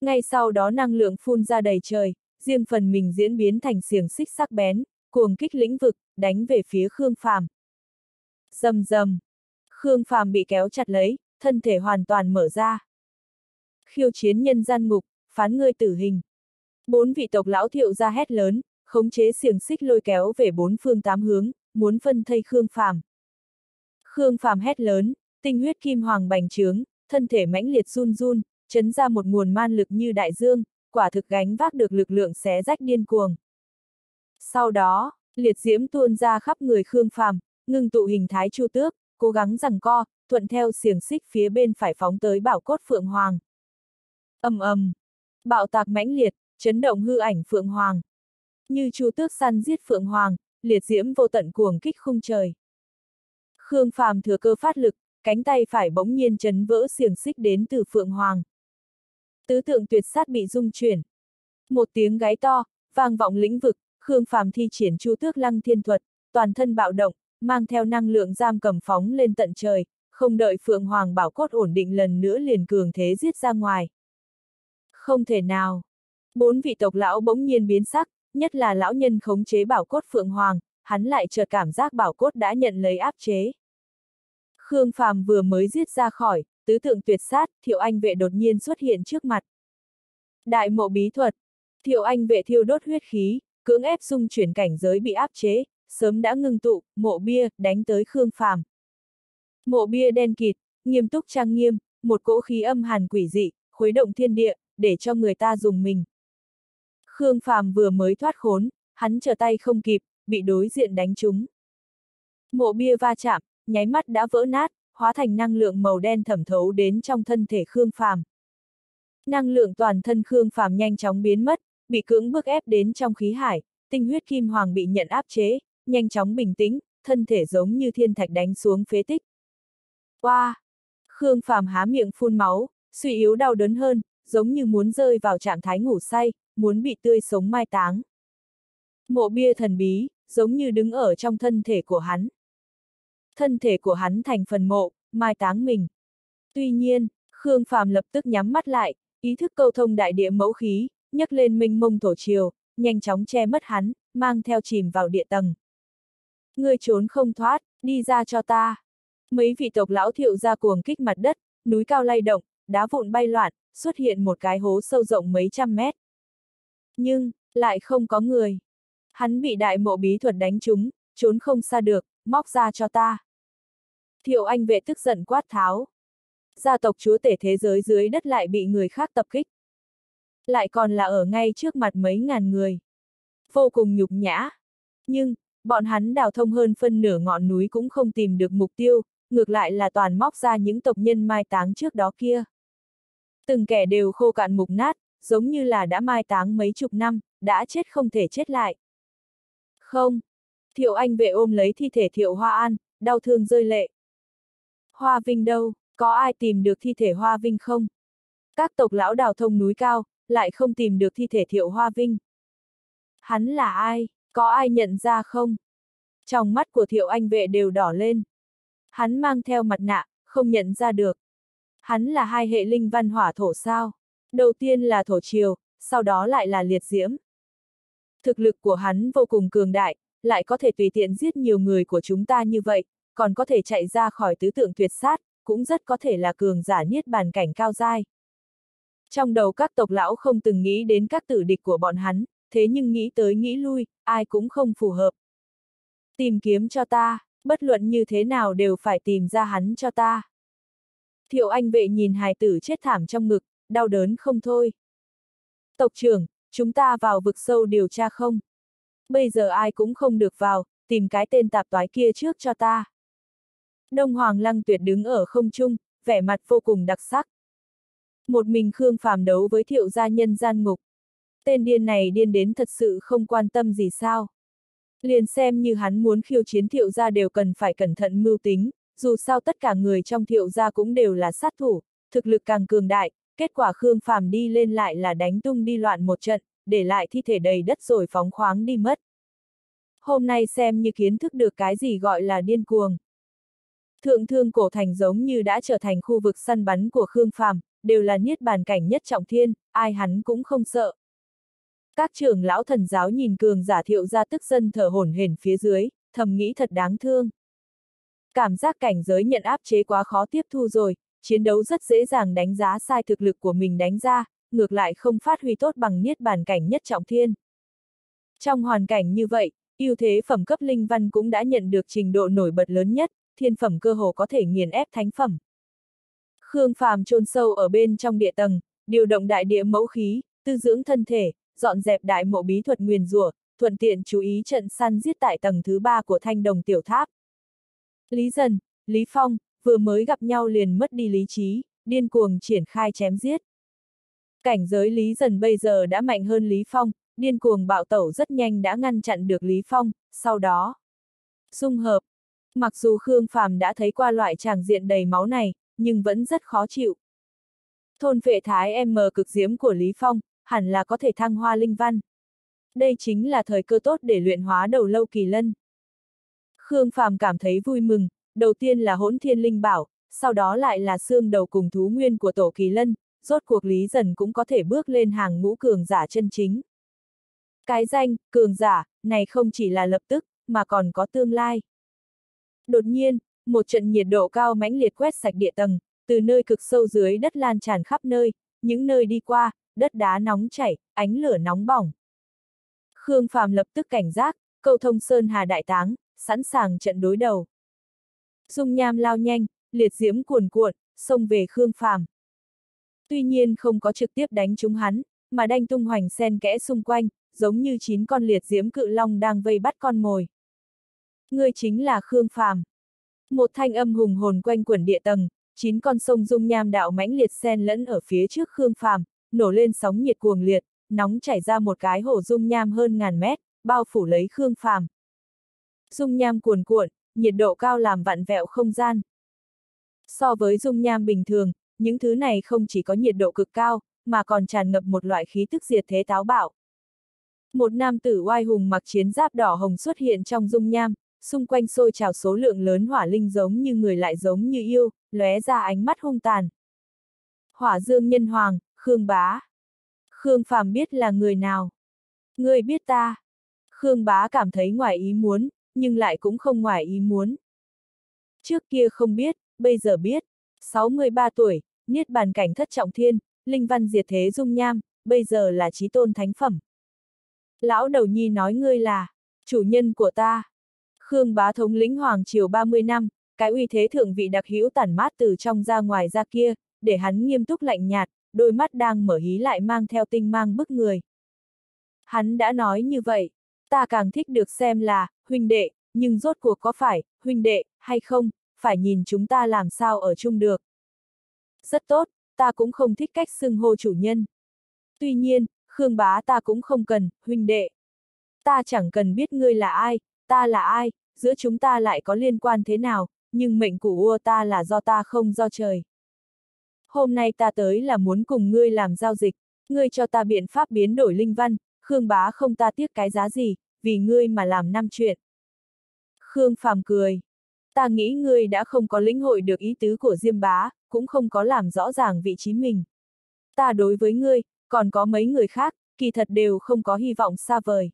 A: Ngay sau đó năng lượng phun ra đầy trời, riêng phần mình diễn biến thành xiềng xích sắc bén, cuồng kích lĩnh vực, đánh về phía Khương Phàm. Dầm dầm, Khương Phàm bị kéo chặt lấy, thân thể hoàn toàn mở ra. Khiêu chiến nhân gian ngục, phán ngươi tử hình. Bốn vị tộc lão thiệu ra hét lớn, khống chế xiềng xích lôi kéo về bốn phương tám hướng, muốn phân thây Khương Phàm. Khương Phàm hét lớn, tinh huyết kim hoàng bành trướng, thân thể mãnh liệt run run, chấn ra một nguồn man lực như đại dương, quả thực gánh vác được lực lượng xé rách điên cuồng. Sau đó, liệt diễm tuôn ra khắp người Khương Phàm, ngưng tụ hình thái chu tước, cố gắng rằng co, thuận theo xiềng xích phía bên phải phóng tới bảo cốt Phượng Hoàng. ầm ầm, bạo tạc mãnh liệt, chấn động hư ảnh Phượng Hoàng. Như chu tước săn giết Phượng Hoàng, liệt diễm vô tận cuồng kích khung trời. Khương Phàm thừa cơ phát lực, cánh tay phải bỗng nhiên chấn vỡ xiềng xích đến từ Phượng Hoàng. Tứ tượng tuyệt sát bị rung chuyển. Một tiếng gáy to, vang vọng lĩnh vực, Khương Phàm thi triển chu tước lăng thiên thuật, toàn thân bạo động, mang theo năng lượng giam cầm phóng lên tận trời, không đợi Phượng Hoàng bảo cốt ổn định lần nữa liền cường thế giết ra ngoài. Không thể nào. Bốn vị tộc lão bỗng nhiên biến sắc, nhất là lão nhân khống chế bảo cốt Phượng Hoàng, hắn lại chợt cảm giác bảo cốt đã nhận lấy áp chế. Khương Phàm vừa mới giết ra khỏi, tứ tượng tuyệt sát, Thiệu Anh vệ đột nhiên xuất hiện trước mặt. Đại mộ bí thuật, Thiệu Anh vệ thiêu đốt huyết khí, cưỡng ép dung chuyển cảnh giới bị áp chế, sớm đã ngưng tụ, mộ bia, đánh tới Khương Phàm. Mộ bia đen kịt, nghiêm túc trang nghiêm, một cỗ khí âm hàn quỷ dị, khuấy động thiên địa, để cho người ta dùng mình. Khương Phàm vừa mới thoát khốn, hắn trở tay không kịp, bị đối diện đánh trúng. Mộ bia va chạm, nháy mắt đã vỡ nát, hóa thành năng lượng màu đen thẩm thấu đến trong thân thể Khương Phàm. Năng lượng toàn thân Khương Phàm nhanh chóng biến mất, bị cưỡng bức ép đến trong khí hải, tinh huyết kim hoàng bị nhận áp chế, nhanh chóng bình tĩnh, thân thể giống như thiên thạch đánh xuống phế tích. Qua! Wow. Khương Phàm há miệng phun máu, suy yếu đau đớn hơn, giống như muốn rơi vào trạng thái ngủ say, muốn bị tươi sống mai táng. Mộ bia thần bí, giống như đứng ở trong thân thể của hắn. Thân thể của hắn thành phần mộ, mai táng mình. Tuy nhiên, Khương Phàm lập tức nhắm mắt lại, ý thức câu thông đại địa mẫu khí, nhấc lên minh mông thổ triều, nhanh chóng che mất hắn, mang theo chìm vào địa tầng. Ngươi trốn không thoát, đi ra cho ta. Mấy vị tộc lão thiệu ra cuồng kích mặt đất, núi cao lay động, đá vụn bay loạn, xuất hiện một cái hố sâu rộng mấy trăm mét. Nhưng, lại không có người. Hắn bị đại mộ bí thuật đánh trúng, trốn không xa được, móc ra cho ta. Thiệu anh vệ tức giận quát tháo. Gia tộc chúa tể thế giới dưới đất lại bị người khác tập kích. Lại còn là ở ngay trước mặt mấy ngàn người. Vô cùng nhục nhã. Nhưng, bọn hắn đào thông hơn phân nửa ngọn núi cũng không tìm được mục tiêu, ngược lại là toàn móc ra những tộc nhân mai táng trước đó kia. Từng kẻ đều khô cạn mục nát, giống như là đã mai táng mấy chục năm, đã chết không thể chết lại. Không. Thiệu Anh vệ ôm lấy thi thể Thiệu Hoa An, đau thương rơi lệ. Hoa Vinh đâu, có ai tìm được thi thể Hoa Vinh không? Các tộc lão đào thông núi cao, lại không tìm được thi thể Thiệu Hoa Vinh. Hắn là ai, có ai nhận ra không? Trong mắt của Thiệu Anh vệ đều đỏ lên. Hắn mang theo mặt nạ, không nhận ra được. Hắn là hai hệ linh văn hỏa thổ sao? Đầu tiên là thổ triều, sau đó lại là liệt diễm. Thực lực của hắn vô cùng cường đại, lại có thể tùy tiện giết nhiều người của chúng ta như vậy, còn có thể chạy ra khỏi tứ tượng tuyệt sát, cũng rất có thể là cường giả niết bàn cảnh cao giai. Trong đầu các tộc lão không từng nghĩ đến các tử địch của bọn hắn, thế nhưng nghĩ tới nghĩ lui, ai cũng không phù hợp. Tìm kiếm cho ta, bất luận như thế nào đều phải tìm ra hắn cho ta. Thiệu anh vệ nhìn hài tử chết thảm trong ngực, đau đớn không thôi. Tộc trưởng, chúng ta vào vực sâu điều tra không? Bây giờ ai cũng không được vào, tìm cái tên tạp toái kia trước cho ta. Đông Hoàng Lăng Tuyệt đứng ở không trung, vẻ mặt vô cùng đặc sắc. Một mình Khương Phàm đấu với thiệu gia nhân gian ngục. Tên điên này điên đến thật sự không quan tâm gì sao. Liền xem như hắn muốn khiêu chiến thiệu gia đều cần phải cẩn thận mưu tính, dù sao tất cả người trong thiệu gia cũng đều là sát thủ, thực lực càng cường đại, kết quả Khương Phàm đi lên lại là đánh tung đi loạn một trận, để lại thi thể đầy đất rồi phóng khoáng đi mất. Hôm nay xem như kiến thức được cái gì gọi là điên cuồng. Thượng thương cổ thành giống như đã trở thành khu vực săn bắn của Khương Phàm, đều là niết bàn cảnh nhất trọng thiên, ai hắn cũng không sợ. Các trưởng lão thần giáo nhìn cường giả thiệu ra tức dân thở hổn hển phía dưới, thầm nghĩ thật đáng thương. Cảm giác cảnh giới nhận áp chế quá khó tiếp thu rồi, chiến đấu rất dễ dàng đánh giá sai thực lực của mình đánh ra, ngược lại không phát huy tốt bằng niết bàn cảnh nhất trọng thiên. Trong hoàn cảnh như vậy, ưu thế phẩm cấp linh văn cũng đã nhận được trình độ nổi bật lớn nhất, thiên phẩm cơ hồ có thể nghiền ép thánh phẩm. Khương Phàm chôn sâu ở bên trong địa tầng, điều động đại địa mẫu khí, tư dưỡng thân thể, dọn dẹp đại mộ bí thuật nguyền rủa, thuận tiện chú ý trận săn giết tại tầng thứ ba của thanh đồng tiểu tháp. Lý Dần, Lý Phong, vừa mới gặp nhau liền mất đi lý trí, điên cuồng triển khai chém giết. Cảnh giới Lý Dần bây giờ đã mạnh hơn Lý Phong, điên cuồng bạo tẩu rất nhanh đã ngăn chặn được Lý Phong, sau đó. Dung hợp. Mặc dù Khương Phàm đã thấy qua loại tràng diện đầy máu này, nhưng vẫn rất khó chịu. Thôn vệ thái M cực diễm của Lý Phong, hẳn là có thể thăng hoa linh văn. Đây chính là thời cơ tốt để luyện hóa đầu lâu kỳ lân. Khương Phàm cảm thấy vui mừng, đầu tiên là hỗn thiên linh bảo, sau đó lại là xương đầu cùng thú nguyên của tổ kỳ lân, rốt cuộc lý dần cũng có thể bước lên hàng ngũ cường giả chân chính. Cái danh, cường giả, này không chỉ là lập tức, mà còn có tương lai. Đột nhiên, một trận nhiệt độ cao mãnh liệt quét sạch địa tầng, từ nơi cực sâu dưới đất lan tràn khắp nơi, những nơi đi qua, đất đá nóng chảy, ánh lửa nóng bỏng. Khương Phàm lập tức cảnh giác, cầu thông Sơn Hà Đại Táng, sẵn sàng trận đối đầu. Dung nham lao nhanh, liệt diễm cuồn cuộn, xông về Khương Phàm. Tuy nhiên không có trực tiếp đánh trúng hắn, mà đanh tung hoành sen kẽ xung quanh, giống như chín con liệt diễm cự long đang vây bắt con mồi. Ngươi chính là Khương Phàm. Một thanh âm hùng hồn quanh quẩn địa tầng, chín con sông dung nham đạo mãnh liệt xen lẫn ở phía trước Khương Phàm, nổ lên sóng nhiệt cuồng liệt, nóng chảy ra một cái hồ dung nham hơn ngàn mét, bao phủ lấy Khương Phàm. Dung nham cuồn cuộn, nhiệt độ cao làm vặn vẹo không gian. So với dung nham bình thường, những thứ này không chỉ có nhiệt độ cực cao, mà còn tràn ngập một loại khí tức diệt thế táo bạo. Một nam tử oai hùng mặc chiến giáp đỏ hồng xuất hiện trong dung nham, xung quanh sôi trào số lượng lớn hỏa linh giống như người lại giống như yêu, lóe ra ánh mắt hung tàn. Hỏa dương nhân hoàng, Khương Bá. Khương Phàm biết là người nào? Người biết ta. Khương Bá cảm thấy ngoài ý muốn, nhưng lại cũng không ngoài ý muốn. Trước kia không biết, bây giờ biết. 63 tuổi, niết bàn cảnh thất trọng thiên, linh văn diệt thế dung nham, bây giờ là trí tôn thánh phẩm. Lão đầu nhi nói ngươi là, chủ nhân của ta. Khương bá thống lĩnh hoàng triều 30 năm, cái uy thế thượng vị đặc hữu tản mát từ trong ra ngoài ra kia, để hắn nghiêm túc lạnh nhạt, đôi mắt đang mở hí lại mang theo tinh mang bức người. Hắn đã nói như vậy, ta càng thích được xem là, huynh đệ, nhưng rốt cuộc có phải, huynh đệ, hay không, phải nhìn chúng ta làm sao ở chung được. Rất tốt, ta cũng không thích cách xưng hô chủ nhân. Tuy nhiên, Khương bá ta cũng không cần, huynh đệ. Ta chẳng cần biết ngươi là ai, ta là ai, giữa chúng ta lại có liên quan thế nào, nhưng mệnh của ua ta là do ta không do trời. Hôm nay ta tới là muốn cùng ngươi làm giao dịch, ngươi cho ta biện pháp biến đổi linh văn, Khương bá không ta tiếc cái giá gì, vì ngươi mà làm năm chuyện. Khương phàm cười. Ta nghĩ ngươi đã không có lĩnh hội được ý tứ của Diêm bá, cũng không có làm rõ ràng vị trí mình. Ta đối với ngươi, còn có mấy người khác, kỳ thật đều không có hy vọng xa vời.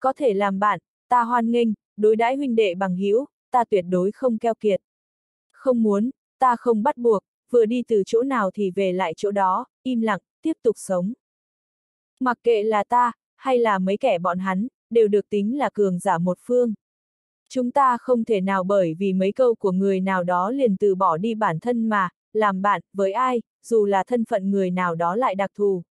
A: Có thể làm bạn, ta hoan nghênh, đối đãi huynh đệ bằng hữu, ta tuyệt đối không keo kiệt. Không muốn, ta không bắt buộc, vừa đi từ chỗ nào thì về lại chỗ đó, im lặng, tiếp tục sống. Mặc kệ là ta, hay là mấy kẻ bọn hắn, đều được tính là cường giả một phương. Chúng ta không thể nào bởi vì mấy câu của người nào đó liền từ bỏ đi bản thân mà, làm bạn, với ai, dù là thân phận người nào đó lại đặc thù.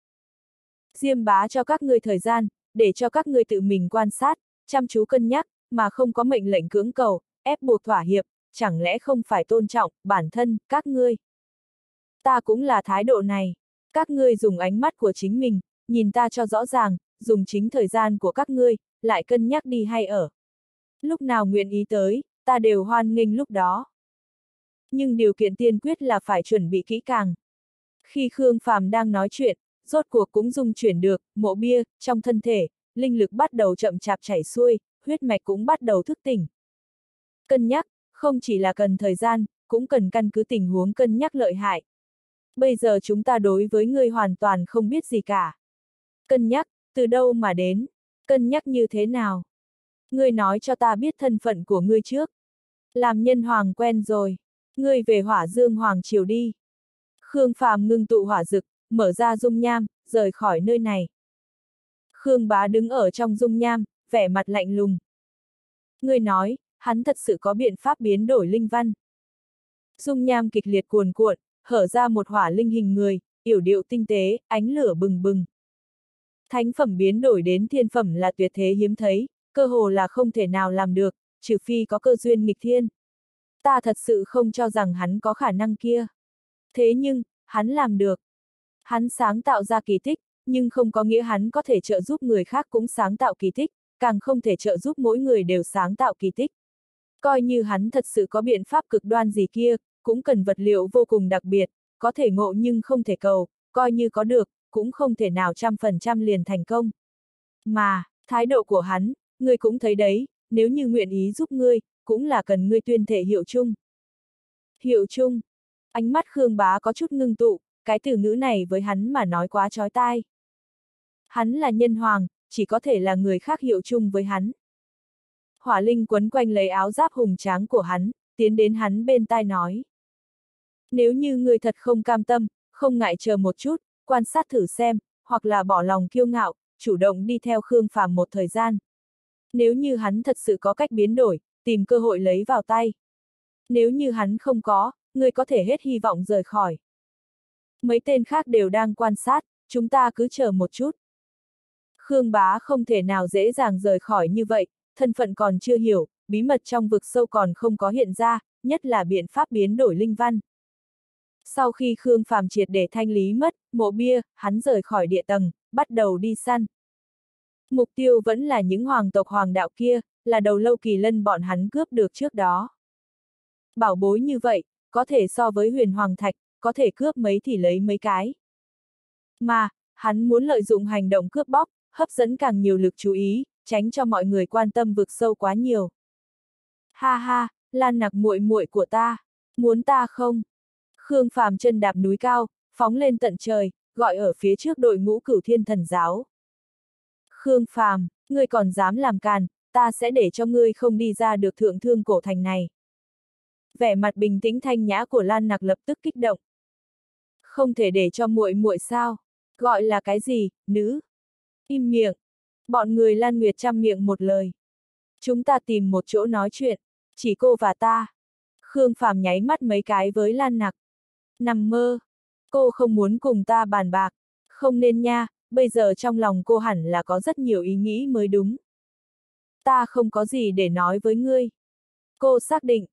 A: Diêm bá cho các ngươi thời gian, để cho các ngươi tự mình quan sát, chăm chú cân nhắc, mà không có mệnh lệnh cưỡng cầu, ép buộc thỏa hiệp, chẳng lẽ không phải tôn trọng, bản thân, các ngươi. Ta cũng là thái độ này. Các ngươi dùng ánh mắt của chính mình, nhìn ta cho rõ ràng, dùng chính thời gian của các ngươi, lại cân nhắc đi hay ở. Lúc nào nguyện ý tới, ta đều hoan nghênh lúc đó. Nhưng điều kiện tiên quyết là phải chuẩn bị kỹ càng. Khi Khương Phàm đang nói chuyện, rốt cuộc cũng dung chuyển được, mộ bia, trong thân thể, linh lực bắt đầu chậm chạp chảy xuôi, huyết mạch cũng bắt đầu thức tỉnh. Cân nhắc, không chỉ là cần thời gian, cũng cần căn cứ tình huống cân nhắc lợi hại. Bây giờ chúng ta đối với ngươi hoàn toàn không biết gì cả. Cân nhắc, từ đâu mà đến? Cân nhắc như thế nào? Ngươi nói cho ta biết thân phận của ngươi trước. Làm nhân hoàng quen rồi. Ngươi về hỏa dương hoàng triều đi. Khương Phàm ngưng tụ hỏa dực, mở ra dung nham, rời khỏi nơi này. Khương bá đứng ở trong dung nham, vẻ mặt lạnh lùng. Ngươi nói, hắn thật sự có biện pháp biến đổi linh văn. Dung nham kịch liệt cuồn cuộn, hở ra một hỏa linh hình người, yểu điệu tinh tế, ánh lửa bừng bừng. Thánh phẩm biến đổi đến thiên phẩm là tuyệt thế hiếm thấy, cơ hồ là không thể nào làm được, trừ phi có cơ duyên nghịch thiên. Ta thật sự không cho rằng hắn có khả năng kia. Thế nhưng, hắn làm được. Hắn sáng tạo ra kỳ tích, nhưng không có nghĩa hắn có thể trợ giúp người khác cũng sáng tạo kỳ tích, càng không thể trợ giúp mỗi người đều sáng tạo kỳ tích. Coi như hắn thật sự có biện pháp cực đoan gì kia, cũng cần vật liệu vô cùng đặc biệt, có thể ngộ nhưng không thể cầu, coi như có được, cũng không thể nào trăm phần trăm liền thành công. Mà, thái độ của hắn, ngươi cũng thấy đấy, nếu như nguyện ý giúp ngươi, cũng là cần ngươi tuyên thể hiệu chung. Hiệu chung. Ánh mắt Khương Bá có chút ngưng tụ, cái từ ngữ này với hắn mà nói quá trói tai. Hắn là nhân hoàng, chỉ có thể là người khác hiệu chung với hắn. Hỏa Linh quấn quanh lấy áo giáp hùng tráng của hắn, tiến đến hắn bên tai nói. Nếu như người thật không cam tâm, không ngại chờ một chút, quan sát thử xem, hoặc là bỏ lòng kiêu ngạo, chủ động đi theo Khương Phàm một thời gian. Nếu như hắn thật sự có cách biến đổi, tìm cơ hội lấy vào tay. Nếu như hắn không có, người có thể hết hy vọng rời khỏi. Mấy tên khác đều đang quan sát, chúng ta cứ chờ một chút. Khương bá không thể nào dễ dàng rời khỏi như vậy, thân phận còn chưa hiểu, bí mật trong vực sâu còn không có hiện ra, nhất là biện pháp biến đổi linh văn. Sau khi Khương Phàm triệt để thanh lý mất, mộ bia, hắn rời khỏi địa tầng, bắt đầu đi săn. Mục tiêu vẫn là những hoàng tộc hoàng đạo kia, là đầu lâu kỳ lân bọn hắn cướp được trước đó. Bảo bối như vậy, có thể so với huyền hoàng thạch, có thể cướp mấy thì lấy mấy cái. Mà, hắn muốn lợi dụng hành động cướp bóc, hấp dẫn càng nhiều lực chú ý, tránh cho mọi người quan tâm vực sâu quá nhiều. Ha ha, Lan nặc muội muội của ta, muốn ta không? Khương Phàm chân đạp núi cao, phóng lên tận trời, gọi ở phía trước đội ngũ cửu thiên thần giáo. Khương Phàm, ngươi còn dám làm càn, ta sẽ để cho ngươi không đi ra được thượng thương cổ thành này. Vẻ mặt bình tĩnh thanh nhã của Lan Nặc lập tức kích động. Không thể để cho muội muội sao? Gọi là cái gì, nữ? Im miệng. Bọn người Lan Nguyệt chăm miệng một lời. Chúng ta tìm một chỗ nói chuyện, chỉ cô và ta. Khương Phàm nháy mắt mấy cái với Lan Nặc. Nằm mơ. Cô không muốn cùng ta bàn bạc. Không nên nha, bây giờ trong lòng cô hẳn là có rất nhiều ý nghĩ mới đúng. Ta không có gì để nói với ngươi. Cô xác định.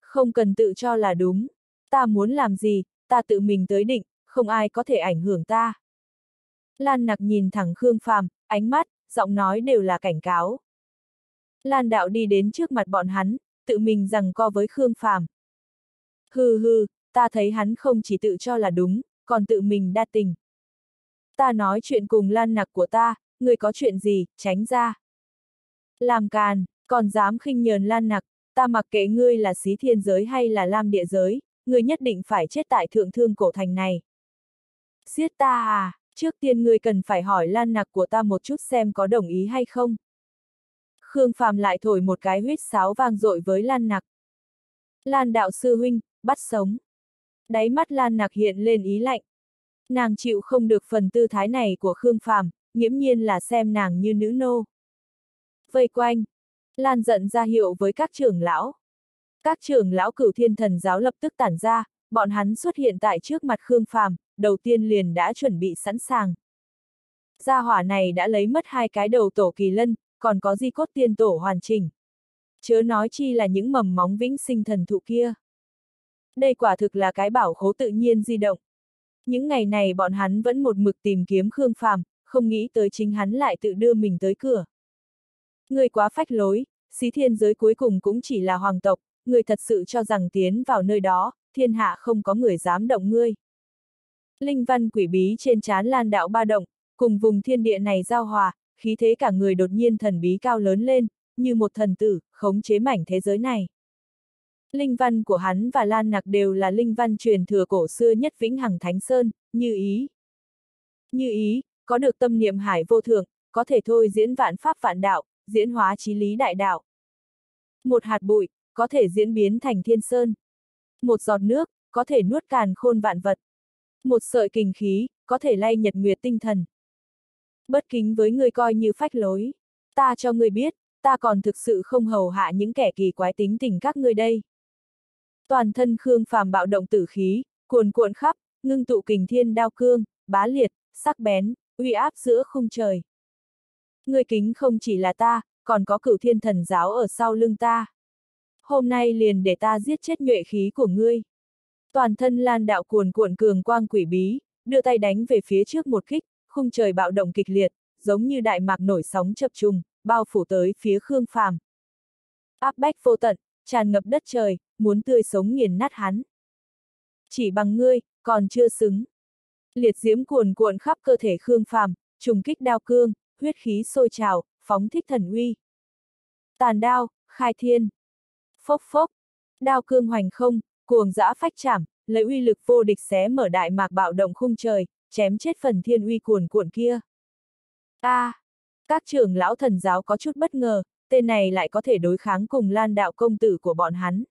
A: Không cần tự cho là đúng. Ta muốn làm gì, ta tự mình tới định, không ai có thể ảnh hưởng ta. Lan nặc nhìn thẳng Khương Phàm, ánh mắt, giọng nói đều là cảnh cáo. Lan đạo đi đến trước mặt bọn hắn, tự mình rằng co với Khương Phàm. Hừ hừ, ta thấy hắn không chỉ tự cho là đúng, còn tự mình đa tình. Ta nói chuyện cùng lan nặc của ta, người có chuyện gì, tránh ra. Làm càn, còn dám khinh nhờn lan nặc, ta mặc kệ ngươi là xí thiên giới hay là lam địa giới, ngươi nhất định phải chết tại thượng thương cổ thành này. Giết ta à, trước tiên ngươi cần phải hỏi lan nặc của ta một chút xem có đồng ý hay không. Khương Phàm lại thổi một cái huyết sáo vang dội với lan nặc. Lan đạo sư huynh, bắt sống. Đáy mắt lan nặc hiện lên ý lạnh. Nàng chịu không được phần tư thái này của Khương Phàm, nghiễm nhiên là xem nàng như nữ nô. Vây quanh, Lan giận ra hiệu với các trưởng lão. Các trưởng lão cửu thiên thần giáo lập tức tản ra, bọn hắn xuất hiện tại trước mặt Khương Phàm, đầu tiên liền đã chuẩn bị sẵn sàng. Gia hỏa này đã lấy mất hai cái đầu tổ kỳ lân, còn có di cốt tiên tổ hoàn chỉnh. Chớ nói chi là những mầm móng vĩnh sinh thần thụ kia. Đây quả thực là cái bảo khố tự nhiên di động. Những ngày này bọn hắn vẫn một mực tìm kiếm Khương Phàm, không nghĩ tới chính hắn lại tự đưa mình tới cửa. Người quá phách lối, xí thiên giới cuối cùng cũng chỉ là hoàng tộc, người thật sự cho rằng tiến vào nơi đó, thiên hạ không có người dám động ngươi. Linh văn quỷ bí trên chán lan đạo ba động, cùng vùng thiên địa này giao hòa, khí thế cả người đột nhiên thần bí cao lớn lên, như một thần tử, khống chế mảnh thế giới này. Linh văn của hắn và Lan Nặc đều là linh văn truyền thừa cổ xưa nhất Vĩnh Hằng Thánh Sơn, như ý. Như ý, có được tâm niệm hải vô thượng, có thể thôi diễn vạn pháp vạn đạo, diễn hóa trí lý đại đạo. Một hạt bụi, có thể diễn biến thành thiên sơn. Một giọt nước, có thể nuốt càn khôn vạn vật. Một sợi kình khí, có thể lay nhật nguyệt tinh thần. Bất kính với người coi như phách lối. Ta cho người biết, ta còn thực sự không hầu hạ những kẻ kỳ quái tính tình các ngươi đây. Toàn thân Khương Phàm bạo động tử khí, cuồn cuộn khắp, ngưng tụ kình thiên đao cương, bá liệt, sắc bén, uy áp giữa khung trời. Người kính không chỉ là ta, còn có cửu thiên thần giáo ở sau lưng ta. Hôm nay liền để ta giết chết nhuệ khí của ngươi. Toàn thân lan đạo cuồn cuộn cường quang quỷ bí, đưa tay đánh về phía trước một kích, khung trời bạo động kịch liệt, giống như đại mạc nổi sóng chập trùng, bao phủ tới phía Khương Phàm. Áp bách vô tận, tràn ngập đất trời, muốn tươi sống nghiền nát hắn. Chỉ bằng ngươi, còn chưa xứng. Liệt diễm cuồn cuộn khắp cơ thể Khương Phàm, trùng kích đao cương, huyết khí sôi trào, phóng thích thần uy. Tàn đao, khai thiên. Phốc phốc, đao cương hoành không, cuồng dã phách chảm, lấy uy lực vô địch xé mở đại mạc bạo động khung trời, chém chết phần thiên uy cuồn cuộn kia. A, à, các trưởng lão thần giáo có chút bất ngờ, tên này lại có thể đối kháng cùng Lan đạo công tử của bọn hắn.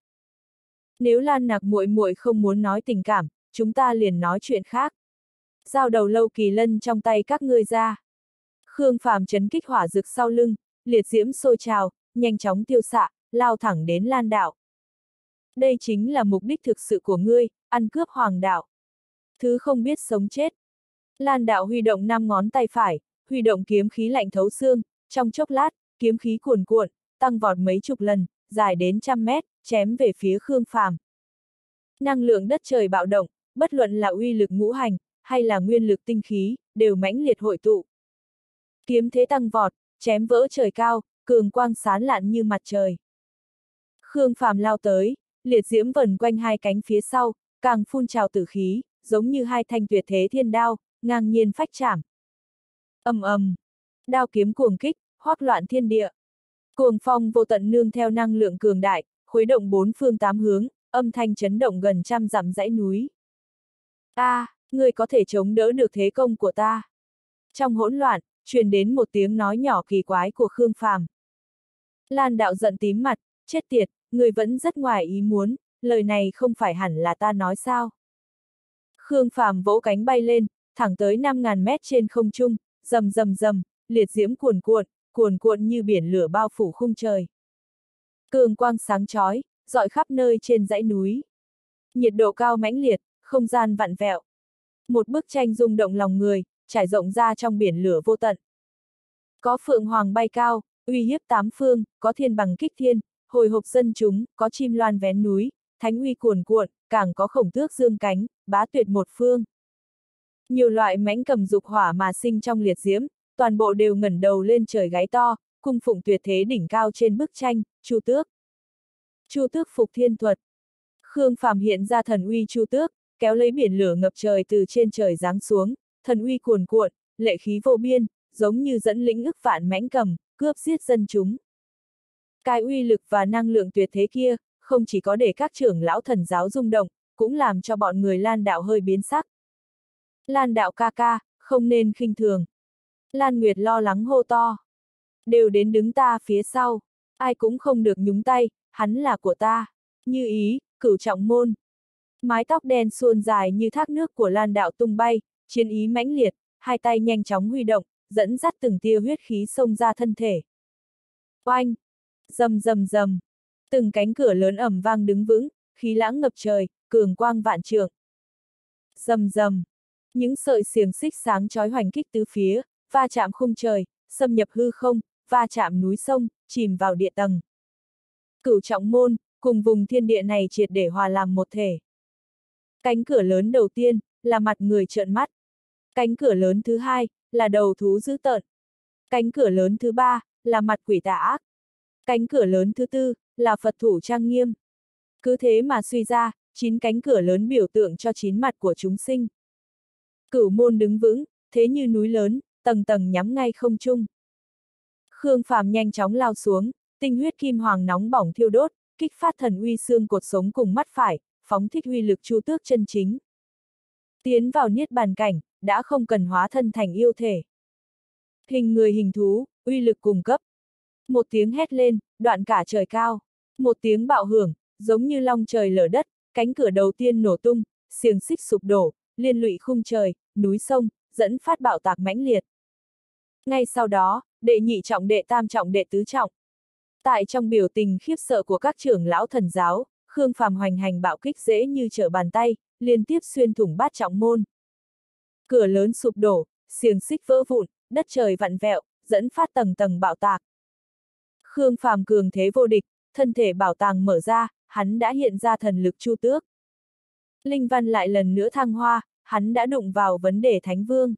A: Nếu Lan nạc muội muội không muốn nói tình cảm, chúng ta liền nói chuyện khác. Giao đầu lâu kỳ lân trong tay các ngươi ra. Khương Phàm chấn kích hỏa rực sau lưng, liệt diễm sôi trào, nhanh chóng tiêu xạ, lao thẳng đến Lan đạo. Đây chính là mục đích thực sự của ngươi, ăn cướp hoàng đạo. Thứ không biết sống chết. Lan đạo huy động năm ngón tay phải, huy động kiếm khí lạnh thấu xương, trong chốc lát, kiếm khí cuồn cuộn, tăng vọt mấy chục lần, dài đến trăm mét, chém về phía Khương Phàm. Năng lượng đất trời bạo động, bất luận là uy lực ngũ hành, hay là nguyên lực tinh khí, đều mãnh liệt hội tụ. Kiếm thế tăng vọt, chém vỡ trời cao, cường quang sán lạn như mặt trời. Khương Phàm lao tới, liệt diễm vần quanh hai cánh phía sau, càng phun trào tử khí, giống như hai thanh tuyệt thế thiên đao, ngang nhiên phách chạm. ầm ầm, đao kiếm cuồng kích, hoác loạn thiên địa. Cuồng phong vô tận nương theo năng lượng cường đại, khuấy động bốn phương tám hướng, âm thanh chấn động gần trăm dặm dãy núi. A, à, người có thể chống đỡ được thế công của ta. Trong hỗn loạn, truyền đến một tiếng nói nhỏ kỳ quái của Khương Phàm. Lan đạo giận tím mặt, chết tiệt, người vẫn rất ngoài ý muốn, lời này không phải hẳn là ta nói sao. Khương Phàm vỗ cánh bay lên, thẳng tới 5.000 mét trên không trung, rầm rầm rầm, liệt diễm cuồn cuộn, cuồn cuộn như biển lửa bao phủ khung trời. Cường quang sáng chói, dọi khắp nơi trên dãy núi. Nhiệt độ cao mãnh liệt, không gian vặn vẹo. Một bức tranh rung động lòng người, trải rộng ra trong biển lửa vô tận. Có phượng hoàng bay cao, uy hiếp tám phương, có thiên bằng kích thiên, hồi hộp dân chúng, có chim loan vén núi, thánh uy cuồn cuộn, càng có khổng tước dương cánh, bá tuyệt một phương. Nhiều loại mãnh cầm dục hỏa mà sinh trong liệt diễm, toàn bộ đều ngẩn đầu lên trời gáy to, cung phụng tuyệt thế đỉnh cao trên bức tranh, Chu Tước. Chu Tước phục thiên thuật. Khương Phàm hiện ra thần uy Chu Tước, kéo lấy biển lửa ngập trời từ trên trời giáng xuống, thần uy cuồn cuộn, lệ khí vô biên, giống như dẫn lĩnh ức vạn mãnh cầm, cướp giết dân chúng. Cái uy lực và năng lượng tuyệt thế kia, không chỉ có để các trưởng lão thần giáo rung động, cũng làm cho bọn người Lan đạo hơi biến sắc. Lan đạo ca ca, không nên khinh thường. Lan Nguyệt lo lắng hô to. Đều đến đứng ta phía sau, ai cũng không được nhúng tay, hắn là của ta. Như ý, cửu trọng môn. Mái tóc đen suôn dài như thác nước của Lan đạo tung bay, chiến ý mãnh liệt, hai tay nhanh chóng huy động, dẫn dắt từng tia huyết khí xông ra thân thể. Oanh! Dầm dầm dầm! Từng cánh cửa lớn ẩm vang đứng vững, khí lãng ngập trời, cường quang vạn trượng. Dầm dầm! Những sợi xiềng xích sáng chói hoành kích tứ phía, va chạm khung trời, xâm nhập hư không, va chạm núi sông, chìm vào địa tầng. Cửu trọng môn, cùng vùng thiên địa này triệt để hòa làm một thể. Cánh cửa lớn đầu tiên, là mặt người trợn mắt. Cánh cửa lớn thứ hai, là đầu thú dữ tợn. Cánh cửa lớn thứ ba, là mặt quỷ tà ác. Cánh cửa lớn thứ tư, là Phật thủ trang nghiêm. Cứ thế mà suy ra, chín cánh cửa lớn biểu tượng cho chín mặt của chúng sinh. Cửu môn đứng vững, thế như núi lớn, tầng tầng nhắm ngay không trung. Khương Phàm nhanh chóng lao xuống, tinh huyết kim hoàng nóng bỏng thiêu đốt, kích phát thần uy xương cột sống cùng mắt phải, phóng thích uy lực chu tước chân chính. Tiến vào niết bàn cảnh, đã không cần hóa thân thành yêu thể. Hình người hình thú, uy lực cùng cấp. Một tiếng hét lên, đoạn cả trời cao. Một tiếng bạo hưởng, giống như long trời lở đất, cánh cửa đầu tiên nổ tung, xiềng xích sụp đổ, liên lụy khung trời, núi sông, dẫn phát bạo tạc mãnh liệt. Ngay sau đó, đệ nhị trọng đệ tam trọng đệ tứ trọng. Tại trong biểu tình khiếp sợ của các trưởng lão thần giáo, Khương Phàm hoành hành bạo kích dễ như trở bàn tay, liên tiếp xuyên thủng bát trọng môn. Cửa lớn sụp đổ, xiềng xích vỡ vụn, đất trời vặn vẹo, dẫn phát tầng tầng bạo tạc. Khương Phàm cường thế vô địch, thân thể bảo tàng mở ra, hắn đã hiện ra thần lực chu tước. Linh văn lại lần nữa thăng hoa, hắn đã đụng vào vấn đề thánh vương.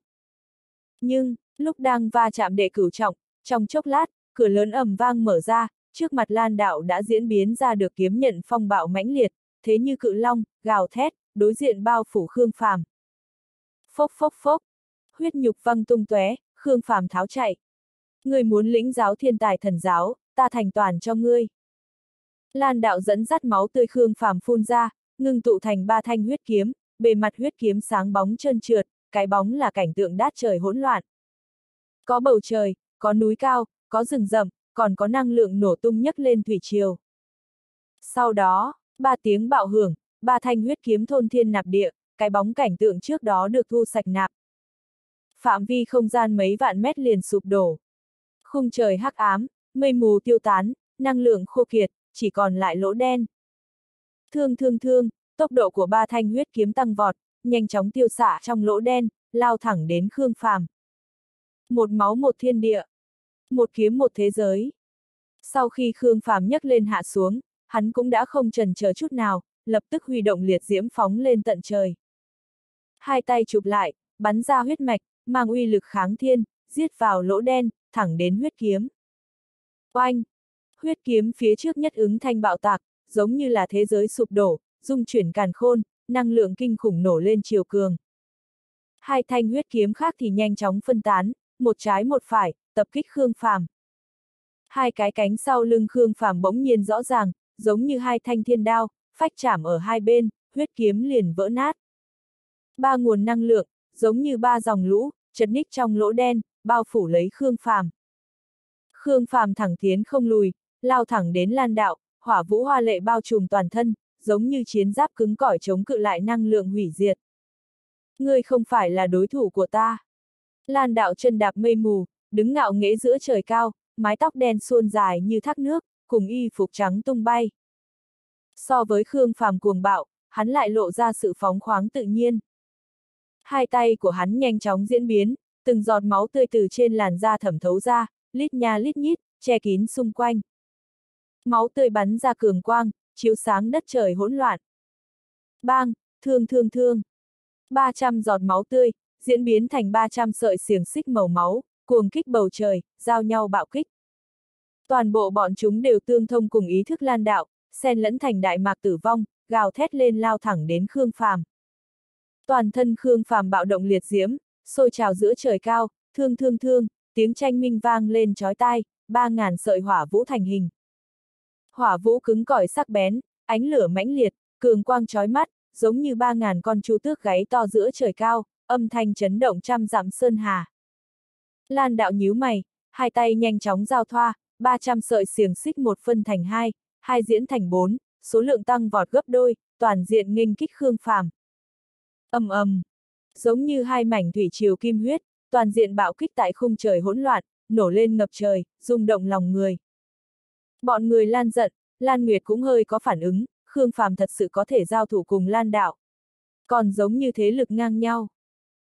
A: Nhưng, lúc đang va chạm đệ cửu trọng, trong chốc lát, cửa lớn ầm vang mở ra, trước mặt Lan Đạo đã diễn biến ra được kiếm nhận phong bạo mãnh liệt, thế như cự long, gào thét, đối diện bao phủ Khương Phàm. Phốc phốc phốc, huyết nhục văng tung tóe, Khương Phàm tháo chạy. Người muốn lĩnh giáo thiên tài thần giáo, ta thành toàn cho ngươi. Lan đạo dẫn dắt máu tươi Khương Phàm phun ra, ngưng tụ thành ba thanh huyết kiếm, bề mặt huyết kiếm sáng bóng trơn trượt, cái bóng là cảnh tượng đát trời hỗn loạn. Có bầu trời, có núi cao, có rừng rậm, còn có năng lượng nổ tung nhấc lên thủy triều. Sau đó, ba tiếng bạo hưởng, ba thanh huyết kiếm thôn thiên nạp địa, cái bóng cảnh tượng trước đó được thu sạch nạp. Phạm vi không gian mấy vạn mét liền sụp đổ. Khung trời hắc ám, mây mù tiêu tán, năng lượng khô kiệt, chỉ còn lại lỗ đen. Thương thương thương, tốc độ của ba thanh huyết kiếm tăng vọt, nhanh chóng tiêu xạ trong lỗ đen, lao thẳng đến Khương Phàm. Một máu một thiên địa. Một kiếm một thế giới. Sau khi Khương Phàm nhấc lên hạ xuống, hắn cũng đã không trần chờ chút nào, lập tức huy động liệt diễm phóng lên tận trời. Hai tay chụp lại, bắn ra huyết mạch, mang uy lực kháng thiên, giết vào lỗ đen, thẳng đến huyết kiếm. Oanh! Huyết kiếm phía trước nhất ứng thanh bạo tạc, giống như là thế giới sụp đổ, dung chuyển càn khôn, năng lượng kinh khủng nổ lên chiều cường. Hai thanh huyết kiếm khác thì nhanh chóng phân tán, một trái một phải, tập kích Khương Phàm. Hai cái cánh sau lưng Khương Phàm bỗng nhiên rõ ràng, giống như hai thanh thiên đao, phách chạm ở hai bên, huyết kiếm liền vỡ nát. Ba nguồn năng lượng, giống như ba dòng lũ, chật ních trong lỗ đen, bao phủ lấy Khương Phàm. Khương Phàm thẳng tiến không lùi, lao thẳng đến lan đạo, hỏa vũ hoa lệ bao trùm toàn thân, giống như chiến giáp cứng cỏi chống cự lại năng lượng hủy diệt. Ngươi không phải là đối thủ của ta. Lan đạo chân đạp mây mù, đứng ngạo nghễ giữa trời cao, mái tóc đen suôn dài như thác nước, cùng y phục trắng tung bay. So với Khương Phàm cuồng bạo, hắn lại lộ ra sự phóng khoáng tự nhiên. Hai tay của hắn nhanh chóng diễn biến, từng giọt máu tươi từ trên làn da thẩm thấu ra, lít nha lít nhít, che kín xung quanh. Máu tươi bắn ra cường quang, chiếu sáng đất trời hỗn loạn. Bang, thương thương thương. 300 giọt máu tươi, diễn biến thành 300 sợi xiềng xích màu máu, cuồng kích bầu trời, giao nhau bạo kích. Toàn bộ bọn chúng đều tương thông cùng ý thức lan đạo, xen lẫn thành đại mạc tử vong, gào thét lên lao thẳng đến Khương Phàm. Toàn thân Khương Phàm bạo động liệt diễm, sôi trào giữa trời cao, thương thương thương, tiếng tranh minh vang lên chói tai, ba ngàn sợi hỏa vũ thành hình. Hỏa vũ cứng cỏi sắc bén, ánh lửa mãnh liệt, cường quang chói mắt, giống như ba ngàn con chu tước gáy to giữa trời cao, âm thanh chấn động trăm dặm sơn hà. Lan đạo nhíu mày, hai tay nhanh chóng giao thoa, 300 sợi xiềng xích một phân thành hai, hai diễn thành bốn, số lượng tăng vọt gấp đôi, toàn diện nghênh kích Khương Phàm. Âm ầm, giống như hai mảnh thủy triều kim huyết, toàn diện bạo kích tại khung trời hỗn loạn, nổ lên ngập trời, rung động lòng người. Bọn người Lan giận, Lan Nguyệt cũng hơi có phản ứng, Khương Phàm thật sự có thể giao thủ cùng Lan Đạo. Còn giống như thế lực ngang nhau.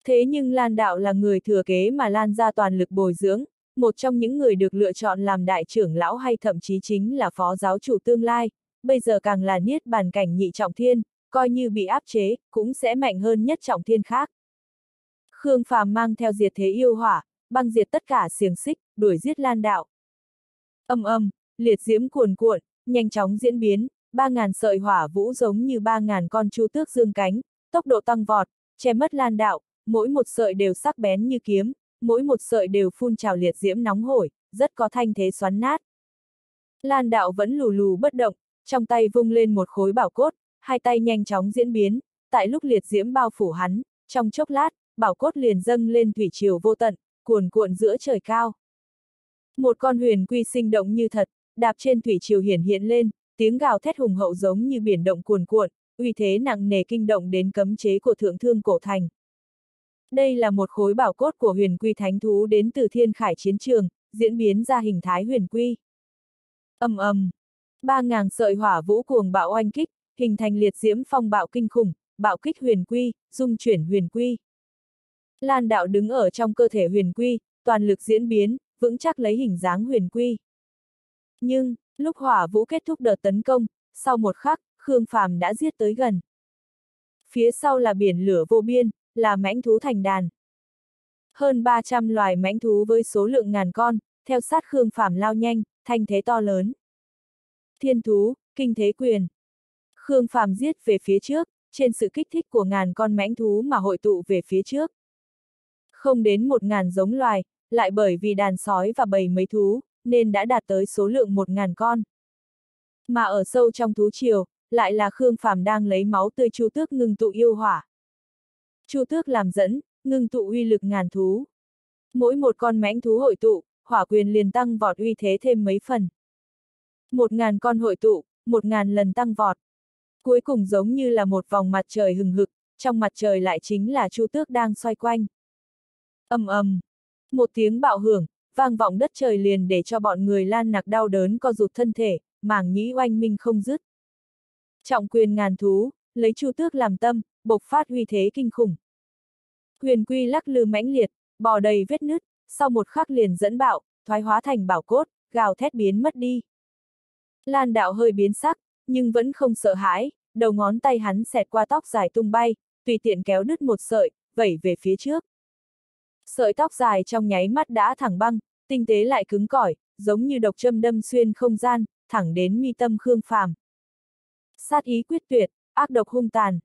A: Thế nhưng Lan Đạo là người thừa kế mà Lan ra toàn lực bồi dưỡng, một trong những người được lựa chọn làm đại trưởng lão hay thậm chí chính là phó giáo chủ tương lai, bây giờ càng là niết bàn cảnh nhị trọng thiên, coi như bị áp chế, cũng sẽ mạnh hơn nhất trọng thiên khác. Khương Phàm mang theo diệt thế yêu hỏa, băng diệt tất cả xiềng xích, đuổi giết Lan Đạo. Âm âm, liệt diễm cuồn cuộn, nhanh chóng diễn biến, ba ngàn sợi hỏa vũ giống như ba ngàn con chu tước dương cánh, tốc độ tăng vọt, che mất Lan Đạo, mỗi một sợi đều sắc bén như kiếm, mỗi một sợi đều phun trào liệt diễm nóng hổi, rất có thanh thế xoắn nát. Lan đạo vẫn lù lù bất động, trong tay vung lên một khối bảo cốt, hai tay nhanh chóng diễn biến, tại lúc liệt diễm bao phủ hắn, trong chốc lát, bảo cốt liền dâng lên thủy triều vô tận, cuồn cuộn giữa trời cao. Một con huyền quy sinh động như thật, đạp trên thủy triều hiển hiện lên, tiếng gào thét hùng hậu giống như biển động cuồn cuộn, uy thế nặng nề kinh động đến cấm chế của thượng thương cổ thành. Đây là một khối bảo cốt của huyền quy thánh thú đến từ thiên khải chiến trường, diễn biến ra hình thái huyền quy. ầm ầm, ba ngàn sợi hỏa vũ cuồng bạo oanh kích, hình thành liệt diễm phong bạo kinh khủng, bạo kích huyền quy, dung chuyển huyền quy. Lan đạo đứng ở trong cơ thể huyền quy, toàn lực diễn biến, vững chắc lấy hình dáng huyền quy. Nhưng, lúc hỏa vũ kết thúc đợt tấn công, sau một khắc, Khương Phàm đã giết tới gần. Phía sau là biển lửa vô biên, là mãnh thú thành đàn. Hơn 300 loài mãnh thú với số lượng ngàn con, theo sát Khương Phàm lao nhanh, thanh thế to lớn. Thiên thú, kinh thế quyền. Khương Phàm giết về phía trước, trên sự kích thích của ngàn con mãnh thú mà hội tụ về phía trước. Không đến một ngàn giống loài, lại bởi vì đàn sói và bầy mấy thú, nên đã đạt tới số lượng một ngàn con. Mà ở sâu trong thú triều, lại là Khương Phàm đang lấy máu tươi chu tước ngưng tụ yêu hỏa. Chu tước làm dẫn, ngưng tụ uy lực ngàn thú. Mỗi một con mãnh thú hội tụ, hỏa quyền liền tăng vọt uy thế thêm mấy phần. Một ngàn con hội tụ, một ngàn lần tăng vọt. Cuối cùng giống như là một vòng mặt trời hừng hực, trong mặt trời lại chính là chu tước đang xoay quanh ầm ầm, một tiếng bạo hưởng, vang vọng đất trời liền để cho bọn người lan nặc đau đớn co rụt thân thể, màng nhĩ oanh minh không dứt. Trọng quyền ngàn thú, lấy chu tước làm tâm, bộc phát uy thế kinh khủng. Huyền quy lắc lư mãnh liệt, bò đầy vết nứt, sau một khắc liền dẫn bạo, thoái hóa thành bảo cốt, gào thét biến mất đi. Lan đạo hơi biến sắc, nhưng vẫn không sợ hãi, đầu ngón tay hắn xẹt qua tóc dài tung bay, tùy tiện kéo đứt một sợi, vẩy về phía trước. Sợi tóc dài trong nháy mắt đã thẳng băng, tinh tế lại cứng cỏi, giống như độc châm đâm xuyên không gian, thẳng đến mi tâm Khương Phàm. Sát ý quyết tuyệt, ác độc hung tàn.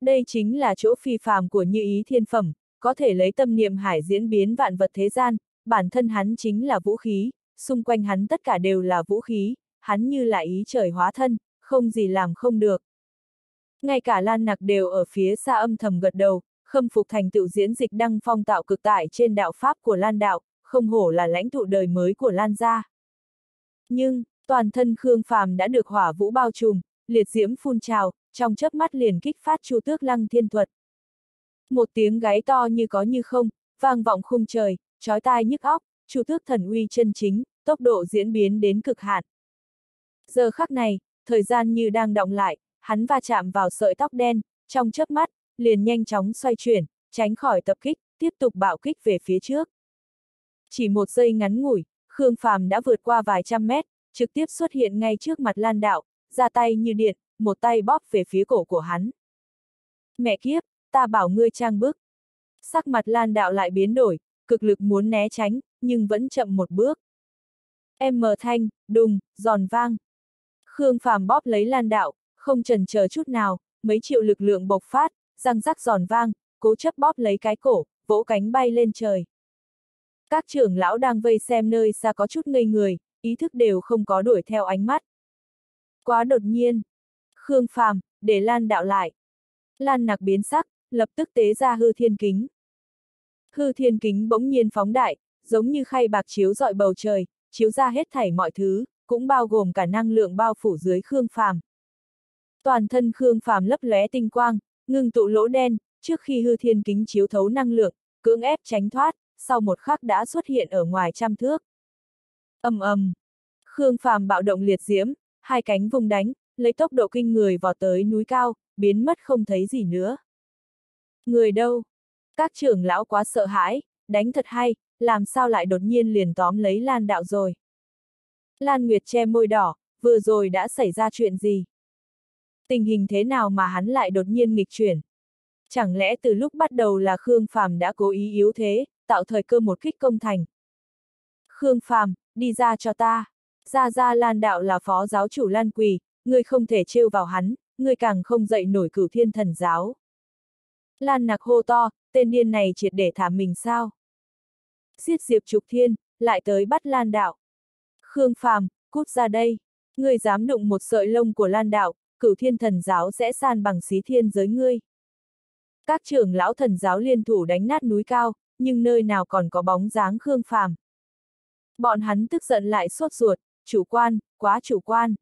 A: Đây chính là chỗ phi phàm của như ý thiên phẩm, có thể lấy tâm niệm hải diễn biến vạn vật thế gian, bản thân hắn chính là vũ khí, xung quanh hắn tất cả đều là vũ khí, hắn như là ý trời hóa thân, không gì làm không được. Ngay cả Lan Nặc đều ở phía xa âm thầm gật đầu, khâm phục thành tựu diễn dịch đăng phong tạo cực tại trên đạo pháp của Lan đạo, không hổ là lãnh tụ đời mới của Lan gia. Nhưng, toàn thân Khương Phàm đã được hỏa vũ bao trùm, liệt diễm phun trào, trong chớp mắt liền kích phát chu tước lăng thiên thuật. Một tiếng gáy to như có như không, vang vọng khung trời, chói tai nhức óc, chu tước thần uy chân chính, tốc độ diễn biến đến cực hạn. Giờ khắc này, thời gian như đang động lại, hắn va chạm vào sợi tóc đen, trong chớp mắt, liền nhanh chóng xoay chuyển, tránh khỏi tập kích, tiếp tục bạo kích về phía trước. Chỉ một giây ngắn ngủi, Khương Phàm đã vượt qua vài trăm mét, trực tiếp xuất hiện ngay trước mặt Lan Đạo, ra tay như điện, một tay bóp về phía cổ của hắn. Mẹ kiếp, ta bảo ngươi trang bức. Sắc mặt Lan Đạo lại biến đổi, cực lực muốn né tránh, nhưng vẫn chậm một bước. Em mờ thanh, đùng, giòn vang. Khương Phàm bóp lấy Lan Đạo, không chần chờ chút nào, mấy triệu lực lượng bộc phát, răng rắc giòn vang, cố chấp bóp lấy cái cổ, vỗ cánh bay lên trời. Các trưởng lão đang vây xem nơi xa có chút ngây người, ý thức đều không có đuổi theo ánh mắt. Quá đột nhiên. Khương Phàm, để Lan đạo lại. Lan nặc biến sắc, lập tức tế ra hư thiên kính. Hư thiên kính bỗng nhiên phóng đại, giống như khay bạc chiếu dọi bầu trời, chiếu ra hết thảy mọi thứ, cũng bao gồm cả năng lượng bao phủ dưới Khương Phàm. Toàn thân Khương Phàm lấp lóe tinh quang, ngưng tụ lỗ đen, trước khi hư thiên kính chiếu thấu năng lượng, cưỡng ép tránh thoát, sau một khắc đã xuất hiện ở ngoài trăm thước. ầm ầm, Khương Phàm bạo động liệt diễm, hai cánh vùng đánh, lấy tốc độ kinh người vào tới núi cao, biến mất không thấy gì nữa. Người đâu? Các trưởng lão quá sợ hãi, đánh thật hay, làm sao lại đột nhiên liền tóm lấy Lan đạo rồi. Lan Nguyệt che môi đỏ, vừa rồi đã xảy ra chuyện gì? Tình hình thế nào mà hắn lại đột nhiên nghịch chuyển? Chẳng lẽ từ lúc bắt đầu là Khương Phàm đã cố ý yếu thế, tạo thời cơ một kích công thành? Khương Phàm, đi ra cho ta. Gia Gia Lan Đạo là phó giáo chủ Lan Quỳ, ngươi không thể trêu vào hắn, ngươi càng không dậy nổi cửu thiên thần giáo. Lan nặc hô to, tên điên này triệt để thả mình sao? Giết Diệp Trục Thiên, lại tới bắt Lan Đạo. Khương Phàm, cút ra đây. Ngươi dám đụng một sợi lông của Lan Đạo, cửu thiên thần giáo sẽ san bằng xí thiên giới ngươi. Các trưởng lão thần giáo liên thủ đánh nát núi cao, nhưng nơi nào còn có bóng dáng Khương Phàm. Bọn hắn tức giận lại sốt ruột, chủ quan, quá chủ quan.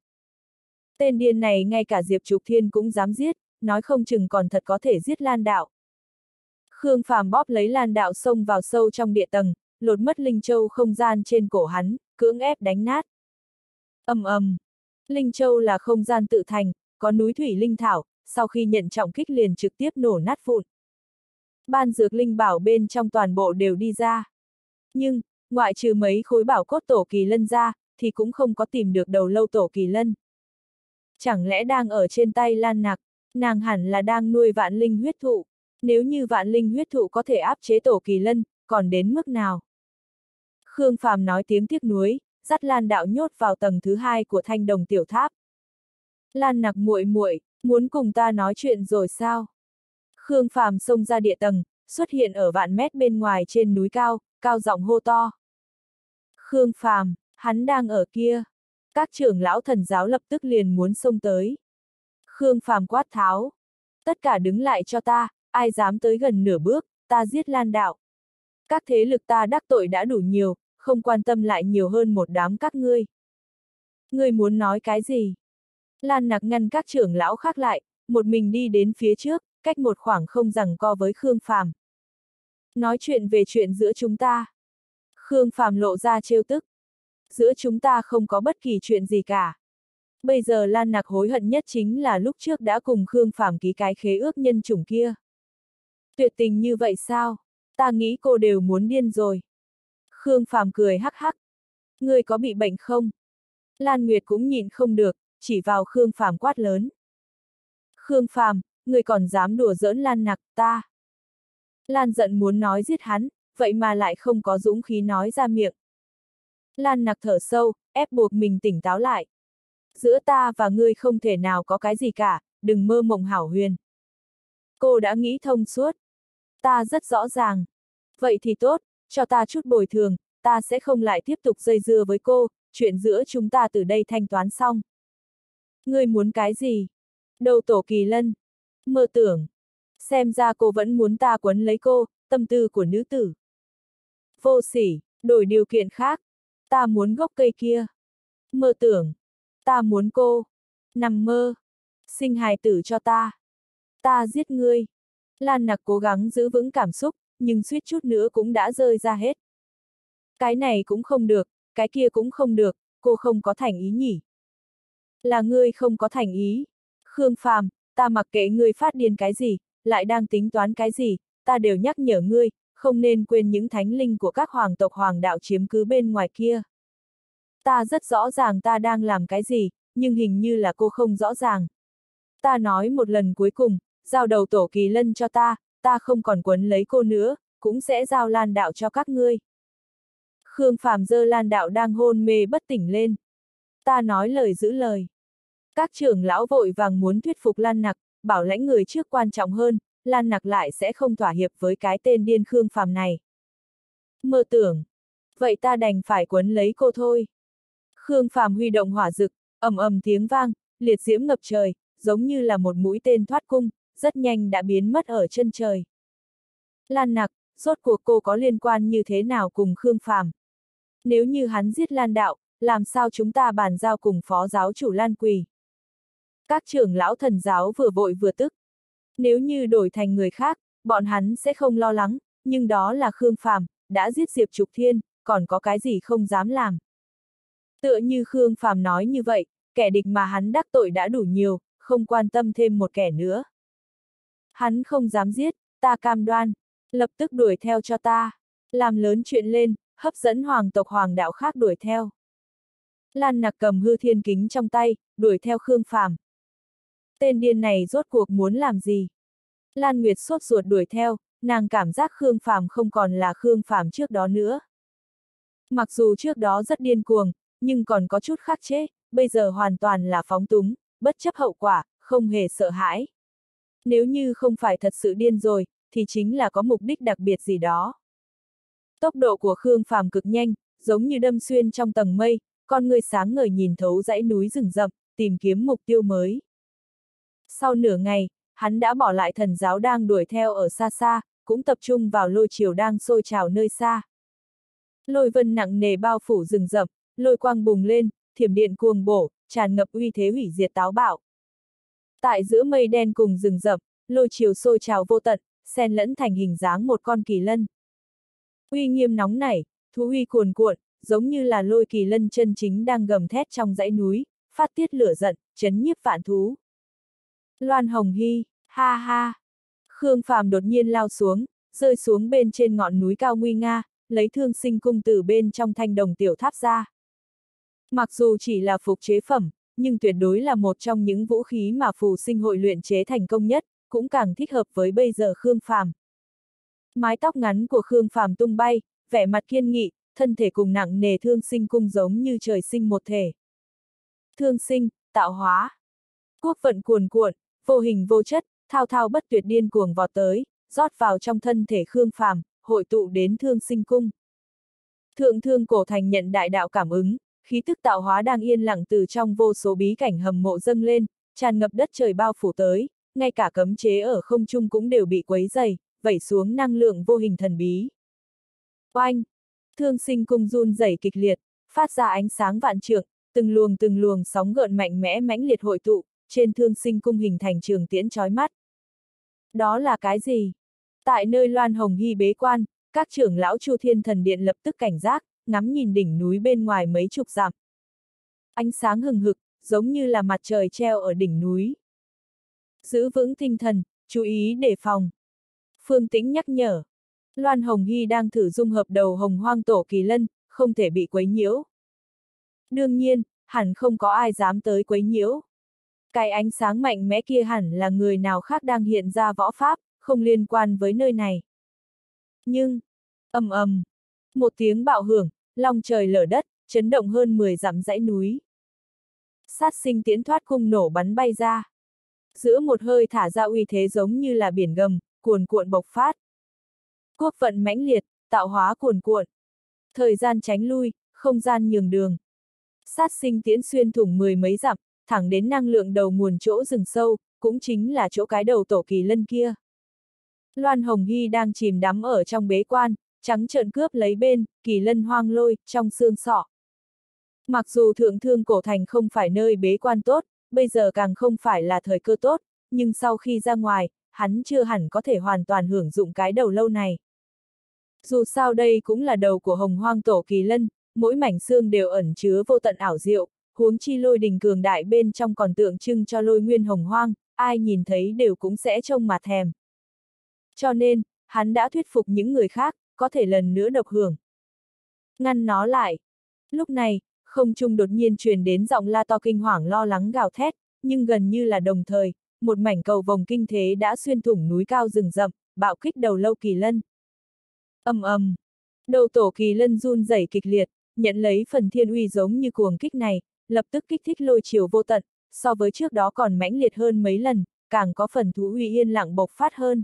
A: Tên điên này ngay cả Diệp Trục Thiên cũng dám giết, nói không chừng còn thật có thể giết Lan Đạo. Khương Phàm bóp lấy Lan Đạo xông vào sâu trong địa tầng, lột mất Linh Châu không gian trên cổ hắn, cưỡng ép đánh nát. ầm ầm, Linh Châu là không gian tự thành, có núi thủy linh thảo, sau khi nhận trọng kích liền trực tiếp nổ nát vụn. Ban dược linh bảo bên trong toàn bộ đều đi ra. Nhưng, ngoại trừ mấy khối bảo cốt tổ kỳ lân ra, thì cũng không có tìm được đầu lâu tổ kỳ lân. Chẳng lẽ đang ở trên tay lan nặc, nàng hẳn là đang nuôi vạn linh huyết thụ, nếu như vạn linh huyết thụ có thể áp chế tổ kỳ lân, còn đến mức nào? Khương Phàm nói tiếng tiếc nuối, dắt Lan đạo nhốt vào tầng thứ hai của thanh đồng tiểu tháp. Lan nặc muội muội, muốn cùng ta nói chuyện rồi sao? Khương Phàm xông ra địa tầng, xuất hiện ở vạn mét bên ngoài trên núi cao, cao giọng hô to. Khương Phàm, hắn đang ở kia. Các trưởng lão thần giáo lập tức liền muốn xông tới. Khương Phàm quát tháo. Tất cả đứng lại cho ta, ai dám tới gần nửa bước, ta giết lan đạo. Các thế lực ta đắc tội đã đủ nhiều, không quan tâm lại nhiều hơn một đám các ngươi. Ngươi muốn nói cái gì? Lan nặc ngăn các trưởng lão khác lại, một mình đi đến phía trước, cách một khoảng không rằng co với Khương Phàm. Nói chuyện về chuyện giữa chúng ta. Khương Phàm lộ ra trêu tức. Giữa chúng ta không có bất kỳ chuyện gì cả. Bây giờ Lan Nặc hối hận nhất chính là lúc trước đã cùng Khương Phàm ký cái khế ước nhân chủng kia. Tuyệt tình như vậy sao? Ta nghĩ cô đều muốn điên rồi. Khương Phàm cười hắc hắc. Ngươi có bị bệnh không? Lan Nguyệt cũng nhịn không được, chỉ vào Khương Phàm quát lớn. Khương Phàm, ngươi còn dám đùa giỡn Lan nặc ta. Lan giận muốn nói giết hắn, vậy mà lại không có dũng khí nói ra miệng. Lan nặc thở sâu, ép buộc mình tỉnh táo lại. Giữa ta và ngươi không thể nào có cái gì cả, đừng mơ mộng hảo huyền. Cô đã nghĩ thông suốt. Ta rất rõ ràng. Vậy thì tốt, cho ta chút bồi thường, ta sẽ không lại tiếp tục dây dưa với cô, chuyện giữa chúng ta từ đây thanh toán xong. Ngươi muốn cái gì? Đầu tổ kỳ lân. Mơ tưởng. Xem ra cô vẫn muốn ta quấn lấy cô, tâm tư của nữ tử. Vô sỉ, đổi điều kiện khác. Ta muốn gốc cây kia. Mơ tưởng. Ta muốn cô. Nằm mơ. Sinh hài tử cho ta. Ta giết ngươi. Lan nặc cố gắng giữ vững cảm xúc, nhưng suýt chút nữa cũng đã rơi ra hết. Cái này cũng không được, cái kia cũng không được, cô không có thành ý nhỉ. Là ngươi không có thành ý. Khương Phàm, ta mặc kệ ngươi phát điên cái gì, lại đang tính toán cái gì, ta đều nhắc nhở ngươi, không nên quên những thánh linh của các hoàng tộc hoàng đạo chiếm cứ bên ngoài kia. Ta rất rõ ràng ta đang làm cái gì, nhưng hình như là cô không rõ ràng. Ta nói một lần cuối cùng, giao đầu tổ kỳ lân cho ta, ta không còn quấn lấy cô nữa, cũng sẽ giao lan đạo cho các ngươi. Khương Phàm dơ lan đạo đang hôn mê bất tỉnh lên. Ta nói lời giữ lời. Các trưởng lão vội vàng muốn thuyết phục lan nặc, bảo lãnh người trước quan trọng hơn, lan nặc lại sẽ không thỏa hiệp với cái tên điên Khương Phàm này. Mơ tưởng. Vậy ta đành phải quấn lấy cô thôi. Khương Phàm huy động hỏa dực, ầm ầm tiếng vang, liệt diễm ngập trời, giống như là một mũi tên thoát cung, rất nhanh đã biến mất ở chân trời. Lan nặc, rốt cuộc cô có liên quan như thế nào cùng Khương Phàm? Nếu như hắn giết Lan đạo, làm sao chúng ta bàn giao cùng phó giáo chủ Lan Quỳ? Các trưởng lão thần giáo vừa vội vừa tức. Nếu như đổi thành người khác, bọn hắn sẽ không lo lắng, nhưng đó là Khương Phàm, đã giết Diệp Trục Thiên, còn có cái gì không dám làm. Tựa như Khương Phàm nói như vậy, kẻ địch mà hắn đắc tội đã đủ nhiều, không quan tâm thêm một kẻ nữa. Hắn không dám giết, ta cam đoan, lập tức đuổi theo cho ta, làm lớn chuyện lên, hấp dẫn hoàng tộc hoàng đạo khác đuổi theo. Lan nặc cầm hư thiên kính trong tay, đuổi theo Khương Phàm. Tên điên này rốt cuộc muốn làm gì? Lan Nguyệt sốt ruột đuổi theo, nàng cảm giác Khương Phàm không còn là Khương Phàm trước đó nữa. Mặc dù trước đó rất điên cuồng, nhưng còn có chút khác chế, bây giờ hoàn toàn là phóng túng, bất chấp hậu quả, không hề sợ hãi. Nếu như không phải thật sự điên rồi, thì chính là có mục đích đặc biệt gì đó. Tốc độ của Khương Phàm cực nhanh, giống như đâm xuyên trong tầng mây, con người sáng ngời nhìn thấu dãy núi rừng rậm, tìm kiếm mục tiêu mới. Sau nửa ngày, hắn đã bỏ lại thần giáo đang đuổi theo ở xa xa, cũng tập trung vào lôi chiều đang sôi trào nơi xa. Lôi vân nặng nề bao phủ rừng rậm, lôi quang bùng lên, thiểm điện cuồng bổ, tràn ngập uy thế hủy diệt táo bạo. Tại giữa mây đen cùng rừng rậm, lôi chiều sôi trào vô tận, xen lẫn thành hình dáng một con kỳ lân. Uy nghiêm nóng nảy, thú uy cuồn cuộn, giống như là lôi kỳ lân chân chính đang gầm thét trong dãy núi, phát tiết lửa giận, chấn nhiếp vạn thú. Loan Hồng Hy, ha ha. Khương Phàm đột nhiên lao xuống, rơi xuống bên trên ngọn núi cao nguy nga, lấy thương sinh cung từ bên trong thanh đồng tiểu tháp ra. Mặc dù chỉ là phục chế phẩm, nhưng tuyệt đối là một trong những vũ khí mà phù sinh hội luyện chế thành công nhất, cũng càng thích hợp với bây giờ Khương Phàm. Mái tóc ngắn của Khương Phàm tung bay, vẻ mặt kiên nghị, thân thể cùng nặng nề thương sinh cung giống như trời sinh một thể. Thương sinh, tạo hóa. Quốc vận cuồn cuộn, vô hình vô chất, thao thao bất tuyệt điên cuồng vọt tới, rót vào trong thân thể Khương Phàm, hội tụ đến thương sinh cung. Thượng thương cổ thành nhận đại đạo cảm ứng, khí tức tạo hóa đang yên lặng từ trong vô số bí cảnh hầm mộ dâng lên, tràn ngập đất trời bao phủ tới, ngay cả cấm chế ở không trung cũng đều bị quấy dày, vẩy xuống năng lượng vô hình thần bí. Oanh! Thương sinh cung run rẩy kịch liệt, phát ra ánh sáng vạn trượng, từng luồng từng luồng sóng gợn mạnh mẽ mãnh liệt hội tụ, trên thương sinh cung hình thành trường tiễn chói mắt. Đó là cái gì? Tại nơi Loan Hồng Hy bế quan, các trưởng lão Chu Thiên Thần Điện lập tức cảnh giác, ngắm nhìn đỉnh núi bên ngoài mấy chục dặm. Ánh sáng hừng hực, giống như là mặt trời treo ở đỉnh núi. Giữ vững tinh thần, chú ý đề phòng. Phương Tĩnh nhắc nhở. Loan Hồng Hy đang thử dung hợp đầu hồng hoang tổ kỳ lân, không thể bị quấy nhiễu. Đương nhiên, hẳn không có ai dám tới quấy nhiễu. Cái ánh sáng mạnh mẽ kia hẳn là người nào khác đang hiện ra võ pháp, không liên quan với nơi này. Nhưng, ầm ầm, một tiếng bạo hưởng, long trời lở đất, chấn động hơn 10 dặm dãy núi. Sát sinh tiễn thoát cung nổ bắn bay ra. Giữa một hơi thả ra uy thế giống như là biển gầm, cuồn cuộn bộc phát. Quốc vận mãnh liệt, tạo hóa cuồn cuộn. Thời gian tránh lui, không gian nhường đường. Sát sinh tiễn xuyên thủng mười mấy dặm, thẳng đến năng lượng đầu nguồn chỗ rừng sâu, cũng chính là chỗ cái đầu tổ kỳ lân kia. Loan Hồng Hy đang chìm đắm ở trong bế quan, trắng trợn cướp lấy bên, kỳ lân hoang lôi, trong xương sọ. Mặc dù thượng thương cổ thành không phải nơi bế quan tốt, bây giờ càng không phải là thời cơ tốt, nhưng sau khi ra ngoài, hắn chưa hẳn có thể hoàn toàn hưởng dụng cái đầu lâu này. Dù sao đây cũng là đầu của hồng hoang tổ kỳ lân, mỗi mảnh xương đều ẩn chứa vô tận ảo diệu, huống chi lôi đình cường đại bên trong còn tượng trưng cho lôi nguyên hồng hoang, ai nhìn thấy đều cũng sẽ trông mà thèm. Cho nên, hắn đã thuyết phục những người khác, có thể lần nữa độc hưởng. Ngăn nó lại. Lúc này, không trung đột nhiên truyền đến giọng la to kinh hoàng lo lắng gào thét, nhưng gần như là đồng thời, một mảnh cầu vòng kinh thế đã xuyên thủng núi cao rừng rậm, bạo kích đầu lâu kỳ lân ầm ầm, đầu tổ kỳ lân run rẩy kịch liệt, nhận lấy phần thiên uy giống như cuồng kích này, lập tức kích thích lôi chiều vô tận, so với trước đó còn mãnh liệt hơn mấy lần, càng có phần thú uy yên lặng bộc phát hơn.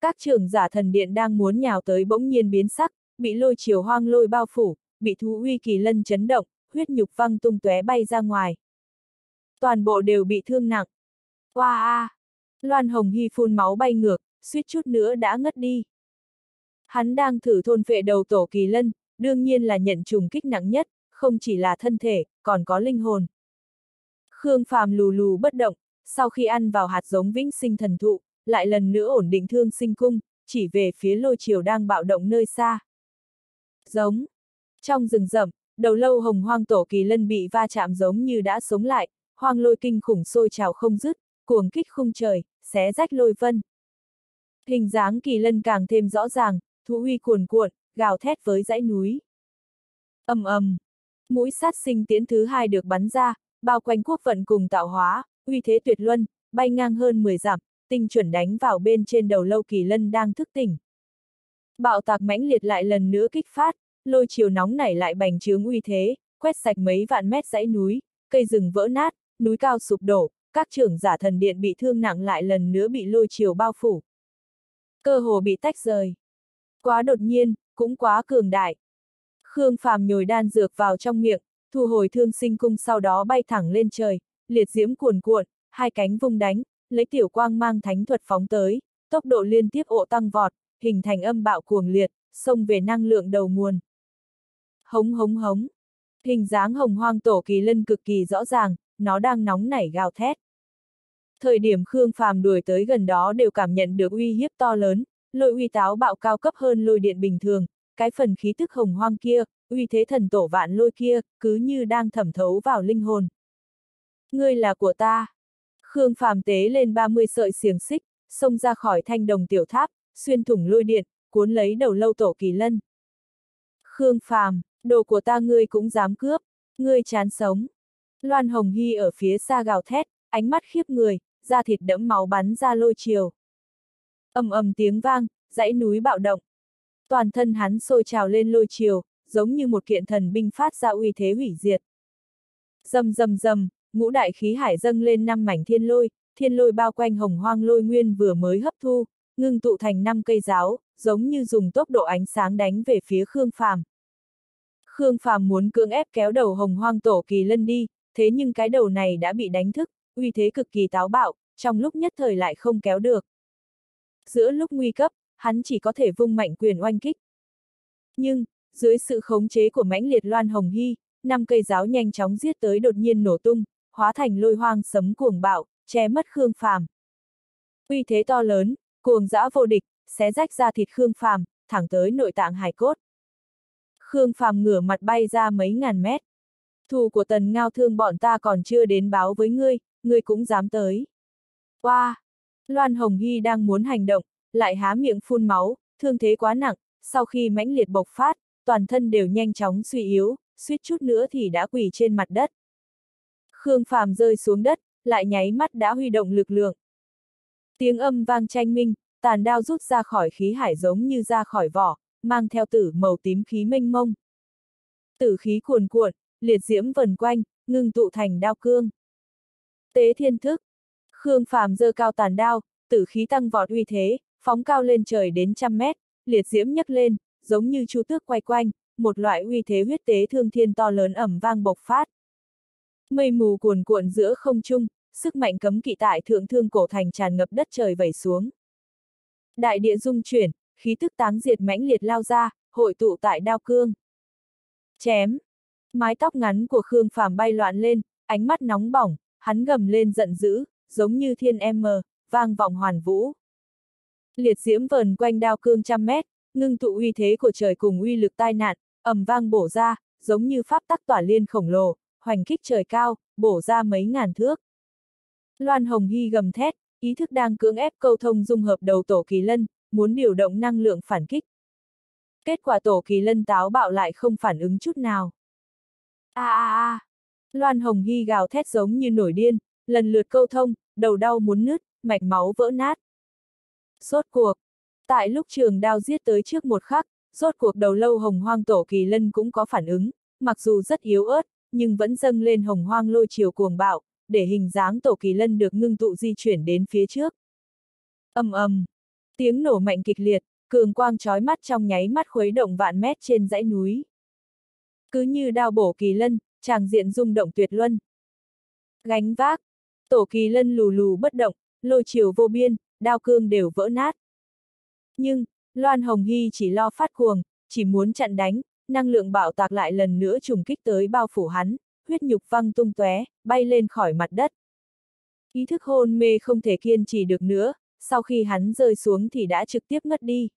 A: Các trưởng giả thần điện đang muốn nhào tới bỗng nhiên biến sắc, bị lôi chiều hoang lôi bao phủ, bị thú uy kỳ lân chấn động, huyết nhục văng tung tóe bay ra ngoài. Toàn bộ đều bị thương nặng. Hoa wow, a! Loan Hồng Hy phun máu bay ngược, suýt chút nữa đã ngất đi. Hắn đang thử thôn vệ đầu tổ kỳ lân, đương nhiên là nhận trùng kích nặng nhất, không chỉ là thân thể, còn có linh hồn. Khương Phàm lù lù bất động, sau khi ăn vào hạt giống vĩnh sinh thần thụ, lại lần nữa ổn định thương sinh cung, chỉ về phía lôi chiều đang bạo động nơi xa. Giống. Trong rừng rậm, đầu lâu hồng hoang tổ kỳ lân bị va chạm giống như đã sống lại, hoang lôi kinh khủng sôi trào không dứt, cuồng kích khung trời, xé rách lôi vân. Hình dáng kỳ lân càng thêm rõ ràng, thú uy cuồn cuộn, gào thét với dãy núi. ầm ầm, mũi sát sinh tiễn thứ hai được bắn ra, bao quanh quốc vận cùng tạo hóa, uy thế tuyệt luân, bay ngang hơn 10 dặm, tinh chuẩn đánh vào bên trên đầu lâu kỳ lân đang thức tỉnh. Bạo tạc mãnh liệt lại lần nữa kích phát, lôi chiều nóng nảy lại bành trướng uy thế, quét sạch mấy vạn mét dãy núi, cây rừng vỡ nát, núi cao sụp đổ, các trưởng giả thần điện bị thương nặng lại lần nữa bị lôi chiều bao phủ. Cơ hồ bị tách rời. Quá đột nhiên, cũng quá cường đại. Khương Phàm nhồi đan dược vào trong miệng, thu hồi thương sinh cung sau đó bay thẳng lên trời, liệt diễm cuồn cuộn, hai cánh vung đánh, lấy tiểu quang mang thánh thuật phóng tới, tốc độ liên tiếp ộ tăng vọt, hình thành âm bạo cuồng liệt, xông về năng lượng đầu nguồn. Hống hống hống. Hình dáng hồng hoang tổ kỳ lân cực kỳ rõ ràng, nó đang nóng nảy gào thét. Thời điểm Khương Phàm đuổi tới gần đó đều cảm nhận được uy hiếp to lớn, lôi uy táo bạo cao cấp hơn lôi điện bình thường, cái phần khí tức hồng hoang kia, uy thế thần tổ vạn lôi kia, cứ như đang thẩm thấu vào linh hồn. Ngươi là của ta. Khương Phàm tế lên 30 sợi xiềng xích, xông ra khỏi thanh đồng tiểu tháp, xuyên thủng lôi điện, cuốn lấy đầu lâu tổ kỳ lân. Khương Phàm, đồ của ta ngươi cũng dám cướp, ngươi chán sống. Loan Hồng Hy ở phía xa gào thét, ánh mắt khiếp người, da thịt đẫm máu bắn ra lôi chiều ầm ầm tiếng vang, dãy núi bạo động. Toàn thân hắn sôi trào lên lôi chiều, giống như một kiện thần binh phát ra uy thế hủy diệt. Dầm dầm dầm, ngũ đại khí hải dâng lên năm mảnh thiên lôi, thiên lôi bao quanh hồng hoang lôi nguyên vừa mới hấp thu, ngưng tụ thành năm cây giáo, giống như dùng tốc độ ánh sáng đánh về phía Khương Phàm. Khương Phàm muốn cưỡng ép kéo đầu hồng hoang tổ kỳ lân đi, thế nhưng cái đầu này đã bị đánh thức, uy thế cực kỳ táo bạo, trong lúc nhất thời lại không kéo được. Giữa lúc nguy cấp, hắn chỉ có thể vung mạnh quyền oanh kích. Nhưng, dưới sự khống chế của mãnh liệt loan hồng hy, năm cây giáo nhanh chóng giết tới đột nhiên nổ tung, hóa thành lôi hoang sấm cuồng bạo, che mất Khương Phàm. Uy thế to lớn, cuồng dã vô địch, xé rách ra thịt Khương Phàm, thẳng tới nội tạng hải cốt. Khương Phàm ngửa mặt bay ra mấy ngàn mét. Thù của tần ngao thương bọn ta còn chưa đến báo với ngươi, ngươi cũng dám tới. Qua! Wow. Loan Hồng Hy đang muốn hành động, lại há miệng phun máu, thương thế quá nặng, sau khi mãnh liệt bộc phát, toàn thân đều nhanh chóng suy yếu, suýt chút nữa thì đã quỳ trên mặt đất. Khương Phàm rơi xuống đất, lại nháy mắt đã huy động lực lượng. Tiếng âm vang tranh minh, tàn đao rút ra khỏi khí hải giống như ra khỏi vỏ, mang theo tử màu tím khí mênh mông. Tử khí cuồn cuộn, liệt diễm vần quanh, ngưng tụ thành đao cương. Tế thiên thức. Khương Phàm giơ cao tàn đao, tử khí tăng vọt uy thế, phóng cao lên trời đến trăm mét, liệt diễm nhấc lên, giống như chu tước quay quanh, một loại uy thế huyết tế thương thiên to lớn ẩm vang bộc phát. Mây mù cuồn cuộn giữa không trung, sức mạnh cấm kỵ tại thượng thương cổ thành tràn ngập đất trời vẩy xuống. Đại địa dung chuyển, khí tức táng diệt mãnh liệt lao ra, hội tụ tại đao cương. Chém! Mái tóc ngắn của Khương Phàm bay loạn lên, ánh mắt nóng bỏng, hắn gầm lên giận dữ, giống như thiên em mờ, vang vọng hoàn vũ. Liệt diễm vờn quanh đao cương trăm mét, ngưng tụ uy thế của trời cùng uy lực tai nạn, ầm vang bổ ra, giống như pháp tắc tỏa liên khổng lồ, hoành kích trời cao, bổ ra mấy ngàn thước. Loan Hồng Hy gầm thét, ý thức đang cưỡng ép câu thông dung hợp đầu tổ kỳ lân, muốn điều động năng lượng phản kích. Kết quả tổ kỳ lân táo bạo lại không phản ứng chút nào. A a a! Loan Hồng Hy gào thét giống như nổi điên, lần lượt câu thông, đầu đau muốn nứt, mạch máu vỡ nát. Sốt cuộc! Tại lúc trường đao giết tới trước một khắc, rốt cuộc đầu lâu hồng hoang tổ kỳ lân cũng có phản ứng, mặc dù rất yếu ớt, nhưng vẫn dâng lên hồng hoang lôi chiều cuồng bạo, để hình dáng tổ kỳ lân được ngưng tụ di chuyển đến phía trước. ầm ầm, tiếng nổ mạnh kịch liệt, cường quang trói mắt trong nháy mắt khuấy động vạn mét trên dãy núi. Cứ như đao bổ kỳ lân, tràng diện rung động tuyệt luân. Gánh vác, tổ kỳ lân lù lù bất động, lôi chiều vô biên, đao cương đều vỡ nát. Nhưng, Loan Hồng Hy chỉ lo phát cuồng, chỉ muốn chặn đánh, năng lượng bạo tạc lại lần nữa trùng kích tới bao phủ hắn, huyết nhục văng tung tóe, bay lên khỏi mặt đất. Ý thức hôn mê không thể kiên trì được nữa, sau khi hắn rơi xuống thì đã trực tiếp ngất đi.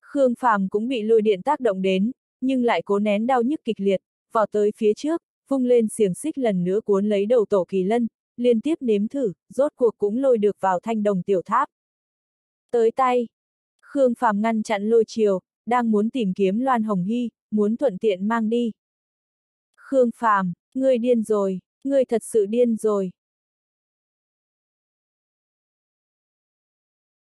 A: Khương Phàm cũng bị lôi điện tác động đến, nhưng lại cố nén đau nhức kịch liệt, vọt tới phía trước, vung lên xiềng xích lần nữa cuốn lấy đầu tổ kỳ lân, liên tiếp nếm thử, rốt cuộc cũng lôi được vào thanh đồng tiểu tháp. Tới tay, Khương Phàm ngăn chặn lôi chiều, đang muốn tìm kiếm Loan Hồng Hy, muốn thuận tiện mang đi. Khương Phàm, ngươi điên rồi, ngươi thật sự điên rồi.